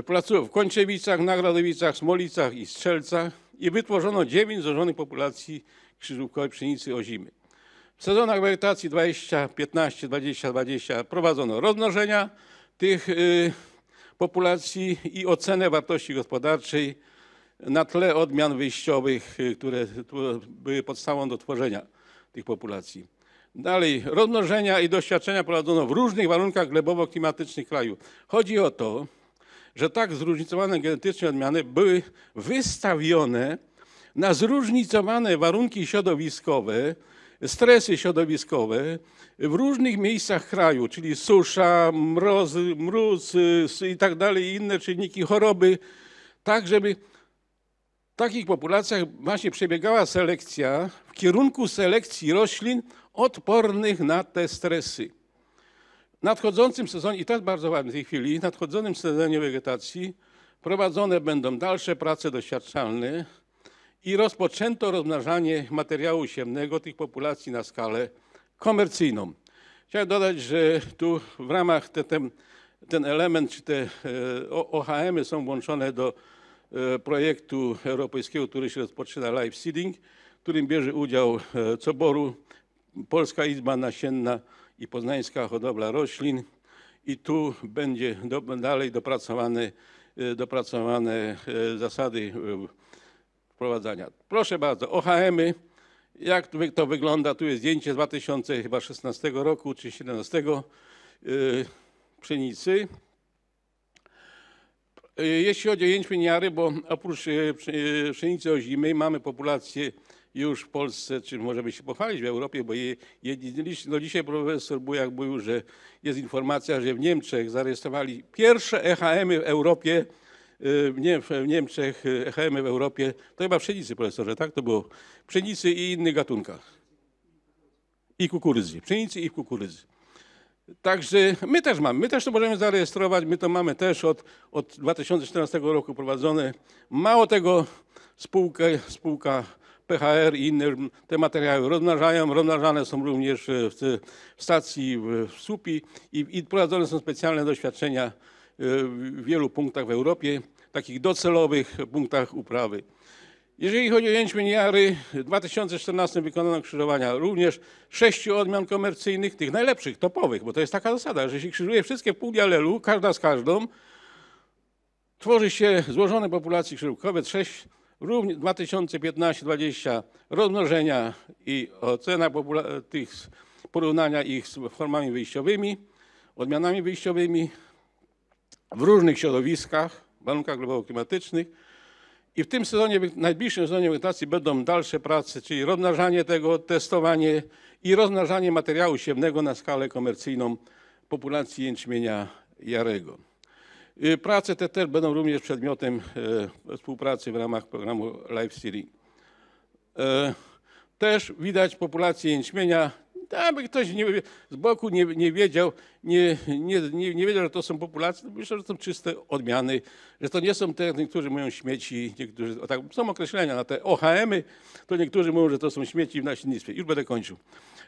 placów w Kończewicach, Nagrodowicach, Smolicach i Strzelcach i wytworzono dziewięć złożonych populacji krzyżówkowej pszenicy ozimej. W sezonach wegetacji 20, 15, 20, 20 prowadzono rozmnożenia tych y, populacji i ocenę wartości gospodarczej na tle odmian wyjściowych, y, które były podstawą do tworzenia tych populacji. Dalej, rozmnożenia i doświadczenia prowadzono w różnych warunkach glebowo-klimatycznych kraju. Chodzi o to, że tak zróżnicowane genetycznie odmiany były wystawione na zróżnicowane warunki środowiskowe, stresy środowiskowe w różnych miejscach kraju, czyli susza, mrozy, mróz y, i tak dalej, inne czynniki choroby, tak żeby w takich populacjach właśnie przebiegała selekcja w kierunku selekcji roślin odpornych na te stresy. W nadchodzącym sezonie, i to jest bardzo ważne w tej chwili, w nadchodzącym sezonie wegetacji prowadzone będą dalsze prace doświadczalne i rozpoczęto rozmnażanie materiału siewnego tych populacji na skalę komercyjną. Chciałem dodać, że tu w ramach te, ten, ten element, czy te e, OHM-y są włączone do projektu europejskiego, który się rozpoczyna Live Seeding, w którym bierze udział e, Coboru, Polska Izba Nasienna i Poznańska Hodowla Roślin. I tu będzie do, dalej dopracowane, dopracowane zasady wprowadzania. Proszę bardzo, OHM-y, jak to wygląda? Tu jest zdjęcie z 2016 roku czy 2017 yy, pszenicy. Yy, jeśli chodzi o jęczmień jary, bo oprócz yy, pszenicy ozimej mamy populację już w Polsce, czy możemy się pochwalić w Europie, bo no dzisiaj profesor Bujak mówił, że jest informacja, że w Niemczech zarejestrowali pierwsze EHM-y w Europie, Nie w Niemczech, EHM w Europie, to chyba pszenicy, profesorze, tak? To było pszenicy i innych gatunkach. i kukurydzy, pszenicy i kukurydzy. Także my też mamy, my też to możemy zarejestrować, my to mamy też od, od 2014 roku prowadzone. Mało tego, spółkę, spółka PHR i inne te materiały rozmnażają, rozmnażane są również w, w stacji w Słupi i, i prowadzone są specjalne doświadczenia e, w wielu punktach w Europie, takich docelowych punktach uprawy. Jeżeli chodzi o jęczmień jary, w 2014 wykonano krzyżowania również sześciu odmian komercyjnych, tych najlepszych, topowych, bo to jest taka zasada, że się krzyżuje wszystkie w pół dialelu, każda z każdą, tworzy się złożone populacje krzyżówkowe, sześć, również 2015-20 rozmnożenia i ocena tych, porównania ich z formami wyjściowymi, odmianami wyjściowymi w różnych środowiskach, warunkach globowo-klimatycznych, i w tym sezonie, w najbliższym sezonie wegetacji będą dalsze prace, czyli rozmnażanie tego, testowanie i rozmnażanie materiału siewnego na skalę komercyjną populacji jęczmienia jarego. Y, prace te też będą również przedmiotem e, współpracy w ramach programu Life City. E, też widać populację jęczmienia aby ktoś nie, z boku nie, nie wiedział, nie, nie, nie, nie wiedział, że to są populacje, myślę, że to są czyste odmiany, że to nie są te, niektórzy mówią śmieci, niektórzy, tak, są określenia na te OHM-y, to niektórzy mówią, że to są śmieci w nasiennictwie. Już będę kończył.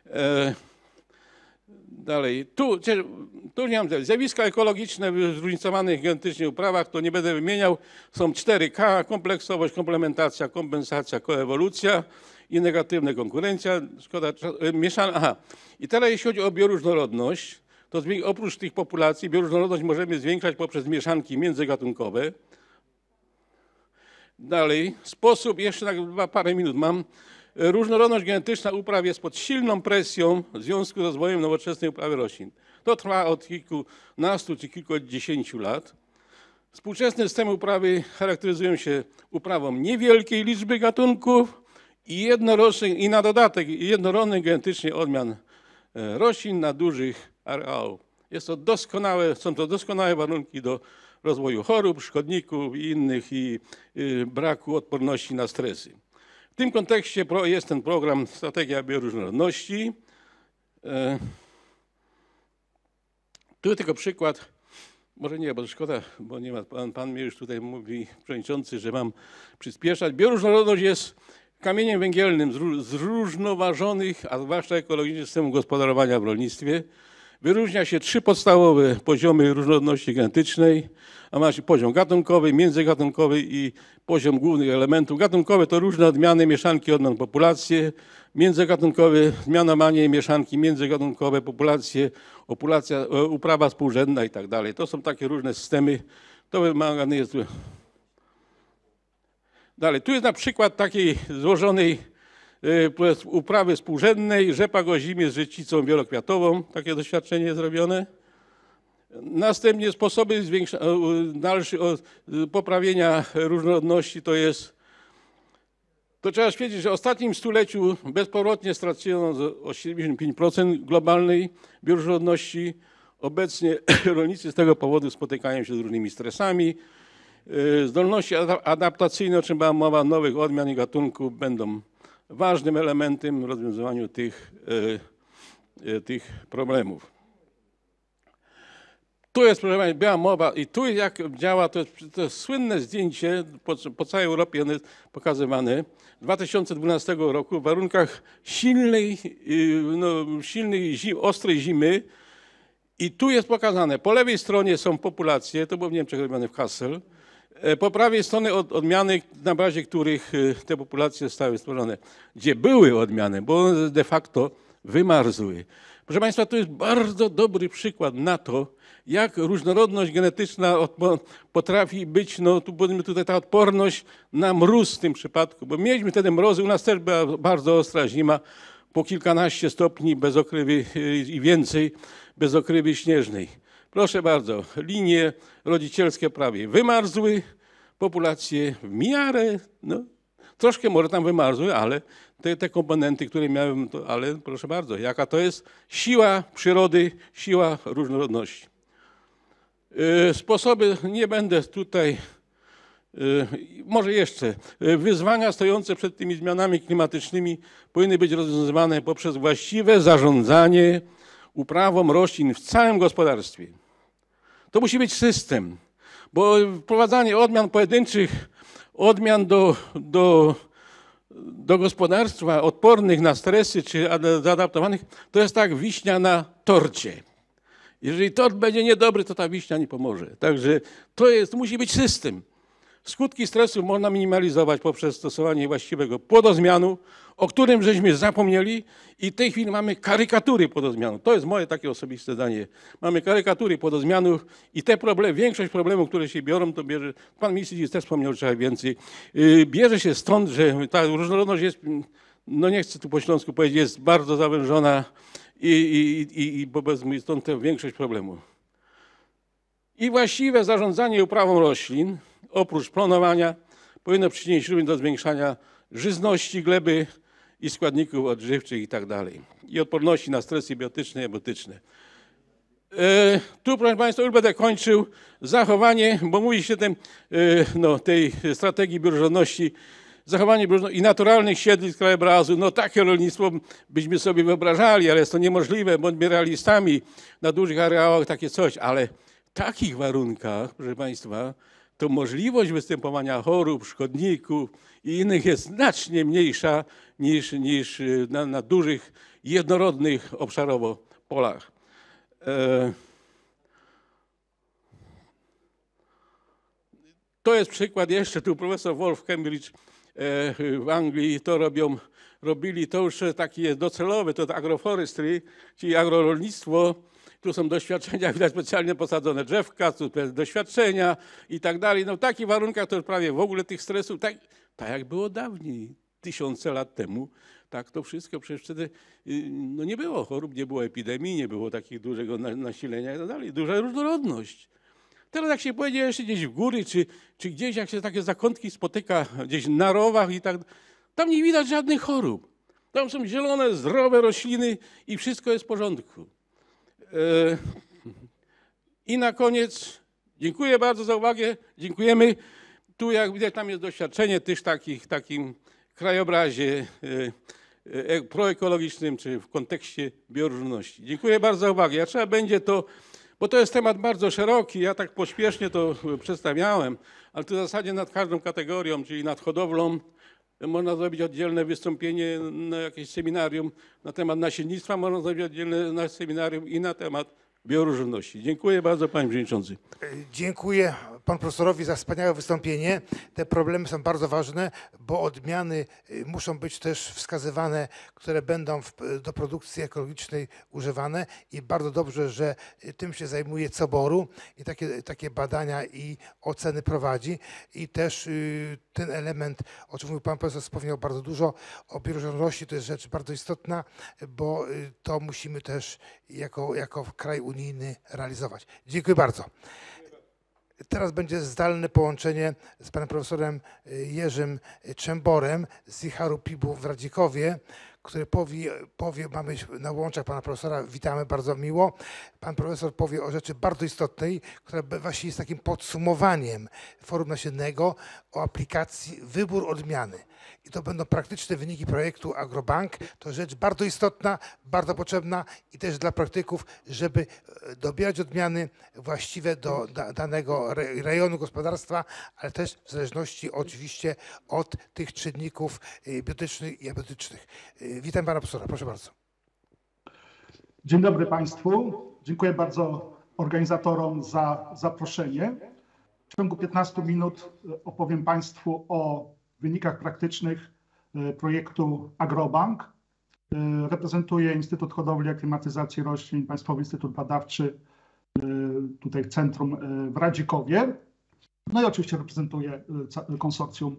E, dalej, tu, tu nie mam zjawiska ekologiczne w zróżnicowanych genetycznie uprawach, to nie będę wymieniał. Są 4K, kompleksowość, komplementacja, kompensacja, koewolucja i negatywna konkurencja. Szkoda, e, mieszana. Aha. I teraz jeśli chodzi o bioróżnorodność, to oprócz tych populacji bioróżnorodność możemy zwiększać poprzez mieszanki międzygatunkowe. Dalej, sposób, jeszcze na parę minut mam. Różnorodność genetyczna upraw jest pod silną presją w związku z rozwojem nowoczesnej uprawy roślin. To trwa od kilkunastu czy kilkudziesięciu lat. Współczesne systemy uprawy charakteryzują się uprawą niewielkiej liczby gatunków, i jednorocznych, i na dodatek jednorodnych genetycznie odmian e, roślin na dużych areałach. Jest to doskonałe, są to doskonałe warunki do rozwoju chorób, szkodników i innych i y, braku odporności na stresy. W tym kontekście jest ten program Strategia Bioróżnorodności. E, tu tylko przykład, może nie, bo szkoda, bo nie ma, pan, pan mnie już tutaj mówi, przewodniczący, że mam przyspieszać. Bioróżnorodność jest kamieniem węgielnym zrównoważonych, a zwłaszcza ekologicznych systemów gospodarowania w rolnictwie. Wyróżnia się trzy podstawowe poziomy różnorodności genetycznej, a macie poziom gatunkowy, międzygatunkowy i poziom głównych elementów. Gatunkowe to różne odmiany, mieszanki odmian populacje, międzygatunkowe zmianowanie, mieszanki międzygatunkowe, populacje, e, uprawa współrzędna i tak dalej. To są takie różne systemy. To wymagane jest Dalej, tu jest na przykład takiej złożonej e, uprawy współrzędnej, rzepak o zimie z życicą wielokwiatową, takie doświadczenie zrobione. Następnie sposoby dalsze poprawienia różnorodności to jest, to trzeba świecić, że w ostatnim stuleciu bezpowrotnie stracono o 75% globalnej bioróżnorodności. Obecnie rolnicy z tego powodu spotykają się z różnymi stresami, Y, zdolności adaptacyjne, o czym była mowa, nowych odmian i gatunków będą ważnym elementem w rozwiązywaniu tych, y, y, tych problemów. Tu jest, proszę Państwa, była mowa i tu jak działa, to jest, to jest słynne zdjęcie, po, po, całej Europie one jest pokazywane, 2012 roku w warunkach silnej, no, silnej zim, ostrej zimy i tu jest pokazane, po lewej stronie są populacje, to było w Niemczech robione w Kassel, po prawej strony od, odmiany, na bazie których e, te populacje zostały stworzone, gdzie były odmiany, bo one de facto wymarzły. Proszę Państwa, to jest bardzo dobry przykład na to, jak różnorodność genetyczna potrafi być, no tu powiedzmy tutaj ta odporność na mróz w tym przypadku, bo mieliśmy wtedy mrozy, u nas też była bardzo ostra zima, po kilkanaście stopni bez okrywy e, i więcej bez okrywy śnieżnej. Proszę bardzo, linie rodzicielskie prawie wymarzły, populacje w miarę, no, troszkę może tam wymarzły, ale te, te komponenty, które miałem, to, ale proszę bardzo, jaka to jest siła przyrody, siła różnorodności. Yy, sposoby, nie będę tutaj Y, Może jeszcze. Y, Wyzwania stojące przed tymi zmianami klimatycznymi powinny być rozwiązywane poprzez właściwe zarządzanie uprawą roślin w całym gospodarstwie. To musi być system, bo wprowadzanie odmian pojedynczych, odmian do, do, do gospodarstwa odpornych na stresy czy ad- zaadaptowanych, to jest tak wiśnia na torcie. Jeżeli tort będzie niedobry, to ta wiśnia nie pomoże. Także to jest, musi być system. Skutki stresu można minimalizować poprzez stosowanie właściwego płodozmianu, o którym żeśmy zapomnieli i w tej chwili mamy karykatury płodozmianu. To jest moje takie osobiste zdanie. Mamy karykatury płodozmianów i te problemy, większość problemów, które się biorą, to bierze, pan minister też wspomniał trochę więcej, yy, bierze się stąd, że ta różnorodność jest, no nie chcę tu po śląsku powiedzieć, jest bardzo zawężona i, i, i, i wobec mnie stąd te większość problemów. I właściwe zarządzanie uprawą roślin, oprócz planowania, powinno przyczynić również do zwiększania żyzności gleby i składników odżywczych itd. I odporności na stresy biotyczne i abotyczne. E, tu, proszę Państwa, już będę kończył. Zachowanie, bo mówi się tym, e, no, tej strategii bioróżnorodności, zachowanie bioróżnorodności i naturalnych siedlisk krajobrazu. No takie rolnictwo byśmy sobie wyobrażali, ale jest to niemożliwe, bądźmy realistami na dużych areałach takie coś, ale w takich warunkach, proszę Państwa, to możliwość występowania chorób, szkodników i innych jest znacznie mniejsza niż, niż y, na, na dużych, jednorodnych obszarowo polach. E, To jest przykład jeszcze, tu profesor Wolf Cambridge e, w Anglii to robią, robili, to już taki jest docelowy, to agroforestry, czyli agrorolnictwo. Tu są doświadczenia, widać specjalnie posadzone drzewka, tu doświadczenia i tak dalej. No w takich warunkach to już prawie w ogóle tych stresów, tak, tak jak było dawniej, tysiące lat temu, tak to wszystko, przecież wtedy y, no nie było chorób, nie było epidemii, nie było takiego dużego na- nasilenia i tak dalej. Duża różnorodność. Teraz jak się pojedzie jeszcze gdzieś w góry, czy, czy gdzieś jak się takie zakątki spotyka, gdzieś na rowach i tak, tam nie widać żadnych chorób. Tam są zielone, zdrowe rośliny i wszystko jest w porządku. E, I na koniec dziękuję bardzo za uwagę. Dziękujemy. Tu jak widać tam jest doświadczenie też takich, takim krajobrazie e, e, proekologicznym, czy w kontekście bioróżności. Dziękuję bardzo za uwagę. Ja trzeba będzie to, bo to jest temat bardzo szeroki, ja tak pośpiesznie to przedstawiałem, ale to w zasadzie nad każdą kategorią, czyli nad hodowlą, można zrobić oddzielne wystąpienie na jakieś seminarium na temat nasiennictwa, można zrobić oddzielne na seminarium i na temat bioróżności. Dziękuję bardzo panie przewodniczący. Dziękuję panu profesorowi za wspaniałe wystąpienie. Te problemy są bardzo ważne, bo odmiany y, muszą być też wskazywane, które będą w, do produkcji ekologicznej używane i bardzo dobrze, że y, tym się zajmuje COBORU i takie, takie badania i oceny prowadzi i też y, ten element, o czym mówił pan profesor, wspomniał bardzo dużo o bioróżnorodności, to jest rzecz bardzo istotna, bo y, to musimy też jako, jako kraj unijny realizować. Dziękuję bardzo. Teraz będzie zdalne połączenie z panem profesorem Jerzym Czemborem z IHAR-u PIB-u w Radzikowie, który powie, powie, mamy na łączach pana profesora, witamy bardzo miło. Pan profesor powie o rzeczy bardzo istotnej, która właśnie jest takim podsumowaniem forum nasiennego o aplikacji wybór odmiany. I to będą praktyczne wyniki projektu Agrobank. To rzecz bardzo istotna, bardzo potrzebna i też dla praktyków, żeby e, dobierać odmiany właściwe do da, danego re, rejonu gospodarstwa, ale też w zależności oczywiście od tych czynników e, biotycznych i abiotycznych. E, Witam pana profesora, proszę bardzo. Dzień dobry Państwu. Dziękuję bardzo organizatorom za zaproszenie. W ciągu 15 minut e, opowiem Państwu o wynikach praktycznych e, projektu Agrobank. Reprezentuję Instytut Hodowli i Aklimatyzacji Roślin, Państwowy Instytut Badawczy tutaj w centrum w Radzikowie. No i oczywiście reprezentuję konsorcjum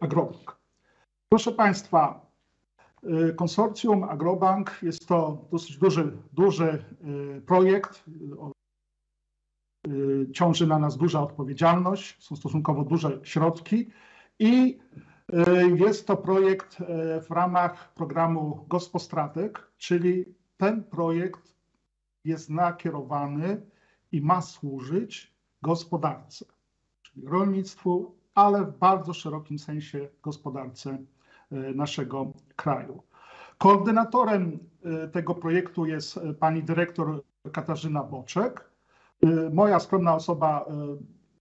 Agrobank. Proszę Państwa, Y, Konsorcjum Agrobank jest to dosyć duży, duży y, projekt. Y, y, Ciąży na nas duża odpowiedzialność, są stosunkowo duże środki i y, jest to projekt y, w ramach programu Gospostratek, czyli ten projekt jest nakierowany i ma służyć gospodarce, czyli rolnictwu ale w bardzo szerokim sensie gospodarce naszego kraju. Koordynatorem tego projektu jest pani dyrektor Katarzyna Boczek. Moja skromna osoba,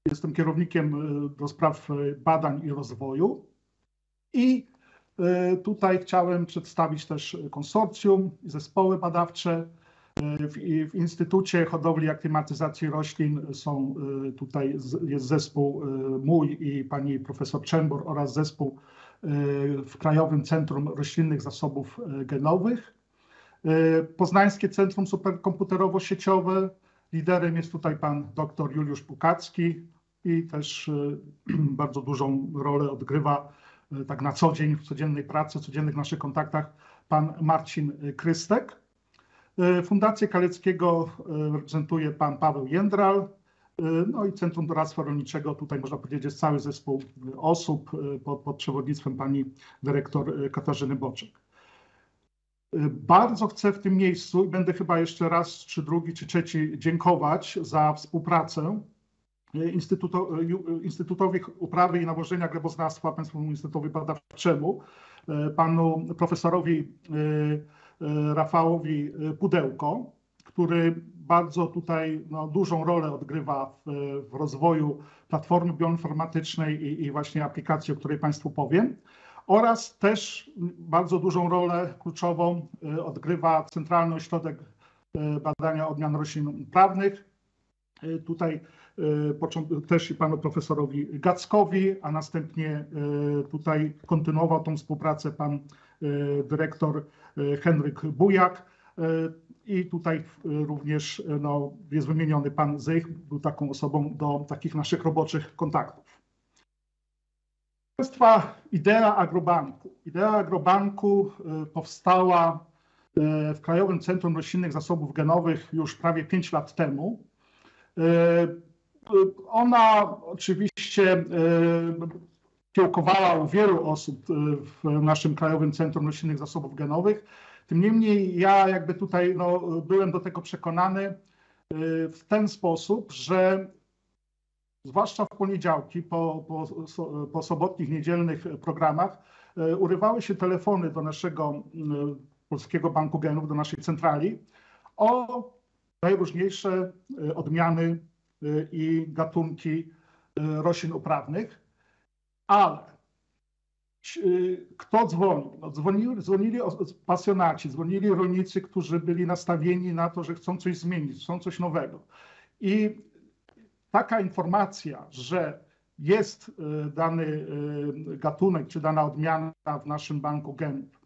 jestem kierownikiem do spraw badań i rozwoju. I tutaj chciałem przedstawić też konsorcjum zespoły badawcze. W, w Instytucie Hodowli i Aklimatyzacji Roślin są tutaj, jest zespół mój i pani profesor Czembor oraz zespół w Krajowym Centrum Roślinnych Zasobów Genowych. Poznańskie Centrum Superkomputerowo-Sieciowe. Liderem jest tutaj pan dr Juliusz Pukacki i też bardzo dużą rolę odgrywa tak na co dzień, w codziennej pracy, w codziennych naszych kontaktach pan Marcin Krystek. Fundację Kaleckiego reprezentuje pan Paweł Jędral. No i Centrum Doradztwa Rolniczego, tutaj można powiedzieć jest cały zespół osób pod, pod przewodnictwem pani dyrektor Katarzyny Boczek. Bardzo chcę w tym miejscu i będę chyba jeszcze raz, czy drugi, czy trzeci dziękować za współpracę Instytuto, Instytutowi Uprawy i Nawożenia Gleboznawstwa Państwowemu Instytutowi Badawczemu, panu profesorowi Rafałowi Pudełko, który bardzo tutaj no, dużą rolę odgrywa w, w rozwoju platformy bioinformatycznej i, i właśnie aplikacji, o której Państwu powiem oraz też bardzo dużą rolę kluczową odgrywa Centralny Ośrodek Badania Odmian Roślin Prawnych. Tutaj też i panu profesorowi Gackowi, a następnie tutaj kontynuował tą współpracę pan dyrektor Henryk Bujak. I tutaj również no, jest wymieniony pan Zych, był taką osobą do takich naszych roboczych kontaktów. Państwa, idea Agrobanku. Idea Agrobanku powstała w Krajowym Centrum Roślinnych Zasobów Genowych już prawie 5 lat temu. Ona oczywiście kiełkowała u wielu osób w naszym Krajowym Centrum Roślinnych Zasobów Genowych. Tym niemniej ja jakby tutaj no, byłem do tego przekonany w ten sposób, że zwłaszcza w poniedziałki, po, po, po sobotnich, niedzielnych programach, urywały się telefony do naszego Polskiego Banku Genów, do naszej centrali o najróżniejsze odmiany i gatunki roślin uprawnych, ale kto dzwonił? No dzwonili, dzwonili pasjonaci, dzwonili rolnicy, którzy byli nastawieni na to, że chcą coś zmienić, chcą coś nowego. I taka informacja, że jest dany gatunek czy dana odmiana w naszym banku genów,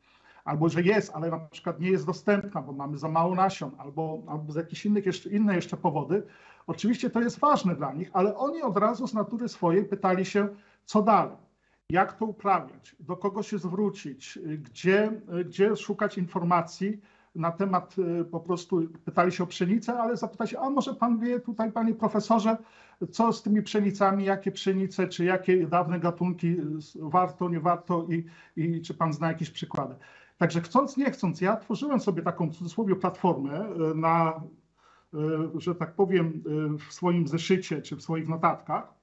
albo że jest, ale na przykład nie jest dostępna, bo mamy za mało nasion, albo, albo z jakichś innych jeszcze, inne jeszcze powody, oczywiście to jest ważne dla nich, ale oni od razu z natury swojej pytali się, co dalej jak to uprawiać, do kogo się zwrócić, gdzie, gdzie szukać informacji na temat, po prostu pytali się o pszenicę, ale zapytali się, a może pan wie tutaj, panie profesorze, co z tymi pszenicami, jakie pszenice, czy jakie dawne gatunki warto, nie warto i, i czy pan zna jakieś przykłady. Także chcąc, nie chcąc, ja tworzyłem sobie taką w cudzysłowie platformę na, że tak powiem, w swoim zeszycie, czy w swoich notatkach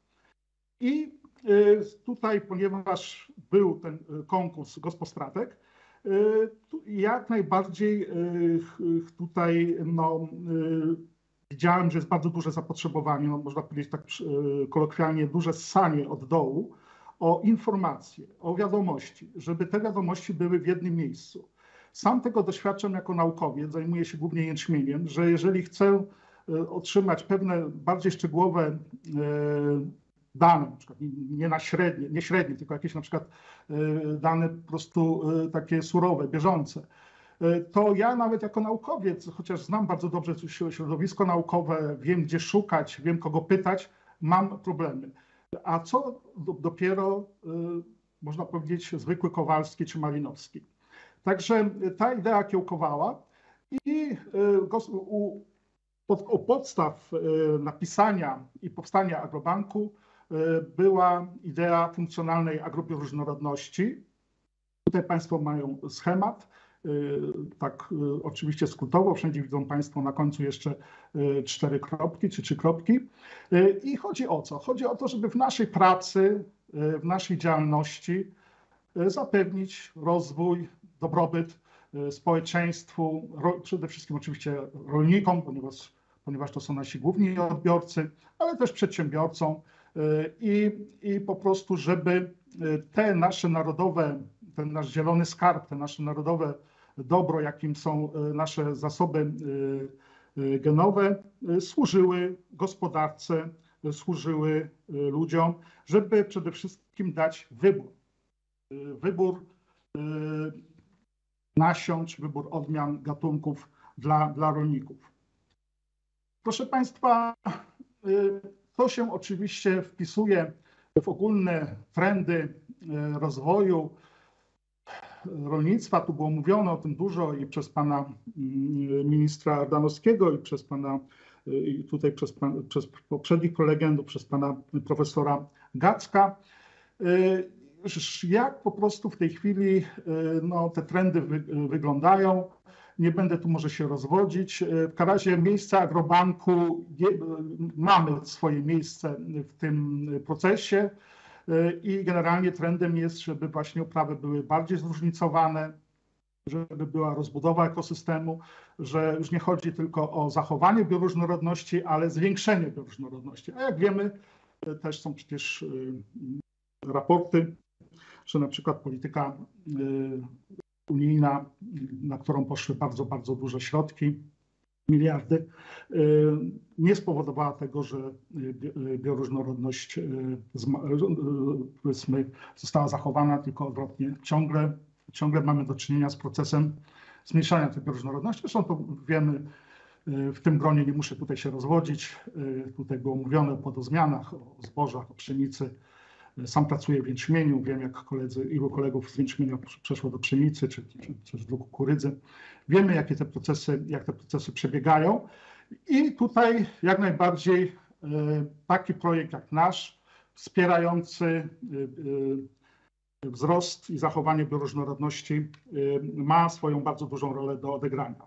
i Tutaj, ponieważ był ten konkurs gospodratek, jak najbardziej tutaj no, widziałem, że jest bardzo duże zapotrzebowanie, no, można powiedzieć tak kolokwialnie, duże ssanie od dołu o informacje, o wiadomości, żeby te wiadomości były w jednym miejscu. Sam tego doświadczam jako naukowiec, zajmuję się głównie jęczmieniem, że jeżeli chcę otrzymać pewne bardziej szczegółowe dane, na przykład nie na średnie, nie średnie, tylko jakieś na przykład dane po prostu takie surowe, bieżące, to ja nawet jako naukowiec, chociaż znam bardzo dobrze środowisko naukowe, wiem gdzie szukać, wiem kogo pytać, mam problemy. A co dopiero, można powiedzieć, zwykły Kowalski czy Malinowski. Także ta idea kiełkowała i u, u podstaw napisania i powstania Agrobanku była idea funkcjonalnej agrobioróżnorodności. Tutaj Państwo mają schemat, tak oczywiście skrótowo, wszędzie widzą Państwo na końcu jeszcze cztery kropki czy trzy kropki. I chodzi o co? Chodzi o to, żeby w naszej pracy e, w naszej działalności e, zapewnić rozwój, dobrobyt e, społeczeństwu, przede wszystkim oczywiście rolnikom, ponieważ, ponieważ to są nasi główni odbiorcy, ale też przedsiębiorcom e, i, i po prostu, żeby e, te nasze narodowe, ten nasz zielony skarb, te nasze narodowe dobro, jakim są e, nasze zasoby e, genowe, służyły gospodarce, służyły ludziom, żeby przede wszystkim dać wybór. Wybór nasion czy wybór odmian gatunków dla, dla rolników. Proszę Państwa, to się oczywiście wpisuje w ogólne trendy y, rozwoju rolnictwa. Tu było mówione o tym dużo i przez pana mm, ministra Ardanowskiego, i przez pana, y, i tutaj przez, pan, przez poprzednich przez pana profesora Gacka. Jak po prostu w tej chwili no, te trendy wy, wyglądają. Nie będę tu może się rozwodzić. Y, W każdym razie miejsce Agrobanku y, mamy swoje miejsce w tym procesie y, i generalnie trendem jest, żeby właśnie uprawy były bardziej zróżnicowane, żeby była rozbudowa ekosystemu, że już nie chodzi tylko o zachowanie bioróżnorodności, ale zwiększenie bioróżnorodności. A jak wiemy, też są przecież raporty, że na przykład polityka unijna, na którą poszły bardzo, bardzo duże środki, miliardy, y, nie spowodowała tego, że y, y, bioróżnorodność powiedzmy, została zachowana, tylko odwrotnie. Ciągle, ciągle mamy do czynienia z procesem zmniejszania tej bioróżnorodności. Zresztą to wiemy, w tym gronie nie muszę tutaj się rozwodzić. Tutaj było mówione o podozmianach, o zbożach, o pszenicy. Sam pracuję w jęczmieniu, wiem jak koledzy, ilu kolegów z jęczmienia przeszło do pszenicy czy, czy, czy do kukurydzy. Wiemy jakie te procesy, jak te procesy przebiegają i tutaj jak najbardziej e, taki projekt jak nasz, wspierający e, e, wzrost i zachowanie bioróżnorodności ma swoją bardzo dużą rolę do odegrania.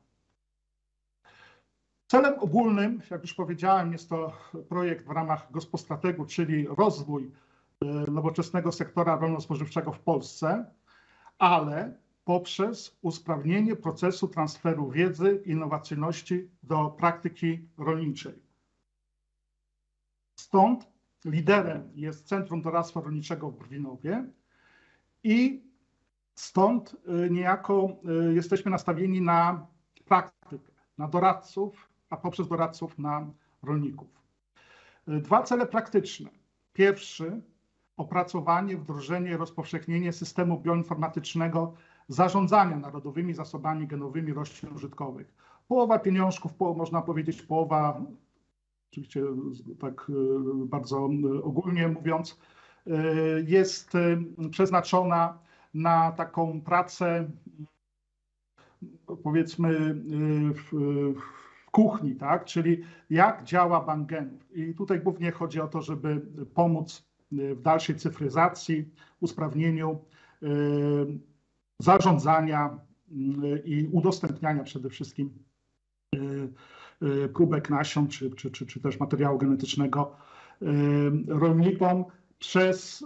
Celem ogólnym, jak już powiedziałem, jest to projekt w ramach Gospostrategu, czyli rozwój nowoczesnego sektora rolno-spożywczego w Polsce, ale poprzez usprawnienie procesu transferu wiedzy i innowacyjności do praktyki rolniczej. Stąd liderem jest Centrum Doradztwa Rolniczego w Brwinowie i stąd y, niejako y, jesteśmy nastawieni na praktykę, na doradców, a poprzez doradców na rolników. Dwa cele praktyczne. Pierwszy opracowanie, wdrożenie, rozpowszechnienie systemu bioinformatycznego zarządzania narodowymi zasobami genowymi roślin użytkowych. Połowa pieniążków, po, można powiedzieć połowa, oczywiście tak y, bardzo y, ogólnie mówiąc, y, jest przeznaczona na taką pracę, powiedzmy, w, w kuchni, tak? czyli jak działa bank genów. I tutaj głównie chodzi o to, żeby pomóc w dalszej cyfryzacji, usprawnieniu y, zarządzania y, i udostępniania przede wszystkim y, y, próbek nasion czy, czy, czy, czy też materiału genetycznego rolnikom przez,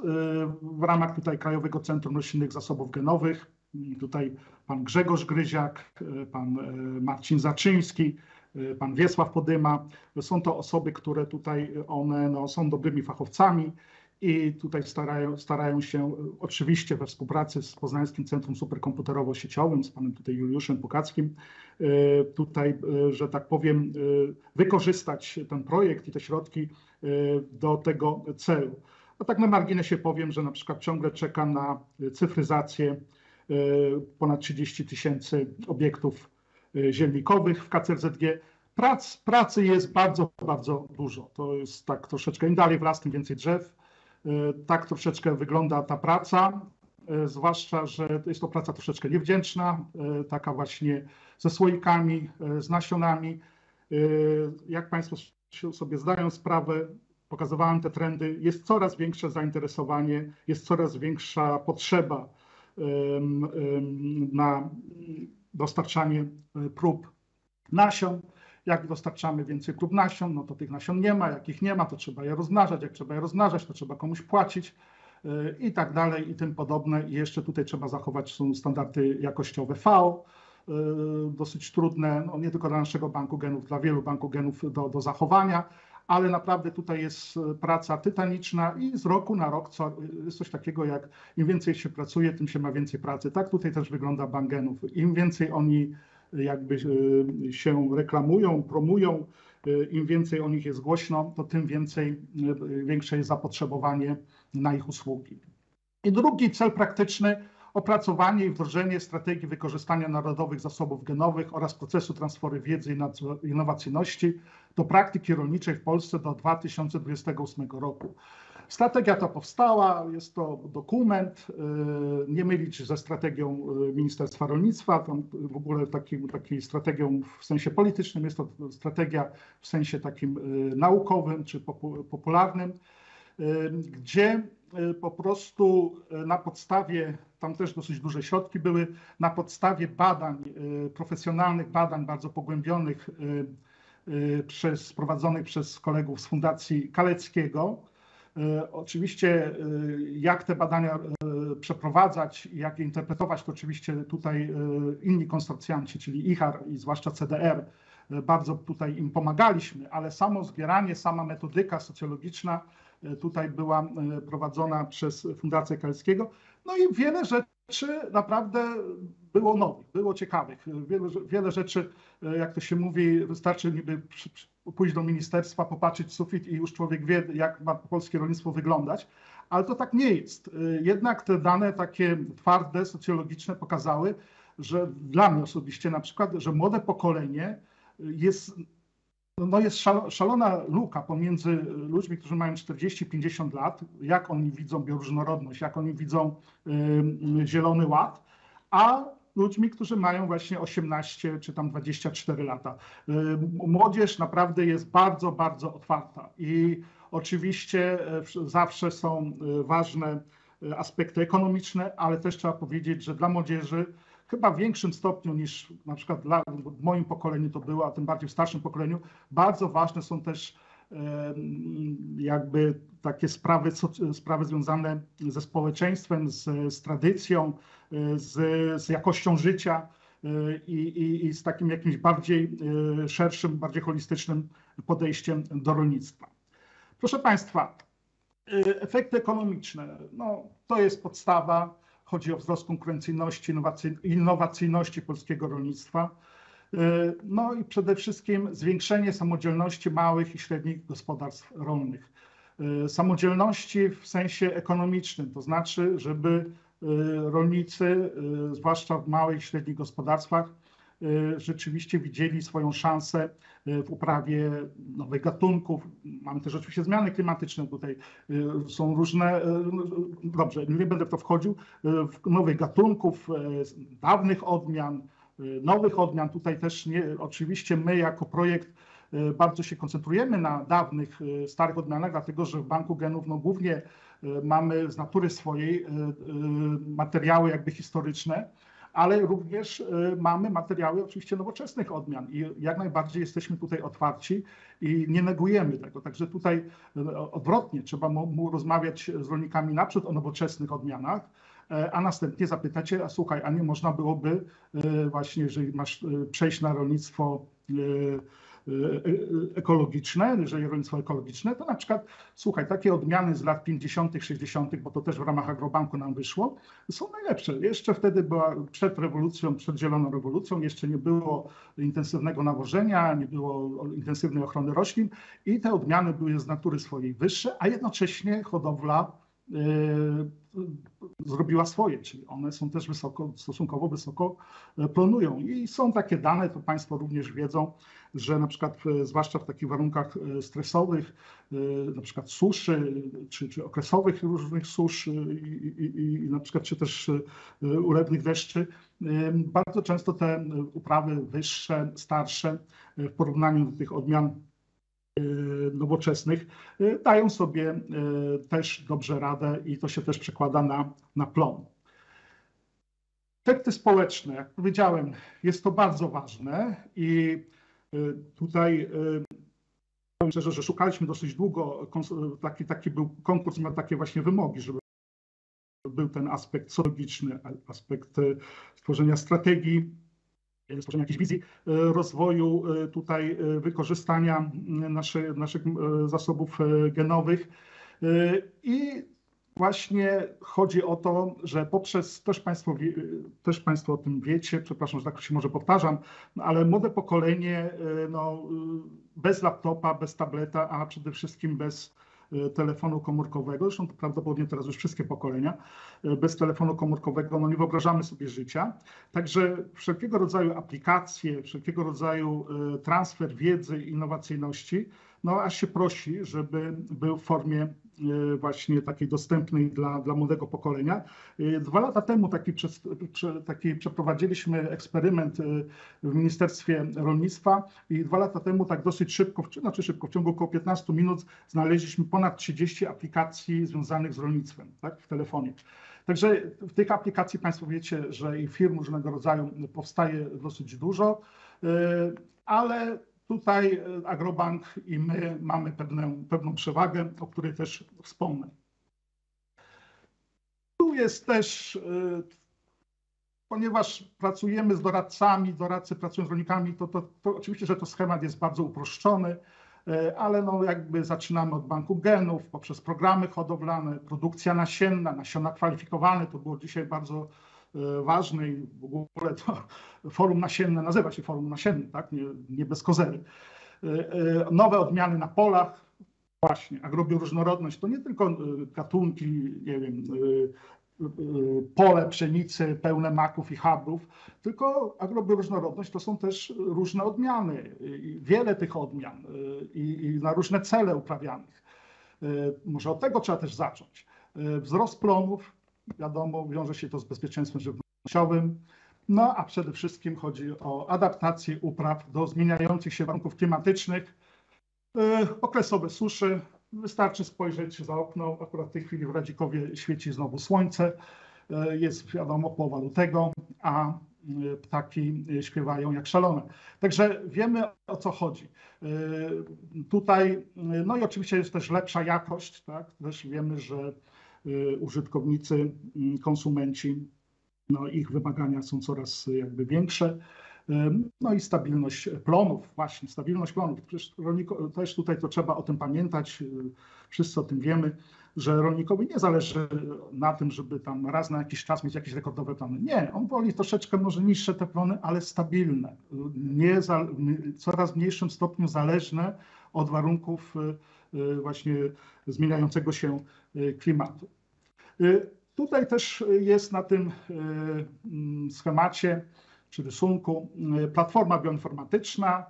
w ramach tutaj Krajowego Centrum Roślinnych Zasobów Genowych. Tutaj pan Grzegorz Gryziak, pan Marcin Zaczyński, pan Wiesław Podyma. Są to osoby, które tutaj one no, są dobrymi fachowcami i tutaj starają, starają się y, oczywiście we współpracy z Poznańskim Centrum Superkomputerowo-Sieciowym, z panem tutaj Juliuszem Pukackim, y, tutaj, y, że tak powiem, wykorzystać ten projekt i te środki do tego celu. A tak na marginesie powiem, że na przykład ciągle czekam na cyfryzację ponad 30 tysięcy obiektów zielnikowych w KCRZG. Prac, pracy jest bardzo, bardzo dużo. To jest tak troszeczkę, im dalej w las, tym więcej drzew. Y, Tak troszeczkę wygląda ta praca, y, zwłaszcza, że jest to praca troszeczkę niewdzięczna, y, taka właśnie ze słoikami, z nasionami. Jak Państwo sobie zdają sprawę, pokazywałem te trendy, jest coraz większe zainteresowanie, jest coraz większa potrzeba na dostarczanie prób nasion. Jak dostarczamy więcej prób nasion, no to tych nasion nie ma. Jak ich nie ma, to trzeba je rozmnażać. Jak trzeba je rozmnażać, to trzeba komuś płacić. i tak dalej i tym podobne. I jeszcze tutaj trzeba zachować są standardy jakościowe FAO, dosyć trudne, no nie tylko dla naszego banku genów, dla wielu banków genów do, do zachowania, ale naprawdę tutaj jest praca tytaniczna i z roku na rok co, jest coś takiego jak im więcej się pracuje, tym się ma więcej pracy. Tak tutaj też wygląda bank genów. Im więcej oni jakby się reklamują, promują, im więcej o nich jest głośno, to tym więcej, większe jest zapotrzebowanie na ich usługi. I drugi cel praktyczny opracowanie i wdrożenie strategii wykorzystania narodowych zasobów genowych oraz procesu transferu wiedzy i innowacyjności do praktyki rolniczej w Polsce do 2028 roku. Strategia ta powstała, jest to dokument, nie mylić ze strategią Ministerstwa Rolnictwa, tam w ogóle takim, takiej strategią w sensie politycznym, jest to strategia w sensie takim naukowym czy popularnym, gdzie po prostu na podstawie, tam też dosyć duże środki były, na podstawie badań, profesjonalnych badań bardzo pogłębionych, przez, prowadzonych przez kolegów z Fundacji Kaleckiego. Oczywiście jak te badania przeprowadzać i jak je interpretować, to oczywiście tutaj inni konsorcjanci, czyli IHAR i zwłaszcza CDR, bardzo tutaj im pomagaliśmy, ale samo zbieranie, sama metodyka socjologiczna tutaj była prowadzona przez Fundację Kaleckiego. No i wiele rzeczy naprawdę było nowych, było ciekawych. Wiele, wiele rzeczy, jak to się mówi, wystarczy niby pójść do ministerstwa, popatrzeć sufit i już człowiek wie, jak ma polskie rolnictwo wyglądać, ale to tak nie jest. Jednak te dane takie twarde, socjologiczne pokazały, że dla mnie osobiście na przykład, że młode pokolenie jest no jest szalona luka pomiędzy ludźmi, którzy mają 40-50 lat, jak oni widzą bioróżnorodność, jak oni widzą Zielony Ład, a ludźmi, którzy mają właśnie 18 czy tam 24 lata. Młodzież naprawdę jest bardzo, bardzo otwarta i oczywiście zawsze są ważne aspekty ekonomiczne, ale też trzeba powiedzieć, że dla młodzieży chyba w większym stopniu niż na przykład dla, w moim pokoleniu to było, a tym bardziej w starszym pokoleniu, bardzo ważne są też jakby takie sprawy, sprawy związane ze społeczeństwem, z, z tradycją, z, z jakością życia i, i, i z takim jakimś bardziej szerszym, bardziej holistycznym podejściem do rolnictwa. Proszę Państwa, efekty ekonomiczne, no, to jest podstawa. Chodzi o wzrost konkurencyjności, innowacyjności polskiego rolnictwa. No i przede wszystkim zwiększenie samodzielności małych i średnich gospodarstw rolnych. Samodzielności w sensie ekonomicznym, to znaczy, żeby rolnicy, zwłaszcza w małych i średnich gospodarstwach, rzeczywiście widzieli swoją szansę w uprawie nowych gatunków. Mamy też oczywiście zmiany klimatyczne tutaj, są różne, dobrze, nie będę w to wchodził, nowych gatunków, dawnych odmian, nowych odmian. Tutaj też nie, oczywiście my jako projekt bardzo się koncentrujemy na dawnych, starych odmianach, dlatego że w Banku Genów no, głównie mamy z natury swojej materiały jakby historyczne, ale również mamy materiały oczywiście nowoczesnych odmian i jak najbardziej jesteśmy tutaj otwarci i nie negujemy tego. Także tutaj odwrotnie, trzeba mu rozmawiać z rolnikami naprzód o nowoczesnych odmianach, a następnie zapytać się, a słuchaj, a nie można byłoby właśnie, jeżeli masz przejść na rolnictwo ekologiczne, jeżeli rolnictwo ekologiczne, to na przykład, słuchaj, takie odmiany z lat 50., 60., bo to też w ramach Agrobanku nam wyszło, są najlepsze. Jeszcze wtedy była przed rewolucją, przed zieloną rewolucją, jeszcze nie było intensywnego nawożenia, nie było intensywnej ochrony roślin i te odmiany były z natury swojej wyższe, a jednocześnie hodowla zrobiła swoje, czyli one są też wysoko, stosunkowo wysoko planują. I są takie dane, to Państwo również wiedzą, że na przykład zwłaszcza w takich warunkach stresowych, na przykład suszy, czy, czy okresowych różnych susz i, i, i na przykład czy też ulewnych deszczy, bardzo często te uprawy wyższe, starsze w porównaniu do tych odmian nowoczesnych dają sobie też dobrze radę i to się też przekłada na, na plon. Efekty społeczne, jak powiedziałem, jest to bardzo ważne i tutaj powiem szczerze, że szukaliśmy dosyć długo, taki, taki był konkurs, miał takie właśnie wymogi, żeby był ten aspekt sociologiczny, aspekt stworzenia strategii, e, stworzenia jakiejś wizji rozwoju tutaj wykorzystania nasze, naszych zasobów genowych. I właśnie chodzi o to, że poprzez, też Państwo, też Państwo o tym wiecie, przepraszam, że tak się może powtarzam, ale młode pokolenie no, bez laptopa, bez tableta, a przede wszystkim bez E, telefonu komórkowego, zresztą prawdopodobnie teraz już wszystkie pokolenia, e, bez telefonu komórkowego no nie wyobrażamy sobie życia. Także wszelkiego rodzaju aplikacje, wszelkiego rodzaju e, transfer wiedzy, innowacyjności, no aż się prosi, żeby był w formie E, właśnie takiej dostępnej dla, dla młodego pokolenia. E, dwa lata temu taki, taki przeprowadziliśmy eksperyment e, w Ministerstwie Rolnictwa i dwa lata temu tak dosyć szybko, znaczy szybko, w ciągu około 15 minut znaleźliśmy ponad 30 aplikacji związanych z rolnictwem tak, w telefonie. Także w tych aplikacji Państwo wiecie, że i firm różnego rodzaju powstaje dosyć dużo, ale Tutaj e, Agrobank i my mamy pewną, pewną przewagę, o której też wspomnę. Tu jest też, e, ponieważ pracujemy z doradcami, doradcy pracują z rolnikami, to, to, to oczywiście, że to schemat jest bardzo uproszczony, e, ale no jakby zaczynamy od banku genów, poprzez programy hodowlane, produkcja nasienna, nasiona kwalifikowane, to było dzisiaj bardzo E, ważny i w ogóle to forum nasienne nazywa się forum nasienne, tak? nie, nie bez kozery. E, e, nowe odmiany na polach, właśnie, agrobioróżnorodność to nie tylko gatunki, nie wiem, pole pszenicy pełne maków i chabrów, tylko agrobioróżnorodność to są też różne odmiany, wiele tych odmian i, i na różne cele uprawianych. Może od tego trzeba też zacząć. Wzrost plonów, Wiadomo, wiąże się to z bezpieczeństwem żywnościowym. No a przede wszystkim chodzi o adaptację upraw do zmieniających się warunków klimatycznych. E, okresowe suszy. Wystarczy spojrzeć za okno. Akurat w tej chwili w Radzikowie świeci znowu słońce. E, jest wiadomo połowa lutego, a e, ptaki śpiewają jak szalone. Także wiemy o co chodzi. Tutaj, no i oczywiście jest też lepsza jakość, tak? Też wiemy, że użytkownicy, y, konsumenci, no ich wymagania są coraz jakby większe. Y, no i stabilność plonów, właśnie, stabilność plonów. Przecież rolniko, też tutaj to trzeba o tym pamiętać, wszyscy o tym wiemy, że rolnikowi nie zależy na tym, żeby tam raz na jakiś czas mieć jakieś rekordowe plony. Nie, on woli troszeczkę może niższe te plony, ale stabilne, nie za, coraz mniejszym stopniu zależne od warunków właśnie zmieniającego się Y, klimatu. Y, tutaj też jest na tym mm, schemacie czy rysunku platforma bioinformatyczna,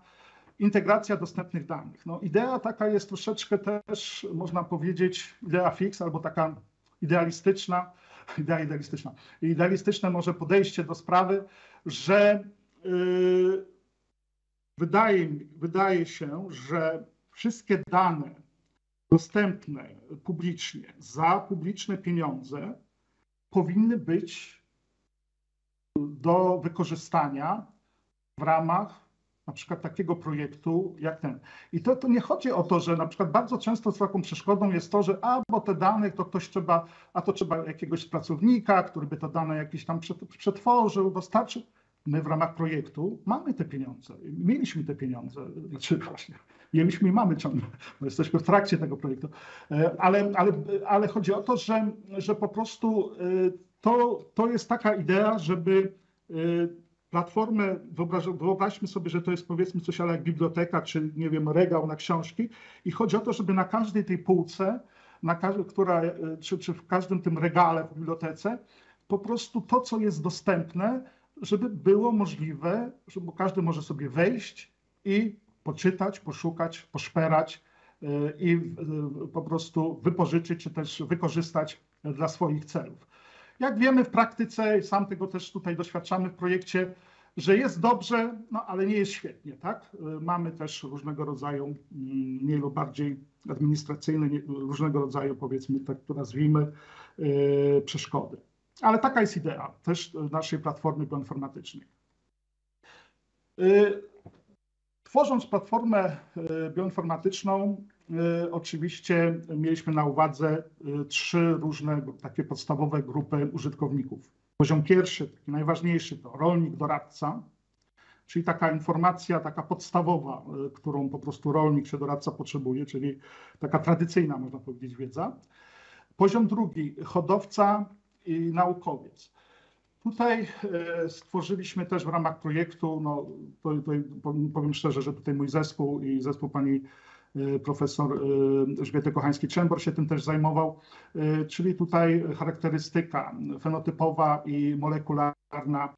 integracja dostępnych danych. No, idea taka jest troszeczkę też, można powiedzieć, idea fix albo taka idealistyczna, idea idealistyczna. Idealistyczne może podejście do sprawy, że yy, wydaje, wydaje się, że wszystkie dane dostępne publicznie za publiczne pieniądze powinny być do wykorzystania w ramach na przykład takiego projektu jak ten. I to, to nie chodzi o to, że na przykład bardzo często taką przeszkodą jest to, że a, bo te dane to ktoś trzeba, a to trzeba jakiegoś pracownika, który by te dane jakieś tam przetworzył, dostarczył. My w ramach projektu mamy te pieniądze, mieliśmy te pieniądze, znaczy właśnie mieliśmy i mamy ciągle, bo jesteśmy w trakcie tego projektu, e, ale, ale, ale chodzi o to, że, że po prostu e, to, to jest taka idea, żeby e, platformę, wyobraź, wyobraźmy sobie, że to jest powiedzmy coś ale jak biblioteka, czy nie wiem, regał na książki. I chodzi o to, żeby na każdej tej półce, na każdej, która, czy, czy w każdym tym regale w bibliotece, po prostu to, co jest dostępne, żeby było możliwe, żeby każdy może sobie wejść i poczytać, poszukać, poszperać y, i y, po prostu wypożyczyć, czy też wykorzystać dla swoich celów. Jak wiemy w praktyce, sam tego też tutaj doświadczamy w projekcie, że jest dobrze, no ale nie jest świetnie, tak? Y, mamy też różnego rodzaju, mm, mniej lub bardziej administracyjne, różnego rodzaju, powiedzmy, tak to nazwijmy, przeszkody. Ale taka jest idea też naszej platformy bioinformatycznej. Tworząc platformę e, bioinformatyczną, e, oczywiście mieliśmy na uwadze e, trzy różne takie podstawowe grupy użytkowników. Poziom pierwszy, taki najważniejszy, to rolnik, doradca, czyli taka informacja, taka podstawowa, którą po prostu rolnik czy doradca potrzebuje, czyli taka tradycyjna, można powiedzieć, wiedza. Poziom drugi, hodowca i naukowiec. Tutaj e, stworzyliśmy też w ramach projektu, no, to, to powiem szczerze, że tutaj mój zespół i zespół pani e, profesor e, Elżbiety Kochańskiej-Czembor się tym też zajmował, czyli tutaj charakterystyka fenotypowa i molekularna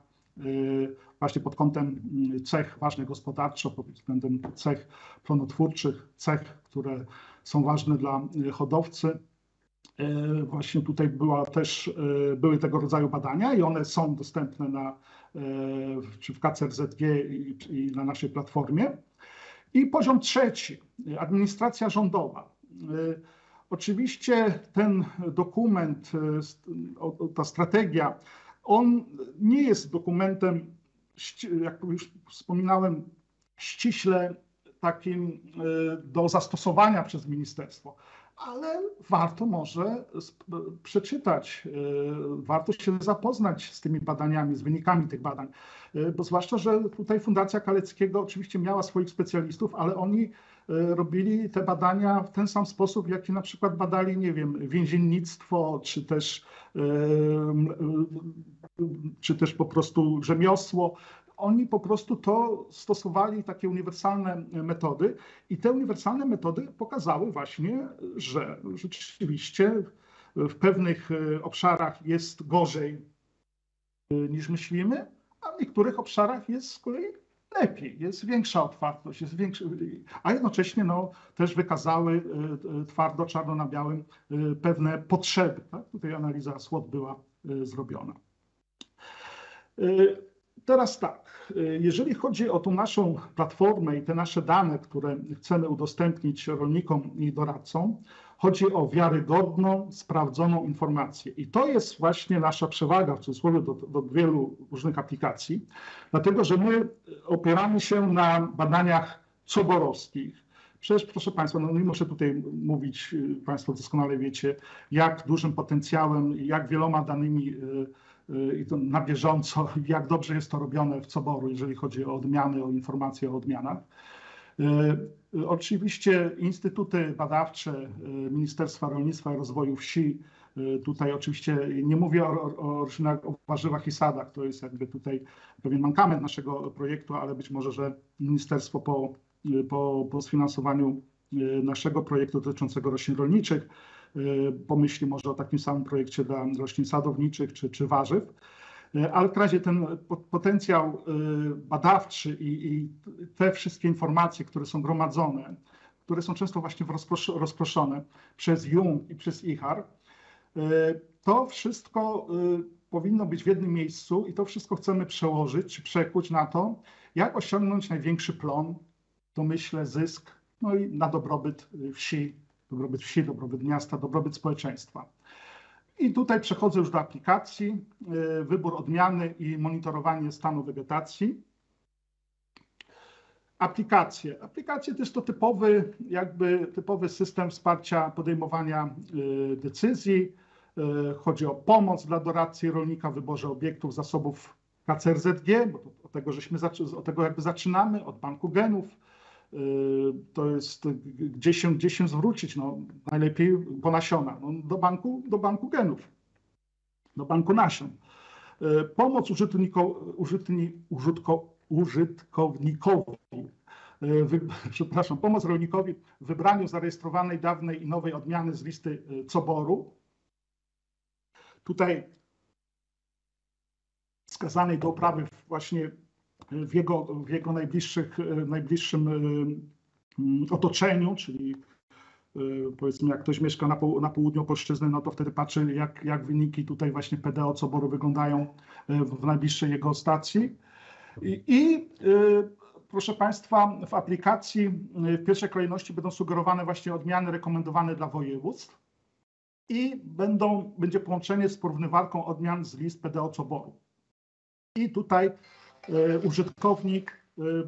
właśnie pod kątem mm, cech ważnych gospodarczo, pod względem cech plonotwórczych, cech, które są ważne dla hodowcy. E, właśnie tutaj była też, e, były tego rodzaju badania i one są dostępne na, e, czy w KCRZG i, i na naszej platformie. I poziom trzeci, administracja rządowa. Oczywiście ten dokument, ta strategia, on nie jest dokumentem, jak już wspominałem, ściśle takim do zastosowania przez ministerstwo ale warto może przeczytać, e, warto się zapoznać z tymi badaniami, z wynikami tych badań, e, bo zwłaszcza, że tutaj Fundacja Kaleckiego oczywiście miała swoich specjalistów, ale oni e, robili te badania w ten sam sposób, jaki na przykład badali, nie wiem, więziennictwo, czy też, czy też po prostu rzemiosło oni po prostu to stosowali takie uniwersalne metody i te uniwersalne metody pokazały właśnie, że rzeczywiście w pewnych e, obszarach jest gorzej e, niż myślimy, a w niektórych obszarach jest z kolei lepiej, jest większa otwartość, jest większa, a jednocześnie no, też wykazały e, twardo, czarno na białym pewne potrzeby. Tak? Tutaj analiza SWOT była zrobiona. Teraz tak, jeżeli chodzi o tą naszą platformę i te nasze dane, które chcemy udostępnić rolnikom i doradcom, chodzi o wiarygodną, sprawdzoną informację. I to jest właśnie nasza przewaga w cudzysłowie do, do wielu różnych aplikacji, dlatego że my opieramy się na badaniach coborowskich. Przecież, proszę Państwa, no nie muszę tutaj mówić, Państwo doskonale wiecie, jak dużym potencjałem, jak wieloma danymi y, Y, i to na bieżąco, jak dobrze jest to robione w Coboru, jeżeli chodzi o odmiany, o informacje o odmianach. Y, y, oczywiście instytuty badawcze Ministerstwa Rolnictwa i Rozwoju Wsi, tutaj oczywiście nie mówię o, o, o warzywach i sadach, to jest jakby tutaj pewien mankament naszego projektu, ale być może, że ministerstwo po, po, po sfinansowaniu naszego projektu dotyczącego roślin rolniczych Y, pomyśli może o takim samym projekcie dla roślin sadowniczych czy, czy warzyw. Y, ale w razie ten potencjał y, badawczy i, i te wszystkie informacje, które są gromadzone, które są często właśnie rozproszone przez Jung i przez IHAR, to wszystko powinno być w jednym miejscu i to wszystko chcemy przełożyć przekuć na to, jak osiągnąć największy plon, to myślę zysk, no i na dobrobyt wsi dobrobyt wsi, dobrobyt miasta, dobrobyt społeczeństwa. I tutaj przechodzę już do aplikacji, e, wybór odmiany i monitorowanie stanu wegetacji. Aplikacje. Aplikacje to jest to typowy, jakby typowy system wsparcia podejmowania e, decyzji. E, chodzi o pomoc dla doradcy rolnika w wyborze obiektów zasobów KCRZG, bo od tego, żeśmy, od tego jakby zaczynamy, od banku genów, to jest gdzie się, gdzie się zwrócić, no, najlepiej po nasiona, no, do, banku, do banku genów, do banku nasion. Pomoc użytniko, użytni, użytko, użytkownikowi, wy, przepraszam, pomoc rolnikowi w wybraniu zarejestrowanej dawnej i nowej odmiany z listy e, coboru. Tutaj wskazanej do uprawy właśnie w jego, w jego najbliższych, najbliższym mm, otoczeniu, czyli y, powiedzmy jak ktoś mieszka na, na południu Polszczyzny, no to wtedy patrzy jak, jak wyniki tutaj właśnie PDO Coboru wyglądają w najbliższej jego stacji. I, i proszę Państwa, w aplikacji w pierwszej kolejności będą sugerowane właśnie odmiany rekomendowane dla województw i będą, będzie połączenie z porównywarką odmian z list PDO Coboru. I tutaj E, użytkownik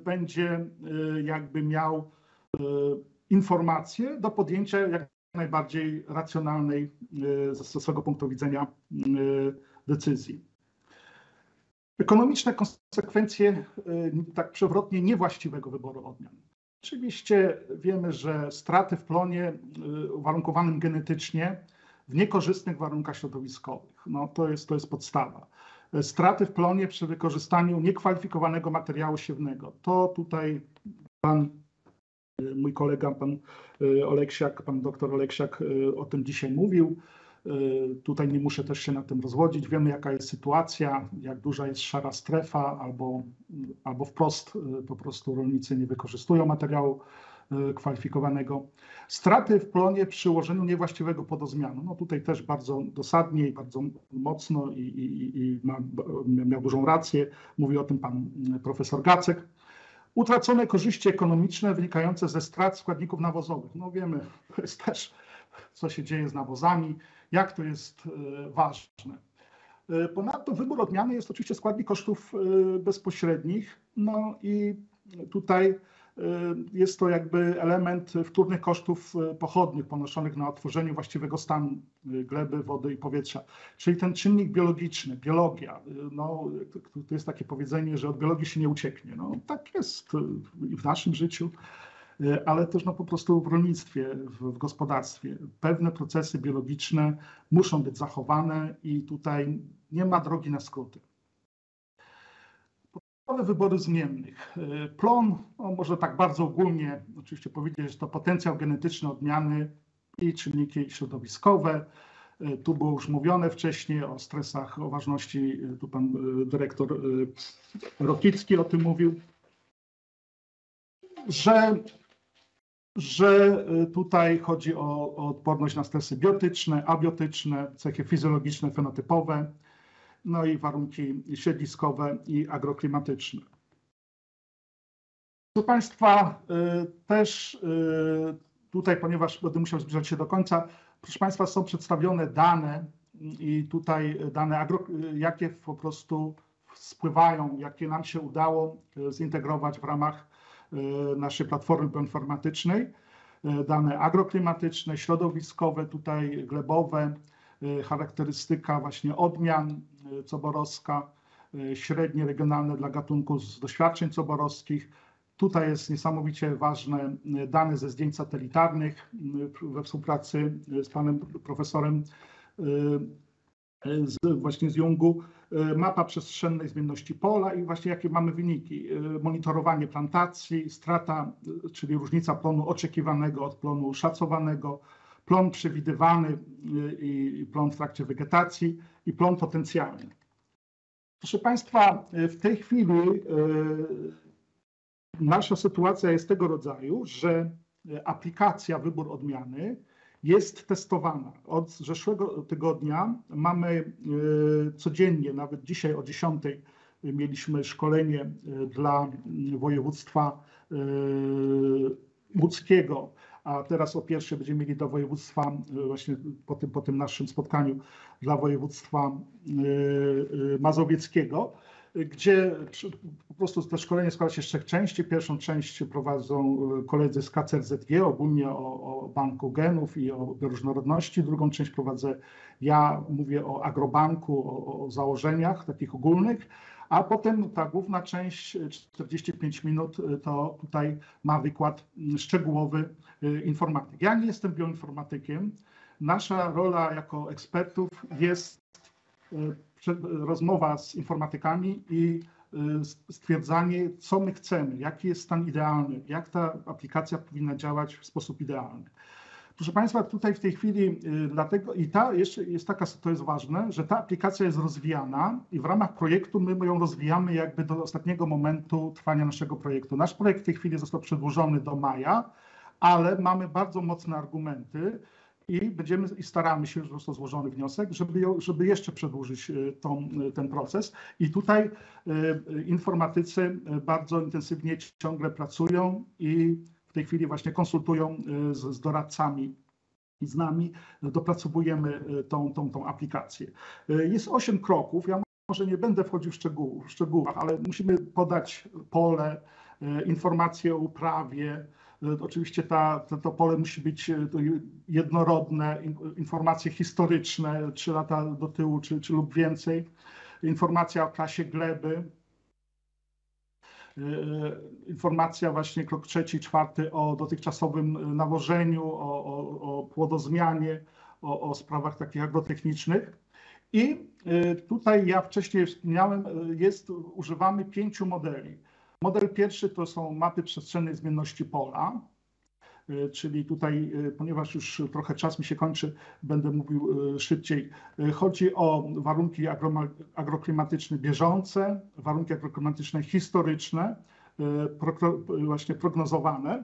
będzie jakby miał informacje do podjęcia jak najbardziej racjonalnej ze swego punktu widzenia decyzji. Ekonomiczne konsekwencje, tak przewrotnie, niewłaściwego wyboru odmian. Oczywiście wiemy, że straty w plonie uwarunkowanym genetycznie w niekorzystnych warunkach środowiskowych, no to jest, to jest podstawa. Straty w plonie przy wykorzystaniu niekwalifikowanego materiału siewnego. To tutaj pan, mój kolega, pan Oleksiak, pan doktor Oleksiak o tym dzisiaj mówił. Tutaj nie muszę też się na tym rozwodzić. Wiemy, jaka jest sytuacja, jak duża jest szara strefa, albo, albo wprost po prostu rolnicy nie wykorzystują materiału kwalifikowanego. Straty w plonie przy ułożeniu niewłaściwego podozmianu. No tutaj też bardzo dosadnie i bardzo mocno i, i, i ma, miał dużą rację. Mówi o tym pan profesor Gacek. Utracone korzyści ekonomiczne wynikające ze strat składników nawozowych. No wiemy, to jest też, co się dzieje z nawozami jak to jest ważne. Ponadto wybór odmiany jest oczywiście składnik kosztów bezpośrednich, no i tutaj jest to jakby element wtórnych kosztów pochodnych ponoszonych na otworzeniu właściwego stanu gleby, wody i powietrza. Czyli ten czynnik biologiczny, biologia. No, to jest takie powiedzenie, że od biologii się nie ucieknie. No, tak jest i w naszym życiu ale też no, po prostu w rolnictwie, w, w, gospodarstwie. Pewne procesy biologiczne muszą być zachowane i tutaj nie ma drogi na skróty. Podstawowe wybory zmiennych. Plon, no, może tak bardzo ogólnie oczywiście powiedzieć, że to potencjał genetyczny odmiany i czynniki środowiskowe. Tu było już mówione wcześniej o stresach, o ważności, tu pan dyrektor Rokicki o tym mówił, że że tutaj chodzi o, o, odporność na stresy biotyczne, abiotyczne, cechy fizjologiczne, fenotypowe, no i warunki siedliskowe i agroklimatyczne. Proszę Państwa, też tutaj, ponieważ będę musiał zbliżać się do końca, proszę Państwa, są przedstawione dane i tutaj dane, agro, jakie po prostu spływają, jakie nam się udało zintegrować w ramach naszej platformy bioinformatycznej, dane agroklimatyczne, środowiskowe, tutaj glebowe, charakterystyka właśnie odmian coborowska, średnie regionalne dla gatunków z doświadczeń coborowskich. Tutaj jest niesamowicie ważne dane ze zdjęć satelitarnych we współpracy z panem profesorem z, właśnie z Jungu, mapa przestrzennej zmienności pola i właśnie jakie mamy wyniki. Monitorowanie plantacji, strata, czyli różnica plonu oczekiwanego od plonu szacowanego, plon przewidywany i plon w trakcie wegetacji i plon potencjalny. Proszę Państwa, w tej chwili nasza sytuacja jest tego rodzaju, że aplikacja wybór odmiany jest testowana. Od zeszłego tygodnia mamy codziennie, nawet dzisiaj o 10 mieliśmy szkolenie dla województwa łódzkiego, a teraz o pierwsze będziemy mieli dla województwa, właśnie po tym, po tym naszym spotkaniu, dla województwa mazowieckiego gdzie po prostu to szkolenie składa się z trzech części. Pierwszą część prowadzą koledzy z KCRZG, ogólnie o, o Banku Genów i o bioróżnorodności. Drugą część prowadzę ja, mówię o agrobanku, o, o założeniach takich ogólnych. A potem ta główna część, 45 minut, to tutaj ma wykład szczegółowy informatyk. Ja nie jestem bioinformatykiem. Nasza rola jako ekspertów jest rozmowa z informatykami i stwierdzanie, co my chcemy, jaki jest stan idealny, jak ta aplikacja powinna działać w sposób idealny. Proszę Państwa, tutaj w tej chwili dlatego i ta jeszcze jest taka, to jest ważne, że ta aplikacja jest rozwijana i w ramach projektu my ją rozwijamy jakby do ostatniego momentu trwania naszego projektu. Nasz projekt w tej chwili został przedłużony do maja, ale mamy bardzo mocne argumenty, i będziemy i staramy się, że został złożony wniosek, żeby, ją, żeby jeszcze przedłużyć tą, ten proces. I tutaj informatycy bardzo intensywnie ciągle pracują i tej chwili właśnie konsultują z, z doradcami i z nami, dopracowujemy tą, tą, tą aplikację. Jest osiem kroków. Ja może nie będę wchodził w szczegółów, w szczegółach, ale musimy podać pole, informacje o uprawie. Oczywiście ta, to, pole musi być jednorodne, in- informacje historyczne, trzy lata do tyłu czy, czy lub więcej, informacja o klasie gleby, informacja właśnie krok trzeci, czwarty o dotychczasowym nawożeniu, o, o, o płodozmianie, o, o sprawach takich agrotechnicznych. I tutaj ja wcześniej wspomniałem, jest, używamy pięciu modeli. Model pierwszy to są mapy przestrzennej zmienności pola, czyli tutaj, y, ponieważ już trochę czas mi się kończy, będę mówił y, szybciej. Chodzi o warunki agroma- agroklimatyczne bieżące, warunki agroklimatyczne historyczne, y, właśnie prognozowane.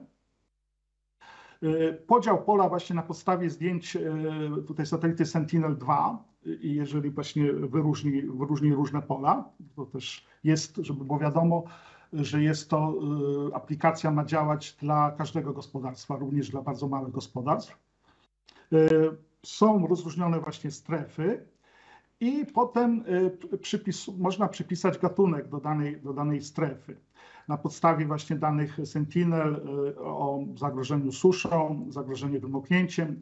Podział pola właśnie na podstawie zdjęć tutaj satelity Sentinel-2 i jeżeli właśnie wyróżni, wyróżni różne pola, to też jest, żeby było wiadomo, że jest to y, aplikacja ma działać dla każdego gospodarstwa, również dla bardzo małych gospodarstw. Y, Są rozróżnione właśnie strefy i potem y, przypis, można przypisać gatunek do danej, do danej strefy. Na podstawie właśnie danych Sentinel o zagrożeniu suszą, zagrożeniu wymoknięciem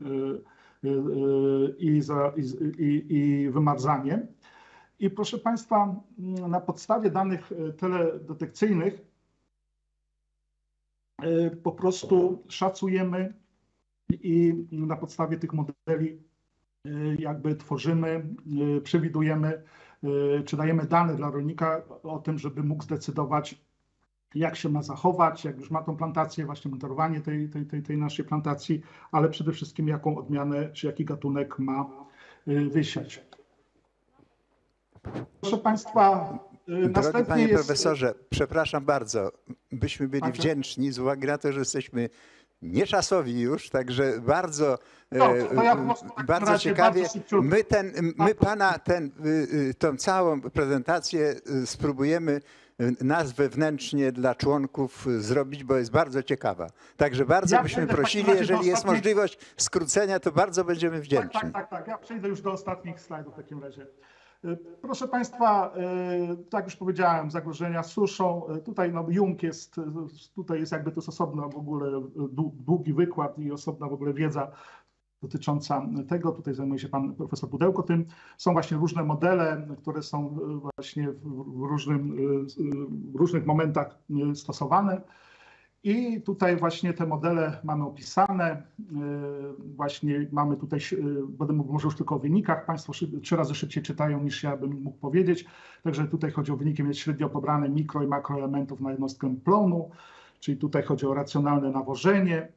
i, i, i, i wymarzaniem. I proszę Państwa, mm, na podstawie danych y, teledetekcyjnych y, po prostu szacujemy i na podstawie tych modeli y, jakby tworzymy, przewidujemy, czy dajemy dane dla rolnika o tym, żeby mógł zdecydować, jak się ma zachować, jak już ma tą plantację, właśnie monitorowanie tej, tej, tej, tej naszej plantacji, ale przede wszystkim jaką odmianę, czy jaki gatunek ma wysiać. Proszę Państwa, y, Drogi panie jest... profesorze, przepraszam bardzo, byśmy byli wdzięczni z uwagi na to, że jesteśmy nieczasowi już, także bardzo, No, ja bardzo ciekawie. bardzo. My, ten, my pana ten, y, y, tą całą prezentację spróbujemy nas wewnętrznie dla członków zrobić, bo jest bardzo ciekawa. Także bardzo Ja byśmy prosili, jeżeli jest możliwość skrócenia, to bardzo będziemy Tak, wdzięczni. tak, tak, tak. Ja przejdę już do ostatnich slajdów w takim razie. Y, Proszę Państwa, y, tak już powiedziałem, zagrożenia suszą. Y, Tutaj no, Jung jest, tutaj jest jakby to jest osobno w ogóle dłu- długi wykład i osobna w ogóle wiedza dotycząca tego. Tutaj zajmuje się pan profesor Pudełko tym. Są właśnie różne modele, które są właśnie w różnym, w różnych momentach stosowane. I tutaj właśnie te modele mamy opisane. Yy, Właśnie mamy tutaj, yy, będę mówił może już tylko o wynikach. Państwo trzy razy szybciej czytają niż ja bym mógł powiedzieć. Także tutaj chodzi o wyniki mieć średnio pobrane mikro i makroelementów na jednostkę plonu, czyli tutaj chodzi o racjonalne nawożenie.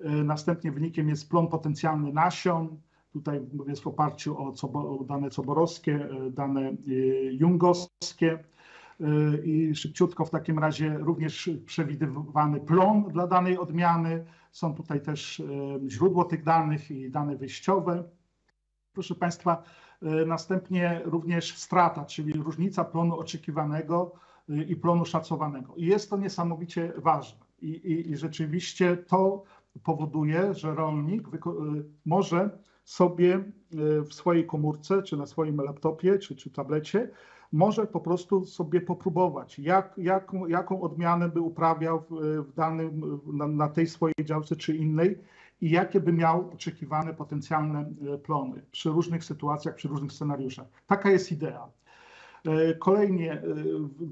Yy, Następnie wynikiem jest plon potencjalny nasion. Tutaj jest w oparciu o, cobo, o dane coborowskie, dane jungowskie. Y, i szybciutko w takim razie również przewidywany plon dla danej odmiany. Są tutaj też y, źródło tych danych i dane wyjściowe. Proszę Państwa, y, następnie również strata, czyli różnica plonu oczekiwanego i plonu szacowanego. I jest to niesamowicie ważne. I, i, i rzeczywiście to powoduje, że rolnik może sobie w swojej komórce, czy na swoim laptopie, czy, czy tablecie, może po prostu sobie popróbować, jak, jaką, jaką odmianę by uprawiał w, w danym, na, na tej swojej działce czy innej i jakie by miał oczekiwane potencjalne e, plony przy różnych sytuacjach, przy różnych scenariuszach. Taka jest idea. E, Kolejnie, e,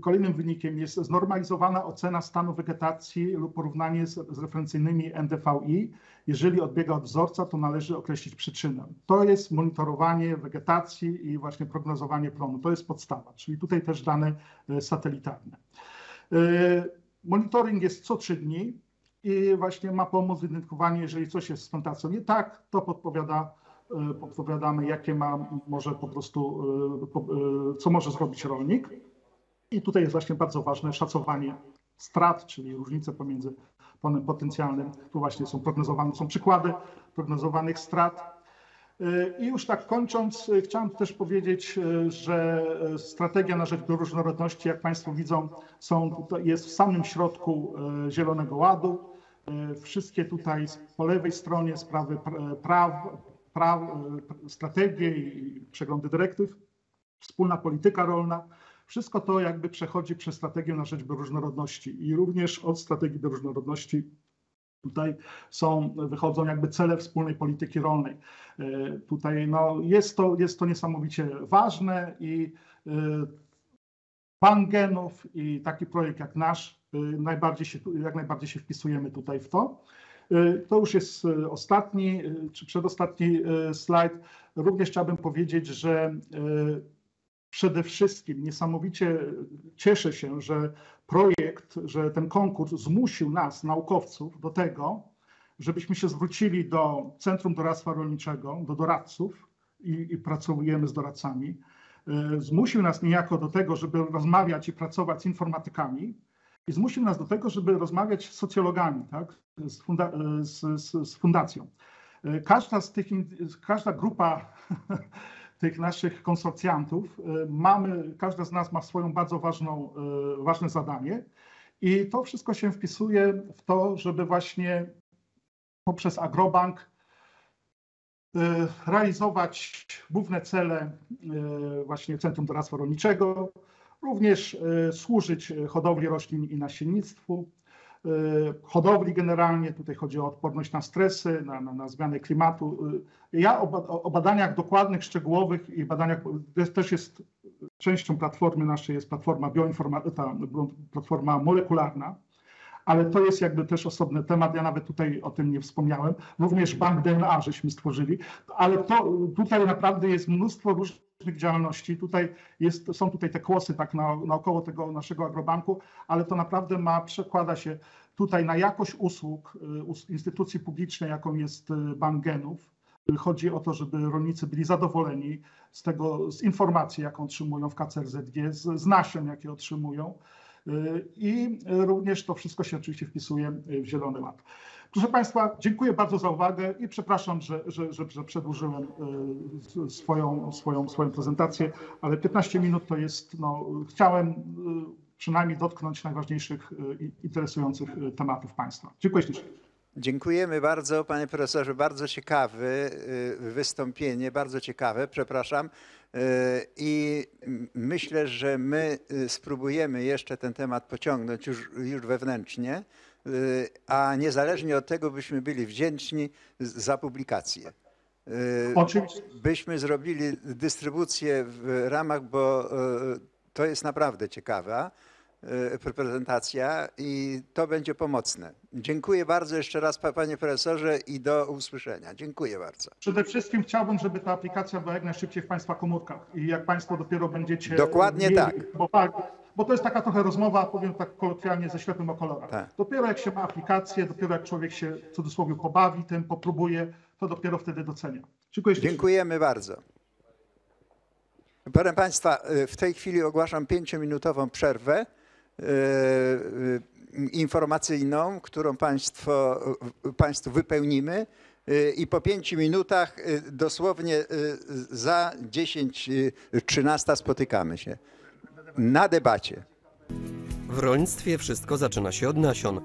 kolejnym wynikiem jest znormalizowana ocena stanu wegetacji lub porównanie z, z referencyjnymi NDVI. Jeżeli odbiega od wzorca, to należy określić przyczynę. To jest monitorowanie wegetacji i właśnie prognozowanie plonu. To jest podstawa, czyli tutaj też dane e, satelitarne. Monitoring jest co trzy dni i właśnie ma pomóc w identyfikowaniu, jeżeli coś jest z plantacją nie tak, to podpowiada podpowiadamy, jakie ma może po prostu, po- e, co może zrobić rolnik. I tutaj jest właśnie bardzo ważne szacowanie strat, czyli różnice pomiędzy plonem potencjalnym. Tu właśnie są prognozowane, są przykłady prognozowanych strat. I już tak kończąc, chciałem też powiedzieć, że strategia na rzecz bioróżnorodności, jak Państwo widzą, są, jest w samym środku Zielonego Ładu. Wszystkie tutaj po lewej stronie sprawy pra- praw, strategie i przeglądy dyrektyw. wspólna polityka rolna. Wszystko to jakby przechodzi przez strategię na rzecz bioróżnorodności i również od strategii bioróżnorodności Tutaj są, wychodzą jakby cele wspólnej polityki rolnej. E, Tutaj no, jest, to, jest to niesamowicie ważne i e, Bank Genów i taki projekt jak nasz, e, najbardziej się, jak najbardziej się wpisujemy tutaj w to. To już jest ostatni, czy przedostatni slajd. Również chciałbym powiedzieć, że przede wszystkim niesamowicie cieszę się, że projekt, że ten konkurs zmusił nas, naukowców, do tego, żebyśmy się zwrócili do Centrum Doradztwa Rolniczego, do doradców i, i pracujemy z doradcami. Zmusił nas niejako do tego, żeby rozmawiać i pracować z informatykami i zmusił nas do tego, żeby rozmawiać z socjologami, tak? z, funda z, z, z fundacją. E, każda z tych, każda grupa tych naszych konsorcjantów. E, mamy, każda z nas ma swoją bardzo ważną, e, ważne zadanie i to wszystko się wpisuje w to, żeby właśnie poprzez Agrobank realizować główne cele właśnie Centrum Doradztwa Rolniczego, również służyć hodowli roślin i nasiennictwu, Y, hodowli generalnie, tutaj chodzi o odporność na stresy, na, na, na zmianę klimatu. Ja o, o, badaniach dokładnych, szczegółowych i badaniach, też jest częścią platformy naszej, jest platforma bioinformatyczna, platforma molekularna, ale to jest jakby też osobny temat, ja nawet tutaj o tym nie wspomniałem. Również bank DNA żeśmy stworzyli, ale to tutaj naprawdę jest mnóstwo różnych działalności. Tutaj jest, są tutaj te kłosy tak na, naokoło tego naszego agrobanku, ale to naprawdę ma, przekłada się tutaj na jakość usług y, instytucji publicznej, jaką jest y, Bank Genów. Chodzi o to, żeby rolnicy byli zadowoleni z tego, z informacji, jaką otrzymują w KCRZG, z, z nasion, jakie otrzymują. Y, I również to wszystko się oczywiście wpisuje w Zielony Ład. Proszę Państwa, dziękuję bardzo za uwagę i przepraszam, że, że, że, że przedłużyłem y, swoją, swoją, swoją prezentację, ale 15 minut to jest, no, chciałem y, przynajmniej dotknąć najważniejszych interesujących tematów Państwa. Dziękuję ślicznie. Dziękujemy bardzo, panie profesorze. Bardzo ciekawe wystąpienie, bardzo ciekawe, przepraszam. I myślę, że my spróbujemy jeszcze ten temat pociągnąć już, już wewnętrznie, a niezależnie od tego byśmy byli wdzięczni za publikację. Oczywiście. Byśmy zrobili dystrybucję w ramach, bo to jest naprawdę ciekawe prezentacja i to będzie pomocne. Dziękuję bardzo jeszcze raz panie profesorze i do usłyszenia. Dziękuję bardzo. Przede wszystkim chciałbym, żeby ta aplikacja była jak najszybciej w Państwa komórkach i jak Państwo dopiero będziecie... Dokładnie mieli, tak. Bo, tak. Bo to jest taka trochę rozmowa, powiem tak kolokwialnie, ze ślepym o kolorach. Tak. Dopiero jak się ma aplikację, dopiero jak człowiek się w cudzysłowie pobawi tym, popróbuje, to dopiero wtedy docenia. Dziękuję. Dziękujemy bardzo. Proszę Państwa, w tej chwili ogłaszam pięciominutową przerwę informacyjną, którą państwo, Państwu wypełnimy i po pięciu minutach dosłownie za 10-13 spotykamy się na debacie. W rolnictwie wszystko zaczyna się od nasion.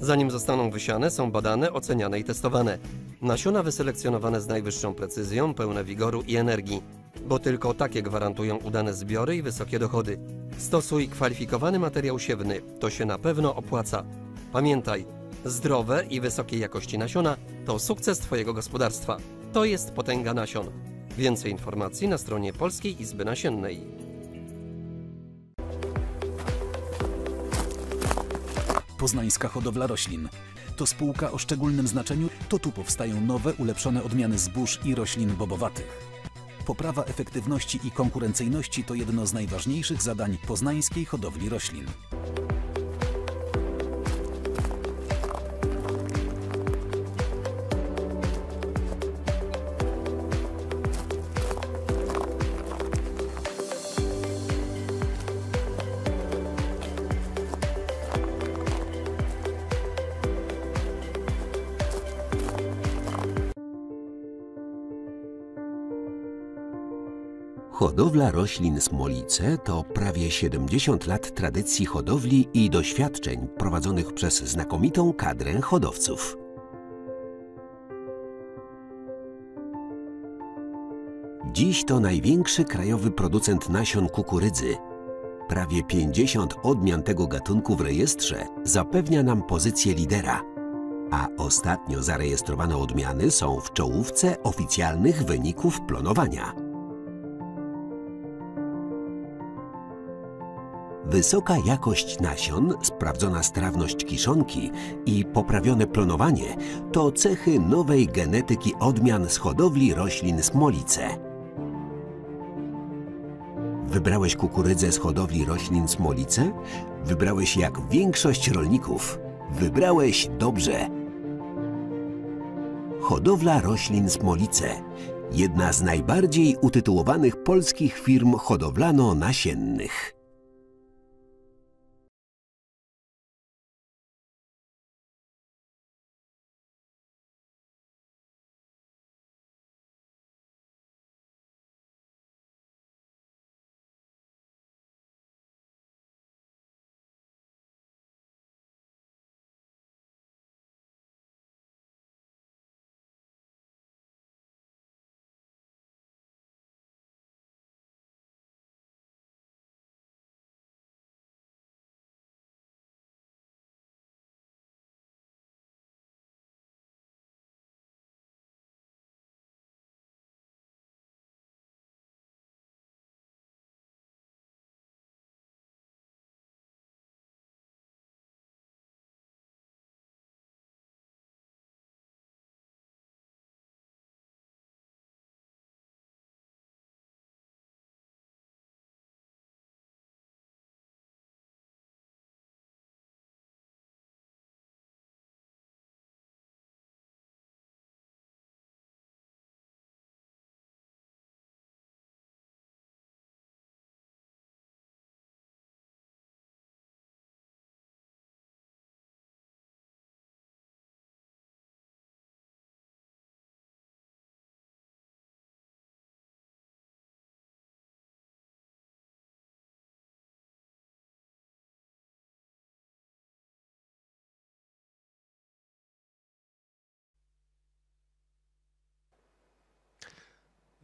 Zanim zostaną wysiane, są badane, oceniane i testowane. Nasiona wyselekcjonowane z najwyższą precyzją, pełne wigoru i energii, bo tylko takie gwarantują udane zbiory i wysokie dochody. Stosuj kwalifikowany materiał siewny, to się na pewno opłaca. Pamiętaj, zdrowe i wysokiej jakości nasiona to sukces Twojego gospodarstwa. To jest potęga nasion. Więcej informacji na stronie Polskiej Izby Nasiennej. Poznańska Hodowla Roślin. To spółka o szczególnym znaczeniu, to tu powstają nowe, ulepszone odmiany zbóż i roślin bobowatych. Poprawa efektywności i konkurencyjności to jedno z najważniejszych zadań poznańskiej hodowli roślin. Hodowla roślin Smolice to prawie 70 lat tradycji hodowli i doświadczeń prowadzonych przez znakomitą kadrę hodowców. Dziś to największy krajowy producent nasion kukurydzy. Prawie 50 odmian tego gatunku w rejestrze zapewnia nam pozycję lidera, a ostatnio zarejestrowane odmiany są w czołówce oficjalnych wyników plonowania. Wysoka jakość nasion, sprawdzona strawność kiszonki i poprawione plonowanie to cechy nowej genetyki odmian z hodowli roślin Smolice. Wybrałeś kukurydzę z hodowli roślin Smolice? Wybrałeś jak większość rolników. Wybrałeś dobrze. Hodowla roślin Smolice. Jedna z najbardziej utytułowanych polskich firm hodowlano-nasiennych.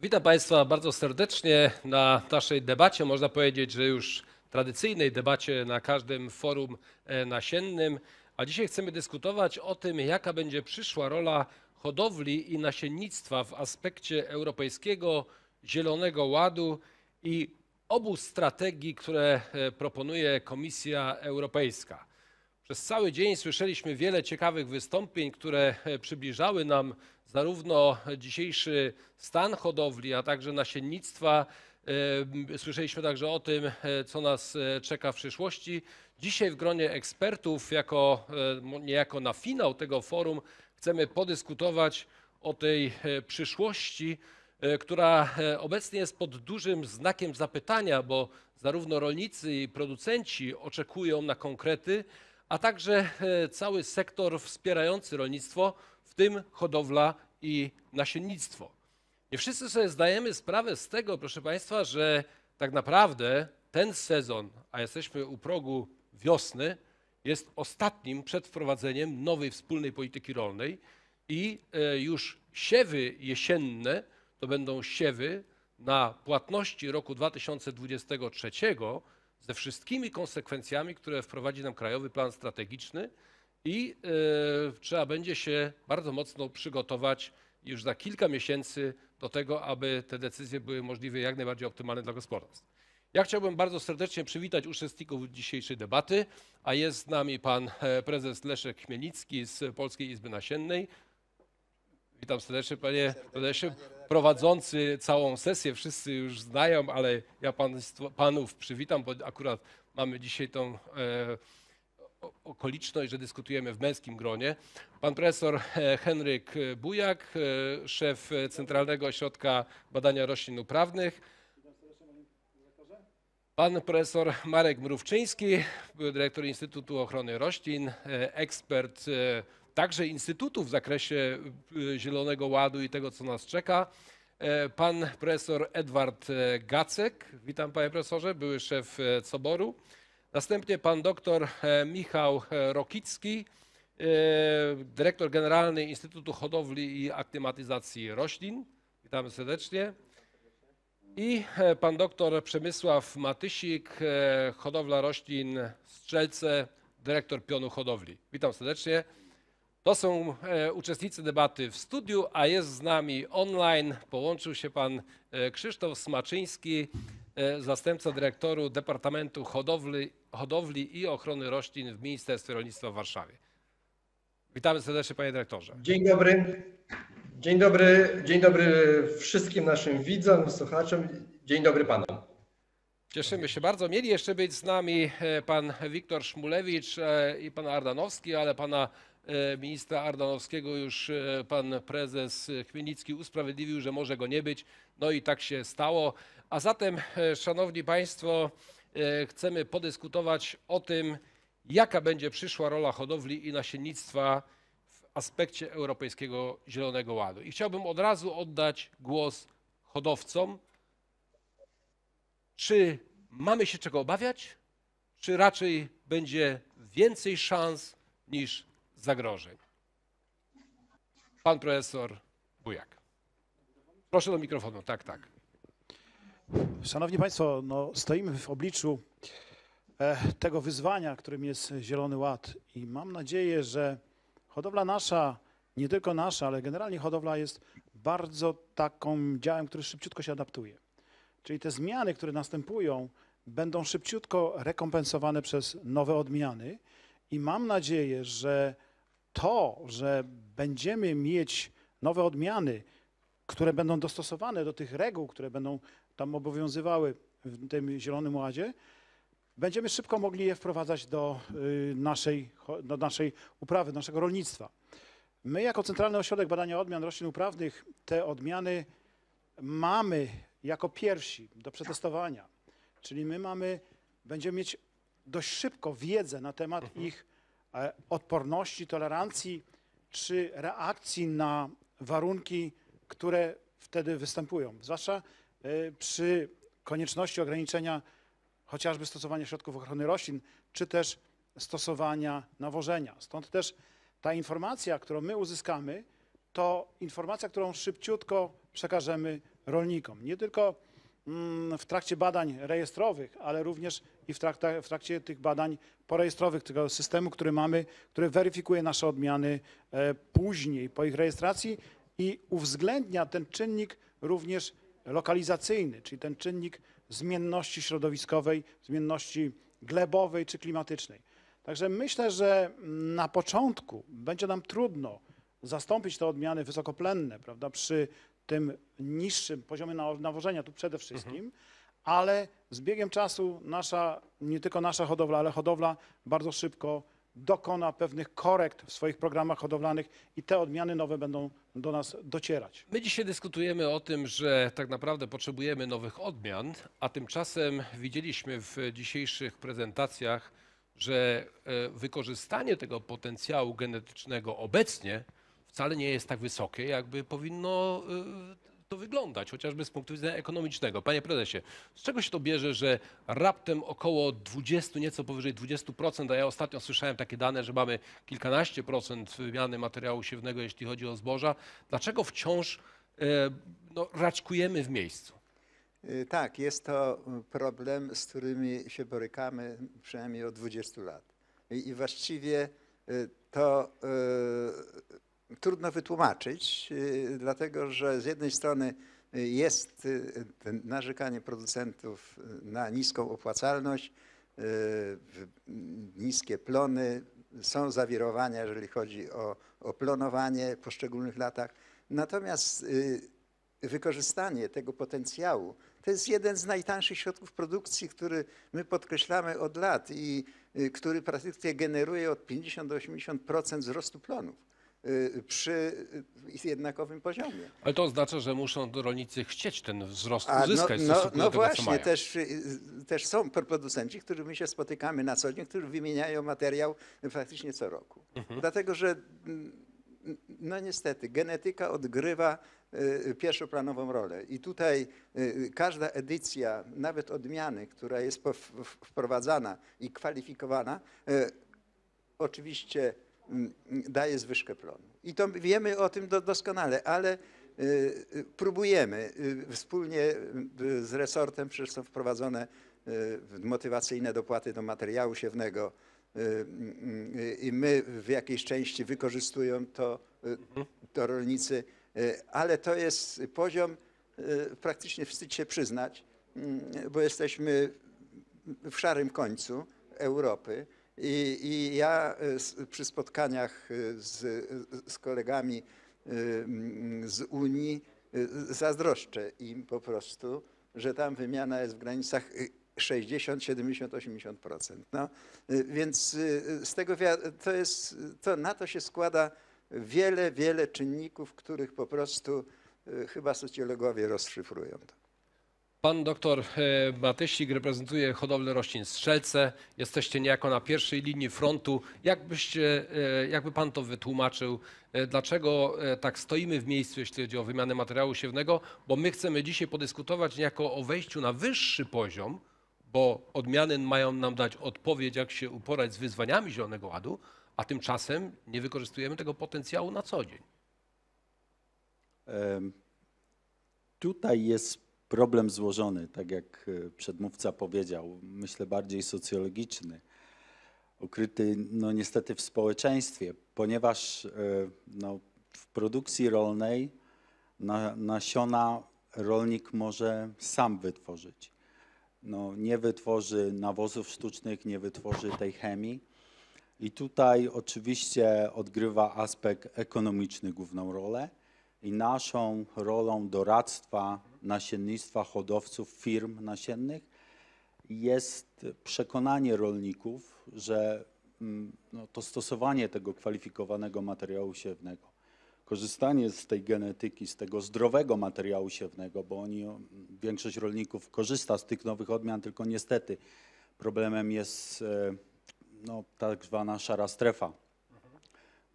Witam Państwa bardzo serdecznie na naszej debacie. Można powiedzieć, że już tradycyjnej debacie na każdym forum e, nasiennym. A dzisiaj chcemy dyskutować o tym, jaka będzie przyszła rola hodowli i nasiennictwa w aspekcie europejskiego Zielonego Ładu i obu strategii, które e, proponuje Komisja Europejska. Przez cały dzień słyszeliśmy wiele ciekawych wystąpień, które e, przybliżały nam zarówno dzisiejszy stan hodowli, a także nasiennictwa. E, słyszeliśmy także o tym, e, co nas czeka w przyszłości. Dzisiaj w gronie ekspertów, jako, niejako na finał tego forum, chcemy podyskutować o tej przyszłości, która obecnie jest pod dużym znakiem zapytania, bo zarówno rolnicy i producenci oczekują na konkrety, a także e, cały sektor wspierający rolnictwo, w tym hodowla i nasiennictwo. Nie wszyscy sobie zdajemy sprawę z tego, proszę Państwa, że tak naprawdę ten sezon, a jesteśmy u progu wiosny, jest ostatnim przed wprowadzeniem nowej wspólnej polityki rolnej i e, już siewy jesienne to będą siewy na płatności roku 2023 ze wszystkimi konsekwencjami, które wprowadzi nam Krajowy Plan Strategiczny i y, trzeba będzie się bardzo mocno przygotować już za kilka miesięcy do tego, aby te decyzje były możliwie jak najbardziej optymalne dla gospodarstw. Ja chciałbym bardzo serdecznie przywitać uczestników dzisiejszej debaty, a jest z nami pan e, prezes Leszek Chmielnicki z Polskiej Izby Nasiennej. Witam serdecznie panie prezesie prowadzący całą sesję wszyscy już znają, ale ja panów przywitam, bo akurat mamy dzisiaj tą e, okoliczność, że dyskutujemy w męskim gronie. Pan profesor e, Henryk Bujak, e, szef Centralnego Ośrodka Badania Roślin Uprawnych. Pan profesor Marek Mrówczyński, dyrektor Instytutu Ochrony Roślin, e, ekspert także instytutów w zakresie Zielonego Ładu i tego, co nas czeka. Pan profesor Edward Gacek, witam panie profesorze, były szef Coboru. Następnie pan doktor Michał Rokicki, dyrektor generalny Instytutu Hodowli i Aklimatyzacji Roślin. Witamy serdecznie. I e, pan doktor Przemysław Matysik, e, hodowla roślin Strzelce, dyrektor pionu hodowli. Witam serdecznie. To są e, uczestnicy debaty w studiu, a jest z nami online. Połączył się pan e, Krzysztof Smaczyński, e, zastępca dyrektoru Departamentu Hodowli, Hodowli i Ochrony Roślin w Ministerstwie Rolnictwa w Warszawie. Witamy serdecznie panie dyrektorze. Dzień dobry. Dzień dobry, dzień dobry wszystkim naszym widzom, słuchaczom. Dzień dobry panom. Cieszymy się bardzo. Mieli jeszcze być z nami pan Wiktor Szmulewicz i pan Ardanowski, ale pana ministra Ardanowskiego już e, pan prezes Chmielnicki usprawiedliwił, że może go nie być. No i tak się stało. A zatem, e, szanowni państwo, e, chcemy podyskutować o tym, jaka będzie przyszła rola hodowli i nasiennictwa w aspekcie Europejskiego Zielonego Ładu. I chciałbym od razu oddać głos hodowcom. Czy mamy się czego obawiać, czy raczej będzie więcej szans niż zagrożeń? Pan profesor Bujak. Proszę do mikrofonu. Tak, tak. Szanowni Państwo, no, stoimy w obliczu e, tego wyzwania, którym jest Zielony Ład i mam nadzieję, że hodowla nasza, nie tylko nasza, ale generalnie hodowla jest bardzo taką działem, który szybciutko się adaptuje. Czyli te zmiany, które następują, będą szybciutko rekompensowane przez nowe odmiany i mam nadzieję, że to, że będziemy mieć nowe odmiany, które będą dostosowane do tych reguł, które będą tam obowiązywały w tym Zielonym Ładzie, będziemy szybko mogli je wprowadzać do y, naszej, do naszej uprawy, naszego rolnictwa. My jako Centralny Ośrodek Badania Odmian Roślin Uprawnych te odmiany mamy jako pierwsi do przetestowania. Czyli my mamy, będziemy mieć dość szybko wiedzę na temat ich e, odporności, tolerancji czy reakcji na warunki, które wtedy występują. Zwłaszcza e, przy konieczności ograniczenia chociażby stosowania środków ochrony roślin, czy też stosowania nawożenia. Stąd też ta informacja, którą my uzyskamy, to informacja, którą szybciutko przekażemy rolnikom. Nie tylko mm, w trakcie badań rejestrowych, ale również i w trakcie, w trakcie tych badań porejestrowych, tego systemu, który mamy, który weryfikuje nasze odmiany e, później po ich rejestracji i uwzględnia ten czynnik również lokalizacyjny, czyli ten czynnik zmienności środowiskowej, zmienności glebowej czy klimatycznej. Także myślę, że na początku będzie nam trudno zastąpić te odmiany wysokoplenne, prawda, przy tym niższym poziomie nawo- nawożenia, tu przede wszystkim, ale z biegiem czasu nasza, nie tylko nasza hodowla, ale hodowla bardzo szybko dokona pewnych korekt w swoich programach hodowlanych i te odmiany nowe będą do nas docierać. My dzisiaj dyskutujemy o tym, że tak naprawdę potrzebujemy nowych odmian, a tymczasem widzieliśmy w dzisiejszych prezentacjach, że e, wykorzystanie tego potencjału genetycznego obecnie wcale nie jest tak wysokie, jakby powinno e, to wyglądać, chociażby z punktu widzenia ekonomicznego. Panie prezesie, z czego się to bierze, że raptem około 20, nieco powyżej 20%, a ja ostatnio słyszałem takie dane, że mamy kilkanaście procent wymiany materiału siewnego, jeśli chodzi o zboża. Dlaczego wciąż e, no, raczkujemy w miejscu? Y, Tak, jest to problem, z którymi się borykamy przynajmniej od 20 lat. I, i właściwie y, to y, trudno wytłumaczyć, y, dlatego że z jednej strony y, jest y, narzekanie producentów na niską opłacalność, w- niskie plony, są zawirowania, jeżeli chodzi o, o plonowanie w poszczególnych latach. Natomiast wykorzystanie tego potencjału to jest jeden z najtańszych środków produkcji, który my podkreślamy od lat i który praktycznie generuje od 50 do 80% wzrostu plonów przy y, jednakowym poziomie. Ale to oznacza, że muszą rolnicy chcieć ten wzrost A uzyskać no, stosunku no tego, co właśnie, też, y, też są producenci, którzy my się spotykamy na co dzień, którzy wymieniają materiał faktycznie co roku. Mhm. Dlatego, że no niestety genetyka odgrywa y, pierwszoplanową rolę i tutaj y, każda edycja, nawet odmiany, która jest wprowadzana i kwalifikowana, y, oczywiście daje zwyżkę plonu. I to wiemy o tym do, doskonale, ale y, próbujemy y, wspólnie y, z resortem, przecież są wprowadzone y, motywacyjne dopłaty do materiału siewnego y, y, i my w jakiejś części wykorzystują to, y, to rolnicy, y, ale to jest poziom, y, praktycznie wstyd się przyznać, y, bo jesteśmy w szarym końcu Europy. I, i ja s- przy spotkaniach y, z, z kolegami z Unii zazdroszczę im po prostu, że tam wymiana jest w granicach y, 60, 70, 80%. No, więc z tego to jest, to na to się składa wiele, wiele czynników, których po prostu chyba socjologowie rozszyfrują. To. Pan doktor e, Matyścik reprezentuje hodowlę roślin strzelce. Jesteście niejako na pierwszej linii frontu. Jak byście, e, jakby pan to wytłumaczył, e, dlaczego tak stoimy w miejscu, jeśli chodzi o wymianę materiału siewnego? Bo my chcemy dzisiaj podyskutować niejako o wejściu na wyższy poziom, bo odmiany mają nam dać odpowiedź, jak się uporać z wyzwaniami Zielonego Ładu, a tymczasem nie wykorzystujemy tego potencjału na co dzień. Tutaj jest problem złożony, tak jak e, przedmówca powiedział, myślę bardziej socjologiczny, ukryty no niestety w społeczeństwie, ponieważ e, no, w produkcji rolnej na, nasiona rolnik może sam wytworzyć. No, nie wytworzy nawozów sztucznych, nie wytworzy tej chemii. I tutaj oczywiście odgrywa aspekt ekonomiczny główną rolę i naszą rolą doradztwa nasiennictwa, hodowców, firm nasiennych jest przekonanie rolników, że mm, no, to stosowanie tego kwalifikowanego materiału siewnego, korzystanie z tej genetyki, z tego zdrowego materiału siewnego, bo oni, większość rolników korzysta z tych nowych odmian, tylko niestety problemem jest e, no, tak zwana szara strefa.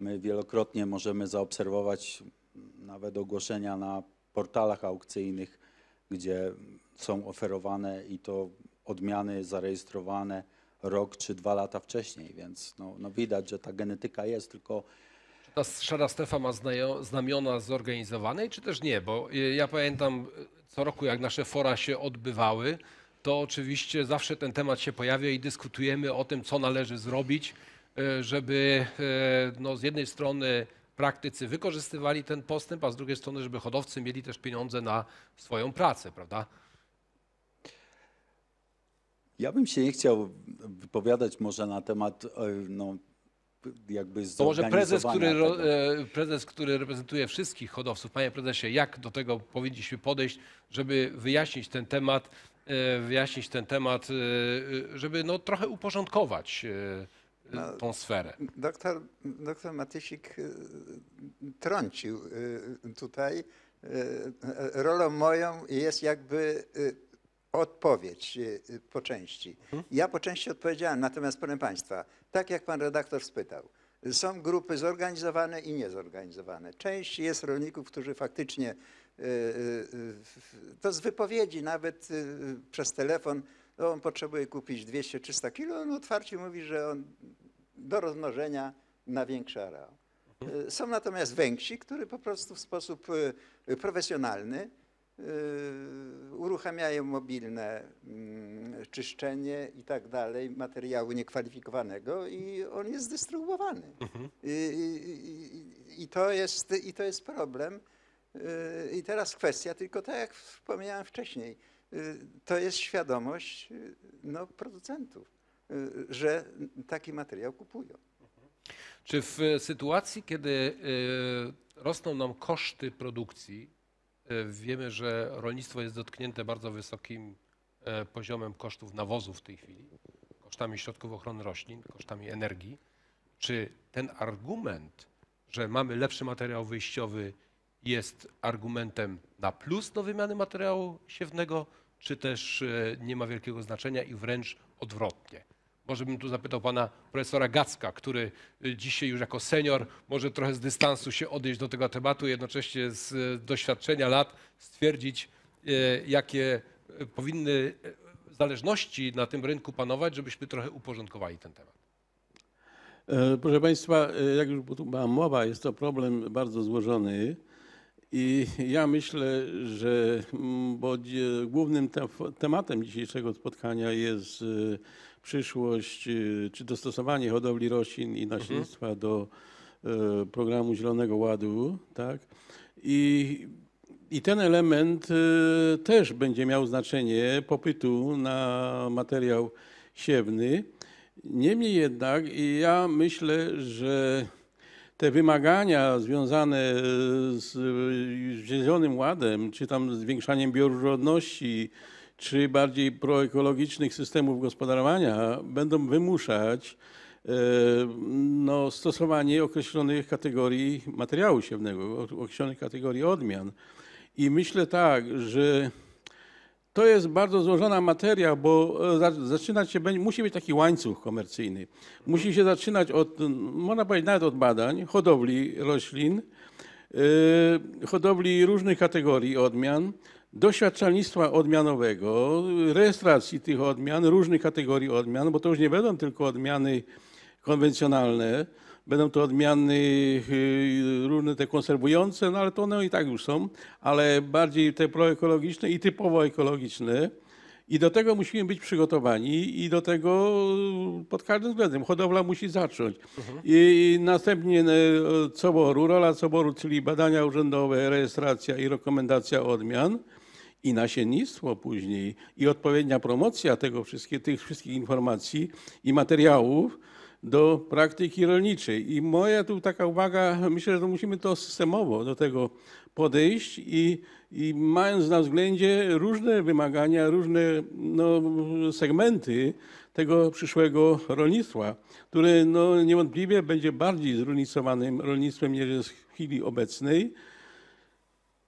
My wielokrotnie możemy zaobserwować nawet ogłoszenia na portalach aukcyjnych, gdzie są oferowane i to odmiany zarejestrowane rok czy dwa lata wcześniej, więc no, no widać, że ta genetyka jest, tylko ta szara strefa ma znamiona zorganizowanej, czy też nie? Bo y, ja pamiętam y, co roku, jak nasze fora się odbywały, to oczywiście zawsze ten temat się pojawia i dyskutujemy o tym, co należy zrobić, y, żeby no, z jednej strony praktycy wykorzystywali ten postęp, a z drugiej strony, żeby hodowcy mieli też pieniądze na swoją pracę, prawda? ja bym się nie chciał wypowiadać może na temat e, no, jakby To może prezes który, tego. e, prezes, który reprezentuje wszystkich hodowców, panie prezesie, jak do tego powinniśmy podejść, żeby wyjaśnić ten temat, e, wyjaśnić ten temat, żeby no, trochę uporządkować No, tą sferę. Doktor, doktor Matysik y, trącił y, tutaj. Y, y, Rolą moją jest jakby y, odpowiedź y, y, po części. Ja po części odpowiedziałem, natomiast proszę Państwa, tak jak Pan redaktor spytał, są grupy zorganizowane i niezorganizowane. Część jest rolników, którzy faktycznie, y, y, y, to z wypowiedzi nawet y, przez telefon, on potrzebuje kupić 200-300 kilo, on otwarcie mówi, że on do rozmnożenia na większy areał. Y, Są natomiast węgsi, którzy po prostu w sposób y, profesjonalny y, uruchamiają mobilne mm, czyszczenie i tak dalej materiału niekwalifikowanego i on jest dystrybuowany. I, i, i- i, to, jest, I to jest problem. Y, I teraz kwestia, tylko tak jak wspomniałem wcześniej, to jest świadomość y, no, producentów, y, że taki materiał kupują. Czy w sytuacji, kiedy rosną nam koszty produkcji, wiemy, że rolnictwo jest dotknięte bardzo wysokim e, poziomem kosztów nawozów w tej chwili, kosztami środków ochrony roślin, kosztami energii, czy ten argument, że mamy lepszy materiał wyjściowy, jest argumentem na plus do wymiany materiału siewnego, czy też e, nie ma wielkiego znaczenia i wręcz odwrotnie? Może bym tu zapytał pana profesora Gacka, który y, dzisiaj już jako senior może trochę z dystansu się odejść do tego tematu, jednocześnie z y, doświadczenia lat stwierdzić, jakie powinny zależności na tym rynku panować, żebyśmy trochę uporządkowali ten temat. E, Proszę Państwa, e, jak już była mowa, jest to problem bardzo złożony I ja myślę, że mm, bo głównym te- tematem dzisiejszego spotkania jest y, przyszłość y, czy dostosowanie hodowli roślin i nasiennictwa do y, programu Zielonego Ładu, tak? I, i ten element y, też będzie miał znaczenie popytu na materiał siewny. Niemniej jednak ja myślę, że te wymagania związane z y, Zielonym Ładem, czy tam zwiększaniem bioróżnorodności, czy bardziej proekologicznych systemów gospodarowania będą wymuszać e, no, stosowanie określonych kategorii materiału siewnego, określonych kategorii odmian. I myślę tak, że to jest bardzo złożona materia, bo e, za- zaczynać się będzie, musi być taki łańcuch komercyjny. Musi się zaczynać od, można powiedzieć, nawet od badań, hodowli roślin, e, hodowli różnych kategorii odmian, doświadczalnictwa odmianowego, rejestracji tych odmian, różnych kategorii odmian, bo to już nie będą tylko odmiany konwencjonalne, będą to odmiany y, różne te konserwujące, no ale to one i tak już są, ale bardziej te proekologiczne i typowo ekologiczne. I do tego musimy być przygotowani i do tego pod każdym względem hodowla musi zacząć. I następnie e, coboru, rola coboru, czyli badania urzędowe, rejestracja i rekomendacja odmian i nasiennictwo później i odpowiednia promocja tego wszystkie, tych wszystkich informacji i materiałów do praktyki rolniczej. I moja tu taka uwaga, myślę, że to musimy to systemowo do tego podejść i, i mając na względzie różne wymagania, różne no, segmenty tego przyszłego rolnictwa, które no, niewątpliwie będzie bardziej zróżnicowanym rolnictwem niż jest w chwili obecnej.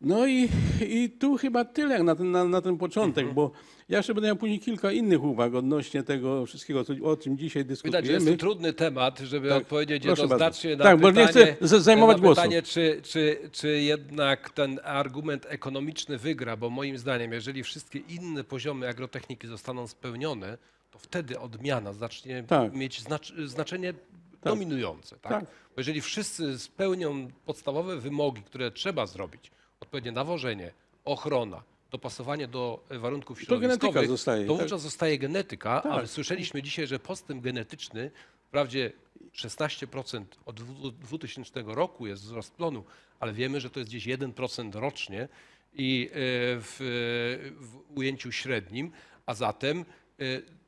No i, i tu chyba tyle na ten, na, na ten początek, bo ja jeszcze będę miał później kilka innych uwag odnośnie tego wszystkiego, co, o czym dzisiaj dyskutujemy. Widać, że jest to trudny temat, żeby Tak, odpowiedzieć jednoznacznie na Tak, bo pytanie, nie chcę zajmować na głosu. pytanie czy, czy, czy jednak ten argument ekonomiczny wygra, bo moim zdaniem, jeżeli wszystkie inne poziomy agrotechniki zostaną spełnione, to wtedy odmiana zacznie Tak. mieć znacz, znaczenie dominujące. Tak? Tak. Bo jeżeli wszyscy spełnią podstawowe wymogi, które trzeba zrobić, odpowiednie nawożenie, ochrona, dopasowanie do warunków To genetyka środowiskowych, zostaje, to tak. wówczas zostaje genetyka, Tak. ale słyszeliśmy dzisiaj, że postęp genetyczny, wprawdzie 16% od dwu- 2000 roku jest wzrost plonu, ale wiemy, że to jest gdzieś 1% rocznie i e, w, w ujęciu średnim, a zatem e,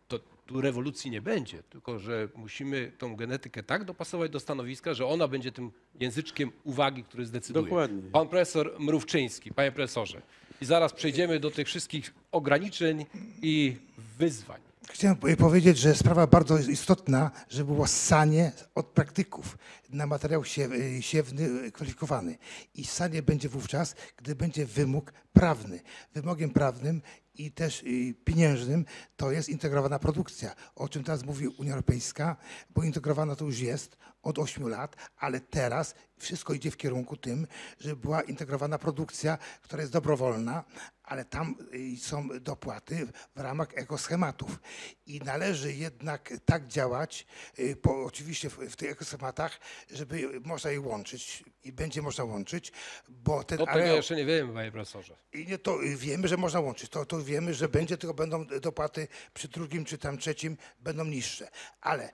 to tu rewolucji nie będzie, tylko że musimy tą genetykę tak dopasować do stanowiska, że ona będzie tym języczkiem uwagi, który zdecyduje. Dokładnie. Pan profesor Mrówczyński, panie profesorze, i zaraz przejdziemy do tych wszystkich ograniczeń i wyzwań. Chciałem po- powiedzieć, że sprawa bardzo istotna, żeby było ssanie od praktyków na materiał y, siewny y, kwalifikowany. I ssanie będzie wówczas, gdy będzie wymóg prawny. Wymogiem prawnym i też y, pieniężnym to jest integrowana produkcja, o czym teraz mówi Unia Europejska, bo integrowana to już jest od 8 lat, ale teraz wszystko idzie w kierunku tym, żeby była integrowana produkcja, która jest dobrowolna, ale tam y, są dopłaty w ramach ekoschematów. I należy jednak tak działać, y, po, oczywiście w, w tych ekoschematach, żeby można je łączyć i będzie można łączyć, bo ten tego areał... jeszcze nie wiemy, panie profesorze. I nie, to y, wiemy, że można łączyć. To, to wiemy, że będzie, tylko będą dopłaty przy drugim czy tam trzecim będą niższe. Ale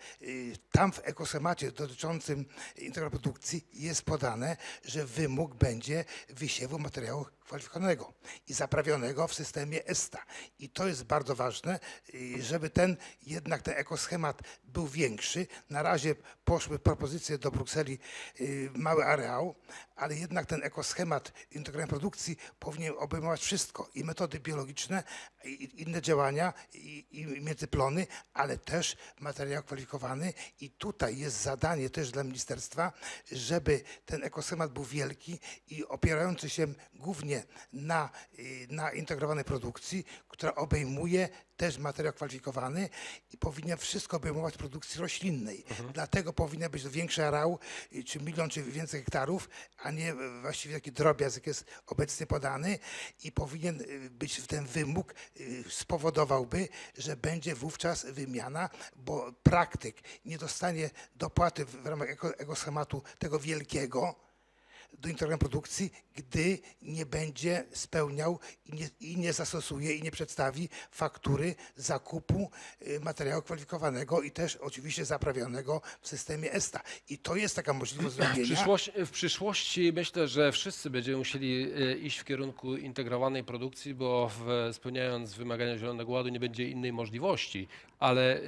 tam w ekoschemacie dotyczącym integracji produkcji jest podane, że wymóg będzie wysiewu materiału kwalifikowanego i zaprawionego w systemie ESTA. I to jest bardzo ważne, y, żeby ten jednak ten ekoschemat był większy. Na razie poszły propozycje do Brukseli y, mały areał, ale jednak ten ekoschemat integrowanej produkcji powinien obejmować wszystko i metody biologiczne, inne działania, i, i międzyplony, ale też materiał kwalifikowany. I tutaj jest zadanie też dla ministerstwa, żeby ten ekoschemat był wielki i opierający się głównie na, y, na integrowanej produkcji, która obejmuje też materiał kwalifikowany i powinna wszystko obejmować produkcji roślinnej. Dlatego powinien być większy areał, y, czy milion, czy więcej hektarów, a nie właściwie taki drobiazg, jak jest obecnie podany. I powinien y, być ten wymóg y, spowodowałby, że będzie wówczas wymiana, bo praktyk nie dostanie dopłaty w ramach eko- ekoschematu tego wielkiego, do integralnej produkcji, gdy nie będzie spełniał i nie, i nie zastosuje i nie przedstawi faktury zakupu y, materiału kwalifikowanego i też oczywiście zaprawionego w systemie ESTA. I to jest taka możliwość W, zrobienia. przyszłości, w przyszłości myślę, że wszyscy będziemy musieli e, iść w kierunku integrowanej produkcji, bo w, spełniając wymagania Zielonego Ładu nie będzie innej możliwości. Ale e,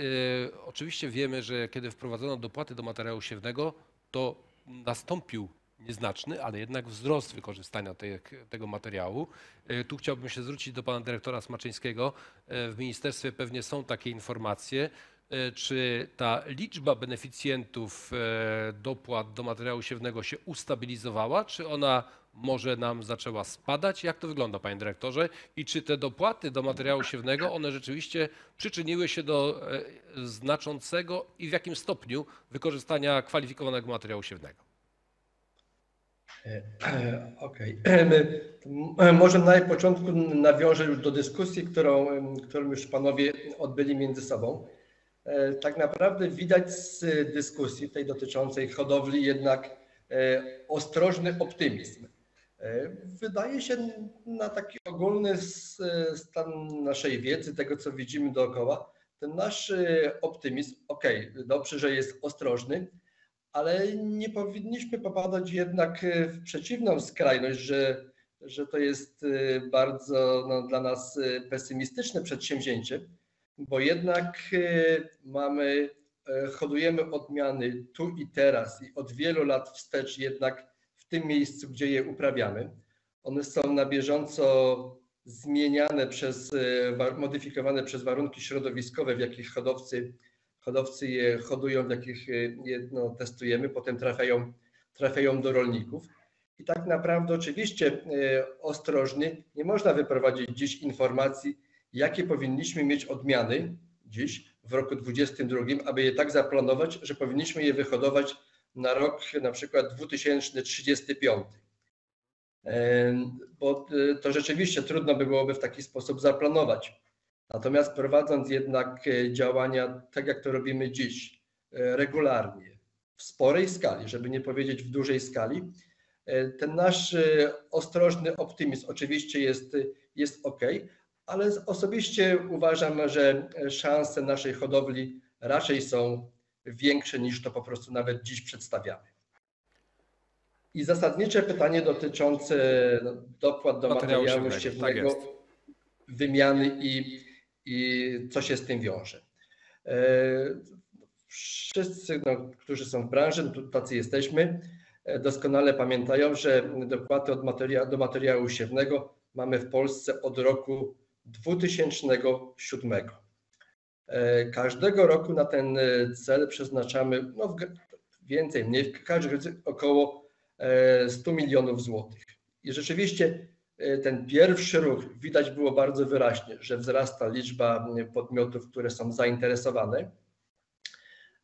oczywiście wiemy, że kiedy wprowadzono dopłaty do materiału siewnego, to nastąpił nieznaczny, ale jednak wzrost wykorzystania tej, tego materiału. E, Tu chciałbym się zwrócić do pana dyrektora Smaczyńskiego. E, W ministerstwie pewnie są takie informacje. E, Czy ta liczba beneficjentów dopłat do materiału siewnego się ustabilizowała, czy ona może nam zaczęła spadać? Jak to wygląda, panie dyrektorze? I czy te dopłaty do materiału siewnego, one rzeczywiście przyczyniły się do znaczącego i w jakim stopniu wykorzystania kwalifikowanego materiału siewnego? E, Okej. My, m- Może na początku nawiążę już do dyskusji, którą, którą już panowie odbyli między sobą. E, Tak naprawdę widać z dyskusji tej dotyczącej hodowli jednak e, ostrożny optymizm. E, Wydaje się na taki ogólny stan naszej wiedzy, tego co widzimy dookoła, ten nasz e, optymizm, okej, dobrze, że jest ostrożny, ale nie powinniśmy popadać jednak e, w przeciwną skrajność, że, że to jest e, bardzo no, dla nas e, pesymistyczne przedsięwzięcie, bo jednak mamy, hodujemy odmiany tu i teraz i od wielu lat wstecz jednak w tym miejscu, gdzie je uprawiamy. One są na bieżąco zmieniane przez, wa- modyfikowane przez warunki środowiskowe, w jakich hodowcy hodowcy je hodują, jakich e, no, testujemy, potem trafiają, trafiają do rolników. I tak naprawdę oczywiście e, ostrożny, nie można wyprowadzić dziś informacji, jakie powinniśmy mieć odmiany dziś w roku 2022, aby je tak zaplanować, że powinniśmy je wyhodować na rok na przykład 2035. E, Bo e, to rzeczywiście trudno by byłoby w taki sposób zaplanować. Natomiast prowadząc jednak e, działania tak, jak to robimy dziś, e, regularnie, w sporej skali, żeby nie powiedzieć w dużej skali, e, ten nasz ostrożny optymizm oczywiście jest, jest ok, ale osobiście uważam, że szanse naszej hodowli raczej są większe niż to po prostu nawet dziś przedstawiamy. I zasadnicze pytanie dotyczące no, dopłat do Materiału materiału siewnego, tak wymiany i, i co się z tym wiąże. E, Wszyscy, no, którzy są w branży, tu tacy jesteśmy, e, doskonale pamiętają, że dopłaty od materia- do materiału siewnego mamy w Polsce od roku 2007. E, Każdego roku na ten cel przeznaczamy no, więcej, mniej, w każdym około e, 100 milionów złotych. I rzeczywiście ten pierwszy ruch widać było bardzo wyraźnie, że wzrasta liczba m, podmiotów, które są zainteresowane.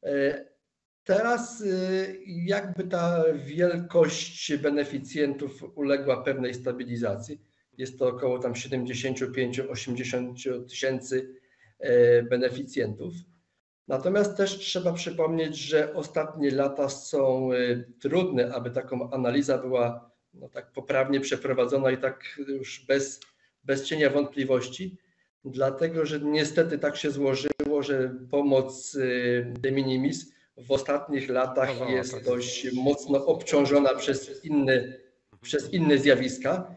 E, Teraz e, jakby ta wielkość beneficjentów uległa pewnej stabilizacji. Jest to około tam 75-80 tysięcy e, beneficjentów. Natomiast też trzeba przypomnieć, że ostatnie lata są e, trudne, aby taką analiza była no, tak poprawnie przeprowadzona i tak już bez, bez cienia wątpliwości, dlatego że niestety tak się złożyło, że pomoc y, de minimis w ostatnich latach Zachowała jest tak. dość mocno obciążona przez inne, przez inne zjawiska.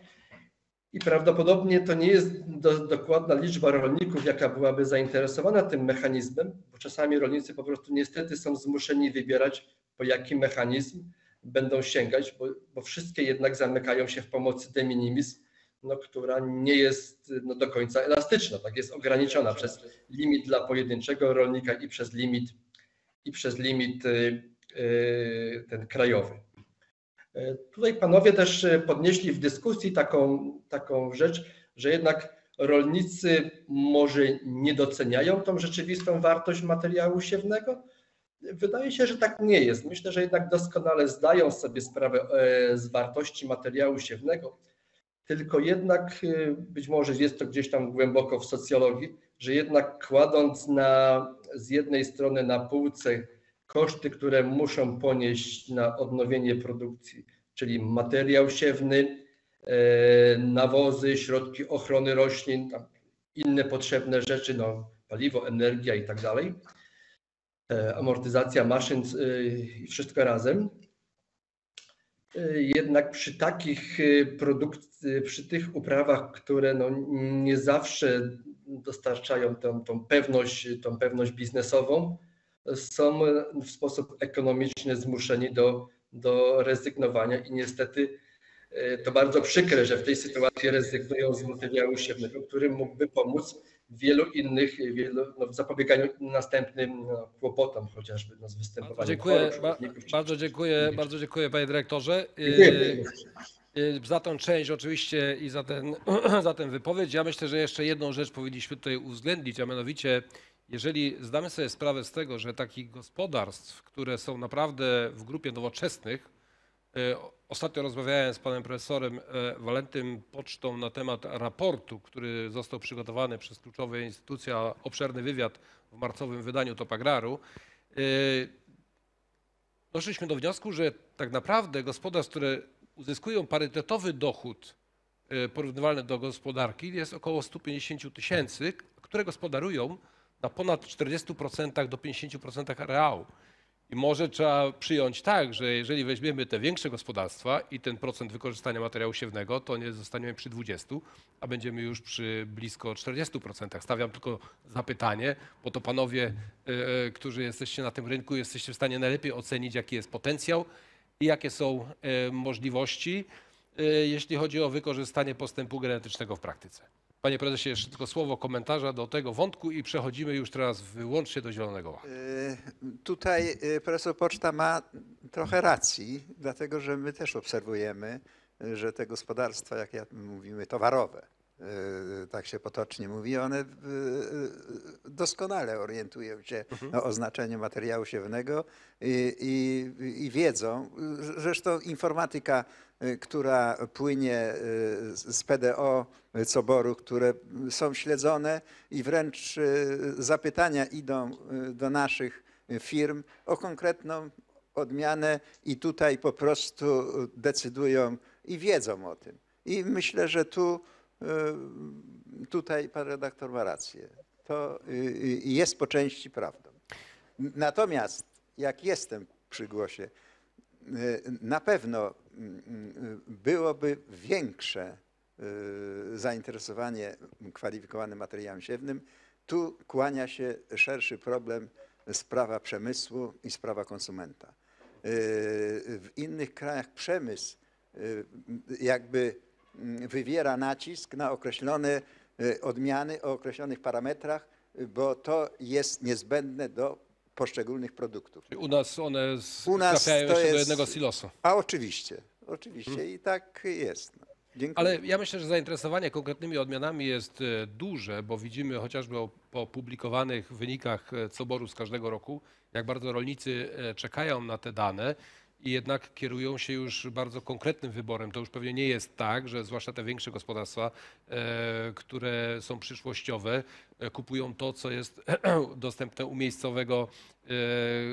I prawdopodobnie to nie jest do, dokładna liczba rolników, jaka byłaby zainteresowana tym mechanizmem, bo czasami rolnicy po prostu niestety są zmuszeni wybierać, po jaki mechanizm będą sięgać, bo, bo wszystkie jednak zamykają się w pomocy de minimis, no, która nie jest no, do końca elastyczna, tak jest ograniczona przez limit dla pojedynczego rolnika i przez limit, i przez limit y, y, ten krajowy. E, Tutaj panowie też podnieśli w dyskusji taką, taką rzecz, że jednak rolnicy może nie doceniają tą rzeczywistą wartość materiału siewnego. Wydaje się, że tak nie jest. Myślę, że jednak doskonale zdają sobie sprawę e, z wartości materiału siewnego, tylko jednak e, być może jest to gdzieś tam głęboko w socjologii, że jednak kładąc na, z jednej strony na półce koszty, które muszą ponieść na odnowienie produkcji, czyli materiał siewny, e, nawozy, środki ochrony roślin, inne potrzebne rzeczy, no, paliwo, energia i tak dalej, amortyzacja maszyn e, i wszystko razem. E, Jednak przy takich e, produkt, e, przy tych uprawach, które no nie zawsze dostarczają tą, tą, pewność, tą pewność biznesową, są w sposób ekonomiczny zmuszeni do, do rezygnowania i niestety e, to bardzo przykre, że w tej sytuacji rezygnują z materiału siewnego, który mógłby pomóc wielu innych, wielu, no, w zapobieganiu następnym no, kłopotom chociażby no, z występowaniem Dziękuję, chorób ba, bardzo dziękuję, bardzo dziękuję panie dyrektorze. Dziękuję. Y, y, Za tą część oczywiście i za, ten, za tę wypowiedź. Ja myślę, że jeszcze jedną rzecz powinniśmy tutaj uwzględnić, a mianowicie jeżeli zdamy sobie sprawę z tego, że takich gospodarstw, które są naprawdę w grupie nowoczesnych, Ostatnio rozmawiałem z panem profesorem y, Walentym Pocztą na temat raportu, który został przygotowany przez kluczowe instytucje, obszerny wywiad w marcowym wydaniu Topagraru. Y, doszliśmy do wniosku, że tak naprawdę gospodarstw, które uzyskują parytetowy dochód porównywalny do gospodarki, jest około 150 tysięcy, które gospodarują na ponad 40% do 50% areału. I może trzeba przyjąć tak, że jeżeli weźmiemy te większe gospodarstwa i ten procent wykorzystania materiału siewnego, to nie zostaniemy przy 20, a będziemy już przy blisko 40%. Stawiam tylko zapytanie, bo to panowie, e, którzy jesteście na tym rynku, jesteście w stanie najlepiej ocenić, jaki jest potencjał i jakie są e, możliwości, e, jeśli chodzi o wykorzystanie postępu genetycznego w praktyce. Panie prezesie, jeszcze tylko słowo komentarza do tego wątku i przechodzimy już teraz wyłącznie do Zielonego Ładu. Y, Tutaj y, profesor Poczta ma trochę racji, dlatego że my też obserwujemy, y, że te gospodarstwa, jak ja mówimy, towarowe, tak się potocznie mówi, one y, y, doskonale orientują się na oznaczenie materiału siewnego i, i, i wiedzą. Zresztą informatyka, y, która płynie y, z PDO Coboru, które są śledzone i wręcz y, zapytania idą y, do naszych firm o konkretną odmianę i tutaj po prostu decydują i wiedzą o tym. I myślę, że tu y, tutaj pan redaktor ma rację. To y, y, jest po części prawdą. Natomiast jak jestem przy głosie, y, na pewno byłoby większe zainteresowanie kwalifikowanym materiałem siewnym. Tu kłania się szerszy problem sprawa przemysłu i sprawa konsumenta. W innych krajach przemysł jakby wywiera nacisk na określone y, odmiany o określonych parametrach, y, bo to jest niezbędne do poszczególnych produktów. U nas one z, U nas trafiają jeszcze do jest- jednego silosu. A oczywiście, oczywiście i tak jest. No. Dziękuję. Ale ja myślę, że zainteresowanie konkretnymi odmianami jest e, duże, bo widzimy chociażby po publikowanych wynikach Coboru z każdego roku, jak bardzo rolnicy czekają na te dane i jednak kierują się już bardzo konkretnym wyborem. To już pewnie nie jest tak, że zwłaszcza te większe gospodarstwa, e, które są przyszłościowe, e, kupują to, co jest dostępne u miejscowego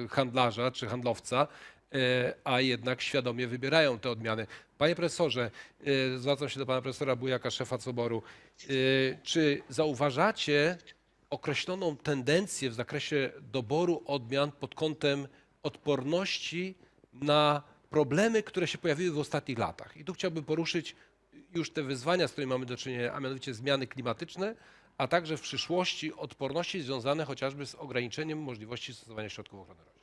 e, handlarza czy handlowca, a jednak świadomie wybierają te odmiany. Panie profesorze, zwracam się do pana profesora Bujaka, szefa Coboru. Czy zauważacie określoną tendencję w zakresie doboru odmian pod kątem odporności na problemy, które się pojawiły w ostatnich latach? I tu chciałbym poruszyć już te wyzwania, z którymi mamy do czynienia, a mianowicie zmiany klimatyczne, a także w przyszłości odporności związane chociażby z ograniczeniem możliwości stosowania środków ochrony roślin.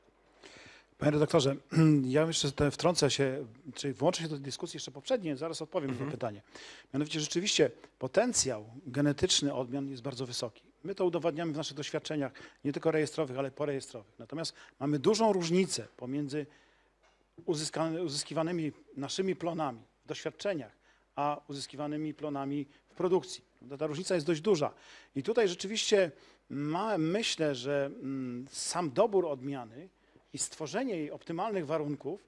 Panie redaktorze, ja jeszcze wtrącę się, czy włączę się do dyskusji jeszcze poprzedniej, zaraz odpowiem na to pytanie. Mianowicie rzeczywiście potencjał genetyczny odmian jest bardzo wysoki. My to udowadniamy w naszych doświadczeniach, nie tylko rejestrowych, ale porejestrowych. Natomiast mamy dużą różnicę pomiędzy uzyskiwanymi naszymi plonami w doświadczeniach, a uzyskiwanymi plonami w produkcji. Ta- różnica jest dość duża. I tutaj rzeczywiście ma, myślę, że mm, sam dobór odmiany i stworzenie jej optymalnych warunków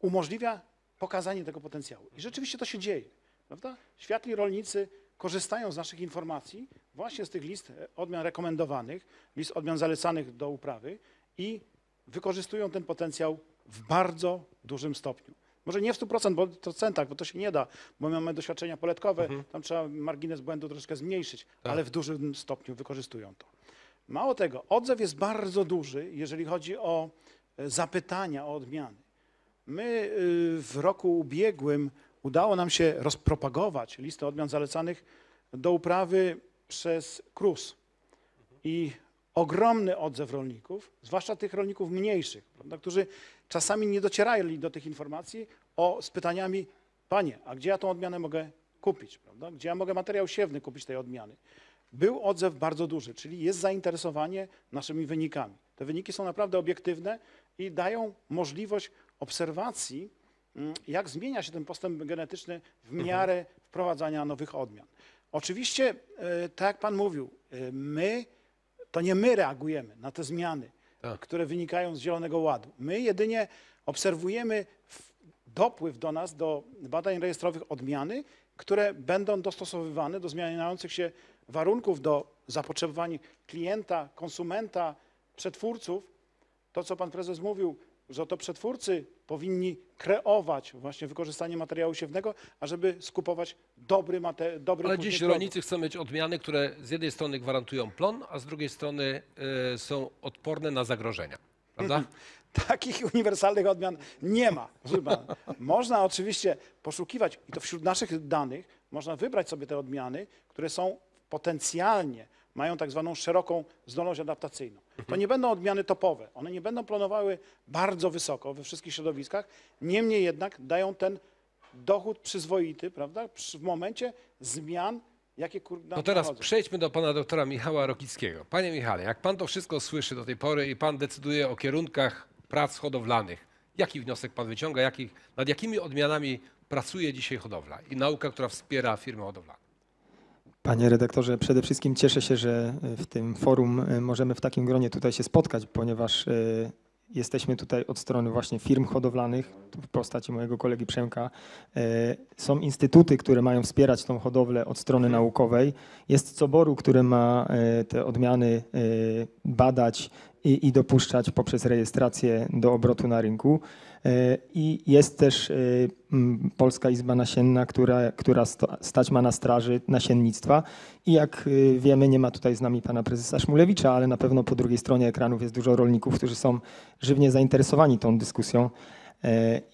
umożliwia pokazanie tego potencjału. I rzeczywiście to się dzieje. Prawda? Światli rolnicy korzystają z naszych informacji właśnie z tych list e, odmian rekomendowanych, list odmian zalecanych do uprawy i wykorzystują ten potencjał w bardzo dużym stopniu. Może nie w 100%, bo w procentach, bo to się nie da, bo mamy doświadczenia poletkowe, Mhm. tam trzeba margines błędu troszkę zmniejszyć, Tak. ale w dużym stopniu wykorzystują to. Mało tego, odzew jest bardzo duży, jeżeli chodzi o e, zapytania o odmiany. My y, w roku ubiegłym udało nam się rozpropagować listę odmian zalecanych do uprawy przez KRUS. I ogromny odzew rolników, zwłaszcza tych rolników mniejszych, prawda, którzy czasami nie docierali do tych informacji o, z pytaniami, panie, a gdzie ja tą odmianę mogę kupić, prawda? gdzie ja mogę materiał siewny kupić tej odmiany. Był odzew bardzo duży, czyli jest zainteresowanie naszymi wynikami. Te wyniki są naprawdę obiektywne i dają możliwość obserwacji, mm, jak zmienia się ten postęp genetyczny w miarę wprowadzania nowych odmian. Oczywiście, e, tak jak Pan mówił, e, my, to nie my reagujemy na te zmiany, Tak. które wynikają z Zielonego Ładu. My jedynie obserwujemy dopływ do nas, do badań rejestrowych odmiany, które będą dostosowywane do zmieniających się warunków, do zapotrzebowań klienta, konsumenta, przetwórców. To, co pan prezes mówił, że to przetwórcy powinni kreować właśnie wykorzystanie materiału siewnego, ażeby skupować dobry, mate, dobry Ale dziś rolnicy chcą mieć odmiany, które z jednej strony gwarantują plon, a z drugiej strony y, są odporne na zagrożenia. Prawda? Takich uniwersalnych odmian nie ma. Można oczywiście poszukiwać, i to wśród naszych danych, można wybrać sobie te odmiany, które są potencjalnie, mają tak zwaną szeroką zdolność adaptacyjną. To nie będą odmiany topowe, one nie będą plonowały bardzo wysoko we wszystkich środowiskach, niemniej jednak dają ten dochód przyzwoity, prawda, w momencie zmian, jakie kur... nam No teraz przejdźmy do pana doktora Michała Rokickiego. Panie Michale, jak pan to wszystko słyszy do tej pory i pan decyduje o kierunkach prac hodowlanych, jaki wniosek pan wyciąga, jakich, nad jakimi odmianami pracuje dzisiaj hodowla i nauka, która wspiera firmy hodowlane? Panie redaktorze, przede wszystkim cieszę się, że w tym forum e, możemy w takim gronie tutaj się spotkać, ponieważ e, jesteśmy tutaj od strony właśnie firm hodowlanych, w postaci mojego kolegi Przemka. E, Są instytuty, które mają wspierać tą hodowlę od strony naukowej. Jest Coboru, który ma e, te odmiany e, badać i, i dopuszczać poprzez rejestrację do obrotu na rynku. E, I jest też e, Polska Izba Nasienna, która, która stać ma na straży nasiennictwa. I jak e, wiemy, nie ma tutaj z nami pana prezesa Szmulewicza, ale na pewno po drugiej stronie ekranów jest dużo rolników, którzy są żywnie zainteresowani tą dyskusją.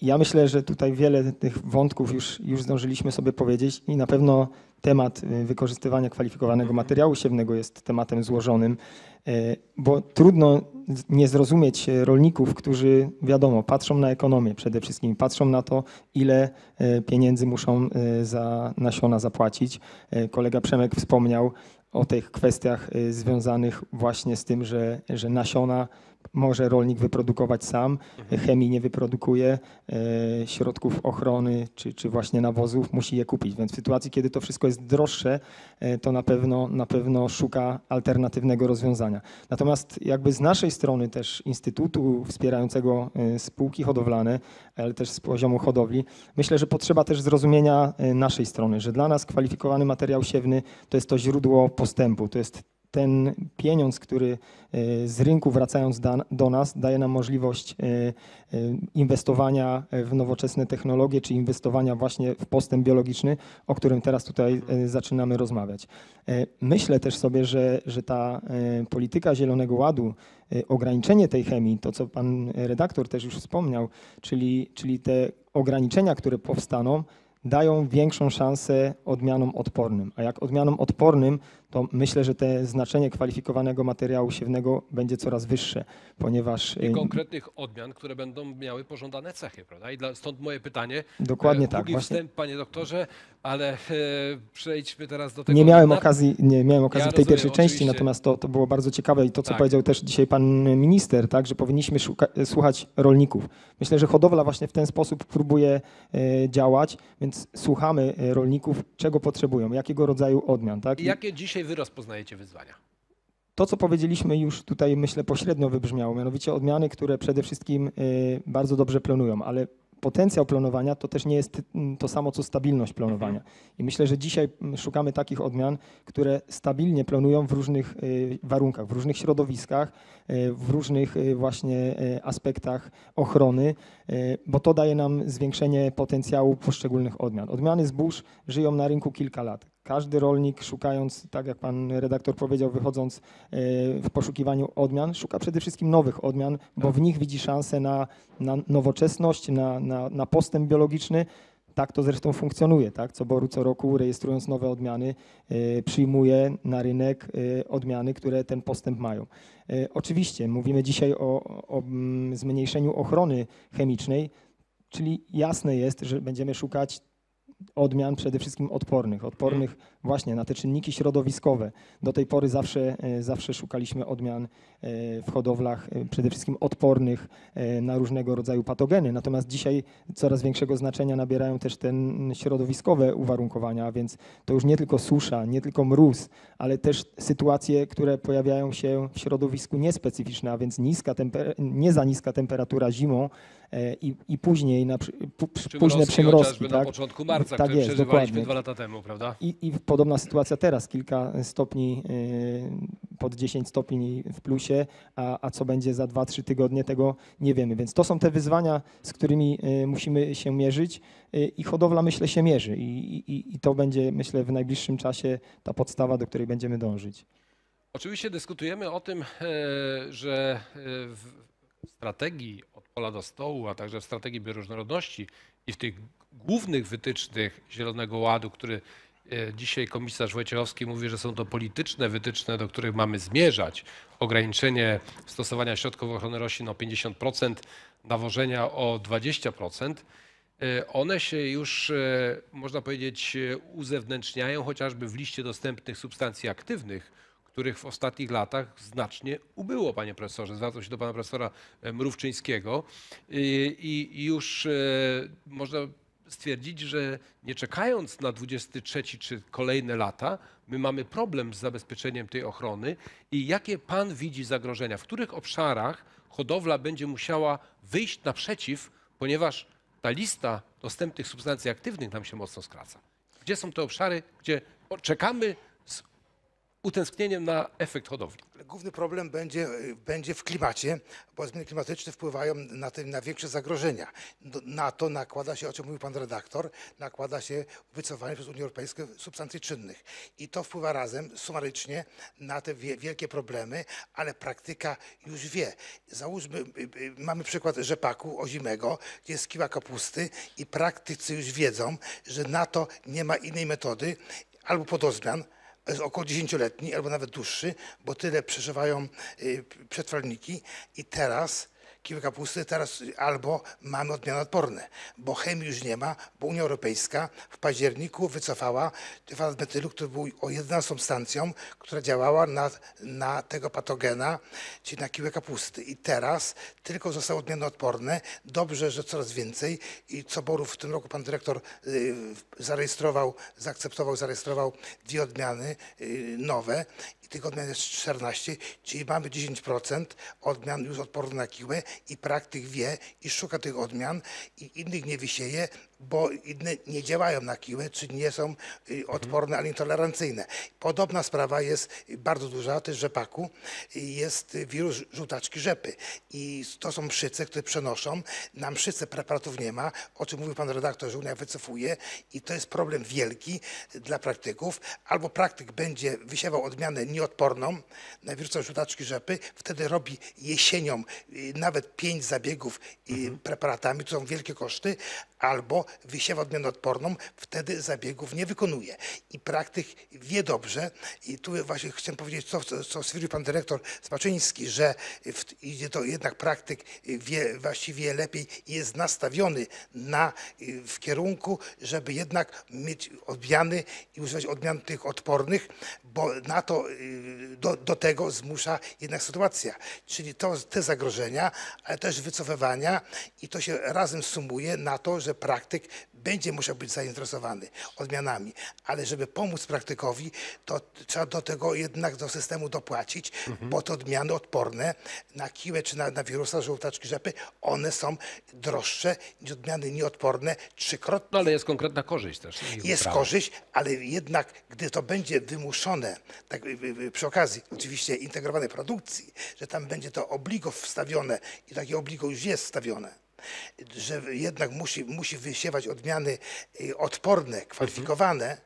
Ja myślę, że tutaj wiele tych wątków już, już zdążyliśmy sobie powiedzieć i na pewno temat wykorzystywania kwalifikowanego materiału siewnego jest tematem złożonym, bo trudno nie zrozumieć e, rolników, którzy wiadomo, patrzą na ekonomię przede wszystkim, patrzą na to, ile e, pieniędzy muszą e, za nasiona zapłacić. E, Kolega Przemek wspomniał o tych kwestiach e, związanych właśnie z tym, że, że nasiona może rolnik wyprodukować sam, chemii nie wyprodukuje, e, środków ochrony czy, czy właśnie nawozów, musi je kupić. Więc w sytuacji, kiedy to wszystko jest droższe, e, to na pewno, na pewno szuka alternatywnego rozwiązania. Natomiast jakby z naszej strony też Instytutu wspierającego e, spółki hodowlane, ale też z poziomu hodowli, myślę, że potrzeba też zrozumienia naszej strony, że dla nas kwalifikowany materiał siewny to jest to źródło postępu, to jest ten pieniądz, który e, z rynku wracając do nas daje nam możliwość e, e, inwestowania w nowoczesne technologie, czy inwestowania właśnie w postęp biologiczny, o którym teraz tutaj zaczynamy rozmawiać. Myślę też sobie, że, że ta polityka Zielonego Ładu, ograniczenie tej chemii, to co pan redaktor też już wspomniał, czyli, czyli te ograniczenia, które powstaną, dają większą szansę odmianom odpornym. A jak odmianom odpornym, to myślę, że te znaczenie kwalifikowanego materiału siewnego będzie coraz wyższe, ponieważ I y, konkretnych odmian, które będą miały pożądane cechy, prawda? I dla, stąd moje pytanie. Dokładnie E, tak, Długi właśnie. wstęp, panie doktorze, ale e, przejdźmy teraz do tego. nie miałem okazji, nie miałem okazji Ja w tej rozumiem, pierwszej części, oczywiście. natomiast to, to było bardzo ciekawe i to, co Tak. powiedział też dzisiaj pan minister, tak, że powinniśmy szuka, słuchać rolników. Myślę, że hodowla właśnie w ten sposób próbuje e, działać, więc słuchamy e, rolników, czego potrzebują, jakiego rodzaju odmian. Tak? I jakie dzisiaj wy rozpoznajecie wyzwania? To, co powiedzieliśmy już tutaj, myślę, pośrednio wybrzmiało, mianowicie odmiany, które przede wszystkim y, bardzo dobrze plenują, ale potencjał planowania to też nie jest mm, to samo co stabilność planowania. I myślę, że dzisiaj mm, szukamy takich odmian, które stabilnie planują w różnych y, warunkach, w różnych środowiskach, y, w różnych właśnie aspektach ochrony, bo to daje nam zwiększenie potencjału poszczególnych odmian. Odmiany zbóż żyją na rynku kilka lat. Każdy rolnik szukając, tak jak pan redaktor powiedział, wychodząc y, w poszukiwaniu odmian, szuka przede wszystkim nowych odmian, bo w nich widzi szansę na, na nowoczesność, na, na, na postęp biologiczny. Tak to zresztą funkcjonuje, tak? Co boru, co roku rejestrując nowe odmiany, y, przyjmuje na rynek y, odmiany, które ten postęp mają. Y, Oczywiście mówimy dzisiaj o, o zmniejszeniu ochrony chemicznej, czyli jasne jest, że będziemy szukać odmian przede wszystkim odpornych, odpornych właśnie na te czynniki środowiskowe. Do tej pory zawsze, e, zawsze szukaliśmy odmian e, w hodowlach e, przede wszystkim odpornych na różnego rodzaju patogeny. Natomiast dzisiaj coraz większego znaczenia nabierają też te mm, środowiskowe uwarunkowania, a więc to już nie tylko susza, nie tylko mróz, ale też sytuacje, które pojawiają się w środowisku niespecyficzne, a więc niska nie za niska temperatura zimą i, i później na późne przymrozki. chociażby na tak? początku marca, tak jest, przeżywaliśmy dokładnie. dwa lata temu, prawda? I, I podobna sytuacja teraz, kilka stopni y, pod 10 stopni w plusie, a, a co będzie za 2-3 tygodnie, tego nie wiemy. Więc to są te wyzwania, z którymi y, musimy się mierzyć y, i hodowla myślę się mierzy i, i, i to będzie myślę w najbliższym czasie ta podstawa, do której będziemy dążyć. Oczywiście dyskutujemy o tym, e, że e, w strategii od pola do stołu, a także w strategii bioróżnorodności i w tych głównych wytycznych Zielonego Ładu, który e, dzisiaj komisarz Wojciechowski mówi, że są to polityczne wytyczne, do których mamy zmierzać. Ograniczenie stosowania środków ochrony roślin o 50%, nawożenia o 20%. E, One się już, e, można powiedzieć, uzewnętrzniają chociażby w liście dostępnych substancji aktywnych, których w ostatnich latach znacznie ubyło, panie profesorze. Zwracam się do pana profesora Mrówczyńskiego I- już można stwierdzić, że nie czekając na 23 czy kolejne lata, my mamy problem z zabezpieczeniem tej ochrony i jakie pan widzi zagrożenia, w których obszarach hodowla będzie musiała wyjść naprzeciw, ponieważ ta lista dostępnych substancji aktywnych nam się mocno skraca. Gdzie są te obszary, gdzie czekamy utęsknieniem na efekt hodowli? Główny problem będzie, y, będzie w klimacie, bo zmiany klimatyczne wpływają na, te, na większe zagrożenia. Na to nakłada się, o czym mówił pan redaktor, nakłada się wycofanie przez Unię Europejską substancji czynnych. I to wpływa razem, sumarycznie, na te wie, wielkie problemy, ale praktyka już wie. Załóżmy, y, y, mamy przykład rzepaku ozimego, gdzie jest kiła kapusty i praktycy już wiedzą, że na to nie ma innej metody, albo podozmian, około 10-letni albo nawet dłuższy, bo tyle przeżywają y, przetrwalniki i teraz kiły kapusty, teraz albo mamy odmiany odporne, bo chemii już nie ma, bo Unia Europejska w październiku wycofała tyfat metylu, który był o 11 substancją, która działała na, na tego patogena, czyli na kiłę kapusty. I teraz tylko zostały odmiany odporne. Dobrze, że coraz więcej i co boru w tym roku pan dyrektor y, zarejestrował, zaakceptował, zarejestrował dwie odmiany y, nowe i tych odmian jest 14, czyli mamy 10% odmian już odpornych na kiłę i praktyk wie i szuka tych odmian i innych nie wysieje, bo inne nie działają na kiłę, czy nie są y, odporne, ale intolerancyjne. Podobna sprawa jest bardzo duża, też rzepaku, jest wirus żółtaczki rzepy i to są mszyce, które przenoszą. Na mszyce preparatów nie ma, o czym mówił pan redaktor, że Unia wycofuje i to jest problem wielki dla praktyków. Albo praktyk będzie wysiewał odmianę nieodporną na wirusa żółtaczki rzepy, wtedy robi jesienią y, nawet pięć zabiegów y, preparatami, to są wielkie koszty, albo wysiewa odmianę odporną, wtedy zabiegów nie wykonuje. I praktyk wie dobrze, i tu właśnie chciałem powiedzieć, co, co, stwierdził pan dyrektor Spaczyński, że w, idzie to jednak praktyk wie właściwie lepiej i jest nastawiony na, y, w kierunku, żeby jednak mieć odmiany i używać odmian tych odpornych, bo na to, y, do, do tego zmusza jednak sytuacja. Czyli to, te zagrożenia, ale też wycofywania i to się razem sumuje na to, że praktyk będzie musiał być zainteresowany odmianami, ale żeby pomóc praktykowi, to trzeba do tego jednak do systemu dopłacić, bo te odmiany odporne na kiłę czy na, na wirusa żółtaczki rzepy, one są droższe niż odmiany nieodporne trzykrotnie. No ale jest konkretna korzyść też. Jest korzyść, ale jednak gdy to będzie wymuszone, tak przy okazji oczywiście integrowanej produkcji, że tam będzie to obligo wstawione i takie obligo już jest wstawione, że jednak musi, musi wysiewać odmiany y, odporne, kwalifikowane,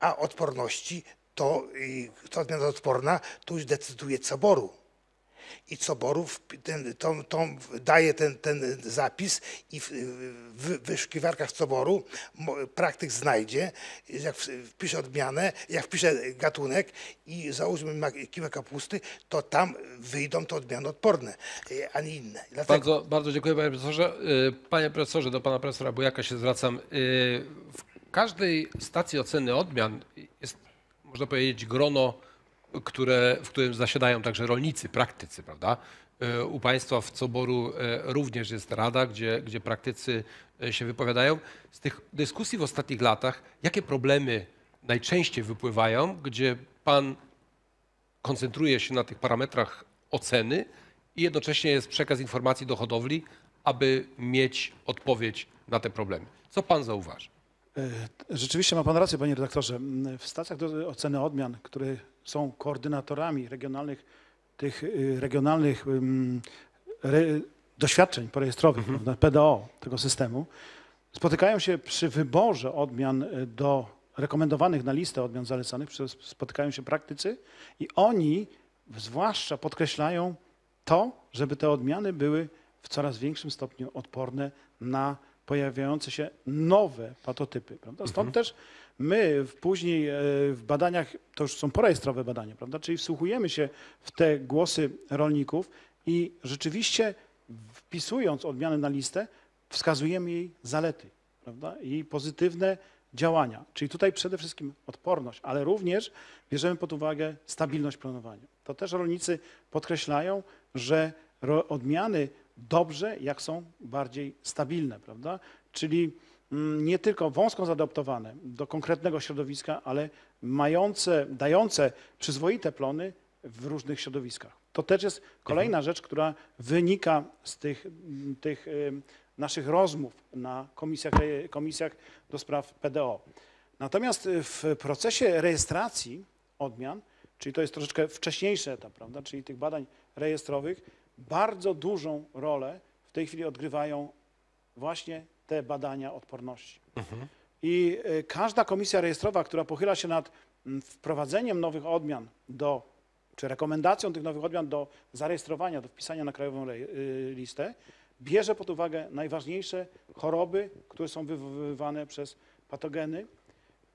a odporności to, y, to odmiana odporna to już decyduje coboru. I coborów ten, tą, tą daje ten, ten zapis i w, w wyszukiwarkach coboru praktyk znajdzie, jak wpisze odmianę, jak wpisze gatunek i załóżmy kiłę kapusty, to tam wyjdą te odmiany odporne, y, a nie inne. Dlatego Bardzo, bardzo dziękuję panie profesorze. Y, Panie profesorze, do pana profesora Bujaka się zwracam. Y, W każdej stacji oceny odmian jest, można powiedzieć, grono, które, w którym zasiadają także rolnicy, praktycy, prawda? Y, U państwa w Coboru y, również jest rada, gdzie, gdzie praktycy y, się wypowiadają. Z tych dyskusji w ostatnich latach, jakie problemy najczęściej wypływają, gdzie pan koncentruje się na tych parametrach oceny i jednocześnie jest przekaz informacji do hodowli, aby mieć odpowiedź na te problemy. Co pan zauważy? E, Rzeczywiście ma Pan rację, Panie redaktorze. W stacjach do oceny odmian, które są koordynatorami regionalnych, tych y, regionalnych re, doświadczeń porejestrowych, prawda, PDO tego systemu, spotykają się przy wyborze odmian y, do rekomendowanych na listę odmian zalecanych, spotykają się praktycy i oni zwłaszcza podkreślają to, żeby te odmiany były w coraz większym stopniu odporne na pojawiające się nowe patotypy. Prawda? Stąd też my w, później e, w badaniach, to już są porejestrowe badania, prawda? czyli wsłuchujemy się w te głosy rolników i rzeczywiście wpisując odmianę na listę, wskazujemy jej zalety prawda? i pozytywne działania. Czyli tutaj przede wszystkim odporność, ale również bierzemy pod uwagę stabilność planowania. To też rolnicy podkreślają, że odmiany dobrze, jak są bardziej stabilne, prawda? Czyli mm, nie tylko wąsko zaadaptowane do konkretnego środowiska, ale mające, dające przyzwoite plony w różnych środowiskach. To też jest kolejna rzecz, która wynika z tych, mm, tych naszych rozmów na komisjach, re- komisjach do spraw PDO. Natomiast y, w procesie rejestracji odmian, czyli to jest troszeczkę wcześniejszy etap, prawda, czyli tych badań rejestrowych, bardzo dużą rolę w tej chwili odgrywają właśnie te badania odporności. I y, każda komisja rejestrowa, która pochyla się nad mm, wprowadzeniem nowych odmian do, czy rekomendacją tych nowych odmian do zarejestrowania, do wpisania na krajową y, listę, bierze pod uwagę najważniejsze choroby, które są wywoływane przez patogeny,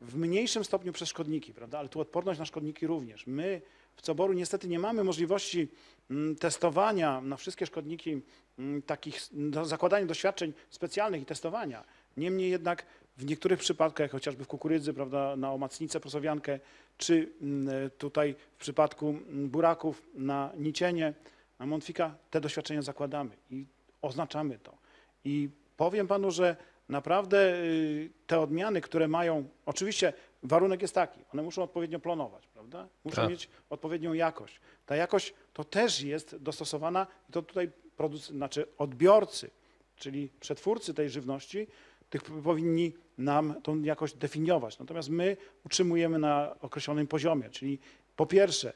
w mniejszym stopniu przez szkodniki, prawda? ale tu odporność na szkodniki również. My w Coboru niestety nie mamy możliwości mm, testowania na wszystkie szkodniki, mm, takich do, zakładania doświadczeń specjalnych i testowania. Niemniej jednak w niektórych przypadkach, chociażby w kukurydzy, prawda, na omacnicę, prosowiankę, czy mm, tutaj w przypadku buraków na nicienie, na montfika, te doświadczenia zakładamy i oznaczamy to. I powiem panu, że naprawdę y, te odmiany, które mają, oczywiście warunek jest taki, one muszą odpowiednio plonować, prawda? Muszą Tak. mieć odpowiednią jakość. Ta jakość to też jest dostosowana i to tutaj produc- znaczy odbiorcy, czyli przetwórcy tej żywności, tych powinni nam tą jakość definiować. Natomiast my utrzymujemy na określonym poziomie, czyli po pierwsze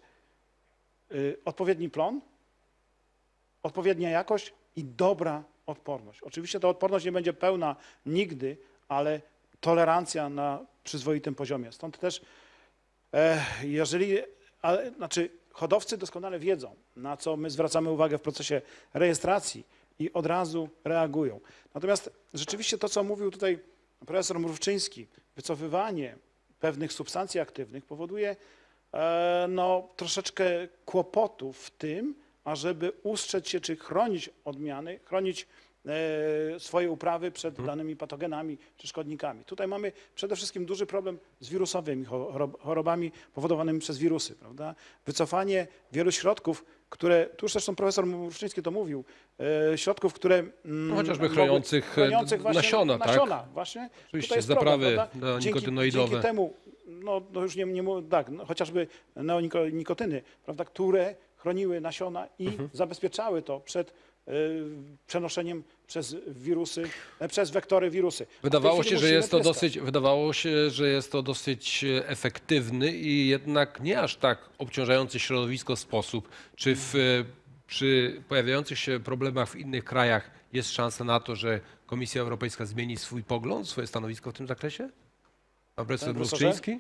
y, odpowiedni plon, odpowiednia jakość i dobra odporność. Oczywiście ta odporność nie będzie pełna nigdy, ale tolerancja na przyzwoitym poziomie. Stąd też, e, jeżeli, ale, znaczy hodowcy doskonale wiedzą, na co my zwracamy uwagę w procesie rejestracji i od razu reagują. Natomiast rzeczywiście to, co mówił tutaj profesor Mrówczyński, wycofywanie pewnych substancji aktywnych powoduje e, no, troszeczkę kłopotów w tym, ażeby ustrzec się czy chronić odmiany, chronić swoje uprawy przed danymi patogenami czy szkodnikami. Tutaj mamy przede wszystkim duży problem z wirusowymi chorob- chorobami powodowanymi przez wirusy, prawda? Wycofanie wielu środków, które, tu już zresztą profesor Murszczyński to mówił, e, środków, które... mm, No chociażby mogły- chroniących, e, chroniących właśnie nasiona, tak? nasiona, właśnie. Oczywiście, zaprawy problem, no, Dzięki- nikotynoidowe. Dzięki temu, no, no już nie, nie tak, no, chociażby neonikotyny, prawda, które chroniły nasiona i Mhm. zabezpieczały to przed e, przenoszeniem przez wirusy, e, przez wektory wirusy. Wydawało się, że jest to dosyć, wydawało się, że jest to dosyć e, efektywny i jednak nie aż tak obciążający środowisko sposób. Czy w, e, przy pojawiających się problemach w innych krajach jest szansa na to, że Komisja Europejska zmieni swój pogląd, swoje stanowisko w tym zakresie? Pan profesor? Mrówczyński?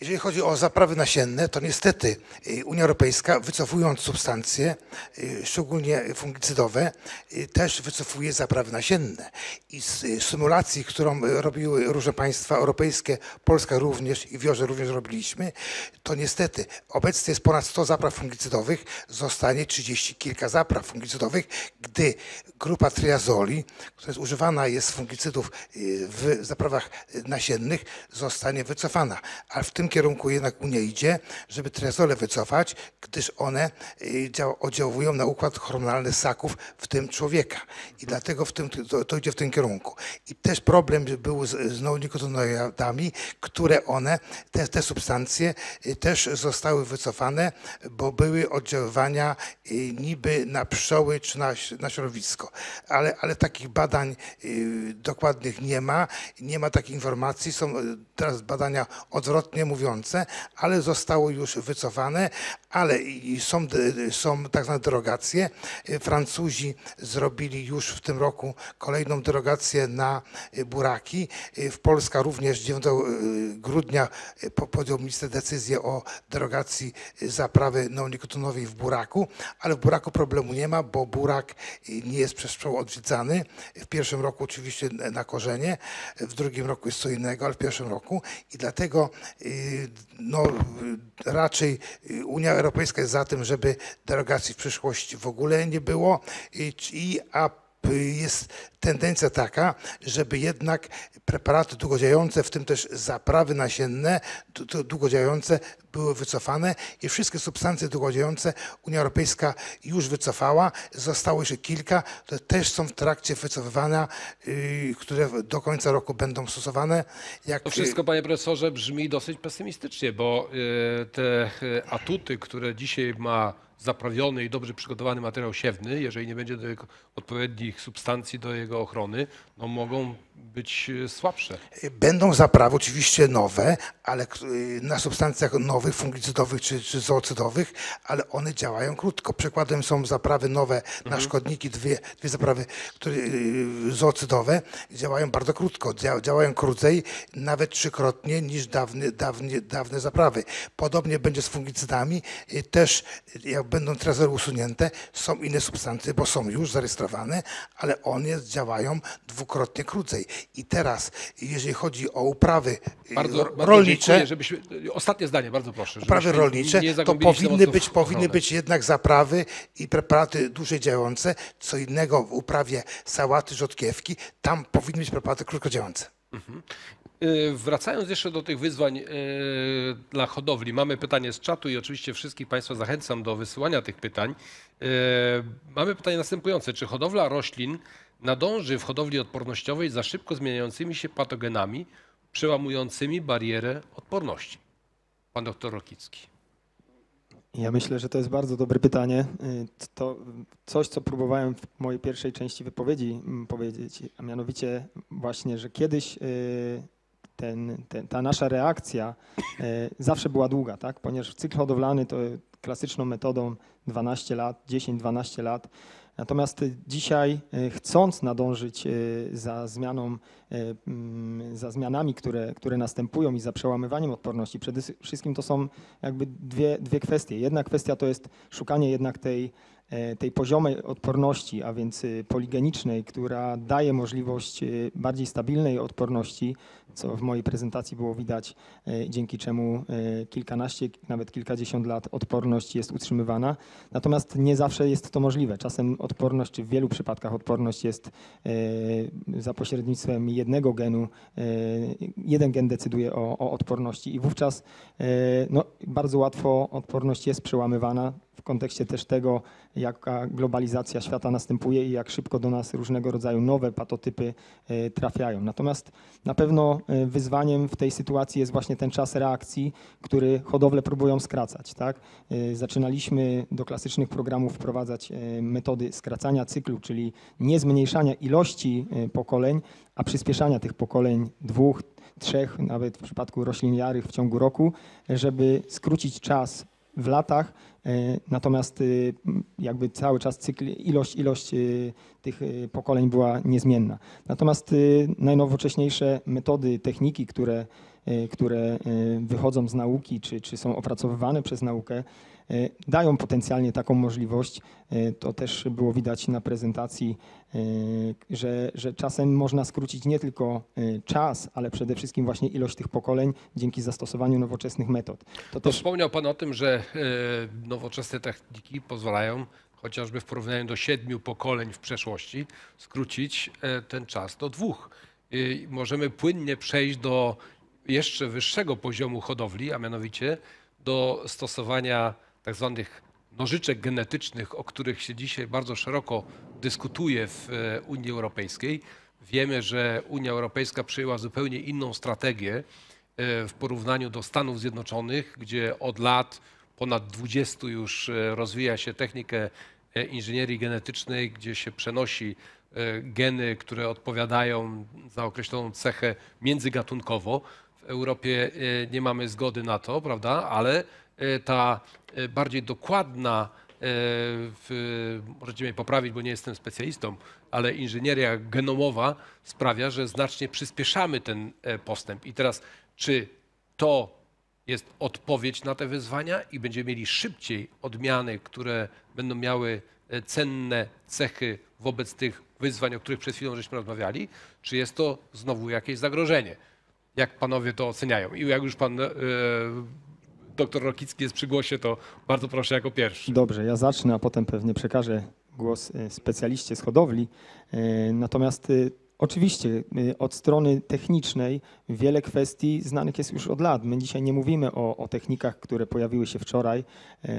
Jeżeli chodzi o zaprawy nasienne, to niestety y, Unia Europejska, wycofując substancje, y, szczególnie fungicydowe, y, też wycofuje zaprawy nasienne. I z symulacji, którą robiły różne państwa europejskie, Polska również i Wiorze również robiliśmy, to niestety obecnie jest ponad 100 zapraw fungicydowych, zostanie 30 kilka zapraw fungicydowych, gdy grupa triazoli, która jest używana jest fungicydów w zaprawach nasiennych, zostanie wycofana. Ale w tym kierunku jednak Unia idzie, żeby triazole wycofać, gdyż one y, dział- oddziałują na układ hormonalny ssaków, w tym człowieka. I dlatego w tym, to, to idzie w tym kierunku. I też problem był z, z neonikotynoidami, które one, te, te substancje y, też zostały wycofane, bo były oddziaływania y, niby na pszczoły czy na, na środowisko. Ale, ale takich badań dokładnych nie ma, nie ma takich informacji. Są teraz badania odwrotnie mówiące, ale zostało już wycofane, ale są, są tak zwane derogacje. Y, Francuzi zrobili już w tym roku kolejną derogację na y, buraki. Y, W Polska również 9 y, grudnia po- podjął minister decyzję o derogacji zaprawy neonikotynowej w buraku, ale w buraku problemu nie ma, bo burak nie jest przez pszczoły odwiedzany. W pierwszym roku oczywiście na korzenie, w drugim roku jest co innego, ale w pierwszym roku i dlatego no, raczej Unia Europejska jest za tym, żeby derogacji w przyszłości w ogóle nie było. I, a jest tendencja taka, żeby jednak preparaty długodziałające, w tym też zaprawy nasienne długodziałające były wycofane i wszystkie substancje długodziałające Unia Europejska już wycofała. Zostało jeszcze kilka, które też są w trakcie wycofywania, y, które do końca roku będą stosowane. Jak To wszystko, panie profesorze, brzmi dosyć pesymistycznie, bo e, te atuty, które dzisiaj ma zaprawiony i dobrze przygotowany materiał siewny, jeżeli nie będzie do jego odpowiednich substancji do jego ochrony, no mogą być e, słabsze. Będą zaprawy oczywiście nowe, ale y, na substancjach nowych, fungicydowych czy, czy zoocydowych, ale one działają krótko. Przykładem są zaprawy nowe na szkodniki, dwie, dwie zaprawy które, y, zoocydowe działają bardzo krótko, dzia, działają krócej, nawet trzykrotnie niż dawne, dawne, dawne zaprawy. Podobnie będzie z fungicydami, też jak będą trazery usunięte, są inne substancje, bo są już zarejestrowane, ale one działają dwukrotnie krócej. I teraz, jeżeli chodzi o uprawy y, Bardzo, ro- bardzo rolnicze, dziękuję, żebyśmy, ostatnie zdanie, bardzo proszę. uprawy rolnicze, to powinny być, powinny być jednak zaprawy i preparaty dłużej działające. Co innego w uprawie sałaty, rzodkiewki, tam powinny być preparaty krótkodziałające. Mhm. Y, Wracając jeszcze do tych wyzwań y, dla hodowli, mamy pytanie z czatu i oczywiście wszystkich Państwa zachęcam do wysyłania tych pytań. Y, Mamy pytanie następujące. Czy hodowla roślin nadąży w hodowli odpornościowej za szybko zmieniającymi się patogenami, przełamującymi barierę odporności? Pan doktor Rokicki. Ja myślę, że to jest bardzo dobre pytanie. Y, To coś, co próbowałem w mojej pierwszej części wypowiedzi mm, powiedzieć, a mianowicie właśnie, że kiedyś y, ten, ten, ta nasza reakcja y, zawsze była długa, tak? ponieważ cykl hodowlany to klasyczną metodą 12 lat, 10-12 lat. Natomiast dzisiaj, y, chcąc nadążyć y, za zmianą, y, mm, za zmianami, które, które następują i za przełamywaniem odporności, przede wszystkim to są jakby dwie, dwie kwestie. Jedna kwestia to jest szukanie jednak tej tej poziomej odporności, a więc y, poligenicznej, która daje możliwość y, bardziej stabilnej odporności, co w mojej prezentacji było widać, e, dzięki czemu e, kilkanaście, nawet kilkadziesiąt lat odporność jest utrzymywana. Natomiast nie zawsze jest to możliwe. Czasem odporność, czy w wielu przypadkach odporność jest e, za pośrednictwem jednego genu, e, jeden gen decyduje o, o odporności i wówczas e, no, bardzo łatwo odporność jest przełamywana w kontekście też tego, jaka globalizacja świata następuje i jak szybko do nas różnego rodzaju nowe patotypy e, trafiają. Natomiast na pewno e, wyzwaniem w tej sytuacji jest właśnie ten czas reakcji, który hodowle próbują skracać. Tak? E, Zaczynaliśmy do klasycznych programów wprowadzać metody skracania cyklu, czyli nie zmniejszania ilości pokoleń, a przyspieszania tych pokoleń dwóch, trzech, nawet w przypadku roślin jarych w ciągu roku, żeby skrócić czas w latach, natomiast y, jakby cały czas cykl, ilość, ilość y, tych y, pokoleń była niezmienna. Natomiast najnowocześniejsze metody, techniki, które, które wychodzą z nauki, czy, czy są opracowywane przez naukę, dają potencjalnie taką możliwość. Y, To też było widać na prezentacji, y, że, że czasem można skrócić nie tylko czas, ale przede wszystkim właśnie ilość tych pokoleń dzięki zastosowaniu nowoczesnych metod. To To też wspomniał Pan o tym, że e, nowoczesne techniki pozwalają chociażby w porównaniu do siedmiu pokoleń w przeszłości skrócić e, ten czas do dwóch. Możemy płynnie przejść do jeszcze wyższego poziomu hodowli, a mianowicie do stosowania tak zwanych nożyczek genetycznych, o których się dzisiaj bardzo szeroko dyskutuje w e, Unii Europejskiej. Wiemy, że Unia Europejska przyjęła zupełnie inną strategię e, w porównaniu do Stanów Zjednoczonych, gdzie od lat ponad 20 już e, rozwija się technikę inżynierii genetycznej, gdzie się przenosi geny, które odpowiadają za określoną cechę międzygatunkowo. W Europie nie mamy zgody na to, prawda? Ale ta e, bardziej dokładna, e, w, możecie mnie poprawić, bo nie jestem specjalistą, ale inżynieria genomowa sprawia, że znacznie przyspieszamy ten e, postęp. I teraz, czy to jest odpowiedź na te wyzwania i będziemy mieli szybciej odmiany, które będą miały e, cenne cechy wobec tych wyzwań, o których przed chwilą żeśmy rozmawiali, czy jest to znowu jakieś zagrożenie? Jak panowie to oceniają? I jak już pan e, doktor Rokicki jest przy głosie, to bardzo proszę jako pierwszy. Dobrze, ja zacznę, a potem pewnie przekażę głos e, specjaliście z hodowli. E, Natomiast e, oczywiście od strony technicznej wiele kwestii znanych jest już od lat. My dzisiaj nie mówimy o, o technikach, które pojawiły się wczoraj.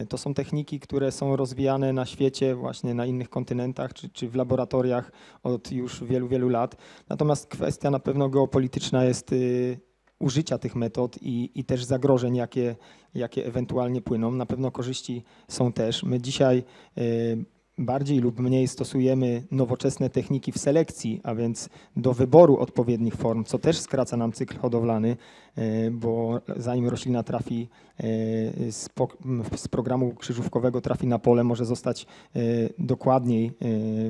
To są techniki, które są rozwijane na świecie, właśnie na innych kontynentach, czy, czy w laboratoriach od już wielu, wielu lat. Natomiast kwestia na pewno geopolityczna jest y, użycia tych metod i, i też zagrożeń, jakie, jakie ewentualnie płyną. Na pewno korzyści są też. My dzisiaj y, bardziej lub mniej stosujemy nowoczesne techniki w selekcji, a więc do wyboru odpowiednich form, co też skraca nam cykl hodowlany, y, bo zanim roślina trafi y, z, programu krzyżówkowego trafi na pole, może zostać dokładniej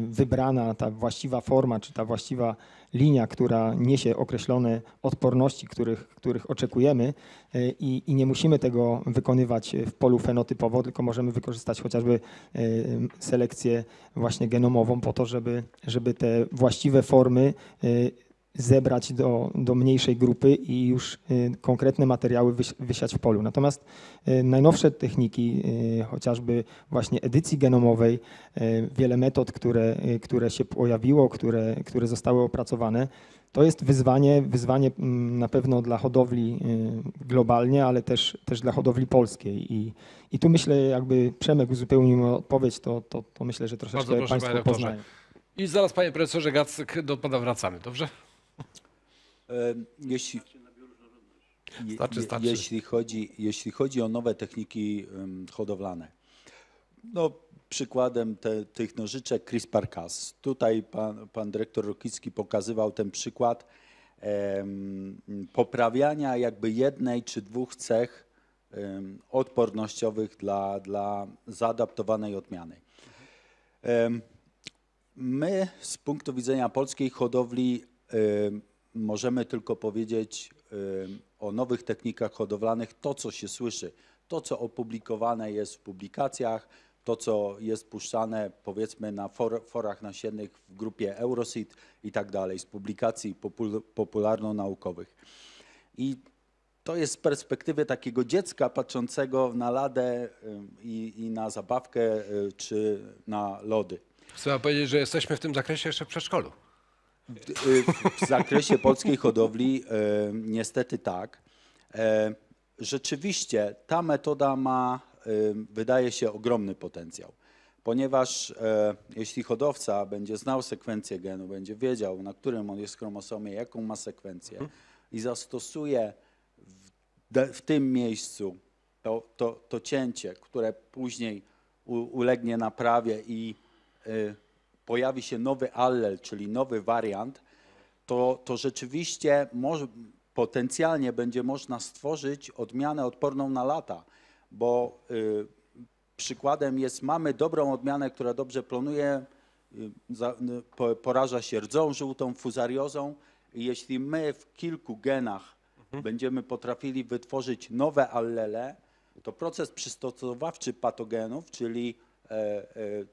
wybrana ta właściwa forma, czy ta właściwa linia, która niesie określone odporności, których, których oczekujemy y, i, i nie musimy tego wykonywać w polu fenotypowo, tylko możemy wykorzystać chociażby y, selekcję właśnie genomową po to, żeby, żeby te właściwe formy y, zebrać do, do mniejszej grupy i już y, konkretne materiały wysiać w polu. Natomiast y, najnowsze techniki, y, chociażby właśnie edycji genomowej, wiele metod, które, które się pojawiło, które, które zostały opracowane, to jest wyzwanie, wyzwanie mm, na pewno dla hodowli globalnie, ale też, też dla hodowli polskiej. I, i tu myślę, jakby Przemek uzupełnił odpowiedź, to, to, to myślę, że troszeczkę Bardzo proszę, panie Państwo poznają. I zaraz, panie profesorze Gacek, do pana wracamy, dobrze? E, Jeśli, je- Starczy, starczy. Jeśli, chodzi, jeśli chodzi o nowe techniki hodowlane, no, przykładem te, tych nożyczek CRISPR-Cas. Tutaj pan, pan dyrektor Rokicki pokazywał ten przykład em, poprawiania jakby jednej czy dwóch cech em, odpornościowych dla, dla zaadaptowanej odmiany. Em, My z punktu widzenia polskiej hodowli możemy tylko powiedzieć o nowych technikach hodowlanych, to co się słyszy, to co opublikowane jest w publikacjach, to, co jest puszczane powiedzmy na for, forach nasiennych w grupie Euroseed i tak dalej, z publikacji popul, popularno-naukowych. I to jest z perspektywy takiego dziecka patrzącego na ladę i, i na zabawkę y, czy na lody. Chcę powiedzieć, że jesteśmy w tym zakresie jeszcze w przedszkolu. Y, W zakresie polskiej hodowli e, niestety tak. E, Rzeczywiście ta metoda ma, e, wydaje się, ogromny potencjał, ponieważ e, jeśli hodowca będzie znał sekwencję genu, będzie wiedział, na którym on jest chromosomie, jaką ma sekwencję i zastosuje w, w tym miejscu to, to, to cięcie, które później u, ulegnie naprawie i y, pojawi się nowy allel, czyli nowy wariant, to, to rzeczywiście może, potencjalnie będzie można stworzyć odmianę odporną na lata, bo y, przykładem jest, mamy dobrą odmianę, która dobrze plonuje, y, za, y, po, poraża się rdzą żółtą, fuzariozą jeśli my w kilku genach będziemy potrafili wytworzyć nowe allele, to proces przystosowawczy patogenów, czyli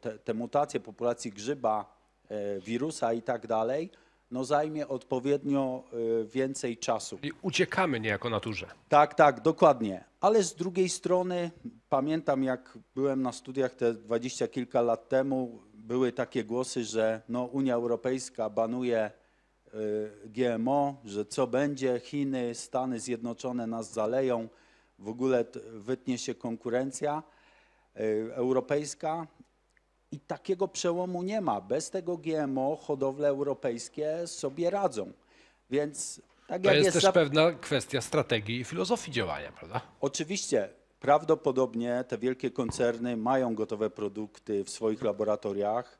te, te mutacje populacji grzyba, e, wirusa i tak dalej, no zajmie odpowiednio e, więcej czasu. I uciekamy niejako naturze. Tak, tak, dokładnie. Ale z drugiej strony pamiętam, jak byłem na studiach te dwadzieścia kilka lat temu, były takie głosy, że no, Unia Europejska banuje GMO, że co będzie, Chiny, Stany Zjednoczone nas zaleją, w ogóle wytnie się konkurencja europejska. I takiego przełomu nie ma. Bez tego GMO hodowle europejskie sobie radzą. Więc tak To jak jest jest też za- pewna kwestia strategii i filozofii działania, prawda? Oczywiście, prawdopodobnie te wielkie koncerny mają gotowe produkty w swoich laboratoriach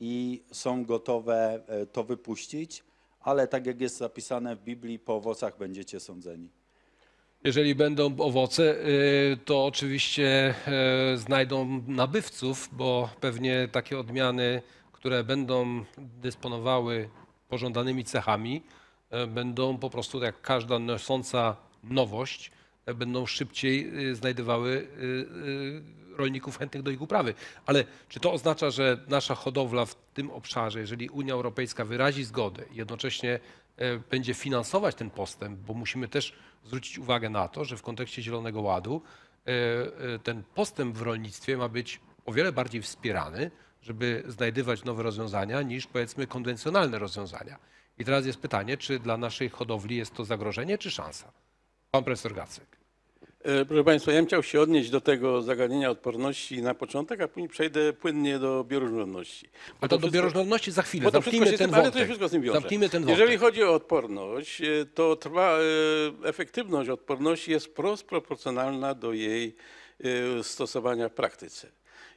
i są gotowe e, to wypuścić, ale tak jak jest zapisane w Biblii, po owocach będziecie sądzeni. Jeżeli będą owoce, y, to oczywiście y, znajdą nabywców, bo pewnie takie odmiany, które będą dysponowały pożądanymi cechami, y, będą po prostu, jak każda nosząca nowość, y, będą szybciej y, znajdowały y, rolników chętnych do ich uprawy. Ale czy to oznacza, że nasza hodowla w tym obszarze, jeżeli Unia Europejska wyrazi zgodę jednocześnie e, będzie finansować ten postęp, bo musimy też zwrócić uwagę na to, że w kontekście Zielonego Ładu e, e, ten postęp w rolnictwie ma być o wiele bardziej wspierany, żeby znajdywać nowe rozwiązania niż powiedzmy konwencjonalne rozwiązania. I teraz jest pytanie, czy dla naszej hodowli jest to zagrożenie, czy szansa? Pan profesor Gacek. E, Proszę Państwa, ja bym chciał się odnieść do tego zagadnienia odporności na początek, a później przejdę płynnie do bioróżnorodności. A to do bioróżnorodności za chwilę. bo to Zamknijmy ten tym- ale to wątek. wszystko z tym wiąże. Zamknijmy ten wątek. Jeżeli chodzi o odporność, e, to trwa, e, efektywność odporności jest wprost proporcjonalna do jej stosowania w praktyce.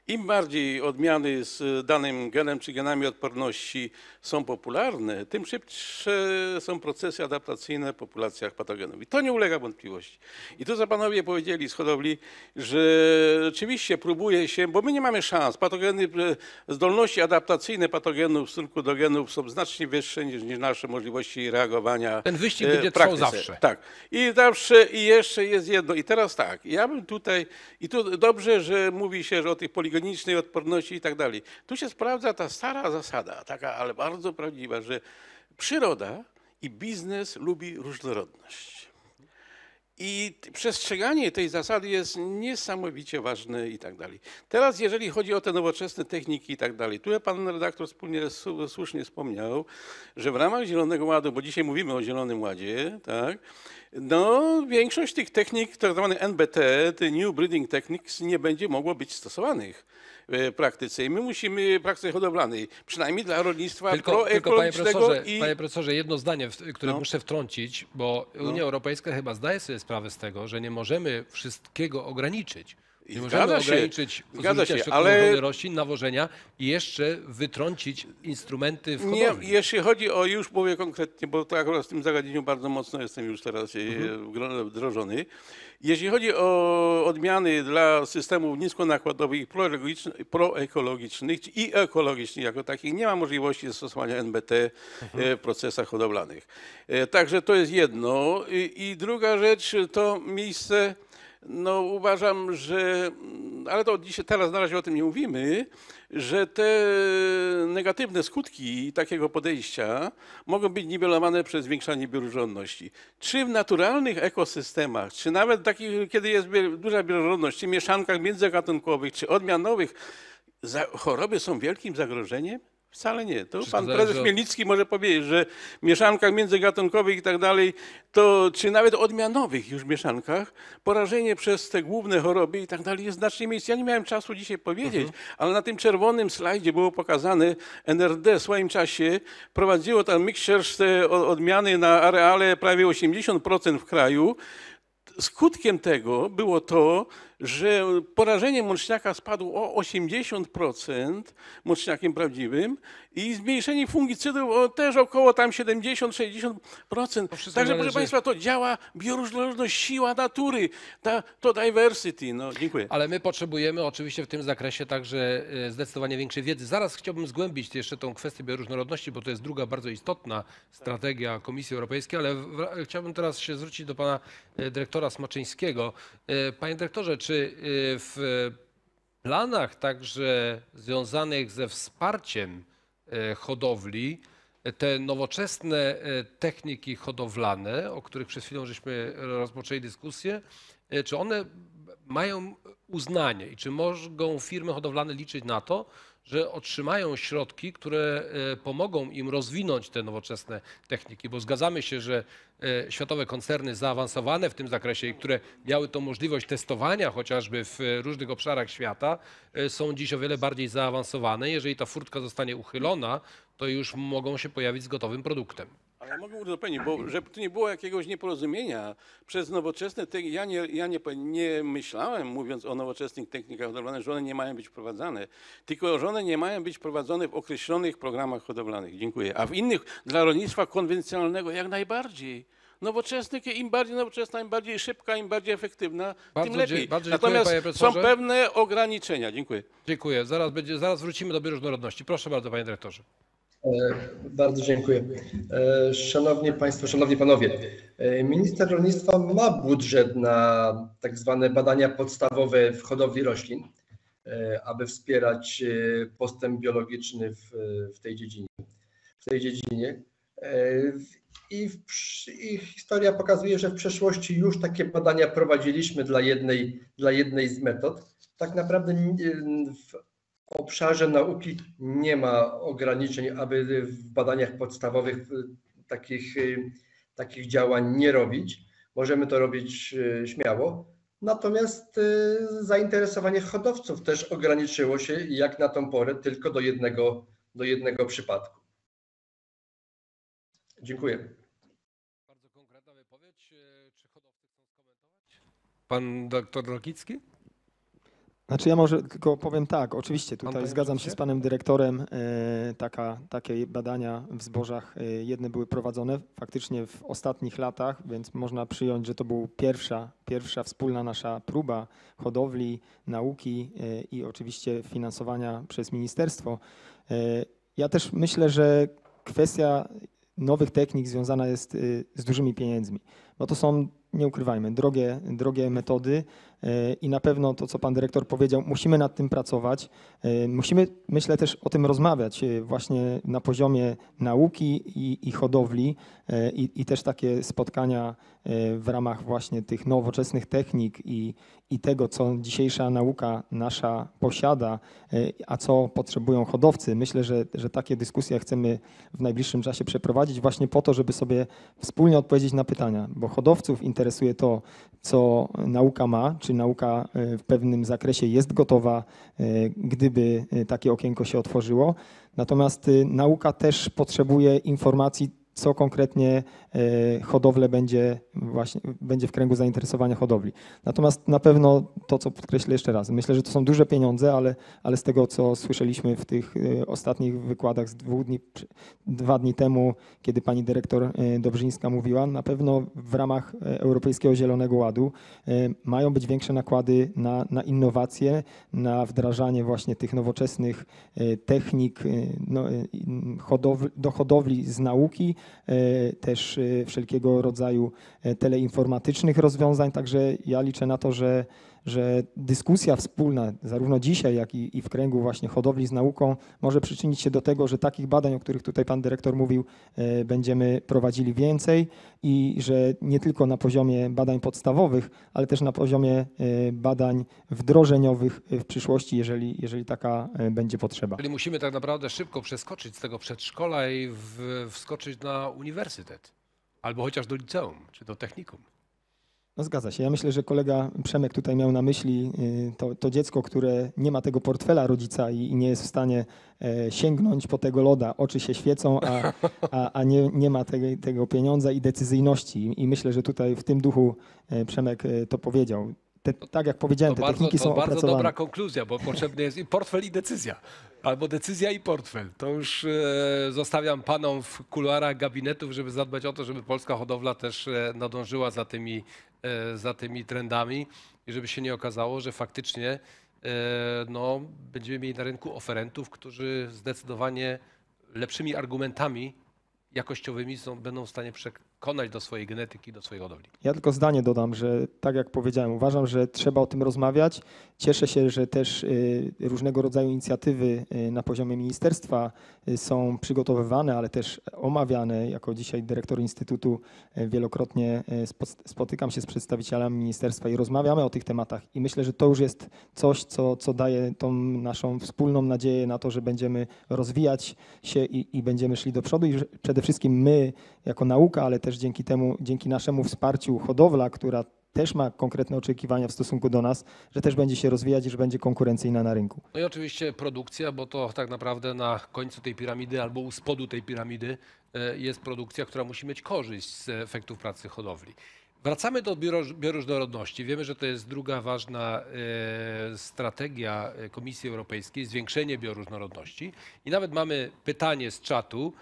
Im bardziej odmiany z danym genem czy genami odporności są popularne, tym szybsze są procesy adaptacyjne w populacjach patogenów. I to nie ulega wątpliwości. I tu za panowie powiedzieli z hodowli, że rzeczywiście próbuje się, bo my nie mamy szans. Patogeny, e, zdolności adaptacyjne patogenów w stosunku do genów są znacznie wyższe niż, niż nasze możliwości reagowania. Ten wyścig e, będzie trwał praktyce. zawsze. Tak. I zawsze, i jeszcze jest jedno. I teraz tak, ja bym tutaj, i tu dobrze, że mówi się że o tej poligonicznej odporności i tak dalej. Tu się sprawdza ta stara zasada, taka, ale bardzo prawdziwa, że przyroda i biznes lubi różnorodność. I przestrzeganie tej zasady jest niesamowicie ważne i tak dalej. Teraz, jeżeli chodzi o te nowoczesne techniki i tak dalej, tu pan redaktor wspólnie słusznie wspomniał, że w ramach Zielonego Ładu, bo dzisiaj mówimy o Zielonym Ładzie, tak, no większość tych technik, tak zwanych NBT, New Breeding Techniques, nie będzie mogło być stosowanych praktyce. I my musimy, praktyce hodowlanej, przynajmniej dla rolnictwa Tylko, tylko panie, proekologicznego profesorze, i... panie profesorze, jedno zdanie, które No. muszę wtrącić, bo Unia Europejska chyba zdaje sobie sprawę z tego, że nie możemy wszystkiego ograniczyć. Nie I możemy zgadza się, ograniczyć zgadza się, ale- roślin, nawożenia i jeszcze wytrącić instrumenty w Nie, hodowli. jeśli chodzi o, już mówię konkretnie, bo to akurat w tym zagadnieniu bardzo mocno jestem już teraz Mhm. wdrożony. Jeśli chodzi o odmiany dla systemów niskonakładowych, proekologicznych, i ekologicznych jako takich, nie ma możliwości zastosowania NBT e, Mhm. w procesach hodowlanych. E, Także to jest jedno. I, i druga rzecz to miejsce, no uważam, że mm, ale to dzisiaj, teraz na razie o tym nie mówimy, że te negatywne skutki takiego podejścia mogą być niwelowane przez zwiększanie bioróżnorodności. Czy w naturalnych ekosystemach, czy nawet takich, kiedy jest duża bioróżnorodność, czy mieszankach międzygatunkowych, czy odmianowych, choroby są wielkim zagrożeniem? Wcale nie. To Wszystko pan prezes Chmielnicki może powiedzieć, że w mieszankach międzygatunkowych i tak dalej, to czy nawet odmianowych już mieszankach, porażenie przez te główne choroby i tak dalej jest znacznie mniejsze. Ja nie miałem czasu dzisiaj powiedzieć, ale na tym czerwonym slajdzie było pokazane, NRD w swoim czasie prowadziło tam mixture te odmiany na areale prawie 80% w kraju. Skutkiem tego było to, że porażenie mączniaka spadło o 80% mączniakiem prawdziwym i zmniejszenie fungicydów o też około tam 70-60%. Także proszę Państwa, to działa bioróżnorodność, siła natury, ta, to diversity. No, dziękuję. Ale my potrzebujemy oczywiście w tym zakresie także e, zdecydowanie większej wiedzy. Zaraz chciałbym zgłębić jeszcze tą kwestię bioróżnorodności, bo to jest druga bardzo istotna strategia Komisji Europejskiej, ale w- chciałbym teraz się zwrócić do pana e, dyrektora Smaczyńskiego. E, Panie dyrektorze, czy w planach także związanych ze wsparciem hodowli. E, te nowoczesne e, techniki hodowlane, o których przed chwilą żeśmy rozpoczęli dyskusję, e, czy one mają uznanie i czy mogą firmy hodowlane liczyć na to, że otrzymają środki, które e, pomogą im rozwinąć te nowoczesne techniki, bo zgadzamy się, że e, światowe koncerny zaawansowane w tym zakresie i które miały tą możliwość testowania chociażby w e, różnych obszarach świata, są dziś o wiele bardziej zaawansowane. Jeżeli ta furtka zostanie uchylona, to już mogą się pojawić z gotowym produktem. Ale ja mogę uzupełnić, bo żeby tu nie było jakiegoś nieporozumienia przez nowoczesne te, ja, nie, ja nie, nie myślałem, mówiąc o nowoczesnych technikach hodowlanych, że one nie mają być wprowadzane, tylko że one nie mają być prowadzone w określonych programach hodowlanych. Dziękuję. A w innych, dla rolnictwa konwencjonalnego jak najbardziej. Nowoczesne, im bardziej nowoczesna, im bardziej szybka, im bardziej efektywna, Bardzo tym lepiej. dziękuję, Natomiast są pewne ograniczenia. Dziękuję. Dziękuję. Zaraz, będzie, zaraz wrócimy do bioróżnorodności. Proszę bardzo, panie dyrektorze. E, Bardzo dziękuję. E, Szanowni Państwo, Szanowni Panowie, e, minister rolnictwa ma budżet na tak zwane badania podstawowe w hodowli roślin, aby wspierać postęp biologiczny w, w tej dziedzinie. W tej dziedzinie. I, w, I historia pokazuje, że w przeszłości już takie badania prowadziliśmy dla jednej, dla jednej z metod. Tak naprawdę w obszarze nauki nie ma ograniczeń, aby w badaniach podstawowych y, takich, y, takich działań nie robić. Możemy to robić y, śmiało. Natomiast zainteresowanie hodowców też ograniczyło się jak na tą porę tylko do jednego, do jednego przypadku. Dziękuję. Pan doktor Rokicki? Znaczy ja może tylko powiem tak, oczywiście tutaj zgadzam się z panem dyrektorem, e, taka, takie badania w zbożach e, jedne były prowadzone faktycznie w ostatnich latach, więc można przyjąć, że to była pierwsza, pierwsza wspólna nasza próba hodowli, nauki e, i oczywiście finansowania przez ministerstwo. Ja też myślę, że kwestia nowych technik związana jest z dużymi pieniędzmi. No to są, nie ukrywajmy, drogie, drogie metody i na pewno to, co pan dyrektor powiedział, musimy nad tym pracować. Y, Musimy, myślę, też o tym rozmawiać y, właśnie na poziomie nauki i, i hodowli i, i też takie spotkania w ramach właśnie tych nowoczesnych technik i, i tego, co dzisiejsza nauka nasza posiada, a co potrzebują hodowcy. Myślę, że, że takie dyskusje chcemy w najbliższym czasie przeprowadzić właśnie po to, żeby sobie wspólnie odpowiedzieć na pytania, bo hodowców interesuje to, co nauka ma, czy nauka y, w pewnym zakresie jest gotowa, y, gdyby y, takie okienko się otworzyło. Natomiast nauka też potrzebuje informacji, co konkretnie y, hodowlę będzie właśnie będzie w kręgu zainteresowania hodowli. Natomiast na pewno to, co podkreślę jeszcze raz, myślę, że to są duże pieniądze, ale, ale z tego, co słyszeliśmy w tych y, ostatnich wykładach z dwóch dni, dwa dni temu, kiedy pani dyrektor y, Dobrzyńska mówiła, na pewno w ramach Europejskiego Zielonego Ładu mają być większe nakłady na, na innowacje, na wdrażanie właśnie tych nowoczesnych technik no, hodowli, do hodowli z nauki, też y, wszelkiego rodzaju y, teleinformatycznych rozwiązań. Także ja liczę na to, że, że dyskusja wspólna, zarówno dzisiaj, jak i, i w kręgu właśnie hodowli z nauką, może przyczynić się do tego, że takich badań, o których tutaj pan dyrektor mówił, e, będziemy prowadzili więcej i że nie tylko na poziomie badań podstawowych, ale też na poziomie e, badań wdrożeniowych w przyszłości, jeżeli, jeżeli taka e, będzie potrzeba. Czyli musimy tak naprawdę szybko przeskoczyć z tego przedszkola i w, wskoczyć na uniwersytet. Albo chociaż do liceum, czy do technikum. No zgadza się. Ja myślę, że kolega Przemek tutaj miał na myśli y, to, to dziecko, które nie ma tego portfela rodzica i, i nie jest w stanie e, sięgnąć po tego loda. Oczy się świecą, a, a, a nie, nie ma tego, tego pieniądza i decyzyjności. I myślę, że tutaj w tym duchu e, Przemek e, to powiedział. Te, tak jak powiedziałem, To te bardzo, techniki to są bardzo opracowane. dobra konkluzja, bo potrzebny jest i portfel, i decyzja. Albo decyzja i portfel. To już e, zostawiam panom w kuluarach gabinetów, żeby zadbać o to, żeby polska hodowla też nadążyła za tymi, za tymi trendami i żeby się nie okazało, że faktycznie e, no, będziemy mieli na rynku oferentów, którzy zdecydowanie lepszymi argumentami jakościowymi są, będą w stanie przekonać do swojej genetyki, do swojej hodowli. Ja tylko zdanie dodam, że tak jak powiedziałem, uważam, że trzeba o tym rozmawiać. Cieszę się, że też y, różnego rodzaju inicjatywy y, na poziomie ministerstwa y, są przygotowywane, ale też omawiane. Jako dzisiaj dyrektor Instytutu wielokrotnie spo- spotykam się z przedstawicielami ministerstwa i rozmawiamy o tych tematach. I myślę, że to już jest coś, co, co daje tą naszą wspólną nadzieję na to, że będziemy rozwijać się i, i będziemy szli do przodu i przede wszystkim my jako nauka, ale też dzięki temu, dzięki naszemu wsparciu hodowla, która też ma konkretne oczekiwania w stosunku do nas, że też będzie się rozwijać i że będzie konkurencyjna na rynku. No i oczywiście produkcja, bo to tak naprawdę na końcu tej piramidy albo u spodu tej piramidy e, jest produkcja, która musi mieć korzyść z efektów pracy hodowli. Wracamy do bioróżnorodności. Wiemy, że to jest druga ważna e, strategia e, Komisji Europejskiej, zwiększenie bioróżnorodności. I nawet mamy pytanie z czatu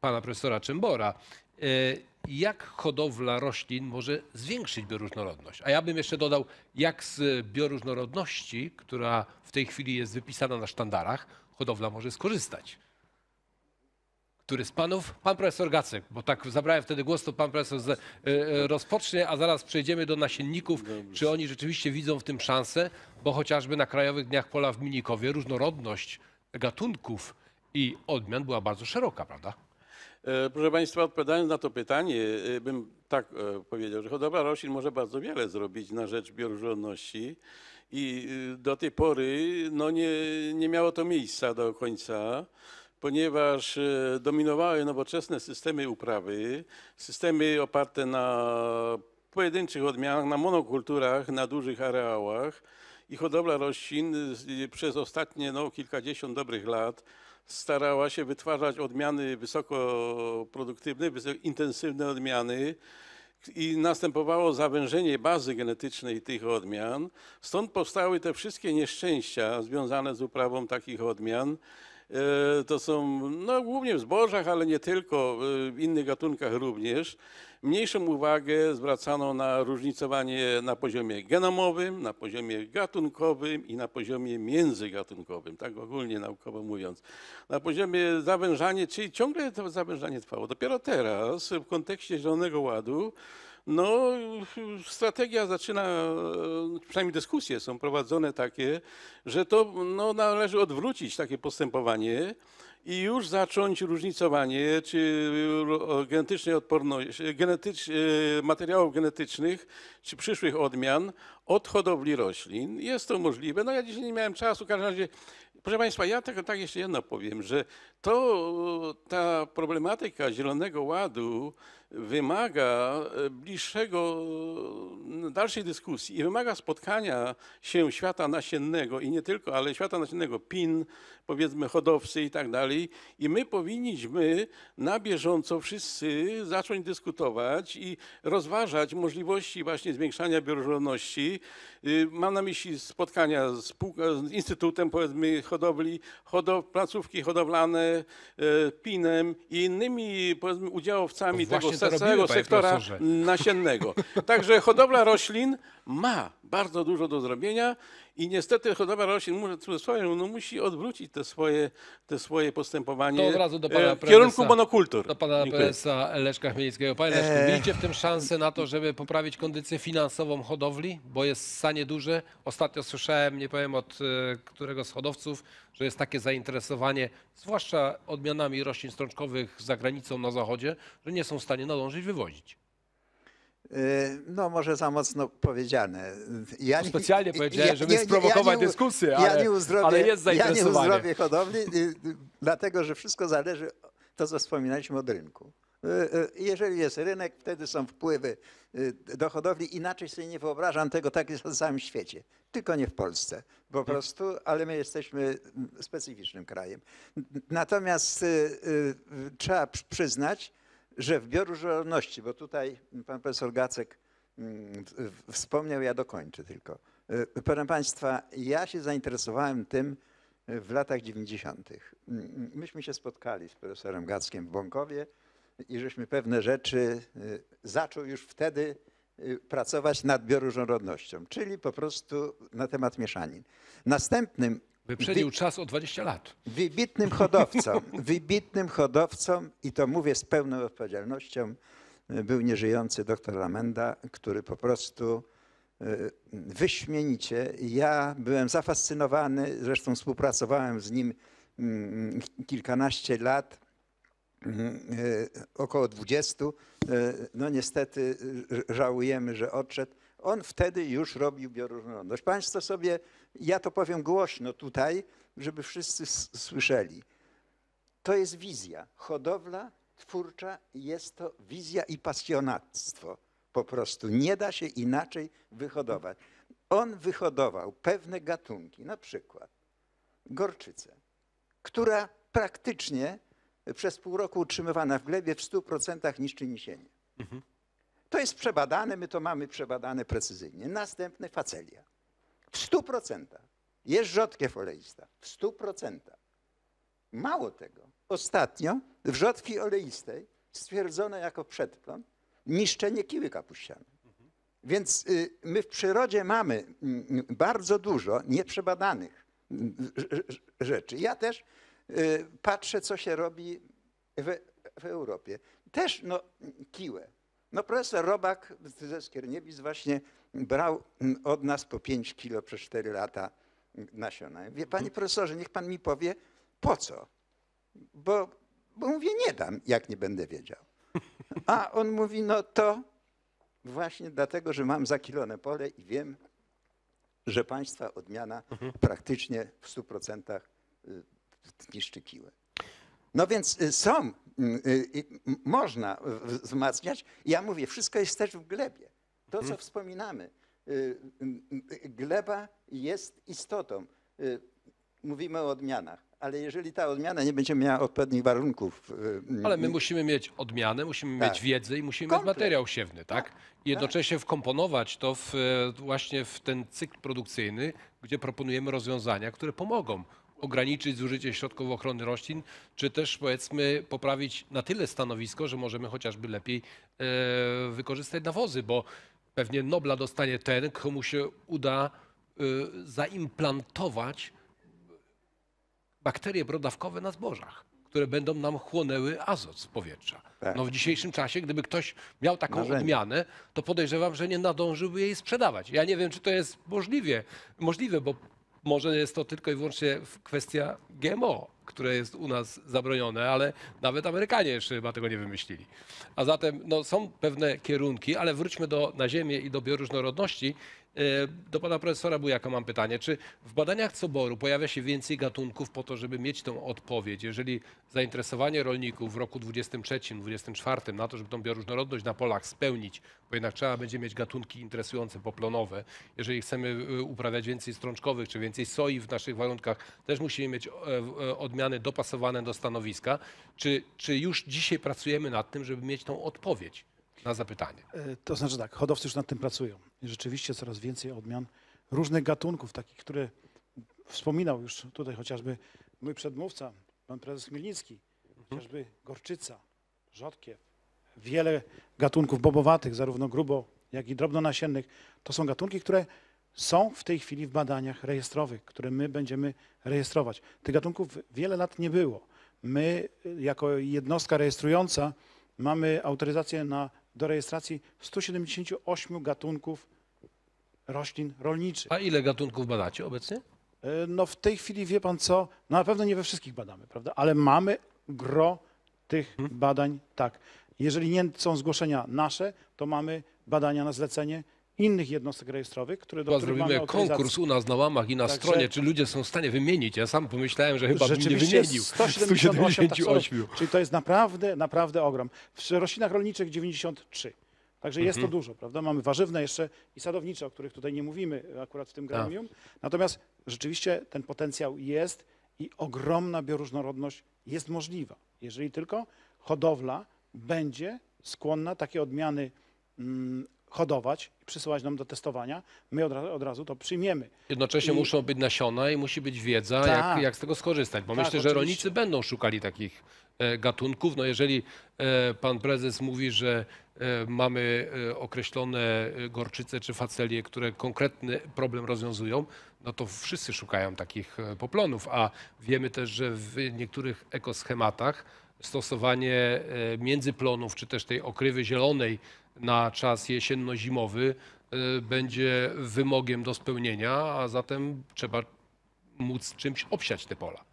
pana profesora Czembora. E, jak hodowla roślin może zwiększyć bioróżnorodność? A ja bym jeszcze dodał, jak z bioróżnorodności, która w tej chwili jest wypisana na sztandarach, hodowla może skorzystać? Który z panów? Pan profesor Gacek, bo tak zabrałem wtedy głos, to pan profesor z, e, e, rozpocznie, a zaraz przejdziemy do nasienników. Czy oni rzeczywiście widzą w tym szansę? Bo chociażby na Krajowych Dniach Pola w Minikowie różnorodność gatunków i odmian była bardzo szeroka, prawda? E, Proszę Państwa, odpowiadając na to pytanie, e, bym tak e, powiedział, że hodowla roślin może bardzo wiele zrobić na rzecz bioróżnorodności i do tej pory no nie, nie miało to miejsca do końca, ponieważ dominowały nowoczesne systemy uprawy, systemy oparte na pojedynczych odmianach, na monokulturach, na dużych areałach i hodowla roślin przez ostatnie no, kilkadziesiąt dobrych lat starała się wytwarzać odmiany wysoko produktywne, wysoko intensywne odmiany i następowało zawężenie bazy genetycznej tych odmian. Stąd powstały te wszystkie nieszczęścia związane z uprawą takich odmian. E, To są no, głównie w zbożach, ale nie tylko, e, w innych gatunkach również. Mniejszą uwagę zwracano na różnicowanie na poziomie genomowym, na poziomie gatunkowym i na poziomie międzygatunkowym, tak ogólnie naukowo mówiąc. Na poziomie zawężania, czyli ciągle to zawężanie trwało. Dopiero teraz w kontekście Zielonego Ładu no, strategia zaczyna, przynajmniej dyskusje są prowadzone takie, że to no, należy odwrócić takie postępowanie i już zacząć różnicowanie czy genetycznej odporności, genetycz, e, materiałów genetycznych czy przyszłych odmian od hodowli roślin. Jest to możliwe. No ja dzisiaj nie miałem czasu, w każdym razie Proszę Państwa, ja tylko tak jeszcze jedno powiem, że to ta problematyka Zielonego Ładu wymaga e, bliższego, e, dalszej dyskusji i wymaga spotkania się świata nasiennego i nie tylko, ale świata nasiennego PIN, powiedzmy hodowcy i tak dalej. I my powinniśmy na bieżąco wszyscy zacząć dyskutować i rozważać możliwości właśnie zwiększania bioróżnorodności. Y, Mam na myśli spotkania z, spół- z Instytutem powiedzmy hodowli, hodow, placówki hodowlane, e, PIN-em i innymi powiedzmy udziałowcami właśnie tego całego robimy, sektora nasiennego. Także hodowla roślin ma bardzo dużo do zrobienia I niestety hodowla roślin, cudzysłowie, no musi odwrócić te swoje, te swoje postępowanie To od razu do e, pana w kierunku prezesa. monokultur. Do pana Dziękuję. prezesa Leszka Chmielnickiego. Panie Leszku, Eee. widzicie w tym szansę na to, żeby poprawić kondycję finansową hodowli? Bo jest sanie duże. Ostatnio słyszałem, nie powiem od e, którego z hodowców, że jest takie zainteresowanie, zwłaszcza odmianami roślin strączkowych za granicą na zachodzie, że nie są w stanie nadążyć wywozić. Y, No może za mocno powiedziane. Ja No specjalnie powiedziałem, żeby sprowokować nie u- dyskusję, ja ale- nie uzdrowię, ale jest Ja nie zainteresowanie. uzdrowię hodowli, y, y, dlatego że wszystko zależy, to co wspominaliśmy od rynku. Jeżeli jest rynek, wtedy są wpływy do hodowli. Inaczej sobie nie wyobrażam tego, tak jest na całym świecie. Tylko nie w Polsce po prostu, ale my jesteśmy mm, specyficznym krajem. Natomiast trzeba przy- przyznać, że w bioróżnorodności, bo tutaj pan profesor Gacek mm, wspomniał, ja dokończę tylko. Y, Proszę Państwa, ja się zainteresowałem tym y, w latach 90. Mm, Myśmy się spotkali z profesorem Gackiem w Bąkowie i żeśmy pewne rzeczy, y, zaczął już wtedy pracować nad bioróżnorodnością, czyli po prostu na temat mieszanin. Następnym Wyprzedził czas o 20 lat. Wybitnym hodowcą, wybitnym hodowcą i to mówię z pełną odpowiedzialnością, y, był nieżyjący doktor Lamenda, który po prostu y, wyśmienicie. Ja byłem zafascynowany, zresztą współpracowałem z nim mm, kilkanaście lat, mm, y, około 20. Y, No niestety żałujemy, że odszedł. On wtedy już robił bioróżnorodność. Państwo sobie, ja to powiem głośno tutaj, żeby wszyscy słyszeli. To jest wizja. Hodowla twórcza jest to wizja i pasjonactwo. Po prostu nie da się inaczej wyhodować. On wyhodował pewne gatunki, na przykład gorczycę, która praktycznie przez pół roku utrzymywana w glebie w 100% niszczy nisienie. To jest przebadane, my to mamy przebadane precyzyjnie. Następne facelia. W 100%. Jest rzodkiew oleista. W 100%. Mało tego. Ostatnio w rzodkwi oleistej stwierdzono jako przedplon niszczenie kiły kapuścianej. Więc y, my w przyrodzie mamy mm, bardzo dużo nieprzebadanych rz- rz- rzeczy. Ja też y, patrzę, co się robi w, w Europie. Też no, kiłę. No profesor Robak ze Skierniewic właśnie brał mm, od nas po 5 kilo przez 4 lata mm, nasiona. Wie, panie profesorze, niech pan mi powie, po co? Bo, bo mówię, nie dam, jak nie będę wiedział. A on mówi, no to właśnie dlatego, że mam zakilone pole i wiem, że państwa odmiana praktycznie w 100% y, niszczy kiłę. No więc y, są, y, y, można wzmacniać. Ja mówię, wszystko jest też w glebie. To, co wspominamy, y, y, y, gleba jest istotą. Mówimy o odmianach, ale jeżeli ta odmiana nie będzie miała odpowiednich warunków. Ale my musimy mieć odmianę, musimy Tak. mieć wiedzę i musimy Komplet. mieć materiał siewny, tak? I jednocześnie wkomponować to w, e, właśnie w ten cykl produkcyjny, gdzie proponujemy rozwiązania, które pomogą ograniczyć zużycie środków ochrony roślin, czy też powiedzmy poprawić na tyle stanowisko, że możemy chociażby lepiej e, wykorzystać nawozy, bo pewnie Nobla dostanie ten, komu się uda e, zaimplantować bakterie brodawkowe na zbożach, które będą nam chłonęły azot z powietrza. Tak. No w dzisiejszym czasie, gdyby ktoś miał taką Narzędzie. odmianę, to podejrzewam, że nie nadążyłby jej sprzedawać. Ja nie wiem, czy to jest możliwe, możliwe, bo może jest to tylko i wyłącznie kwestia GMO, które jest u nas zabronione, ale nawet Amerykanie jeszcze chyba tego nie wymyślili. A zatem no, są pewne kierunki, ale wróćmy do, na ziemię i do bioróżnorodności. E, Do pana profesora Bujaka mam pytanie. Czy w badaniach Coboru pojawia się więcej gatunków po to, żeby mieć tą odpowiedź? Jeżeli zainteresowanie rolników w roku 2023-2024 na to, żeby tą bioróżnorodność na polach spełnić, bo jednak trzeba będzie mieć gatunki interesujące poplonowe. Jeżeli chcemy y, uprawiać więcej strączkowych czy więcej soi w naszych warunkach, też musimy mieć e, e, odmiany dopasowane do stanowiska. Czy, czy już dzisiaj pracujemy nad tym, żeby mieć tą odpowiedź na zapytanie? E, To znaczy tak, hodowcy już nad tym pracują. Rzeczywiście coraz więcej odmian różnych gatunków, takich, które wspominał już tutaj chociażby mój przedmówca, pan prezes Chmielnicki, chociażby gorczyca, rzodkiew, wiele gatunków bobowatych, zarówno grubo, jak i drobnonasiennych. To są gatunki, które są w tej chwili w badaniach rejestrowych, które my będziemy rejestrować. Tych gatunków wiele lat nie było. My, jako jednostka rejestrująca, mamy autoryzację na, do rejestracji 178 gatunków roślin rolniczych. A ile gatunków badacie obecnie? E, No w tej chwili wie pan co, no na pewno nie we wszystkich badamy, prawda? Ale mamy gro tych Mhm. badań, tak. Jeżeli nie są zgłoszenia nasze, to mamy badania na zlecenie innych jednostek rejestrowych, które do których zrobimy mamy autoryzację. konkurs u nas na łamach i na Także- stronie, czy ludzie są w stanie wymienić. Ja sam pomyślałem, że chyba bym nie Rzeczywiście wymienił. 178 tak, 178. sorry. Czyli to jest naprawdę, naprawdę ogrom. W roślinach rolniczych 93. Także jest to Mhm. dużo, prawda? Mamy warzywne jeszcze i sadownicze, o których tutaj nie mówimy akurat w tym gremium. Natomiast rzeczywiście ten potencjał jest i ogromna bioróżnorodność jest możliwa, jeżeli tylko hodowla będzie skłonna takie odmiany mm, hodować i przysyłać nam do testowania, my od, ra- od razu to przyjmiemy. Jednocześnie I- muszą być nasiona i musi być wiedza, jak, Tak. jak z tego skorzystać. Bo Tak, myślę, że oczywiście. rolnicy będą szukali takich e, gatunków. No jeżeli e, pan prezes mówi, że e, mamy e, określone e, gorczyce czy facelie, które konkretny problem rozwiązują, no to wszyscy szukają takich e, poplonów. A wiemy też, że w niektórych ekoschematach stosowanie e, międzyplonów, czy też tej okrywy zielonej na czas jesienno-zimowy e, będzie wymogiem do spełnienia, a zatem trzeba móc czymś obsiać te pola.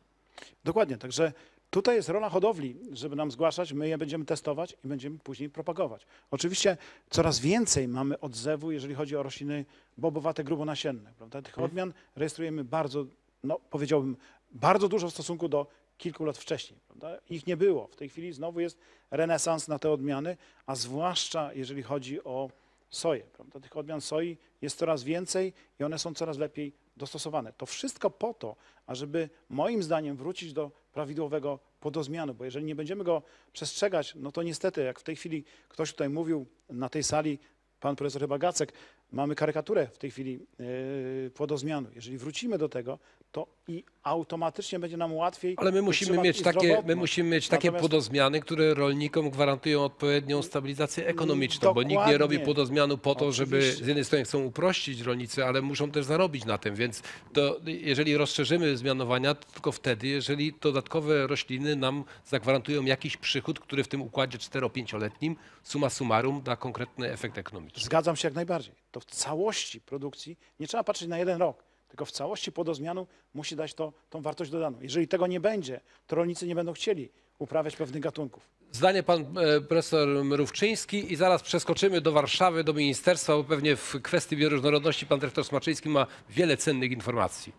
Dokładnie, także tutaj jest rola hodowli, żeby nam zgłaszać, my je będziemy testować i będziemy później propagować. Oczywiście coraz więcej mamy odzewu, jeżeli chodzi o rośliny bobowate, grubonasienne. Prawda? Tych Mhm. odmian rejestrujemy bardzo, no powiedziałbym, bardzo dużo w stosunku do kilku lat wcześniej. Prawda? Ich nie było. W tej chwili znowu jest renesans na te odmiany, a zwłaszcza jeżeli chodzi o soję. Prawda? Tych odmian soi jest coraz więcej i one są coraz lepiej dostosowane. To wszystko po to, ażeby moim zdaniem wrócić do prawidłowego podozmianu, bo jeżeli nie będziemy go przestrzegać, no to niestety, jak w tej chwili ktoś tutaj mówił na tej sali, pan profesor chyba Gacek, mamy karykaturę w tej chwili yy, płodozmianu. Jeżeli wrócimy do tego, to i automatycznie będzie nam łatwiej. Ale my musimy mieć takie, my musimy mieć takie Natomiast- podozmiany, które rolnikom gwarantują odpowiednią stabilizację ekonomiczną, bo nikt nie robi Dokładnie. podozmianu po to, żeby Oczywiście. z jednej strony chcą uprościć rolnicy, ale muszą też zarobić na tym, więc to, jeżeli rozszerzymy zmianowania, to tylko wtedy, jeżeli dodatkowe rośliny nam zagwarantują jakiś przychód, który w tym układzie 4-5-letnim summa summarum da konkretny efekt ekonomiczny. Zgadzam się jak najbardziej. To w całości produkcji nie trzeba patrzeć na jeden rok, tylko w całości podozmianu musi dać to, tą wartość dodaną. Jeżeli tego nie będzie, to rolnicy nie będą chcieli uprawiać pewnych gatunków. Zdanie pan e, profesor Mrówczyński i zaraz przeskoczymy do Warszawy, do ministerstwa, bo pewnie w kwestii bioróżnorodności pan dyrektor Smaczyński ma wiele cennych informacji.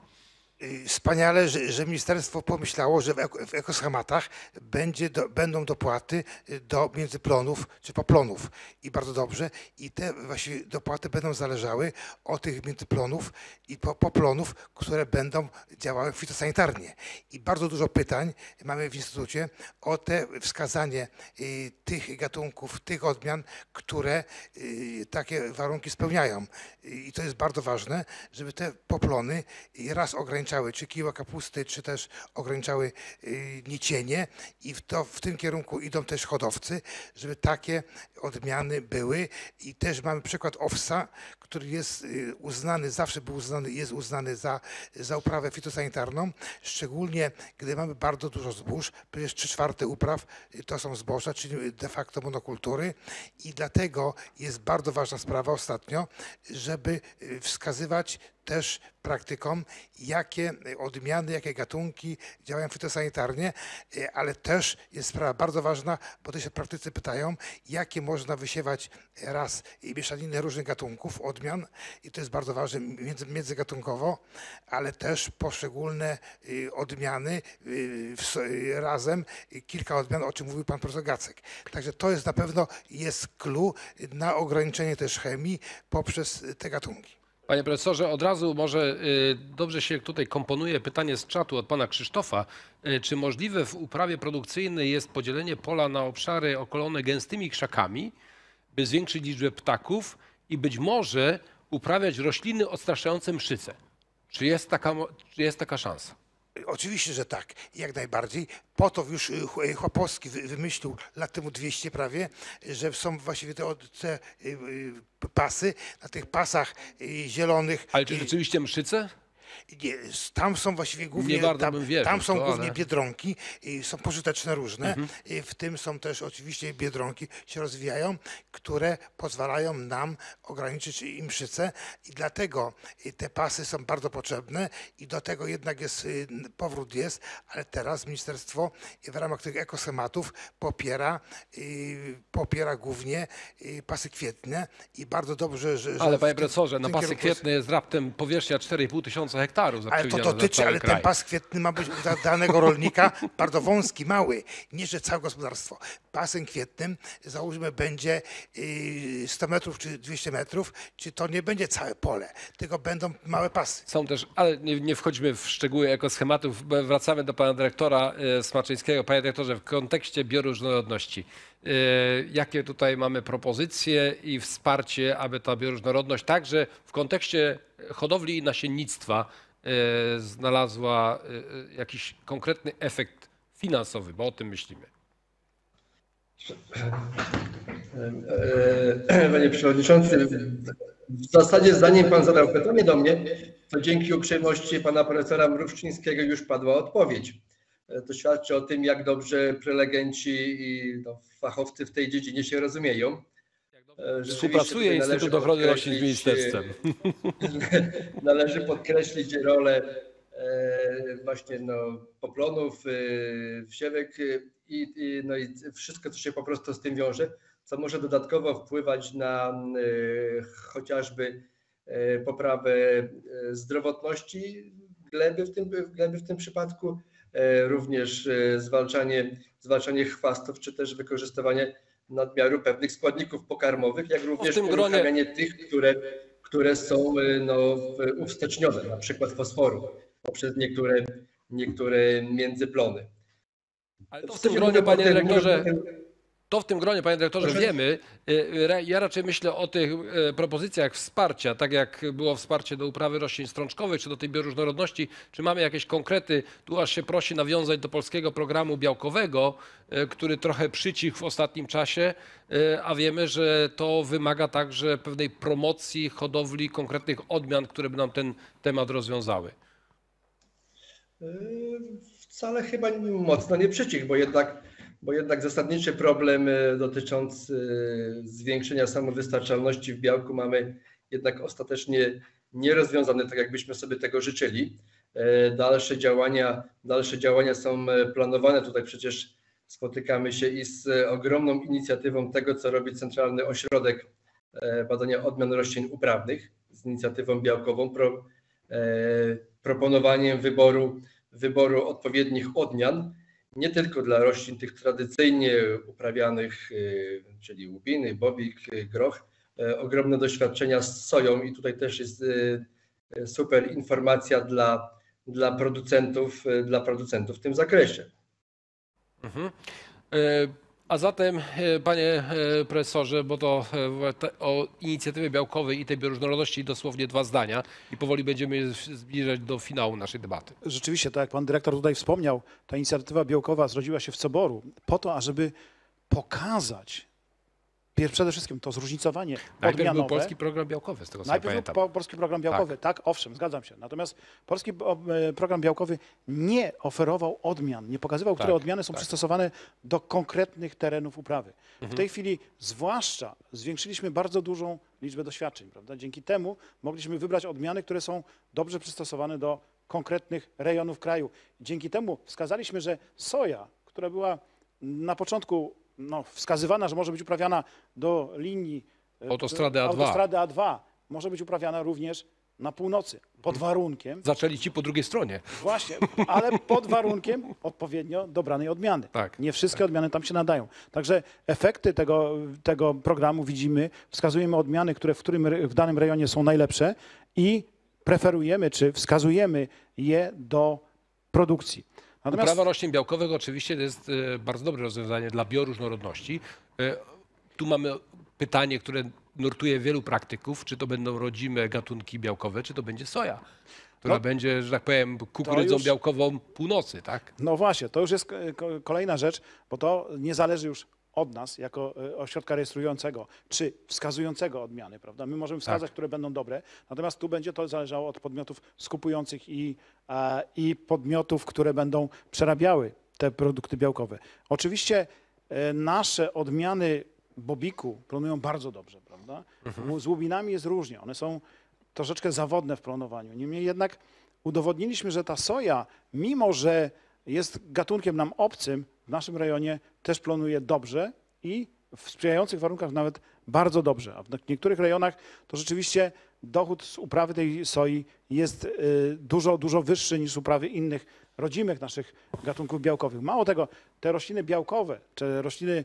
Y, Wspaniale, że, że ministerstwo pomyślało, że w, eko, w ekoschematach będzie do, będą dopłaty y, do międzyplonów czy poplonów. I bardzo dobrze. I te właśnie dopłaty będą zależały od tych międzyplonów i po, poplonów, które będą działały fitosanitarnie. I bardzo dużo pytań mamy w Instytucie o te wskazanie y, tych gatunków, tych odmian, które takie warunki spełniają. I to jest bardzo ważne, żeby te poplony raz ograniczały czy kiła kapusty, czy też ograniczały y, nicienie i w, to, w tym kierunku idą też hodowcy, żeby takie odmiany były. I też mamy przykład owsa, który jest y, uznany, zawsze był uznany, jest uznany za, za uprawę fitosanitarną, szczególnie gdy mamy bardzo dużo zbóż, przecież trzy czwarte upraw y, to są zboża, czyli de facto monokultury. I dlatego jest bardzo ważna sprawa ostatnio, żeby y, wskazywać też praktykom, jakie odmiany, jakie gatunki działają fitosanitarnie, y, ale też jest sprawa bardzo ważna, bo też się praktycy pytają, jakie można wysiewać raz i mieszaniny różnych gatunków, odmian i to jest bardzo ważne między, międzygatunkowo, ale też poszczególne y, odmiany y, y, razem, kilka odmian, o czym mówił pan profesor Gacek. Także to jest na pewno jest clue na ograniczenie też chemii poprzez te gatunki. Panie profesorze, od razu może y, dobrze się tutaj komponuje pytanie z czatu od pana Krzysztofa. Y, Czy możliwe w uprawie produkcyjnej jest podzielenie pola na obszary okolone gęstymi krzakami, by zwiększyć liczbę ptaków i być może uprawiać rośliny odstraszające mszyce? Czy jest taka, czy jest taka szansa? Oczywiście, że tak, jak najbardziej. Po to już y, Ch- Chłopowski wy- wymyślił lat temu 200 prawie, że są właściwie te, te y, y, pasy. Na tych pasach y, zielonych Ale czy rzeczywiście mszyce? Nie, tam są właściwie głównie, tam, wierzył tam są to, głównie ale- biedronki, i są pożyteczne różne, Mhm. w tym są też oczywiście biedronki się rozwijają, które pozwalają nam ograniczyć imszycę i dlatego te pasy są bardzo potrzebne i do tego jednak jest, y, powrót jest, ale teraz ministerstwo w ramach tych ekoschematów popiera, y, popiera głównie y, pasy kwietne i bardzo dobrze, że... że Ale panie profesorze, na pasy kierunku kwietne jest raptem powierzchnia 4,5 tysiąca hektarów ale to dotyczy, cały ale kraj. ten pas kwietny ma być dla danego rolnika bardzo wąski, mały, nie że całe gospodarstwo. Pasem kwietnym załóżmy będzie y, 100 metrów czy 200 metrów, czy to nie będzie całe pole, tylko będą małe pasy. Są też, ale nie, nie wchodźmy w szczegóły ekoschematów, bo wracamy do pana dyrektora e, Smaczyńskiego. Panie dyrektorze, w kontekście bioróżnorodności, jakie tutaj mamy propozycje i wsparcie, aby ta bioróżnorodność także w kontekście hodowli i nasiennictwa e, znalazła e, jakiś konkretny efekt finansowy, bo o tym myślimy. E, Panie Przewodniczący, w zasadzie zanim Pan zadał pytanie do mnie, to dzięki uprzejmości Pana Profesora Mrówczyńskiego już padła odpowiedź. E, To świadczy o tym, jak dobrze prelegenci i no, fachowcy w tej dziedzinie się rozumieją. E, Współpracuje Instytut Ochrony Roślin z ministerstwem. Należy podkreślić rolę e, właśnie no, poplonów, wsiewek i, i, no, i wszystko, co się po prostu z tym wiąże, co może dodatkowo wpływać na chociażby poprawę zdrowotności gleby w tym, gleby w tym przypadku, również e, zwalczanie, zwalczanie chwastów, czy też wykorzystywanie nadmiaru pewnych składników pokarmowych, jak również tym gronie- uruchamianie tych, które, które są e, no, uwstecznione, na przykład fosforu, poprzez niektóre, niektóre międzyplony. Ale to w W tym gronie, panie dyrektorze, to w tym gronie, panie dyrektorze, Proszę? wiemy. Y, y, Ja raczej myślę o tych y, propozycjach wsparcia, tak jak było wsparcie do uprawy roślin strączkowych, czy do tej bioróżnorodności. Czy mamy jakieś konkrety? Tu aż się prosi nawiązać do polskiego programu białkowego, który trochę przycichł w ostatnim czasie, a wiemy, że to wymaga także pewnej promocji hodowli konkretnych odmian, które by nam ten temat rozwiązały. Wcale chyba mocno nie przycichł, bo jednak, bo jednak zasadniczy problem e, dotyczący e, zwiększenia samowystarczalności w białku mamy jednak ostatecznie nierozwiązany, tak jakbyśmy sobie tego życzyli. E, Dalsze działania, dalsze działania są planowane. Tutaj przecież spotykamy się i z ogromną inicjatywą tego, co robi Centralny Ośrodek Badania Odmian Roślin Uprawnych z inicjatywą białkową, pro, proponowaniem wyboru wyboru odpowiednich odmian, nie tylko dla roślin tych tradycyjnie uprawianych, y, czyli łubiny, bobik, y, groch, y, ogromne doświadczenia z soją i tutaj też jest y, super informacja dla, dla producentów, dla producentów w tym zakresie. Mhm. E, A zatem, e, panie e, profesorze, bo to e, o inicjatywie białkowej i tej bioróżnorodności dosłownie dwa zdania i powoli będziemy zbliżać do finału naszej debaty. Rzeczywiście, tak jak pan dyrektor tutaj wspomniał, ta inicjatywa białkowa zrodziła się w Coboru po to, ażeby pokazać przede wszystkim to zróżnicowanie Najpierw był odmianowe. polski program białkowy, z tego co Najpierw pamiętam. był po, polski program białkowy, tak. owszem, zgadzam się. Natomiast polski program białkowy nie oferował odmian, nie pokazywał, które Tak, odmiany są tak. przystosowane do konkretnych terenów uprawy. W Mhm. tej chwili zwłaszcza zwiększyliśmy bardzo dużą liczbę doświadczeń, prawda? Dzięki temu mogliśmy wybrać odmiany, które są dobrze przystosowane do konkretnych rejonów kraju. Dzięki temu wskazaliśmy, że soja, która była na początku no, wskazywana, że może być uprawiana do linii e, Autostrady A2. autostrady A2 może być uprawiana również na północy, pod warunkiem, Zaczęli ci po drugiej stronie. właśnie, ale pod warunkiem odpowiednio dobranej odmiany. Tak, Nie wszystkie odmiany tam się nadają. Także efekty tego, tego programu widzimy, wskazujemy odmiany, które w, którym, re- w danym rejonie są najlepsze i preferujemy, czy wskazujemy je do produkcji. Natomiast Uprawa roślin białkowych oczywiście to jest e, bardzo dobre rozwiązanie dla bioróżnorodności. E, Tu mamy pytanie, które nurtuje wielu praktyków, czy to będą rodzime gatunki białkowe, czy to będzie soja. która No. będzie, że tak powiem, kukurydzą już- białkową północy, tak? No właśnie, to już jest ko- kolejna rzecz, bo to nie zależy już od nas jako e, ośrodka rejestrującego czy wskazującego odmiany, prawda? My możemy wskazać, które będą dobre, natomiast tu będzie to zależało od podmiotów skupujących i, e, i podmiotów, które będą przerabiały te produkty białkowe. Oczywiście e, nasze odmiany bobiku planują bardzo dobrze, prawda? Z łubinami jest różnie, one są troszeczkę zawodne w planowaniu. Niemniej jednak udowodniliśmy, że ta soja, mimo że jest gatunkiem nam obcym, w naszym rejonie też planuje dobrze i w sprzyjających warunkach nawet bardzo dobrze. A w niektórych rejonach to rzeczywiście dochód z uprawy tej soi jest y, dużo, dużo wyższy niż uprawy innych rodzimych naszych gatunków białkowych. Mało tego, te rośliny białkowe, czy rośliny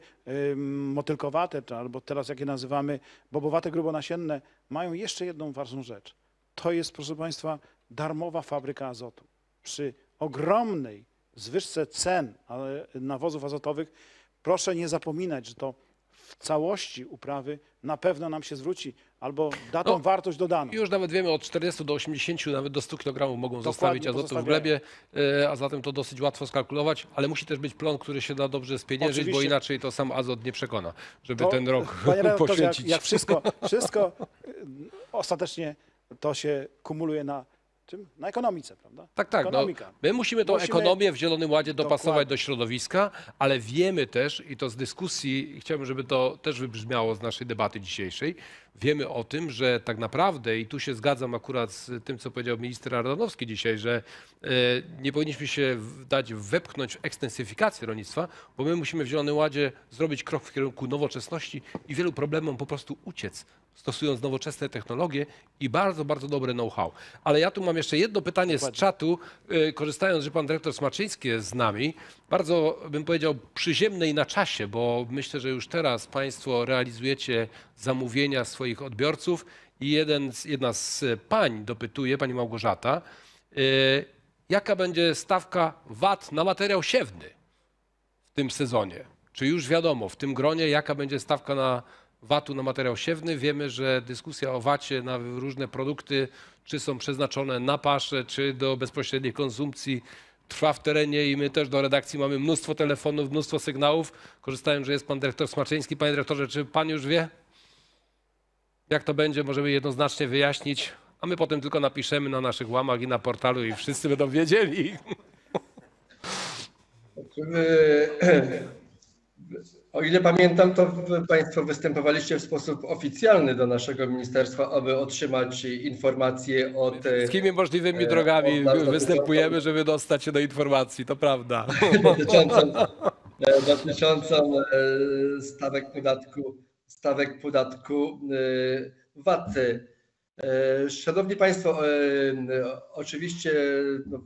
motylkowate, czy albo teraz jakie nazywamy bobowate grubonasienne, mają jeszcze jedną ważną rzecz. To jest, proszę Państwa, darmowa fabryka azotu. Przy ogromnej zwyżce cen ale, nawozów azotowych, proszę nie zapominać, że to w całości uprawy na pewno nam się zwróci albo da tą No, wartość dodaną. Już nawet wiemy od 40 do 80, nawet do 100 kg mogą Dokładnie zostawić azotu w glebie, e, a zatem to dosyć łatwo skalkulować, ale musi też być plon, który się da dobrze spieniężyć, bo Oczywiście. inaczej to sam azot nie przekona, żeby To, ten rok panie redaktorze, jak, poświęcić. jak wszystko, wszystko y, ostatecznie to się kumuluje na czym? Na ekonomice, prawda? Tak, tak. No, my musimy tą Musimy- ekonomię w Zielonym Ładzie dopasować Dokładnie. do środowiska, ale wiemy też, i to z dyskusji, chciałbym, żeby to też wybrzmiało z naszej debaty dzisiejszej, wiemy o tym, że tak naprawdę, i tu się zgadzam akurat z tym, co powiedział minister Ardanowski dzisiaj, że e, nie powinniśmy się dać wepchnąć w ekstensyfikację rolnictwa, bo my musimy w Zielonym Ładzie zrobić krok w kierunku nowoczesności i wielu problemom po prostu uciec, stosując nowoczesne technologie i bardzo, bardzo dobre know-how. Ale ja tu mam jeszcze jedno pytanie z czatu, y, korzystając, że pan dyrektor Smaczyński jest z nami. Bardzo bym powiedział przyziemne i na czasie, bo myślę, że już teraz państwo realizujecie zamówienia swoich odbiorców i jeden, jedna z pań dopytuje, pani Małgorzata, y, jaka będzie stawka VAT na materiał siewny w tym sezonie? Czy już wiadomo w tym gronie, jaka będzie stawka na VAT-u na materiał siewny? Wiemy, że dyskusja o VAT-ie na różne produkty, czy są przeznaczone na paszę, czy do bezpośredniej konsumpcji, trwa w terenie i my też do redakcji mamy mnóstwo telefonów, mnóstwo sygnałów. Korzystając, że jest pan dyrektor Smaczyński. Panie dyrektorze, czy pan już wie, jak to będzie? Możemy jednoznacznie wyjaśnić, a my potem tylko napiszemy na naszych łamach i na portalu i wszyscy będą wiedzieli. O ile pamiętam, to Państwo występowaliście w sposób oficjalny do naszego ministerstwa, aby otrzymać informacje od. e, Wszystkimi możliwymi e, drogami występujemy, żeby dostać się do informacji, to prawda. dotyczącą, e, dotyczącą e, stawek podatku, stawek podatku e, VAT. E, Szanowni Państwo, e, oczywiście no,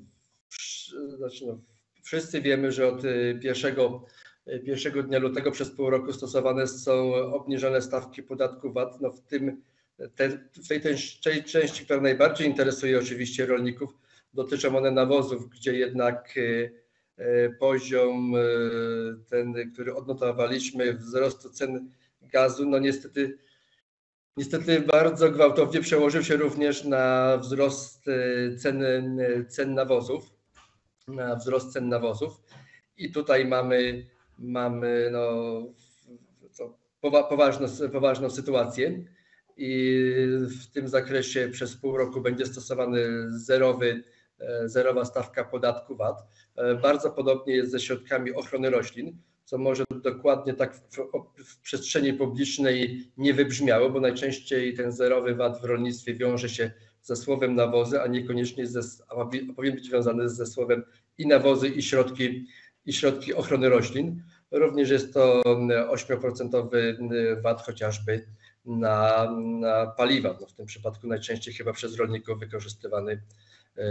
znaczy, no, wszyscy wiemy, że od pierwszego, pierwszego dnia lutego przez pół roku stosowane są obniżone stawki podatku VAT. No, w, tym, te, w tej, tej, części, która najbardziej interesuje oczywiście rolników, dotyczą one nawozów, gdzie jednak poziom ten, który odnotowaliśmy wzrostu cen gazu, no niestety, niestety bardzo gwałtownie przełożył się również na wzrost e, cen, cen nawozów, na wzrost cen nawozów. I tutaj mamy, mamy no, co, powa, poważną, poważną sytuację. I w tym zakresie przez pół roku będzie stosowany zerowy, e, zerowa stawka podatku VAT. E, Bardzo podobnie jest ze środkami ochrony roślin, co może dokładnie tak w, w przestrzeni publicznej nie wybrzmiało, bo najczęściej ten zerowy VAT w rolnictwie wiąże się ze słowem nawozy, a niekoniecznie ze, a powi- powinien być związany ze słowem i nawozy, i środki, i środki ochrony roślin. Również jest to mm, 8% VAT chociażby na, na paliwa. No w tym przypadku najczęściej chyba przez rolników wykorzystywany e,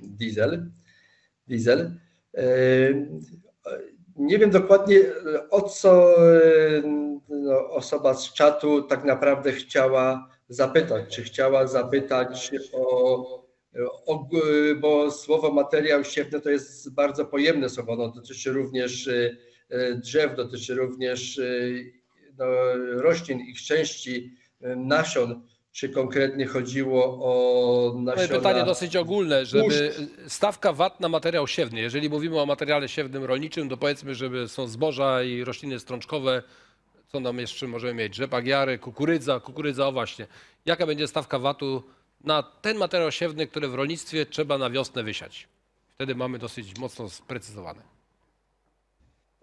diesel. diesel. E, Nie wiem dokładnie o co e, no, osoba z czatu tak naprawdę chciała zapytać. Czy chciała zapytać o, o bo słowo materiał siewny to jest bardzo pojemne słowo. Ono dotyczy również e, e, drzew, dotyczy również e, no, roślin, ich części, e, nasion. Czy konkretnie chodziło o Moje nasiona. pytanie dosyć ogólne, żeby stawka VAT na materiał siewny, jeżeli mówimy o materiale siewnym rolniczym, to powiedzmy, żeby są zboża i rośliny strączkowe, co nam jeszcze możemy mieć, rzepak jary, kukurydza, kukurydza, o właśnie. Jaka będzie stawka VAT-u na ten materiał siewny, który w rolnictwie trzeba na wiosnę wysiać? Wtedy mamy dosyć mocno sprecyzowane.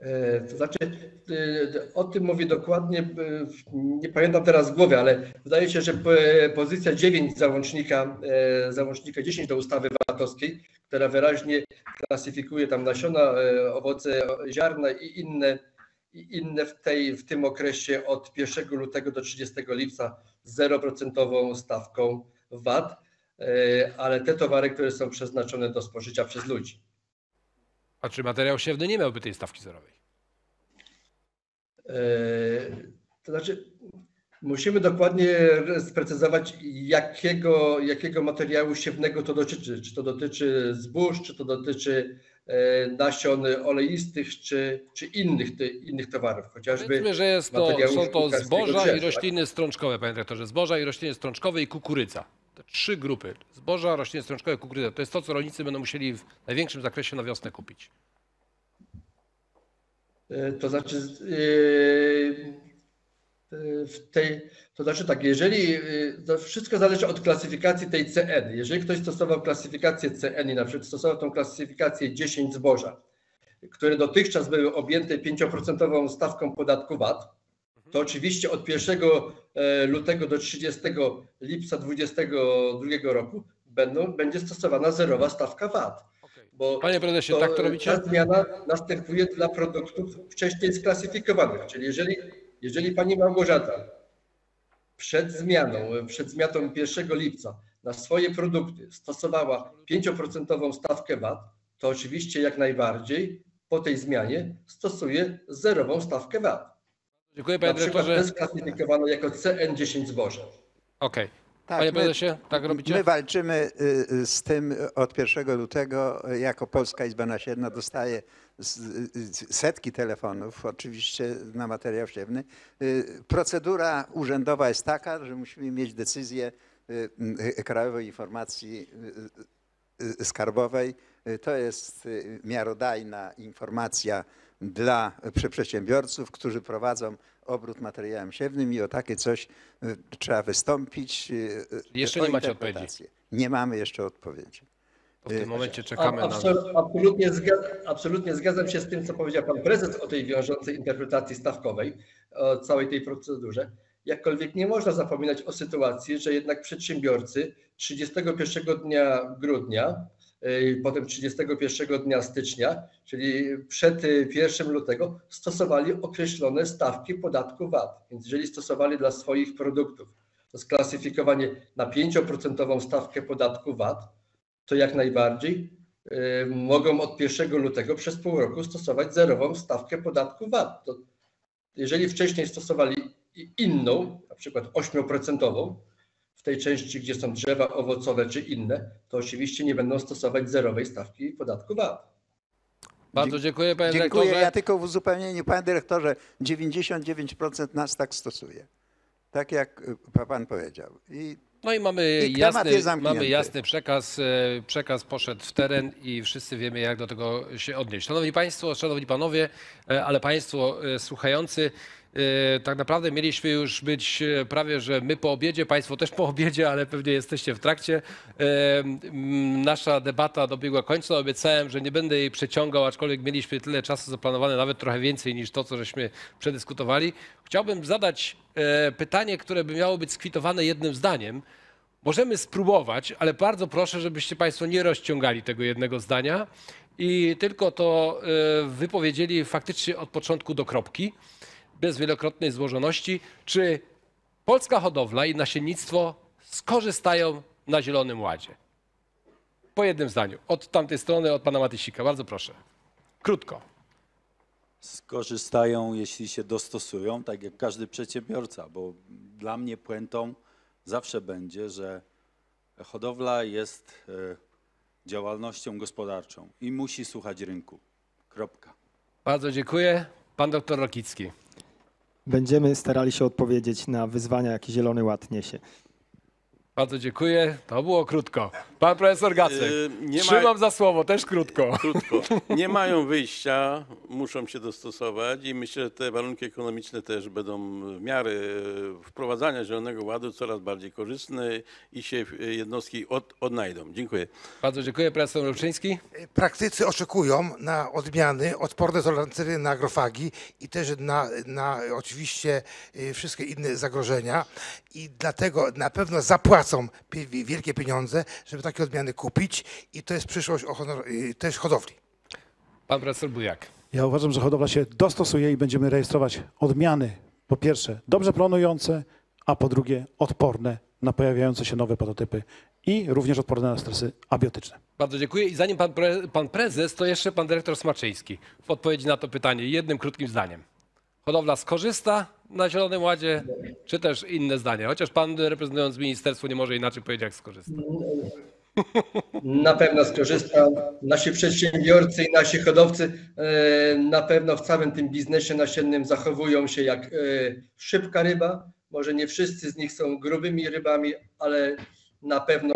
E, To znaczy, e, o tym mówię dokładnie, e, nie pamiętam teraz z głowy, ale wydaje się, że pozycja 9 załącznika, załącznika 10 do ustawy VAT-owskiej, która wyraźnie klasyfikuje tam nasiona, owoce, ziarna i inne, i inne w, tej, w tym okresie od 1 lutego do 30 lipca z 0% stawką VAT, ale te towary, które są przeznaczone do spożycia przez ludzi. A czy materiał siewny nie miałby tej stawki zerowej? E, To znaczy, musimy dokładnie sprecyzować, jakiego, jakiego materiału siewnego to dotyczy. Czy to dotyczy zbóż, czy to dotyczy e, nasion oleistych, czy, czy innych, ty- innych towarów. Chociażby Powiedzmy, że jest to, są to zboża i tak? rośliny strączkowe, panie dyrektorze. Zboża i rośliny strączkowe i kukurydza. Trzy grupy. Zboża, rośliny strączkowe, kukurydza. To jest to, co rolnicy będą musieli w największym zakresie na wiosnę kupić. E, To znaczy, e, e, w tej, to znaczy tak, jeżeli to wszystko zależy od klasyfikacji tej CN. Jeżeli ktoś stosował klasyfikację CN i na przykład stosował tą klasyfikację 10 zboża, które dotychczas były objęte 5% stawką podatku VAT, to oczywiście od 1 e, lutego do 30 lipca 2022 roku będą, będzie stosowana zerowa stawka VAT. Bo Panie prezesie, tak to robicie? Ta zmiana następuje dla produktów wcześniej sklasyfikowanych. Czyli jeżeli, jeżeli pani Małgorzata przed zmianą, przed zmianą 1 lipca na swoje produkty stosowała 5% stawkę VAT, to oczywiście jak najbardziej po tej zmianie stosuje zerową stawkę VAT. Dziękuję panie Na przykład dyrektorze. jako CN10 zboże. Okej. Tak, Panie my- prezesie, tak robicie? My walczymy y, y, z tym od 1 lutego. Jako Polska Izba Nasienna dostaje z- y, setki telefonów, oczywiście na materiał siewny. Y, Procedura urzędowa jest taka, że musimy mieć decyzję y, y, Krajowej Informacji y, y, Skarbowej. Y, To jest y, miarodajna informacja dla przedsiębiorców, którzy prowadzą obrót materiałem siewnym i o takie coś y, trzeba wystąpić. y, y, Jeszcze nie macie odpowiedzi. Nie mamy jeszcze odpowiedzi. To w tym momencie czekamy na... Absol- Absolutnie, absolutnie zgadzam się z tym, co powiedział pan prezes o tej wiążącej interpretacji stawkowej, o całej tej procedurze. Jakkolwiek nie można zapominać o sytuacji, że jednak przedsiębiorcy 31 dnia grudnia, potem 31 dnia stycznia, czyli przed y, 1 lutego, stosowali określone stawki podatku VAT. Więc jeżeli stosowali dla swoich produktów to sklasyfikowanie na 5% stawkę podatku VAT, to jak najbardziej y, mogą od 1 lutego przez pół roku stosować zerową stawkę podatku VAT. To jeżeli wcześniej stosowali inną, na przykład 8% w tej części, gdzie są drzewa owocowe czy inne, to oczywiście nie będą stosować zerowej stawki podatku VAT. Bardzo dziękuję panie Dziękuję. dyrektorze. Ja tylko w uzupełnieniu, panie dyrektorze, 99% nas tak stosuje. Tak jak y, pan powiedział. I No i mamy I jasny, mamy jasny przekaz. e, Przekaz poszedł w teren i wszyscy wiemy, jak do tego się odnieść. Szanowni Państwo, Szanowni Panowie, e, ale Państwo e, słuchający, e, tak naprawdę mieliśmy już być e, prawie, że my po obiedzie, Państwo też po obiedzie, ale pewnie jesteście w trakcie. E, Nasza debata dobiegła końca. Obiecałem, że nie będę jej przeciągał, aczkolwiek mieliśmy tyle czasu zaplanowane, nawet trochę więcej niż to, co żeśmy przedyskutowali. Chciałbym zadać e, pytanie, które by miało być skwitowane jednym zdaniem. Możemy spróbować, ale bardzo proszę, żebyście Państwo nie rozciągali tego jednego zdania i tylko to e, wypowiedzieli faktycznie od początku do kropki, bez wielokrotnej złożoności. Czy polska hodowla i nasiennictwo skorzystają na Zielonym Ładzie? Po jednym zdaniu. Od tamtej strony, od pana Matysika. Bardzo proszę. Krótko. skorzystają, jeśli się dostosują, tak jak każdy przedsiębiorca, bo dla mnie puentą zawsze będzie, że hodowla jest e, działalnością gospodarczą i musi słuchać rynku. Kropka. Bardzo dziękuję. Pan doktor Rokicki. Będziemy starali się odpowiedzieć na wyzwania, jakie Zielony Ład niesie. Bardzo dziękuję. To było krótko. Pan profesor Gacek. Yy, nie ma- Trzymam za słowo, też krótko. Krótko. Nie mają wyjścia, muszą się dostosować i myślę, że te warunki ekonomiczne też będą w miarę e, wprowadzania Zielonego Ładu coraz bardziej korzystne i się e, jednostki od, odnajdą. Dziękuję. Bardzo dziękuję. Profesor Mrówczyński. Praktycy oczekują na odmiany odporne tolerancyjne na agrofagi i też na, na oczywiście y, wszystkie inne zagrożenia i dlatego na pewno zapłacą wielkie pieniądze, żeby takie odmiany kupić i to jest przyszłość y, też hodowli. Pan profesor Bujak. Ja uważam, że hodowla się dostosuje i będziemy rejestrować odmiany, po pierwsze, dobrze planujące, a po drugie, odporne na pojawiające się nowe prototypy i również odporne na stresy abiotyczne. Bardzo dziękuję. I zanim pan, pre, pan prezes, to jeszcze pan dyrektor Smaczyński w odpowiedzi na to pytanie jednym krótkim zdaniem. Hodowla skorzysta na Zielonym Ładzie, czy też inne zdanie? Chociaż pan reprezentując ministerstwo nie może inaczej powiedzieć, jak skorzysta. Na pewno skorzysta. Nasi przedsiębiorcy i nasi hodowcy e, na pewno w całym tym biznesie nasiennym zachowują się jak e, szybka ryba. Może nie wszyscy z nich są grubymi rybami, ale na pewno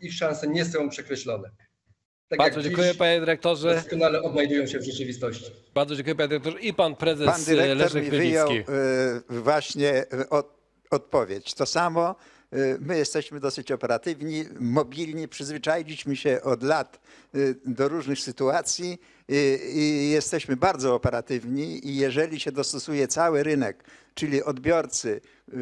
ich szanse nie są przekreślone. Tak Bardzo jak dziękuję dziś panie dyrektorze. Doskonale odnajdują się w rzeczywistości. Bardzo dziękuję panie dyrektorze. I pan prezes Pan dyrektor Leszek mi wyjął e, właśnie e, od, odpowiedź. To samo. e, My jesteśmy dosyć operatywni, mobilni, przyzwyczailiśmy się od lat e, do różnych sytuacji e, i jesteśmy bardzo operatywni i jeżeli się dostosuje cały rynek, czyli odbiorcy, e,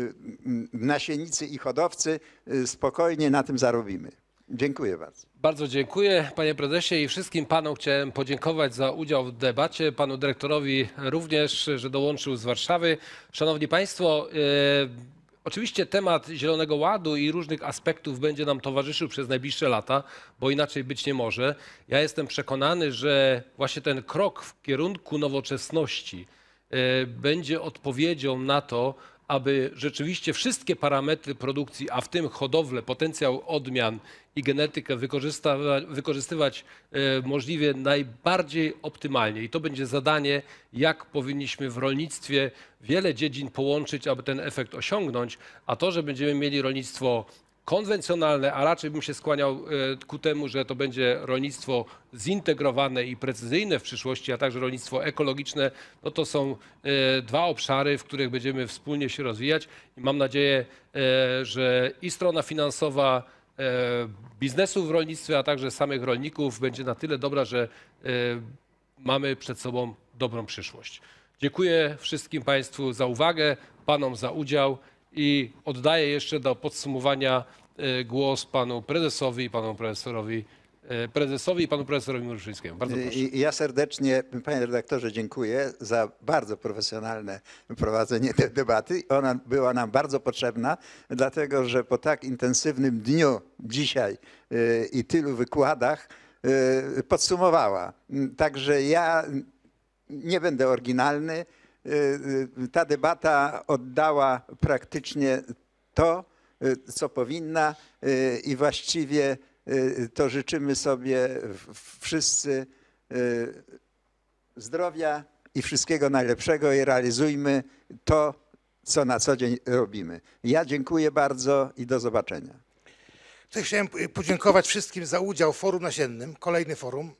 m, nasiennicy i hodowcy, e, spokojnie na tym zarobimy. Dziękuję bardzo. Bardzo dziękuję panie prezesie i wszystkim panom chciałem podziękować za udział w debacie, panu dyrektorowi również, że dołączył z Warszawy. Szanowni państwo, e, oczywiście temat Zielonego Ładu i różnych aspektów będzie nam towarzyszył przez najbliższe lata, bo inaczej być nie może. Ja jestem przekonany, że właśnie ten krok w kierunku nowoczesności e, będzie odpowiedzią na to, aby rzeczywiście wszystkie parametry produkcji, a w tym hodowlę, potencjał odmian i genetykę wykorzystywać e, możliwie najbardziej optymalnie. I to będzie zadanie, jak powinniśmy w rolnictwie wiele dziedzin połączyć, aby ten efekt osiągnąć, a to, że będziemy mieli rolnictwo konwencjonalne, a raczej bym się skłaniał e, ku temu, że to będzie rolnictwo zintegrowane i precyzyjne w przyszłości, a także rolnictwo ekologiczne, no to są e, dwa obszary, w których będziemy wspólnie się rozwijać i mam nadzieję, e, że i strona finansowa biznesu w rolnictwie, a także samych rolników będzie na tyle dobra, że mamy przed sobą dobrą przyszłość. Dziękuję wszystkim Państwu za uwagę, Panom za udział i oddaję jeszcze do podsumowania e, głos Panu Prezesowi i Panu Profesorowi, e, Prezesowi i Panu Profesorowi Muruszyńskiemu. Bardzo proszę. I i ja serdecznie, panie redaktorze, dziękuję za bardzo profesjonalne prowadzenie tej debaty. Ona była nam bardzo potrzebna, dlatego że po tak intensywnym dniu dzisiaj i tylu wykładach podsumowała. Także ja nie będę oryginalny. Y, y, Ta debata oddała praktycznie to, y, co powinna i właściwie to życzymy sobie wszyscy zdrowia i wszystkiego najlepszego i realizujmy to, co na co dzień robimy. Ja dziękuję bardzo i do zobaczenia. Tutaj chciałem podziękować wszystkim za udział w forum nasiennym, kolejny forum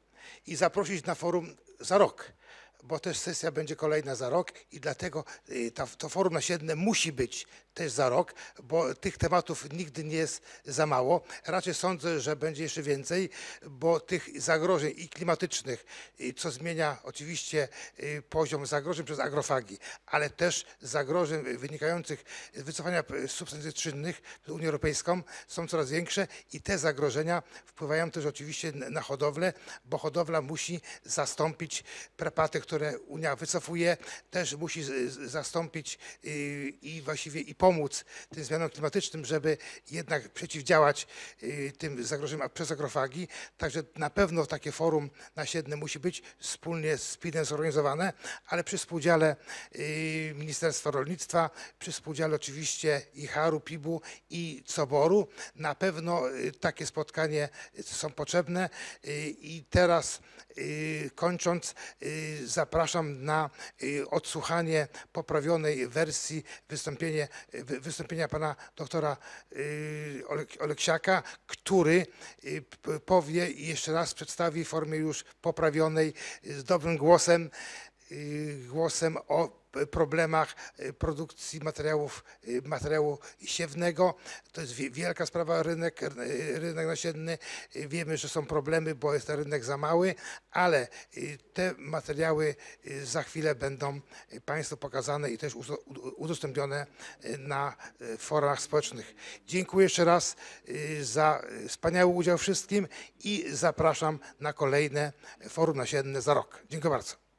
i zaprosić na forum za rok, bo też sesja będzie kolejna za rok i dlatego y, ta, to forum nasienne musi być też za rok, bo tych tematów nigdy nie jest za mało. Raczej sądzę, że będzie jeszcze więcej, bo tych zagrożeń i klimatycznych, y, co zmienia oczywiście y, poziom zagrożeń przez agrofagi, ale też zagrożeń wynikających z wycofania substancji czynnych przez Unię Europejską są coraz większe i te zagrożenia wpływają też oczywiście na hodowlę, bo hodowla musi zastąpić preparaty, które Unia wycofuje, też musi zastąpić y, i właściwie i pomóc tym zmianom klimatycznym, żeby jednak przeciwdziałać y, tym zagrożeniom przez agrofagi. Także na pewno takie forum nasienne musi być wspólnie z PID-em zorganizowane, ale przy współdziale y, Ministerstwa Rolnictwa, przy współdziale oczywiście i HAR-u, PIB-u i COBOR-u. Na pewno takie spotkanie są potrzebne i teraz kończąc y, za zapraszam na y, odsłuchanie poprawionej wersji wystąpienie, wy- wystąpienia pana doktora y, Olek- Oleksiaka, który y, powie i jeszcze raz przedstawi w formie już poprawionej z dobrym głosem głosem o problemach y, produkcji materiałów, y, materiału siewnego. To jest wie- wielka sprawa, rynek, y, rynek nasienny. Wiemy, że są problemy, bo jest ten rynek za mały, ale te materiały za chwilę będą Państwu pokazane i też udostępnione na forach społecznych. Dziękuję jeszcze raz za wspaniały udział wszystkim i zapraszam na kolejne forum nasienne za rok. Dziękuję bardzo.